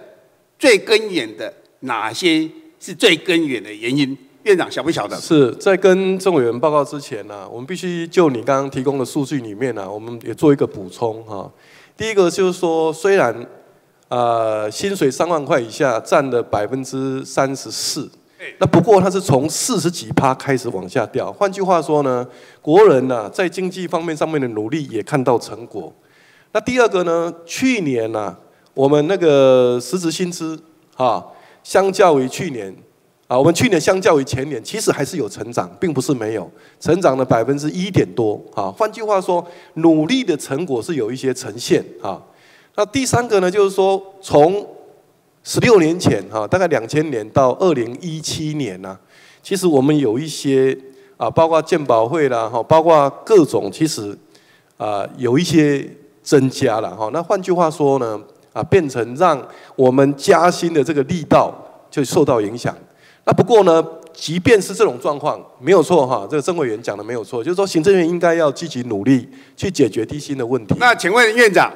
最根源的哪些是最根源的原因？院长晓不晓得？是在跟政委员报告之前呢，我们必须就你刚刚提供的数据里面呢，我们也做一个补充哈。第一个就是说，虽然呃薪水三万块以下占了百分之三十四。那不过它是从四十几趴开始往下掉。换句话说呢，国人呢在经济方面上面的努力也看到成果。那第二个呢，去年呢我们那个实质薪资啊，相较于去年啊，我们去年相较于前年其实还是有成长，并不是没有成长了百分之一点多啊。换句话说，努力的成果是有一些呈现啊。那第三个呢，就是说从十六年前，哈，大概两千年到二零一七年呢，其实我们有一些啊，包括鉴保会啦，哈，包括各种，其实啊，有一些增加了，哈。那换句话说呢，啊，变成让我们加薪的这个力道就受到影响。那不过呢，即便是这种状况，没有错哈，这个曾委员讲的没有错，就是说行政院应该要积极努力去解决低薪的问题。那请问院长，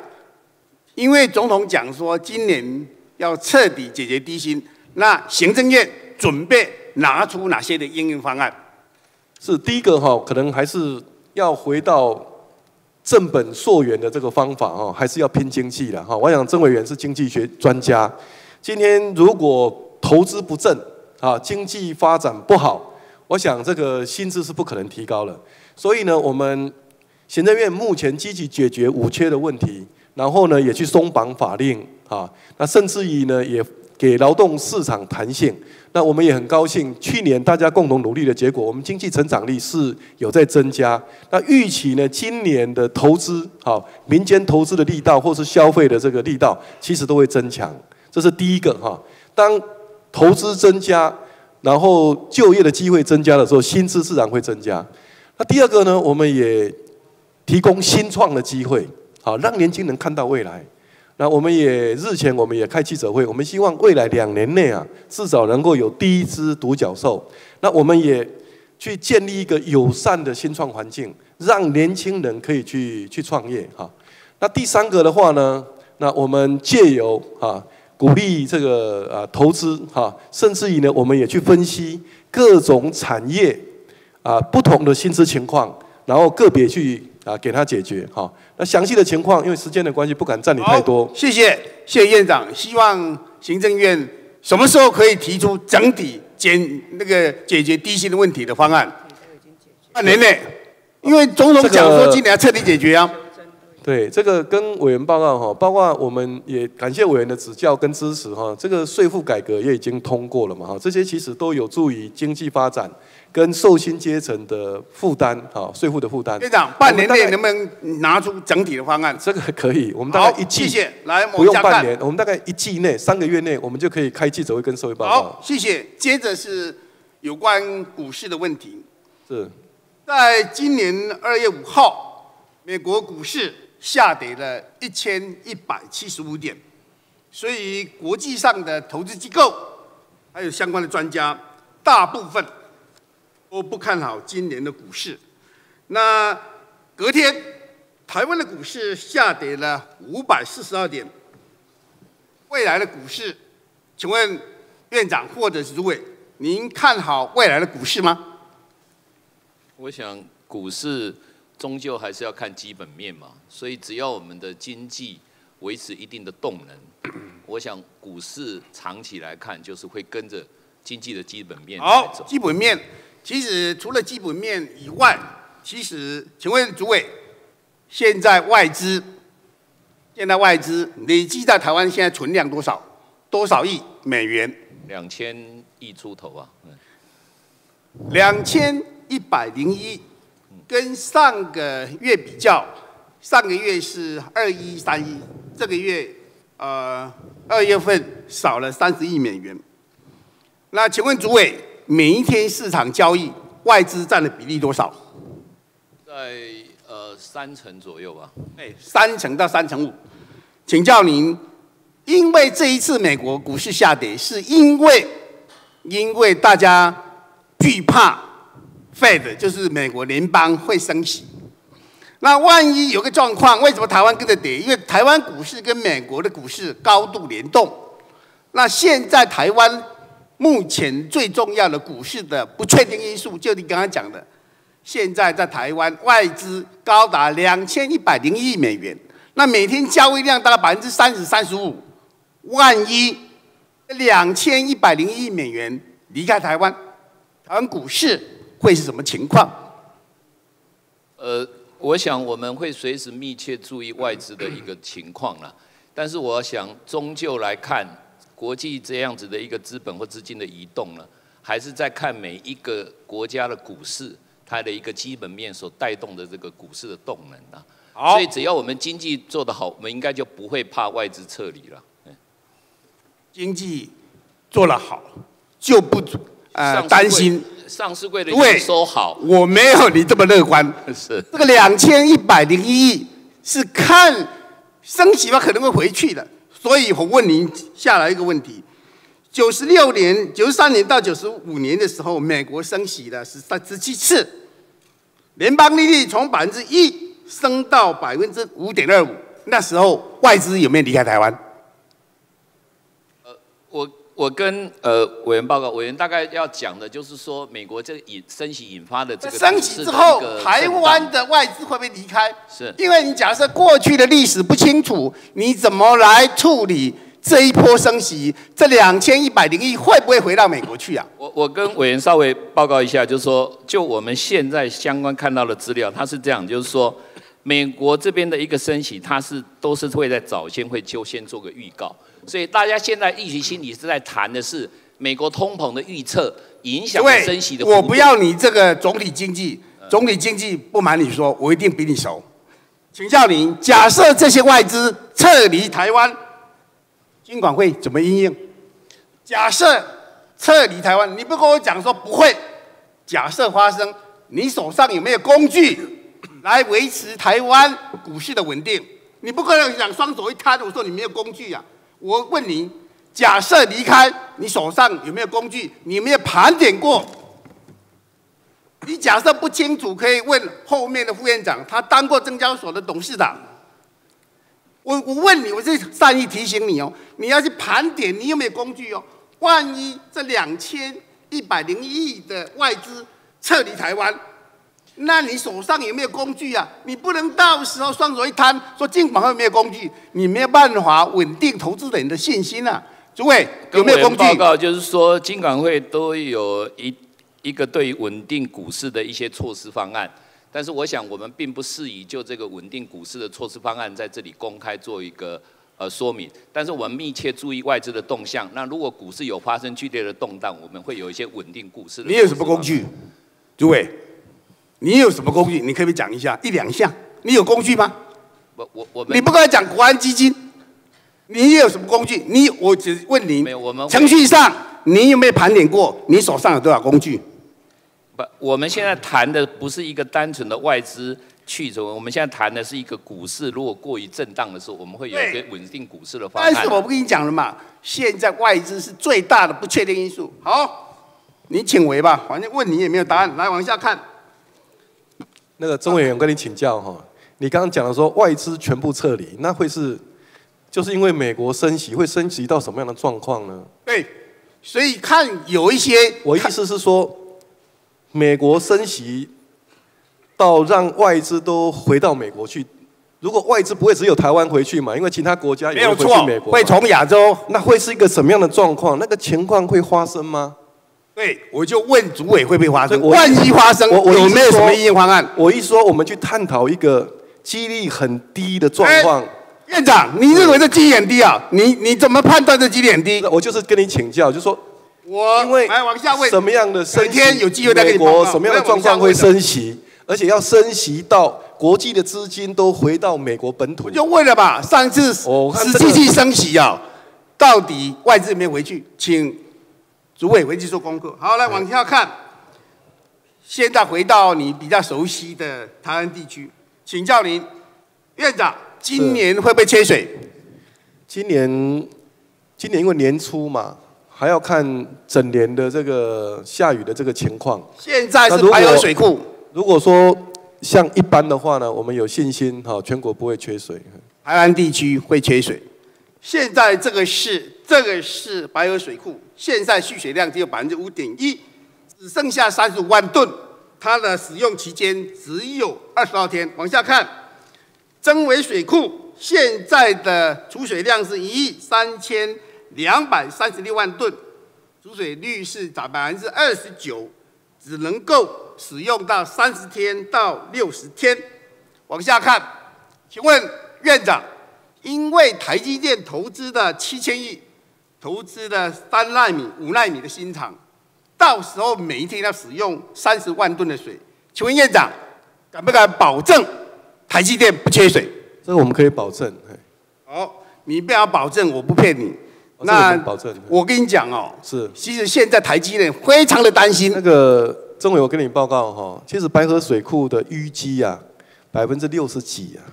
因为总统讲说今年。要彻底解决低薪，那行政院准备拿出哪些的应用方案？是第一个哈，可能还是要回到正本溯源的这个方法哈，还是要拼经济的哈。我想曾委员是经济学专家，今天如果投资不振啊，经济发展不好，我想这个薪资是不可能提高了。所以呢，我们行政院目前积极解决五缺的问题，然后呢，也去松绑法令。啊，那甚至于呢，也给劳动市场弹性。那我们也很高兴，去年大家共同努力的结果，我们经济成长力是有在增加。那预期呢，今年的投资，好，民间投资的力道或是消费的这个力道，其实都会增强。这是第一个哈。当投资增加，然后就业的机会增加的时候，薪资自然会增加。那第二个呢，我们也提供新创的机会，好，让年轻人看到未来。那我们也日前我们也开记者会，我们希望未来两年内啊，至少能够有第一只独角兽。那我们也去建立一个友善的新创环境，让年轻人可以去去创业哈。那第三个的话呢，那我们借由啊鼓励这个啊投资哈，甚至于呢，我们也去分析各种产业啊不同的薪资情况，然后个别去。啊，给他解决好。那详细的情况，因为时间的关系，不敢占你太多。谢谢，谢谢院长。希望行政院什么时候可以提出整体解那个解决低薪的问题的方案？半年内，因为总统讲说今年要彻底解决啊。对，这个跟委员报告哈，包括我们也感谢委员的指教跟支持哈。这个税负改革也已经通过了嘛哈，这些其实都有助于经济发展。跟受薪阶层的负担，哈，税负的负担。院长，半年内能不能拿出整体的方案？这个可以，我们大概一季，谢谢。来，不用半年，我们大概一季内，三个月内，我们就可以开记者会跟社会报告。好，谢谢。接着是有关股市的问题。是，在今年二月五号，美国股市下跌了一千一百七十五点，所以国际上的投资机构还有相关的专家，大部分都不看好今年的股市。那隔天，台湾的股市下跌了五百四十二点。未来的股市，请问院长或者是主委，您看好未来的股市吗？我想股市终究还是要看基本面嘛，所以只要我们的经济维持一定的动能，<clears throat> 我想股市长期来看就是会跟着经济的基本面好，基本面其实除了基本面以外，其实请问主委，现在外资现在外资累计在台湾现在存量多少？多少亿美元？两千亿出头啊，两千一百零一，跟上个月比较，上个月是二一三一，这个月呃二月份少了三十亿美元。那请问主委，每一天市场交易外资占的比例多少？在呃三成左右吧。哎，三成到三成五。请教您，因为这一次美国股市下跌，是因为因为大家惧怕 Fed 就是美国联邦会升息。那万一有个状况，为什么台湾跟着跌？因为台湾股市跟美国的股市高度联动。那现在台湾目前最重要的股市的不确定因素，就你刚刚讲的，现在在台湾外资高达两千一百零亿美元，那每天交易量大概百分之三十、三十五。万一两千一百零亿美元离开台湾，台湾股市会是什么情况？呃，我想我们会随时密切注意外资的一个情况了。但是我想，终究来看，国际这样子的一个资本或资金的移动呢，还是在看每一个国家的股市，它的一个基本面所带动的这个股市的动能啊。好，所以只要我们经济做得好，我们应该就不会怕外资撤离了。经济做得好，就不呃担心上市柜的对营收好，我没有你这么乐观。是这个两千一百零一亿是看升息吧可能会回去的，所以我问您下来一个问题：九十六年、九十三年到九十五年的时候，美国升息了十三十七次，联邦利率从百分之一升到百分之五点二五，那时候外资有没有离开台湾？呃我我跟呃委员报告，委员大概要讲的就是说，美国这引升息引发的这个升息之后，台湾的外资会不会离开？是因为你假设过去的历史不清楚，你怎么来处理这一波升息？这两千一百零亿会不会回到美国去啊？我我跟委员稍微报告一下，就是说，就我们现在相关看到的资料，它是这样，就是说，美国这边的一个升息，它是都是会在早先会就先做个预告，所以大家现在预期心理是在谈的是美国通膨的预测影响了升息的。我不要你这个总体经济，总体经济不瞒你说，我一定比你熟。请教您，假设这些外资撤离台湾，金管会怎么应应？假设撤离台湾，你不跟我讲说不会，假设发生，你手上有没有工具 <coughs> 来维持台湾股市的稳定？你不可能讲双手一摊，我说你没有工具啊。我问你，假设离开，你手上有没有工具？你有没有盘点过？你假设不清楚，可以问后面的副院长，他当过证交所的董事长。我我问你，我是善意提醒你哦，你要去盘点，你有没有工具哦？万一这两千一百零一亿的外资撤离台湾，那你手上有没有工具啊？你不能到时候双手一摊，说尽管会没有工具，你没有办法稳定投资人的信心啊。诸位有没有工具？报告就是说，金管会都有一一个对于稳定股市的一些措施方案，但是我想我们并不适宜就这个稳定股市的措施方案在这里公开做一个呃说明。但是我们密切注意外资的动向。那如果股市有发生剧烈的动荡，我们会有一些稳定股市的。你有什么工具？诸位，你有什么工具？你可不可以讲一下一两项？你有工具吗？我我我们你不跟他讲国安基金，你有什么工具？你我只问你，我们程序上你有没有盘点过？你手上有多少工具？不，我们现在谈的不是一个单纯的外资去处，我们现在谈的是一个股市如果过于震荡的时候，我们会有一个稳定股市的方案。但是我不跟你讲了嘛，现在外资是最大的不确定因素。好，你请回吧，反正问你也没有答案。来往下看，那个钟委员，我跟你请教哈，你刚刚讲的说外资全部撤离，那会是就是因为美国升息会升级到什么样的状况呢？对，所以看有一些，我意思是说，美国升息到让外资都回到美国去。如果外资不会只有台湾回去嘛，因为其他国家也会回去美国嘛，会从亚洲，那会是一个什么样的状况？那个情况会发生吗？对，我就问主委会不会发生？我万一发生，我我有没有什么意应应方案？我一说，我们去探讨一个几率很低的状况。院长，你认为这几率很低啊？你你怎么判断这几率很低？我就是跟你请教，就说我因为来往下问，什么样的升息？天有机会再跟美你什么样的状况会升息？而且要升息到国际的资金都回到美国本土。就问了吧，上次实际去升息啊，到底外资有没有回去？请主委回去做功课。好，来往下看。现在回到你比较熟悉的台湾地区，请教您，院长，今年会不会缺水？今年今年因为年初嘛，还要看整年的这个下雨的这个情况。现在是白河水库，如果说像一般的话呢，我们有信心哈，全国不会缺水。台湾地区会缺水。现在这个是这个是白河水库，现在蓄水量只有百分之五点一，只剩下三十五万吨，它的使用期间只有二十二天。往下看，增尾水库现在的储水量是一亿三千两百三十六万吨，储水率是达百分之二十九，只能够使用到三十天到六十天。往下看，请问院长，因为台积电投资的七千亿，投资的三纳米、五纳米的新厂，到时候每一天要使用三十万吨的水，请问院长，敢不敢保证台积电不缺水？这个我们可以保证。好，你不要保证，我不骗你。哦这个我那保证我跟你讲哦，是。其实现在台积电非常的担心。那个政委，我跟你报告哈，其实白河水库的淤积啊，百分之六十几啊。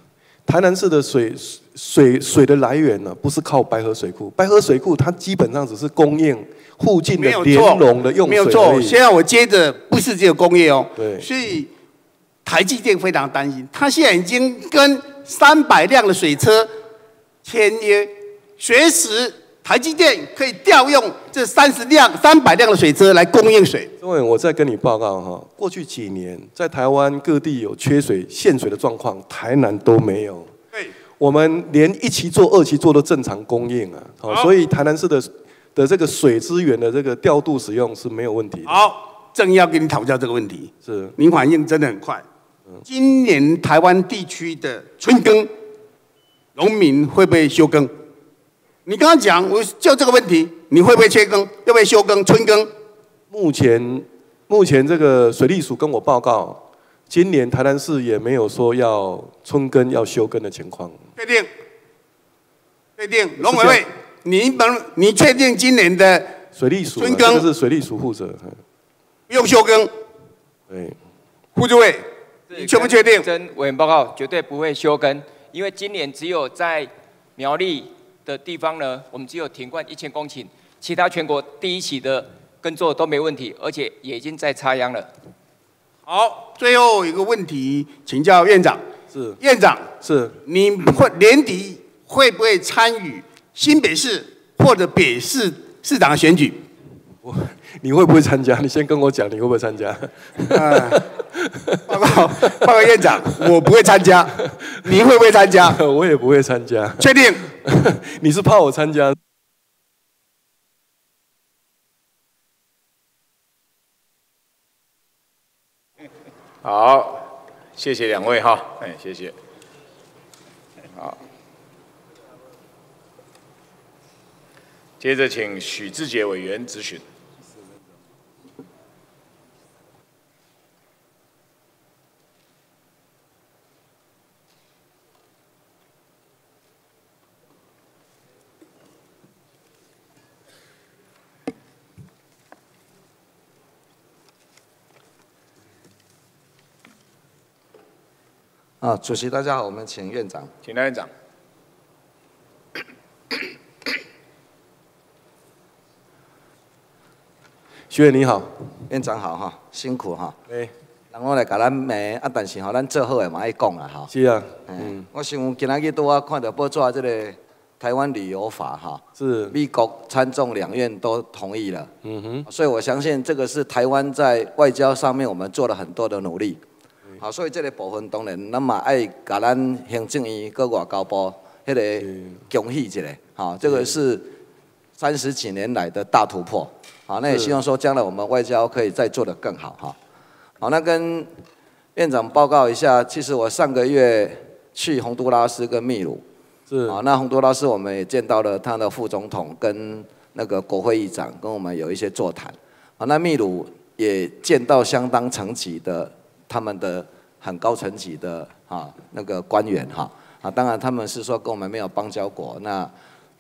台南市的水水水的来源呢，不是靠白河水库，白河水库它基本上只是供应附近的连没有错农的用水没有错。现在我接着不是只有工业哦，对。所以台积电非常担心，他现在已经跟三百辆的水车签约，随时台积电可以调用这三十辆、三百辆的水车来供应水。中委，我再跟你报告哈，过去几年在台湾各地有缺水、限水的状况，台南都没有。对，我们连一期做、二期做都正常供应啊，好，所以台南市的的这个水资源的这个调度使用是没有问题的。好，正要跟你讨教这个问题，是您反应真的很快。今年台湾地区的春耕，农民会不会休耕？你刚刚讲，我就这个问题，你会不会缺耕？要不要休耕？春耕？目前目前这个水利署跟我报告，今年台南市也没有说要春耕要休耕的情况。确定？确定？农委会，你们你确定今年的水利署啊春耕这个是水利署负责。嗯不用休耕？对。副主委，你确不确定？真委员报告绝对不会休耕，因为今年只有在苗栗的地方呢，我们只有停灌一千公顷，其他全国第一期的耕作都没问题，而且也已经在插秧了。好，最后一个问题，请教院长。是。院长，是。你会年底会不会参与新北市或者北市市长的选举？你会不会参加？<laughs> 你先跟我讲，你会不会参加？<laughs> 报告报告院长，我不会参加，<laughs> 你会不会参加？我也不会参加。确定？你是怕我参加？好，谢谢两位哈，哎，谢谢。好，接着请许志杰委员质询。啊，主席大家好，我们请院长。请来院长。<coughs> 徐委你好，院长好哈，辛苦哈。哎。人我来甲咱骂啊，但是吼，咱做好诶嘛爱讲啊哈。是啊。嗯。我想今仔日拄啊看到报纸这个台湾旅游法哈。是。美国参众两院都同意了。嗯哼。所以我相信这个是台湾在外交上面我们做了很多的努力。好，所以这个部分当然，咱嘛爱甲咱行政院各外交部迄个恭喜一下。好，这个是三十几年来的大突破。好，那也希望说将来我们外交可以再做得更好哈。好，那跟院长报告一下，其实我上个月去洪都拉斯跟秘鲁，是啊，那洪都拉斯我们也见到了他的副总统跟那个国会议长，跟我们有一些座谈。好，那秘鲁也见到相当层级的他们的很高层级的啊那个官员哈。啊，当然他们是说跟我们没有邦交国，那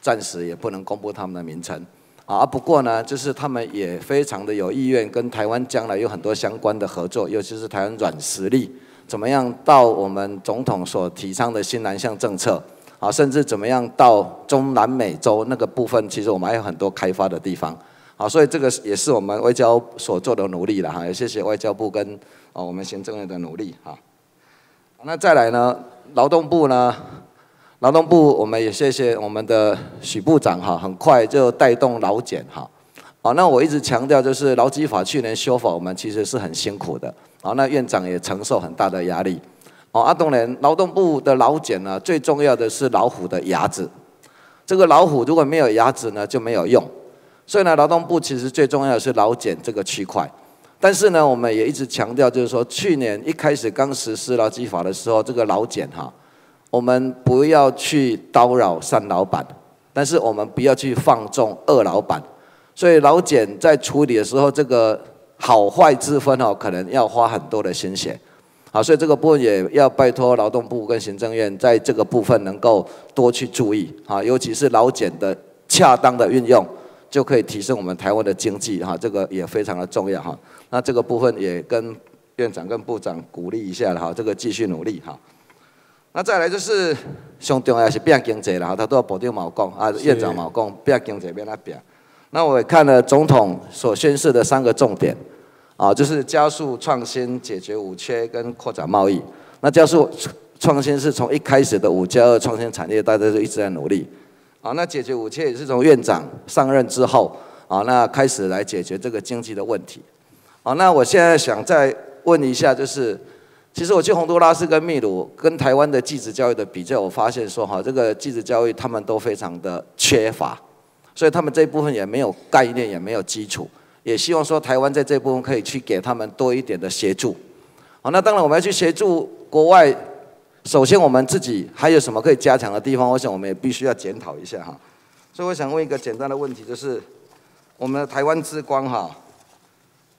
暂时也不能公布他们的名称。啊，不过呢，就是他们也非常的有意愿跟台湾将来有很多相关的合作，尤其是台湾软实力怎么样到我们总统所提倡的新南向政策，啊，甚至怎么样到中南美洲那个部分，其实我们还有很多开发的地方，啊，所以这个也是我们外交所做的努力了哈，也谢谢外交部跟哦我们行政院的努力哈。那再来呢，劳动部呢？劳动部，我们也谢谢我们的许部长哈，很快就带动劳检哈。好，那我一直强调就是劳基法去年修法，我们其实是很辛苦的。好，那院长也承受很大的压力。哦，阿东人，劳动部的劳检呢，最重要的是老虎的牙子。这个老虎如果没有牙子呢，就没有用。所以呢，劳动部其实最重要的是劳检这个区块。但是呢，我们也一直强调，就是说去年一开始刚实施劳基法的时候，这个劳检哈。我们不要去叨扰三老板，但是我们不要去放纵二老板，所以劳检在处理的时候，这个好坏之分哦，可能要花很多的心血，好，所以这个部分也要拜托劳动部跟行政院在这个部分能够多去注意，啊，尤其是劳检的恰当的运用，就可以提升我们台湾的经济，哈，这个也非常的重要，哈，那这个部分也跟院长跟部长鼓励一下了，哈，这个继续努力，哈。那再来就是上重要是变经济了哈，他都要保定毛讲啊，院长毛讲变经济变那变。那我也看了总统所宣示的三个重点，啊，就是加速创新、解决五缺跟扩展贸易。那加速创新是从一开始的五加二创新产业，大家都一直在努力。好，那解决五千也是从院长上任之后，啊，那开始来解决这个经济的问题。啊，那我现在想再问一下，就是。其实我去洪都拉斯跟秘鲁跟台湾的继职教育的比较，我发现说哈，这个继职教育他们都非常的缺乏，所以他们这一部分也没有概念，也没有基础，也希望说台湾在这部分可以去给他们多一点的协助。好，那当然我们要去协助国外，首先我们自己还有什么可以加强的地方？我想我们也必须要检讨一下哈。所以我想问一个简单的问题，就是我们的台湾之光哈。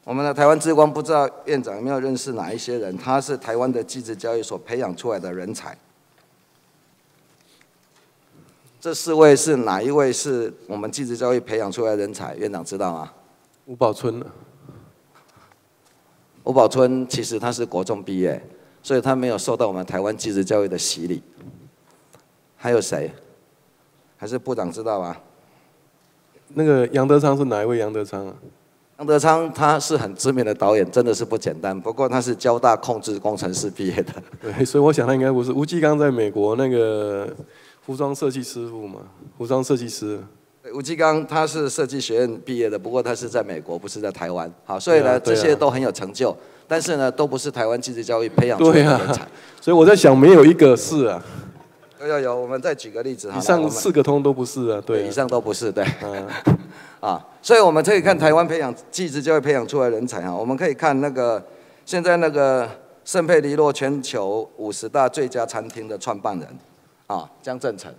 我们的台湾之光，不知道院长有没有认识哪一些人？他是台湾的机制交易所培养出来的人才。这四位是哪一位是我们机制教育培养出来的人才？院长知道吗？吴宝春。吴宝春其实他是国中毕业，所以他没有受到我们台湾机制教育的洗礼。还有谁？还是部长知道吧？那个杨德昌是哪一位杨德昌啊？杨德昌他是很知名的导演，真的是不简单。不过他是交大控制工程师毕业的。对，所以我想他应该不是吴继刚在美国那个服装设计师傅嘛，服装设计师。吴继刚他是设计学院毕业的，不过他是在美国，不是在台湾。好，所以呢，这些都很有成就，但是呢，都不是台湾技职教育培养出来的人才。所以我在想，没有一个是啊。有有有，我们再举个例子哈。以上四个通都不是啊，对。以上都不是，对。嗯。<laughs> 啊，所以我们可以看台湾培养技职教育培养出来人才啊。我们可以看那个现在那个圣佩尼洛全球五十大最佳餐厅的创办人啊，江正成，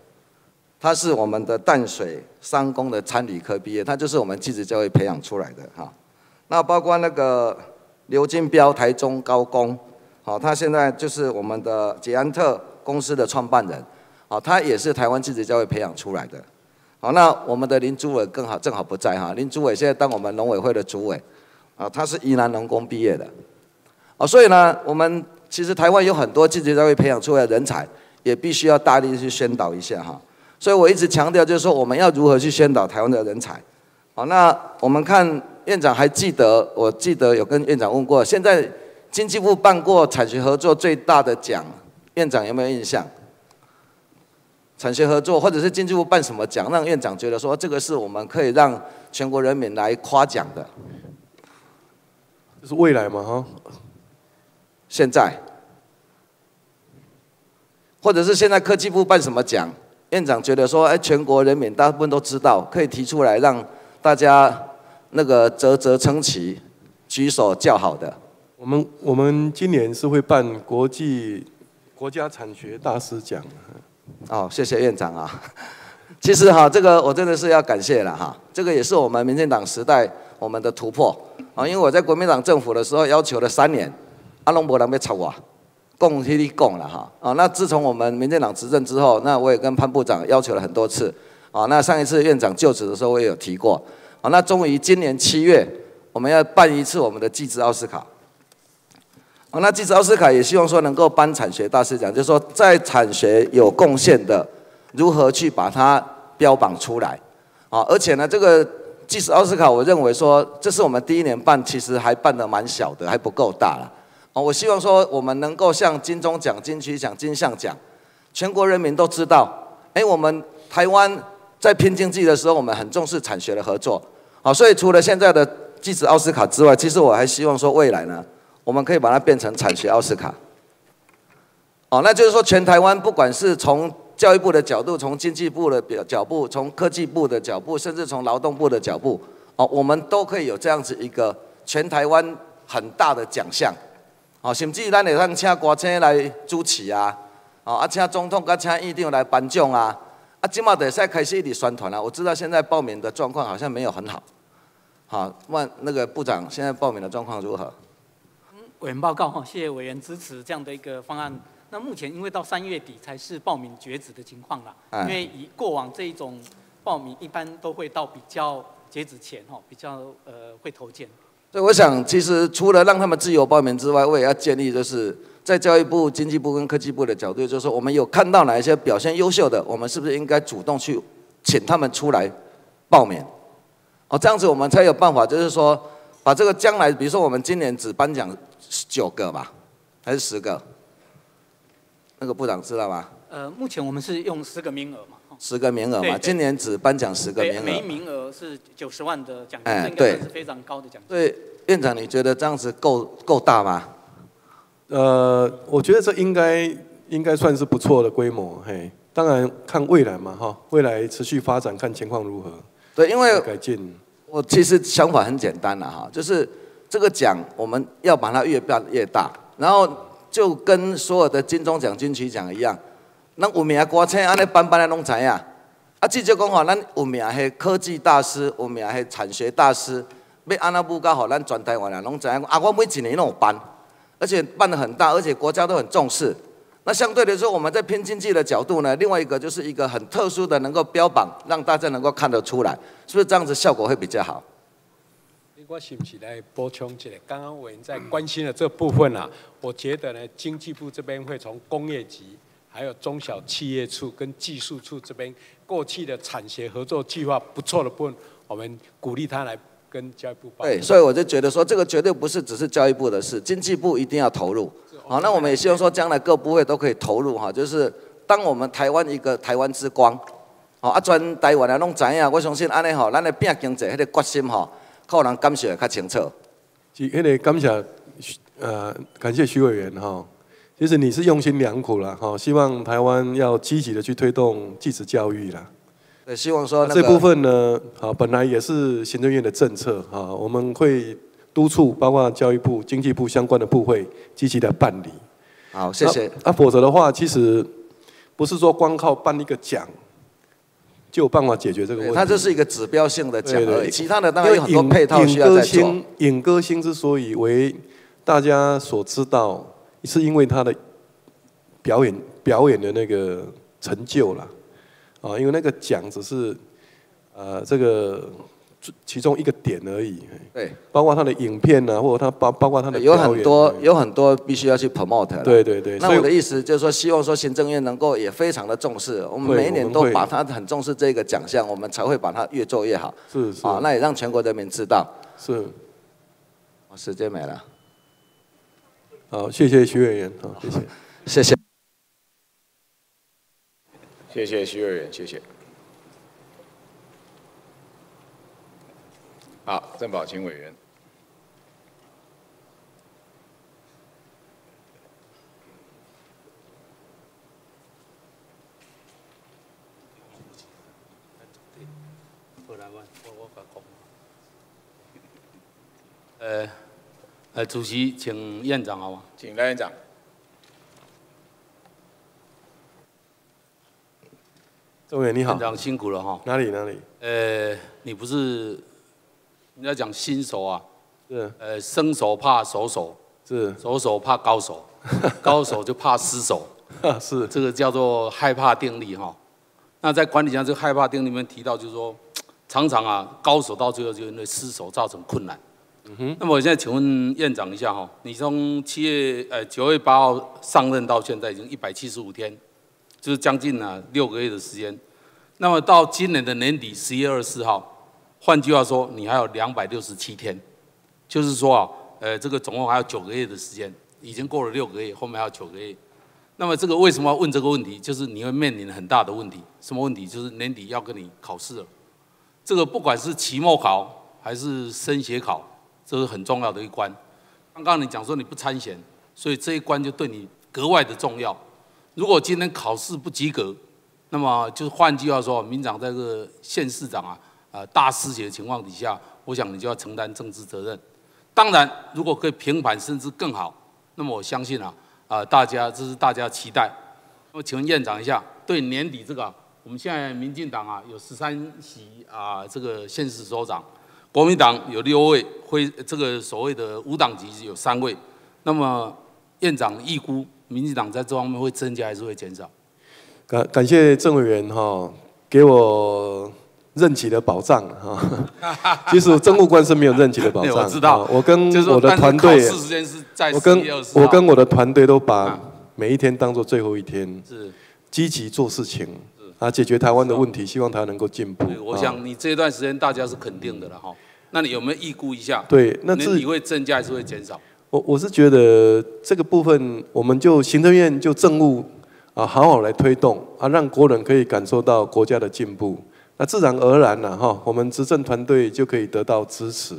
他是我们的淡水商工的餐旅科毕业，他就是我们技职教育培养出来的哈。那包括那个刘金彪，台中高工，好，他现在就是我们的捷安特公司的创办人，好，他也是台湾技职教育培养出来的。好，那我们的林朱伟更好，正好不在哈。林朱伟现在当我们农委会的主委，啊，他是宜兰农工毕业的，啊，所以呢，我们其实台湾有很多经济教育培养出来的人才，也必须要大力去宣导一下哈。所以我一直强调，就是说我们要如何去宣导台湾的人才。好，那我们看院长还记得，我记得有跟院长问过，现在经济部办过产学合作最大的奖，院长有没有印象？产学合作，或者是经济部办什么奖，让院长觉得说这个是我们可以让全国人民来夸奖的。这是未来吗哈？现在，或者是现在科技部办什么奖，院长觉得说，哎，全国人民大部分都知道，可以提出来让大家那个啧啧称奇、举手叫好的。我们我们今年是会办国际国家产学大师奖。哦，谢谢院长啊。<laughs> 其实哈，这个我真的是要感谢了哈。这个也是我们民进党时代我们的突破啊。因为我在国民党政府的时候要求了三年，阿龙伯郎被炒我，共体力共了哈。啊，那自从我们民进党执政之后，那我也跟潘部长要求了很多次。啊，那上一次院长就职的时候我也有提过。啊，那终于今年七月我们要办一次我们的技职奥斯卡。啊，那技职奥斯卡也希望说能够颁产学大师奖，就是说在产学有贡献的，如何去把它标榜出来。啊，而且呢，这个技职奥斯卡，我认为说这是我们第一年办，其实还办得蛮小的，还不够大了。啊，我希望说我们能够像金钟奖、金曲奖、金像奖，全国人民都知道，哎，我们台湾在拼经济的时候，我们很重视产学的合作。好，所以除了现在的技职奥斯卡之外，其实我还希望说未来呢。我们可以把它变成产学奥斯卡，哦，那就是说全台湾不管是从教育部的角度，从经济部的角度，从科技部的角度，甚至从劳动部的角度，哦，我们都可以有这样子一个全台湾很大的奖项，哦，甚至咱也让请歌星来主持啊，哦，啊，请总统跟请议长来颁奖啊，啊，今嘛得再开始一直宣传了。我知道现在报名的状况好像没有很好，好，问那个部长现在报名的状况如何？嗯委员报告哈，谢谢委员支持这样的一个方案。那目前因为到三月底才是报名截止的情况啦，因为以过往这一种报名一般都会到比较截止前哈，比较呃会投件。所以我想，其实除了让他们自由报名之外，我也要建议，就是在教育部、经济部跟科技部的角度，就是说我们有看到哪一些表现优秀的，我们是不是应该主动去请他们出来报名？哦，这样子我们才有办法，就是说把这个将来，比如说我们今年只颁奖。九个吧，还是十个？那个部长知道吗？呃，目前我们是用十个名额嘛。十个名额嘛，今年只颁奖十个名额。每名额是九十万的奖金，应该是非常高的奖金。对，院长，你觉得这样子够够大吗？呃，我觉得这应该应该算是不错的规模，嘿。当然看未来嘛，哈，未来持续发展，看情况如何。对，因为改进。我其实想法很简单了哈，就是。这个奖我们要把它越办越大，然后就跟所有的金钟奖、金曲奖一样，那有名歌星安尼颁颁来拢知呀。啊，记者讲吼，咱有名的科技大师，有名的产学大师，要安那布告好，咱全台湾人拢知影。啊，我每几年拢有颁，而且办得很大，而且国家都很重视。那相对来说，我们在偏经济的角度呢，另外一个就是一个很特殊的，能够标榜，让大家能够看得出来，是不是这样子效果会比较好？我是不是来补充一下？刚刚委员在关心的这部分啊，我觉得呢，经济部这边会从工业局、还有中小企业处跟技术处这边过去的产学合作计划不错的部分，我们鼓励他来跟教育部。对，所以我就觉得说，这个绝对不是只是教育部的事，经济部一定要投入。好，那我们也希望说，将来各部会都可以投入哈，就是当我们台湾一个台湾之光，好啊，全台湾人拢知影，我相信安尼吼，咱的拼经济迄个决心吼。可能感谢较清楚。是，迄个感谢，呃，感谢徐委员哈。其实你是用心良苦了哈，希望台湾要积极的去推动继职教育啦。对，希望说这部分呢，啊，本来也是行政院的政策啊，我们会督促，包括教育部、经济部相关的部会积极的办理。好，谢谢。啊，否则的话，其实不是说光靠办一个奖。就有办法解决这个问题。它这是一个指标性的奖而已，其他的当然有很多配套需要在做。影歌星之所以为大家所知道，是因为他的表演表演的那个成就了啊，因为那个奖只是呃这个其中一个点而已。对，包括他的影片啊，或者他包包括他的有很多有很多必须要去 promote。对对对那我的意思就是说，希望说行政院能够也非常的重视，我们会每一年都把它很重视这个奖项，我们才会把它越做越好。是是啊，那也让全国人民知道。是。我时间没了。好，谢谢徐委员，好，谢谢。<laughs> 谢谢。谢谢徐委员，谢谢。好，郑宝清委员。呃，呃，主席，请院长好吗？请赖院长。郑委员你好院长辛苦了哈。哪里哪里？呃，你不是人家讲新手啊？是。呃，生手怕熟手，是。熟手怕高手，<laughs> 高手就怕失手。<laughs> 是。这个叫做害怕定力哈。那在管理上，这个害怕定律里面提到，就是说，常常啊，高手到最后就因为失手造成困难。嗯哼。那么我现在请问院长一下哈，你从七月呃九月八号上任到现在已经一百七十五天，就是将近啊六个月的时间。那么到今年的年底十一月二十四号，换句话说，你还有两百六十七天，就是说啊，呃，这个总共还有九个月的时间，已经过了六个月，后面还有九个月。那么这个为什么要问这个问题？就是你会面临很大的问题，什么问题？就是年底要跟你考试了。这个不管是期末考还是升学考，这是很重要的一关。刚刚你讲说你不参选，所以这一关就对你格外的重要。如果今天考试不及格，那么就是换句话说，民长在这个县市长啊，呃大失血的情况底下，我想你就要承担政治责任。当然，如果可以平反甚至更好，那么我相信啊，啊大家这是大家期待。那么请问院长一下，对年底这个，我们现在民进党啊有十三席啊，这个县市首长，国民党有六位，会这个所谓的五党籍有三位。那么院长预估，<laughs> 民进党在这方面会增加还是会减少？感感谢郑委员哈，给我任期的保障哈。<laughs> 其实政务官是没有任期的保障，<laughs> 我知道啊我跟我的团队我跟10月20号我跟我的团队都把每一天当做最后一天，是积极做事情，啊，解决台湾的问题，希望台湾能够进步。我啊想你这段时间大家是肯定的了哈。那你有没有预估一下？对那至年底会增加还是会减少？我我是觉得这个部分，我们就行政院就政务啊，好好来推动啊，让国人可以感受到国家的进步，那自然而然了哈，我们执政团队就可以得到支持。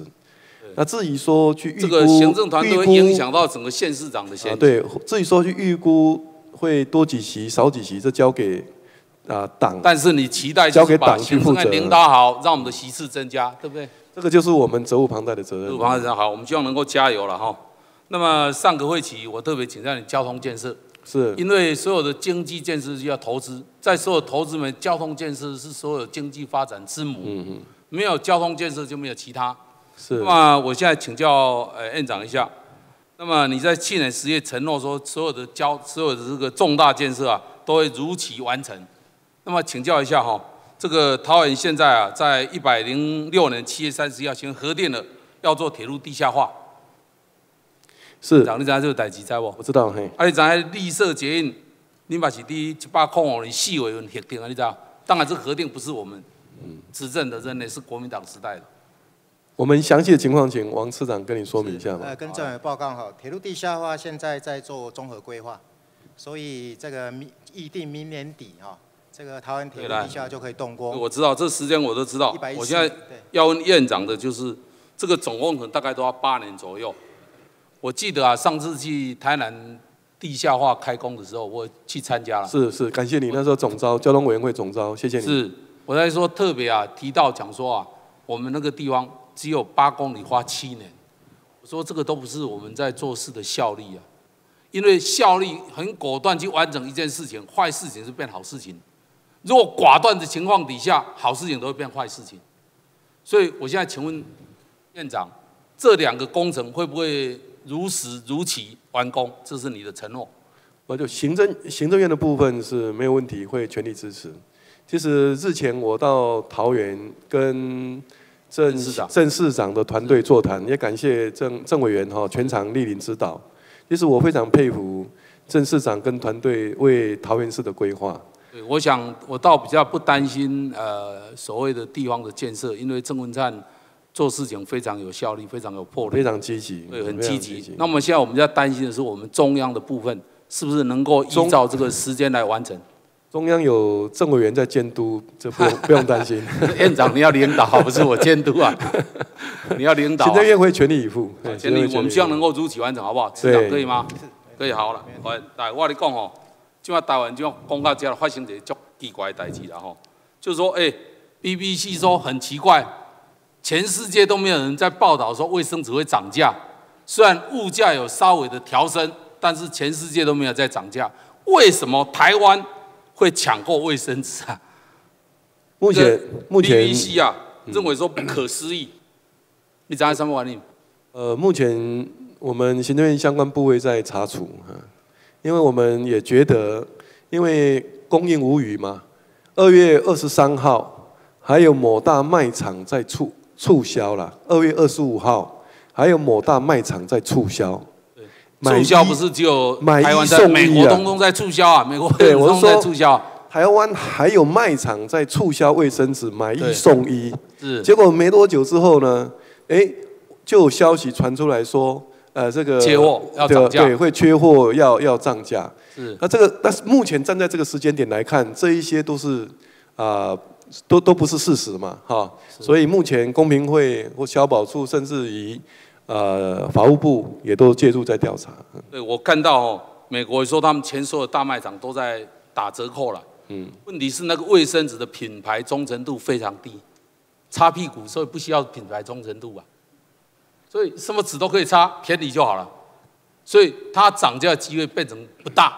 那至于说去预估，这个行政团队会影响到整个县市长的选啊，举。对，至于说去预估会多几席少几席，这交给啊党。但是你期待交给党去负责领导好，让我们的席次增加，对不对？这个就是我们责无旁贷的责任。路旁人好，我们希望能够加油了哈。那么上个会期，我特别请教你交通建设，是。因为所有的经济建设需要投资，在所有投资里面，交通建设是所有经济发展之母。嗯嗯，没有交通建设就没有其他。是。那么我现在请教呃院长一下，那么你在去年十月承诺说所有的交所有的这个重大建设啊都会如期完成，那么请教一下哈，这个桃园现在啊在一百零六年七月三十一号先核定了要做铁路地下化，是。长你知道这个代志知无？我知道嘿。啊，你知影绿色捷运，你嘛是第一百空五年四月份核定啊，你知道？当然这核定不是我们执政的任内，是国民党时代的。我们详细的情况，请王次长跟你说明一下吧。呃，跟政委报告哈，铁路地下化现在在做综合规划，所以这个明预定明年底哈，这个台湾铁路地下就可以动工。我知道这时间我都知道。我现在要问院长的就是，这个总工程大概都要八年左右。我记得啊，上次去台南地下化开工的时候，我去参加了。是是，感谢你那时候总招交通委员会总招，谢谢你。是，我在说特别啊，提到讲说啊，我们那个地方只有八公里花七年，我说这个都不是我们在做事的效率啊，因为效率很果断去完成一件事情，坏事情是变好事情；如果寡断的情况底下，好事情都会变坏事情。所以我现在请问院长，这两个工程会不会如实如期完工？这是你的承诺。我就行政行政院的部分是没有问题，会全力支持。其实日前我到桃园跟郑市长郑市长的团队座谈，也感谢郑郑委员哈全场莅临指导。其实我非常佩服郑市长跟团队为桃园市的规划。对，我想我倒比较不担心呃所谓的地方的建设，因为郑文灿做事情非常有效率，非常有魄力，非常积极，对，很积极。那么现在我们在担心的是，我们中央的部分是不是能够依照这个时间来完成？中央有政委员在监督，这不用不用 <laughs> 担心。院长你要领导，不是我监督啊，<laughs> 你要领导啊。行政院会全力以赴，全力，我们希望能够如期完成，好不好？市长可以吗？可以，好了。我来，我跟你讲哦，今晚台湾就讲到这了，发生一个足奇怪的代志了吼，就是说，哎，BBC 说很奇怪，全世界都没有人在报道说卫生纸会涨价，虽然物价有稍微的调升，但是全世界都没有在涨价，为什么台湾会抢购卫生纸啊？目前目前 BBC 啊认为说不可思议，你知道什么玩意？呃，目前我们行政院相关部位在查处啊，因为我们也觉得，因为供应无虞嘛，二月二十三号还有某大卖场在促促销了，二月二十五号还有某大卖场在促销。买促销不是只有台湾在，美国一啊通通在促销啊，美国对，通通我是在促销。台湾还有卖场在促销卫生纸，买一送一。是结果没多久之后呢，哎，就有消息传出来说，呃，这个缺货要涨价对，会缺货，要要涨价。是那这个，但是目前站在这个时间点来看，这一些都是啊、都都不是事实嘛，哈。所以目前公平会或消保处，甚至于呃法务部也都介入在调查。对我看到哦，美国说他们前所有大卖场都在打折扣了。嗯，问题是那个卫生纸的品牌忠诚度非常低，擦屁股所以不需要品牌忠诚度啊，所以什么纸都可以擦，便宜就好了，所以它涨价的机会变成不大，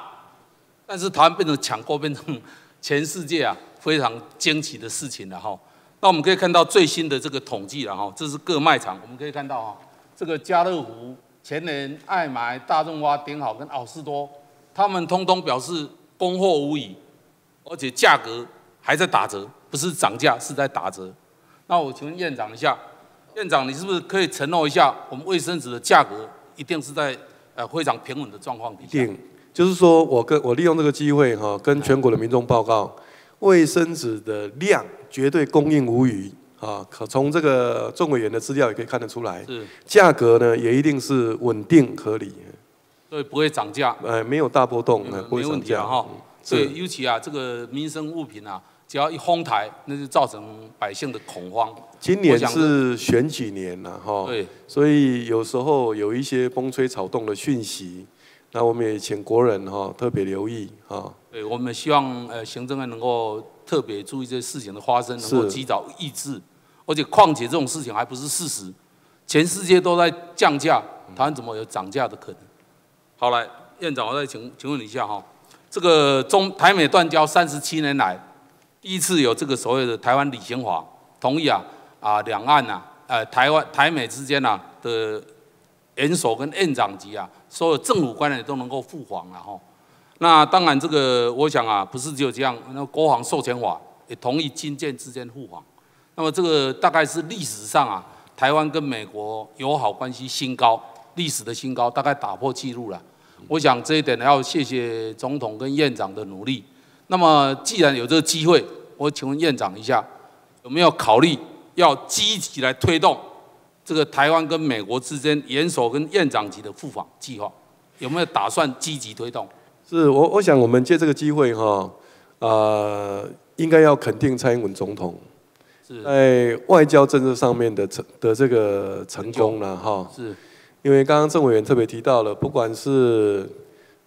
但是台湾变成抢购，变成全世界啊非常惊奇的事情了哈。那我们可以看到最新的这个统计了哈，这是各卖场，我们可以看到哈，这个家乐福、前年、爱买、大众花、顶好跟奥斯多，他们通通表示供货无虞。而且价格还在打折，不是涨价，是在打折。那我请问院长一下，院长你是不是可以承诺一下，我们卫生纸的价格一定是在呃非常平稳的状况底下？定，就是说我跟我利用这个机会哈，跟全国的民众报告，卫生纸的量绝对供应无虞啊，可从这个众委员的资料也可以看得出来，是，价格呢也一定是稳定合理，所以不会涨价，呃，没有大波动，呃不会涨价。哈。嗯所以尤其啊，这个民生物品啊，只要一哄抬，那就造成百姓的恐慌。今年是选举年了哈，对，所以有时候有一些风吹草动的讯息，那我们也请国人哈特别留意哈。对，我们希望呃行政院能够特别注意这些事情的发生，能够及早抑制。而且况且这种事情还不是事实，全世界都在降价，台湾怎么有涨价的可能？好，来，院长，我再请请问你一下哈，这个中台美断交三十七年来，第一次有这个所谓的台湾旅行法同意啊啊两岸呐、呃台湾台美之间呐、的元首跟院长级啊，所有政府官员都能够赴访了哈。那当然，这个我想啊，不是只有这样。那国防授权法也同意军舰之间互访。那么这个大概是历史上啊，台湾跟美国友好关系新高，历史的新高，大概打破纪录了。我想这一点呢，要谢谢总统跟院长的努力。那么既然有这个机会，我请问院长一下，有没有考虑要积极来推动这个台湾跟美国之间元首跟院长级的互访计划？有没有打算积极推动？是我我想我们借这个机会哈，呃，应该要肯定蔡英文总统在外交政策上面的成的这个成功了哈。是，因为刚刚郑委员特别提到了，不管是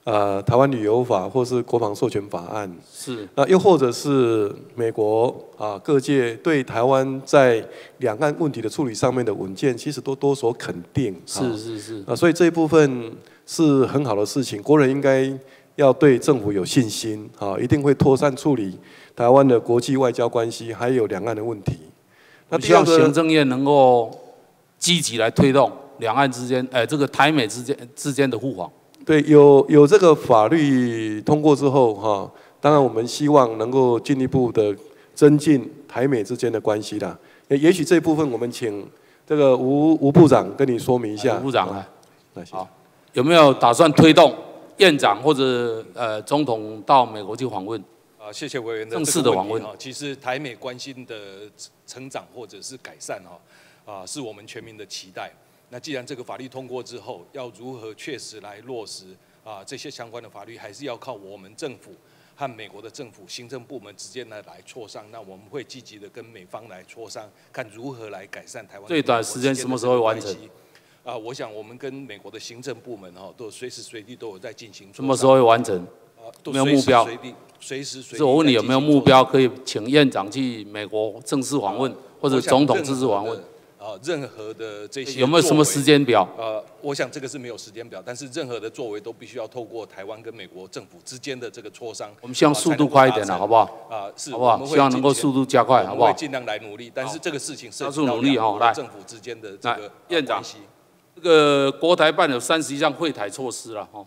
呃台湾旅游法或是国防授权法案，是那又或者是美国啊各界对台湾在两岸问题的处理上面的文件，其实都多所肯定。是啊是是啊，所以这一部分是很好的事情，国人应该要对政府有信心啊，一定会妥善处理台湾的国际外交关系，还有两岸的问题。那希望行政院能够积极来推动两岸之间，呃，这个台美之间之间的互访。对，有有这个法律通过之后哈、当然我们希望能够进一步的增进台美之间的关系啦。也也许这一部分我们请这个吴吴部长跟你说明一下。吴部长啊，好，有没有打算推动院长或者呃总统到美国去访问？啊，谢谢委员的正式的访问个问题哈。其实台美关系的成长或者是改善哈，啊，是我们全民的期待。那既然这个法律通过之后，要如何确实来落实啊这些相关的法律，还是要靠我们政府和美国的政府行政部门之间呢来磋商。那我们会积极的跟美方来磋商，看如何来改善台湾最短时间什么时候会完成？啊，我想我们跟美国的行政部门哈，都随时随地都有在进行。什么时候会完成？啊，都没有目标随时随地随时随地是我问你有没有目标可以请院长去美国正式访问，或者总统正式访问任何的这些有没有什么时间表呃，我想这个是没有时间表，但是任何的作为都必须要透过台湾跟美国政府之间的这个磋商。我们希望速度快一点了，好不好？啊，是，好不好希望能够速度加快好不好会尽量来努力，但是这个事情涉加及到速努力哈，来，政府之间的这来个院长这个国台办有三十一项会台措施了哈。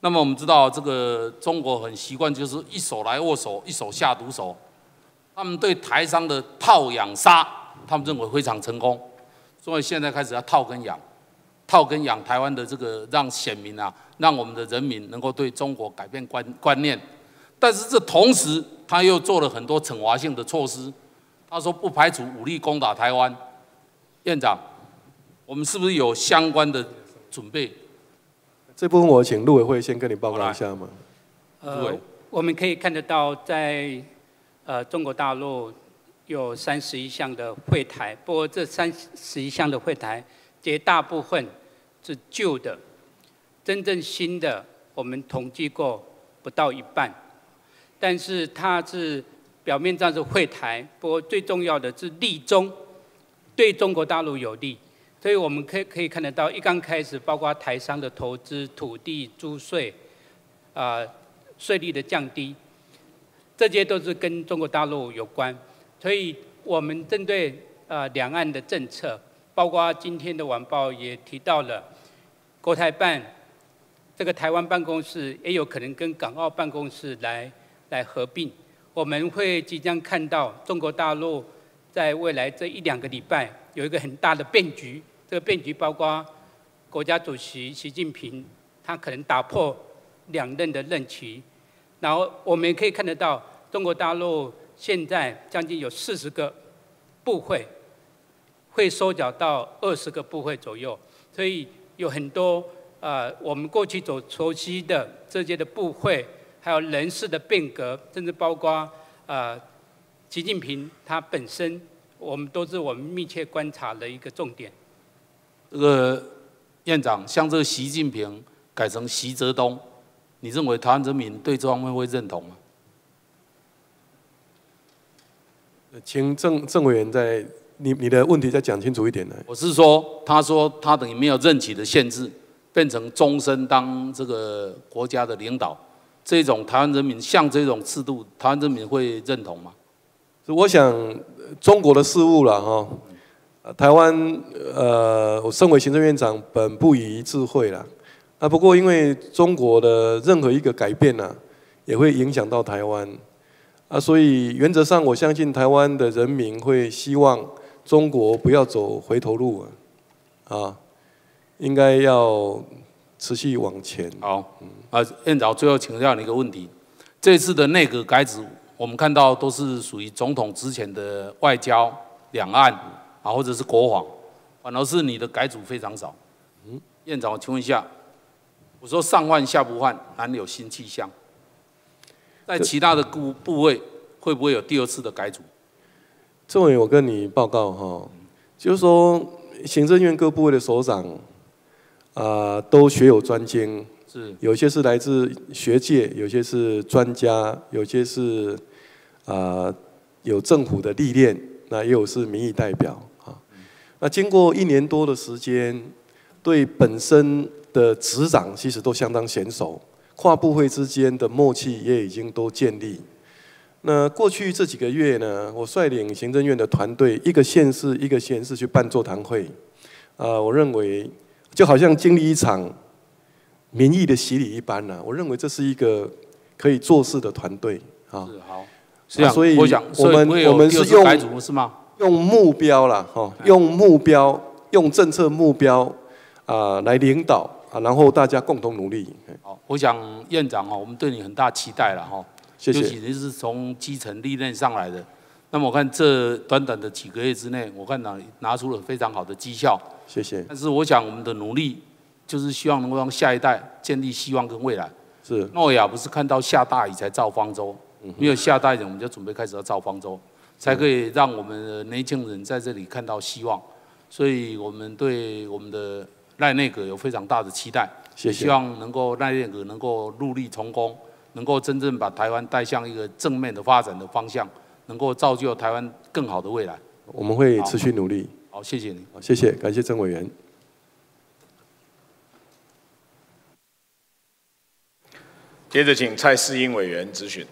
那么我们知道，这个中国很习惯就是一手来握手，一手下毒手。他们对台商的套养杀，他们认为非常成功，所以现在开始要套跟养，套跟养台湾的这个让选民啊，让我们的人民能够对中国改变观观念。但是这同时，他又做了很多惩罚性的措施。他说不排除武力攻打台湾。院长，我们是不是有相关的准备？这部分我请陆委会先跟你报告一下嘛。呃，我们可以看得到在，呃中国大陆有三十一项的会台，不过这三十一项的会台，绝大部分是旧的，真正新的我们统计过不到一半，但是它是表面上是会台，不过最重要的是利中，对中国大陆有利。所以我们可以可以看得到，一刚开始，包括台商的投资、土地租税，啊、税率的降低，这些都是跟中国大陆有关。所以我们针对呃两岸的政策，包括今天的晚报也提到了，国台办这个台湾办公室也有可能跟港澳办公室来来合并。我们会即将看到中国大陆在未来这一两个礼拜有一个很大的变局。这个变局包括国家主席习近平，他可能打破两任的任期，然后我们可以看得到，中国大陆现在将近有四十个部会，会收缴到二十个部会左右，所以有很多呃我们过去所熟悉的这些的部会，还有人事的变革，甚至包括呃习近平他本身，我们都是我们密切观察的一个重点。这个院长，像这个习近平改成习泽东，你认为台湾人民对这方面会认同吗？请郑郑委员在你你的问题再讲清楚一点呢。我是说，他说他等于没有任期的限制，变成终身当这个国家的领导，这种台湾人民像这种制度，台湾人民会认同吗？我想呃中国的事务了哈，呃台湾呃，我身为行政院长，本不以智慧啦。啊，不过因为中国的任何一个改变呢、也会影响到台湾啊，所以原则上我相信台湾的人民会希望中国不要走回头路啊，啊，应该要持续往前。好，啊，院长，最后请教你一个问题：这次的内阁改组，我们看到都是属于总统之前的外交、两岸啊，或者是国防，反而是你的改组非常少。嗯，院长，我请问一下，我说上换下不换，难有新气象？在其他的部部位会不会有第二次的改组？政委，我跟你报告哈，就是说行政院各部位的首长啊、都学有专精，是有些是来自学界，有些是专家，有些是啊、有政府的历练，那也有是民意代表啊。那经过一年多的时间，对本身的执掌其实都相当娴熟，跨部会之间的默契也已经都建立。那过去这几个月呢，我率领行政院的团队，一个县市一个县市去办座谈会，啊、我认为就好像经历一场民意的洗礼一般呢、我认为这是一个可以做事的团队啊。是好，是啊所以我想我们我们是用？用目标啦，哈，用目标，用政策目标啊来领导啊，然后大家共同努力。好，我想院长哦，我们对你很大期待了哈，谢谢尤其你是从基层历练上来的。那么我看这短短的几个月之内，我看拿拿出了非常好的绩效。谢谢。但是我想我们的努力就是希望能够让下一代建立希望跟未来。是。诺亚不是看到下大雨才造方舟，没有下大雨我们就准备开始要造方舟，才可以让我们的年轻人在这里看到希望。所以我们对我们的赖内阁有非常大的期待，谢谢希望能够赖内阁能够戮力成功，能够真正把台湾带向一个正面的发展的方向，能够造就台湾更好的未来。我们会持续努力。好，谢谢你。好，谢谢，感谢郑委员。接着请蔡世英委员质询。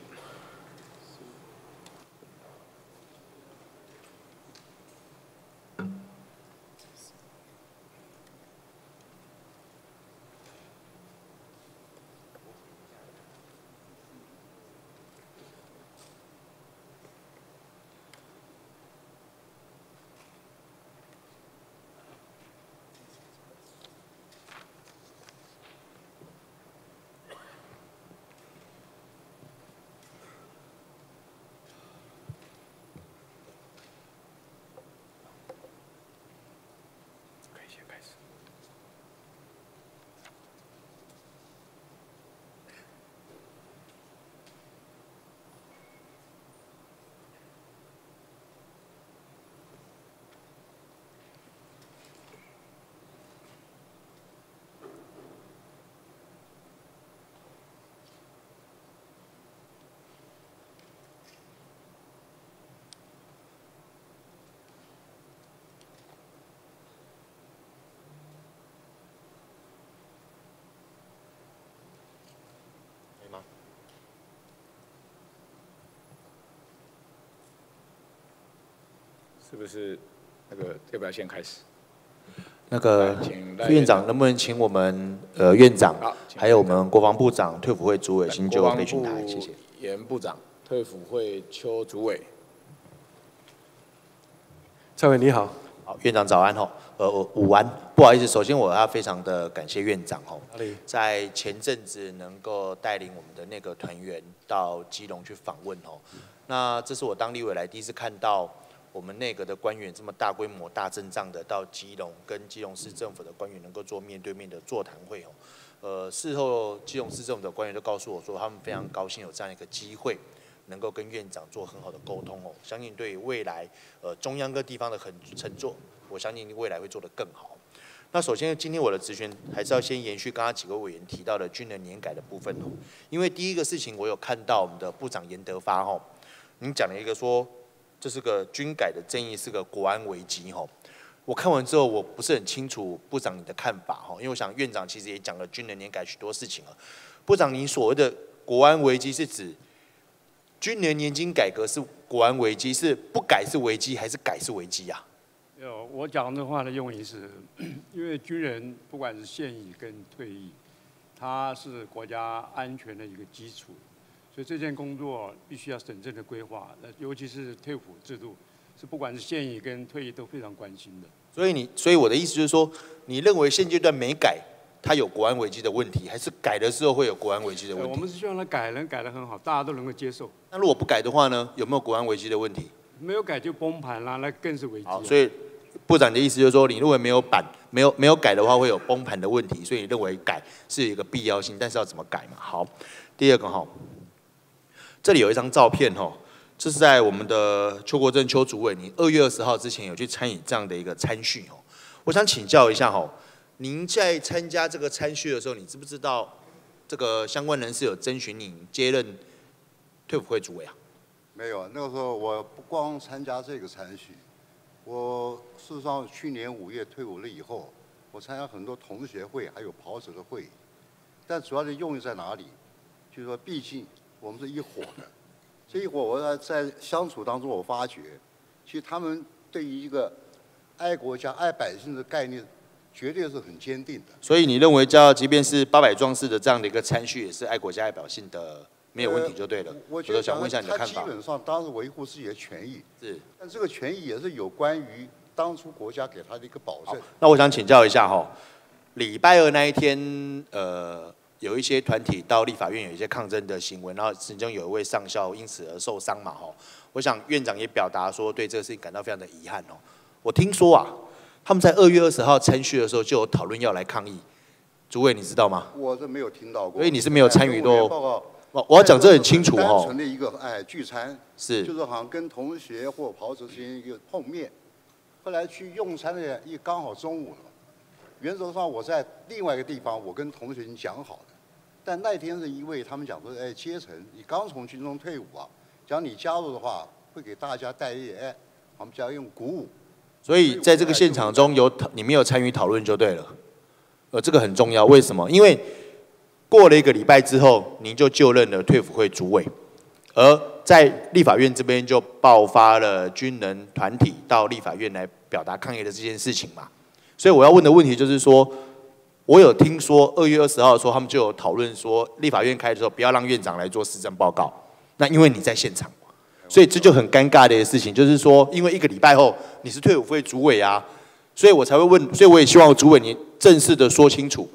是不是那个要不要先开始？那个院长，能不能请我们呃院长还有我们国防部长、退辅会主委新就国防部备询台，谢谢。严部长、退辅会邱主委。蔡委你好。好，院长早安吼，呃，我午安，不好意思，首先我要非常的感谢院长吼，在前阵子能够带领我们的那个团员到基隆去访问吼，那这是我当立委来第一次看到我们内阁的官员这么大规模、大阵仗的到基隆跟基隆市政府的官员能够做面对面的座谈会哦，呃，事后基隆市政府的官员都告诉我说，他们非常高兴有这样一个机会。能够跟院长做很好的沟通哦，相信对未来呃中央各地方的很乘坐，我相信未来会做得更好。那首先今天我的咨询还是要先延续刚刚几个委员提到的军人年改的部分哦，因为第一个事情我有看到我们的部长严德发哦，您讲了一个说这是个军改的争议是个国安危机哈，我看完之后我不是很清楚部长你的看法哈，因为我想院长其实也讲了军人年改许多事情了，部长您所谓的国安危机是指？军人年金改革是国安危机，是不改是危机，还是改是危机啊？有我讲的话的用意是，因为军人不管是现役跟退役，他是国家安全的一个基础，所以这件工作必须要审慎的规划。那尤其是退伍制度，是不管是现役跟退役都非常关心的。所以你，所以我的意思就是说，你认为现阶段没改，它有国安危机的问题，还是改的时候会有国安危机的问题？我们是希望它改，能改得很好，大家都能够接受。那如果不改的话呢？有没有国安危机的问题？没有改就崩盘啦，那更是危机。好，所以部长的意思就是说，你认为没有板、没有没有改的话，会有崩盘的问题，所以你认为改是有一个必要性，但是要怎么改嘛？好，第二个哈，这里有一张照片哦，这是在我们的邱国正邱主委，你二月二十号之前有去参与这样的一个参训哦。我想请教一下哈，您在参加这个参训的时候，你知不知道这个相关人士有征询你接任退伍会主委啊？没有，那个时候我不光参加这个参训，我事实上去年五月退伍了以后，我参加很多同学会，还有跑者的会，但主要的用意在哪里？就是说，毕竟我们是一伙的，这一伙我在在相处当中，我发觉，其实他们对于一个爱国家、爱百姓的概念，绝对是很坚定的。所以你认为，叫即便是八百壮士的这样的一个参叙，也是爱国家、爱百姓的没有问题就对了。我觉得想问一下你的看法。基本上当时维护自己的权益，是，但这个权益也是有关于当初国家给他的一个保证。那我想请教一下哈，礼拜二那一天，呃，有一些团体到立法院有一些抗争的行为，然后其中有一位上校因此而受伤嘛哈。我想院长也表达说对这个事情感到非常的遗憾哦。我听说啊，他们在二月二十号参叙的时候就有讨论要来抗议，诸位你知道吗？我是没有听到过，所以你是没有参与的哦报告。我我要讲这很清楚单哦纯的一个哎聚餐，是就是好像跟同学或跑者之间一个碰面，后来去用餐的也刚好中午了。原则上我在另外一个地方，我跟同学已经讲好了，但那天是因为他们讲说，哎，阶层你刚从军中退伍啊，讲你加入的话，会给大家带一哎，我们讲用鼓舞。所以在这个现场中有讨，你没有参与讨论就对了。呃，这个很重要，为什么？因为过了一个礼拜之后，您就就任了退伍会主委，而在立法院这边就爆发了军人团体到立法院来表达抗议的这件事情嘛。所以我要问的问题就是说，我有听说二月二十号的时候，他们就有讨论说，立法院开的时候不要让院长来做施政报告。那因为你在现场，所以这就很尴尬的一个事情，就是说，因为一个礼拜后你是退伍会主委啊，所以我才会问，所以我也希望主委你正式的说清楚。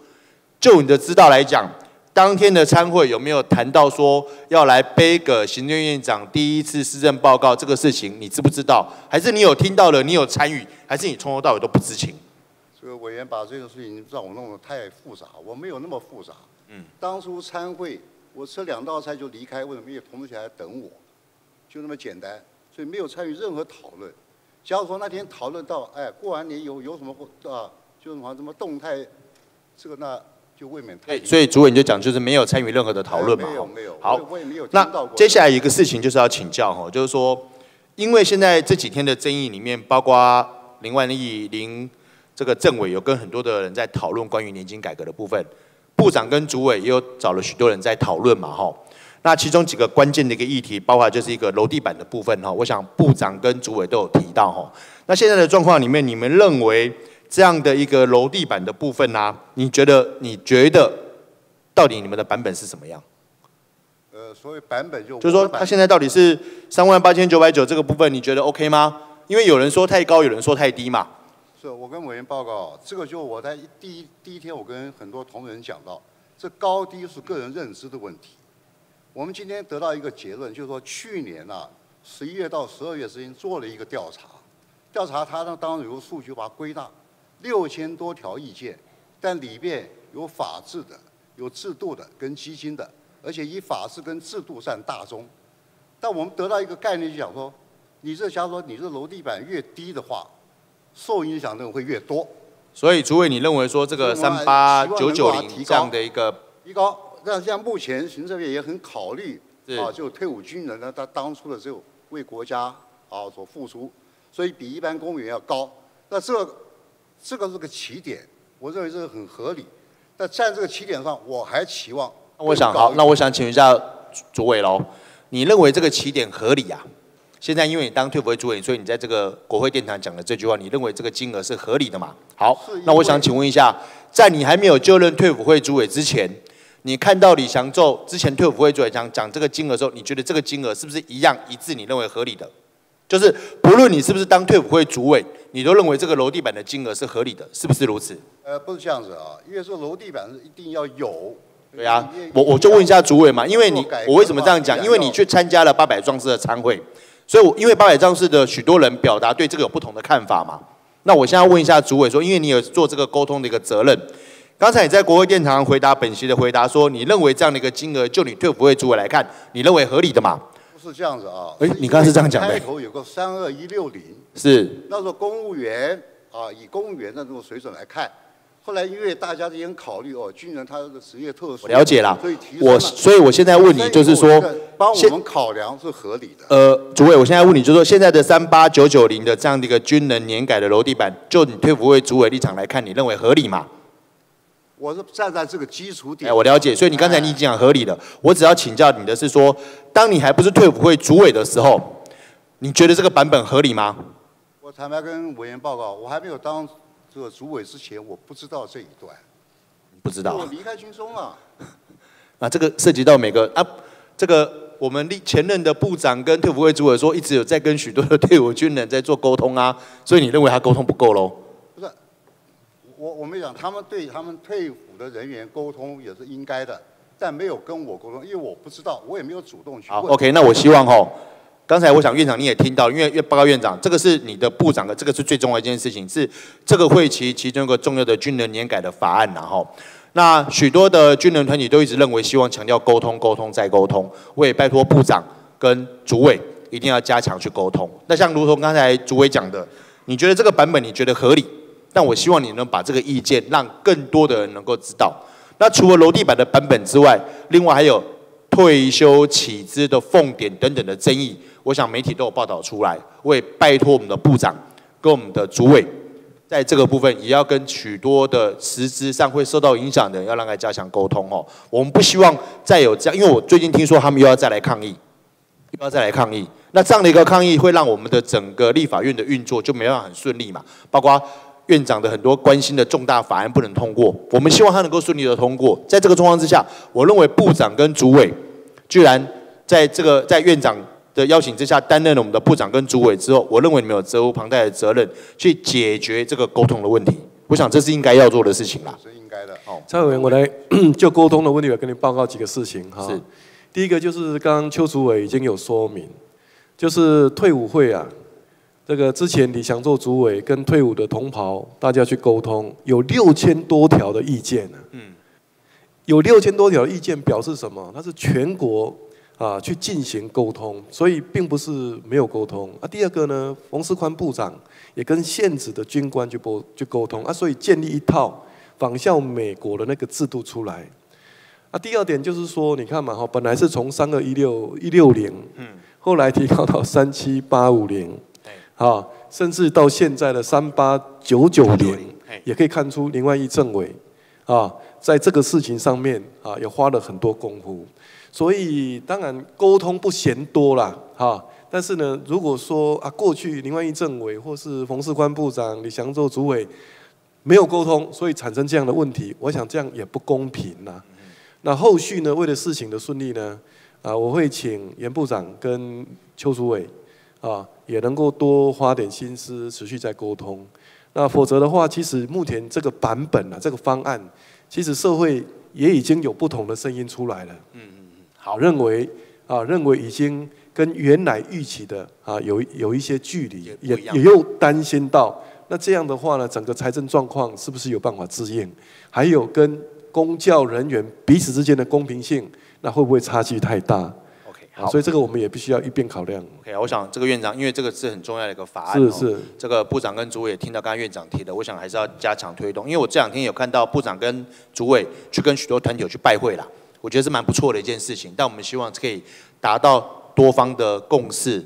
就你的知道来讲，当天的参会有没有谈到说要来背个行政院长第一次施政报告这个事情，你知不知道？还是你有听到了，你有参与，还是你从头到尾都不知情？这个委员把这个事情让我弄得太复杂，我没有那么复杂。嗯，当初参会，我吃两道菜就离开，为什么？因为同学还等我，就那么简单，所以没有参与任何讨论。假如说那天讨论到，哎，过完年有有什么或啊，就什么什么动态，这个那就未免太。所以主委你就讲，就是没有参与任何的讨论嘛。没有没有，好我也没有听那。接下来一个事情就是要请教哈，就是说，因为现在这几天的争议里面，包括林万亿、林这个政委有跟很多的人在讨论关于年金改革的部分，部长跟主委也有找了许多人在讨论嘛哈。那其中几个关键的一个议题，包括就是一个楼地板的部分哈，我想部长跟主委都有提到哈。那现在的状况里面，你们认为这样的一个楼地板的部分呢、啊你觉得你觉得到底你们的版本是什么样？呃，所谓版本就就是说，它现在到底是三万八千九百九这个部分，你觉得 OK 吗？因为有人说太高，有人说太低嘛。是我跟委员报告，这个就我在第一第一天我跟很多同仁讲到，这高低是个人认知的问题。我们今天得到一个结论，就是说去年啊，十一月到十二月之间做了一个调查，调查它呢当然有个数据把它归纳，六千多条意见，但里面有法治的、有制度的跟基金的，而且以法治跟制度占大宗。但我们得到一个概念，就讲说，你这假如说你这楼地板越低的话，受影响的人会越多。所以，主委，你认为说这个三八九九零这样的一个提高。那像目前行政院也很考虑啊，就退伍军人呢，他当初的时候为国家啊所付出，所以比一般公务员要高。那这个这个是个起点，我认为这个很合理。那在这个起点上，我还期望那我想好，那我想请问一下主主委喽，你认为这个起点合理啊？现在因为你当退辅会主委，所以你在这个国会殿堂讲的这句话，你认为这个金额是合理的嘛？好那我想请问一下，在你还没有就任退辅会主委之前，你看到李祥宙之前退辅会主委讲讲这个金额的时候，你觉得这个金额是不是一样一致？你认为合理的？就是不论你是不是当退辅会主委，你都认为这个楼地板的金额是合理的，是不是如此？呃不是这样子啊，因为说楼地板是一定要有。对啊，我我就问一下主委嘛，因为你我为什么这样讲？因为你去参加了八百壮士的参会，所以我因为八百壮士的许多人表达对这个有不同的看法嘛。那我现在问一下主委说，因为你有做这个沟通的一个责任，刚才你在国会殿堂回答本席的回答说，你认为这样的一个金额，就你退辅会主委来看，你认为合理的嘛？不是这样子啊。哎你刚才是这样讲的开头有个三二一六零，是那时候公务员啊，以公务员的这种水准来看，后来因为大家之间考虑哦，军人他的职业特殊，我了解啦所以提我所以我现在问你就是说帮我们考量是合理的。呃，主委，我现在问你，就是说现在的三八九九零的这样的一个军人年改的楼地板，就你退伍会主委立场来看，你认为合理吗？我是站在这个基础点。哎，我了解，所以你刚才你已经讲合理了，我只要请教你的是说，当你还不是退伍会主委的时候，你觉得这个版本合理吗？我坦白跟委员报告，我还没有当这个主委之前，我不知道这一段。不知道我离开军中了。<laughs> 啊，这个涉及到每个啊，这个我们历前任的部长跟退伍会主委说，一直有在跟许多的退伍军人在做沟通啊，所以你认为他沟通不够喽？不是，我我们讲他们对他们退伍的人员沟通也是应该的，但没有跟我沟通，因为我不知道，我也没有主动去好问。，OK，那我希望吼，刚才我想院长你也听到，因为院报告院长，这个是你的部长的，这个是最重要一件事情，是这个会期其中一个重要的军人年改的法案然后。那许多的军人团体都一直认为，希望强调沟通、沟通再沟通。我也拜托部长跟主委一定要加强去沟通。那像如同刚才主委讲的，你觉得这个版本你觉得合理，但我希望你能把这个意见让更多的人能够知道。那除了楼地板的版本之外，另外还有退休起资的奉点等等的争议，我想媒体都有报道出来。我也拜托我们的部长跟我们的主委，在这个部分也要跟许多的实质上会受到影响的人，要让他加强沟通哦。我们不希望再有这样，因为我最近听说他们又要再来抗议，又要再来抗议。那这样的一个抗议会让我们的整个立法院的运作就没办法很顺利嘛，包括院长的很多关心的重大法案不能通过。我们希望他能够顺利的通过。在这个状况之下，我认为部长跟主委居然在这个在院长的邀请之下担任了我们的部长跟主委之后，我认为你们有责无旁贷的责任去解决这个沟通的问题。我想这是应该要做的事情啦。是应该的。哦，蔡委员，我来就沟通的问题，我跟你报告几个事情哈。是。第一个就是刚刚邱主委已经有说明，就是退伍会啊，这个之前李祥做主委跟退伍的同袍大家去沟通，有六千多条的意见呢、嗯，有六千多条意见表示什么？它是全国啊去进行沟通，所以并不是没有沟通啊。第二个呢，冯世宽部长也跟现职的军官去沟去沟通啊，所以建立一套仿效美国的那个制度出来。啊，第二点就是说，你看嘛哈，本来是从三二一六一六零，嗯，后来提高到三七八五零，啊，甚至到现在的三八九九年，也可以看出林万益政委啊，在这个事情上面啊，也花了很多功夫。所以当然沟通不嫌多啦，哈。但是呢，如果说啊，过去林万益政委或是冯世宽部长、李祥洲主委没有沟通，所以产生这样的问题，我想这样也不公平呐、那后续呢，为了事情的顺利呢，啊，我会请严部长跟邱主委啊，也能够多花点心思，持续在沟通。那否则的话，其实目前这个版本啊，这个方案，其实社会也已经有不同的声音出来了。嗯嗯嗯，好，认为啊，认为已经跟原来预期的啊有有一些距离，也也又担心到，那这样的话呢，整个财政状况是不是有办法支应？还有跟公教人员彼此之间的公平性，那会不会差距太大好，所以这个我们也必须要一并考量。OK，我想这个院长，因为这个是很重要的一个法案、哦，是是这个部长跟主委也听到刚刚院长提的，我想还是要加强推动。因为我这两天有看到部长跟主委去跟许多团体去拜会啦，我觉得是蛮不错的一件事情。但我们希望可以达到多方的共识。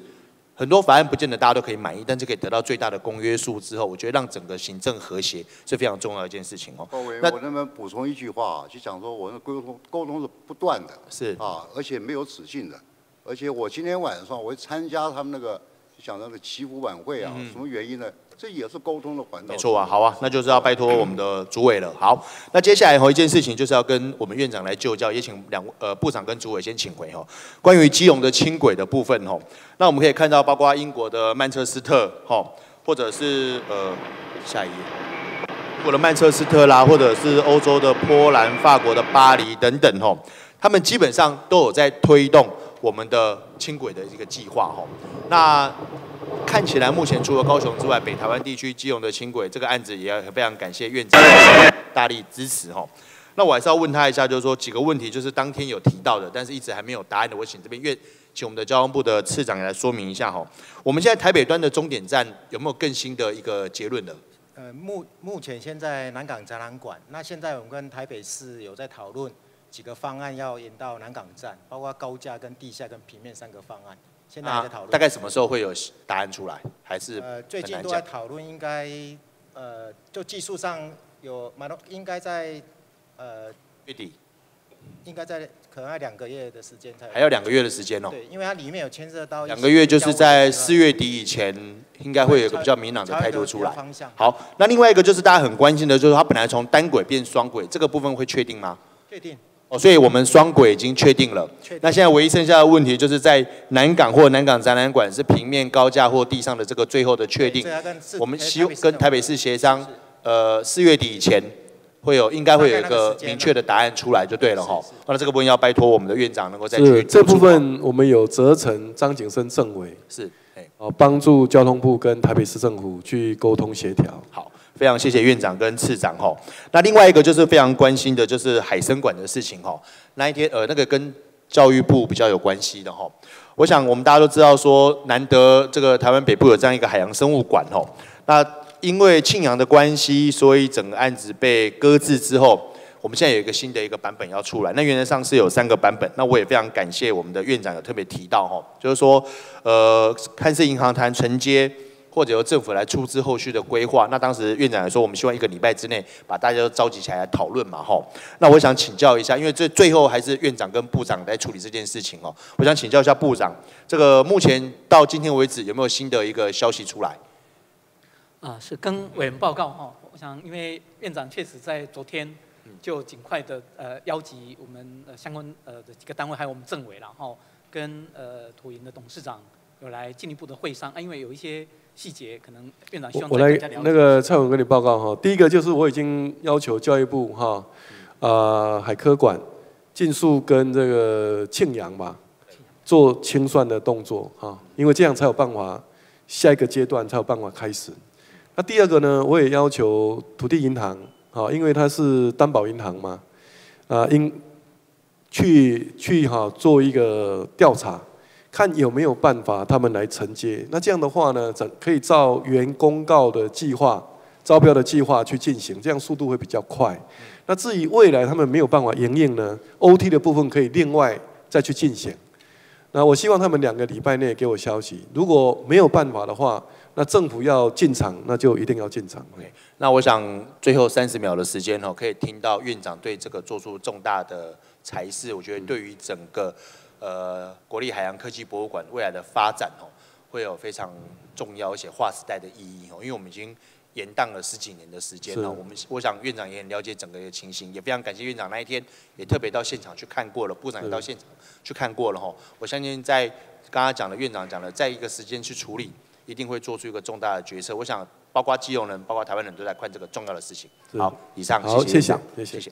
很多法案不见得大家都可以满意，但是可以得到最大的公约数之后，我觉得让整个行政和谐是非常重要的一件事情哦。各位，那我能不能补充一句话啊？就讲说我的沟通沟通是不断的，是啊，而且没有止境的。而且我今天晚上我会参加他们那个讲那个祈福晚会啊，嗯什么原因呢？这也是沟通的环道。没错啊，好啊，那就是要拜托我们的主委了。好，那接下来有一件事情就是要跟我们院长来就教，也请两呃部长跟主委先请回哦。关于基隆的轻轨的部分哦，那我们可以看到，包括英国的曼彻斯特哈，或者是呃下一页，英国的曼彻斯特啦，或者是欧洲的波兰、法国的巴黎等等哦，他们基本上都有在推动我们的轻轨的一个计划哈。那看起来目前除了高雄之外，北台湾地区基隆的轻轨这个案子也要非常感谢院长大力支持哈。那我还是要问他一下，就是说几个问题，就是当天有提到的，但是一直还没有答案的，我请这边院请我们的交通部的次长来说明一下哈。我们现在台北端的终点站有没有更新的一个结论的？呃，目目前现在南港展览馆，那现在我们跟台北市有在讨论几个方案要延到南港站，包括高架、跟地下、跟平面三个方案，现在还在讨论。大概什么时候会有答案出来？还是呃，最近？都在讨论，应该呃，就技术上有蛮多，应该在呃月底，应该在可能要两个月的时间才。还有两个月的时间哦对，因为它里面有牵涉到两个月就是在四月底以前，应该会有一个比较明朗的态度出来。好，那另外一个就是大家很关心的，就是它本来从单轨变双轨，这个部分会确定吗？确定。哦，所以我们双轨已经确定了。那现在唯一剩下的问题就是在南港或南港展览馆是平面高架或地上的这个最后的确定。我们希跟台北市协商，呃，四月底以前会有应该会有一个明确的答案出来就对了哈。那这个部分要拜托我们的院长能够再去。这部分我们有责成张景生政委是，哦，帮助交通部跟台北市政府去沟通协调。好。非常谢谢院长跟次长哈。那另外一个就是非常关心的，就是海参馆的事情哈。那一天呃，那个跟教育部比较有关系的哈。我想我们大家都知道说，难得这个台湾北部有这样一个海洋生物馆哈。那因为庆阳的关系，所以整个案子被搁置之后，我们现在有一个新的一个版本要出来。那原则上是有三个版本。那我也非常感谢我们的院长有特别提到哈，就是说呃，看似银行谈承接。或者由政府来出资后续的规划，那当时院长也说，我们希望一个礼拜之内把大家都召集起来来讨论嘛，吼。那我想请教一下，因为这最后还是院长跟部长来处理这件事情哦。我想请教一下部长，这个目前到今天为止有没有新的一个消息出来？啊，是跟委员报告哈。我想，因为院长确实在昨天就尽快的呃邀集我们呃相关呃的几个单位，还有我们政委然后跟呃土银的董事长有来进一步的会商啊，因为有一些。细节可能院长希望我来那个蔡总跟你报告哈，第一个就是我已经要求教育部哈，啊海科馆尽速跟这个庆阳吧做清算的动作哈，因为这样才有办法下一个阶段才有办法开始。那第二个呢，我也要求土地银行啊，因为它是担保银行嘛，啊应去去哈做一个调查。看有没有办法他们来承接，那这样的话呢，整可以照原公告的计划、招标的计划去进行，这样速度会比较快。那至于未来他们没有办法营运呢，OT 的部分可以另外再去进行。那我希望他们两个礼拜内给我消息，如果没有办法的话，那政府要进场，那就一定要进场。OK，那我想最后三十秒的时间哦，可以听到院长对这个做出重大的裁示，我觉得对于整个。呃，国立海洋科技博物馆未来的发展哦，会有非常重要而且划时代的意义哦。因为我们已经延宕了十几年的时间了，我们我想院长也很了解整个的情形，也非常感谢院长那一天也特别到现场去看过了，部长也到现场去看过了哈。我相信在刚刚讲的院长讲的，在一个时间去处理，一定会做出一个重大的决策。我想包括基隆人，包括台湾人都在看这个重要的事情。好，以上谢谢谢谢谢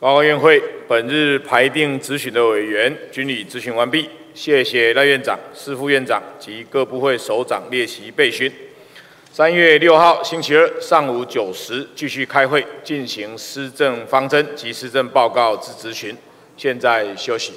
报告院会，本日排定咨询的委员均已咨询完毕，谢谢赖院长、司副院长及各部会首长列席备询。三月六号星期二上午九时继续开会，进行施政方针及施政报告之咨询。现在休息。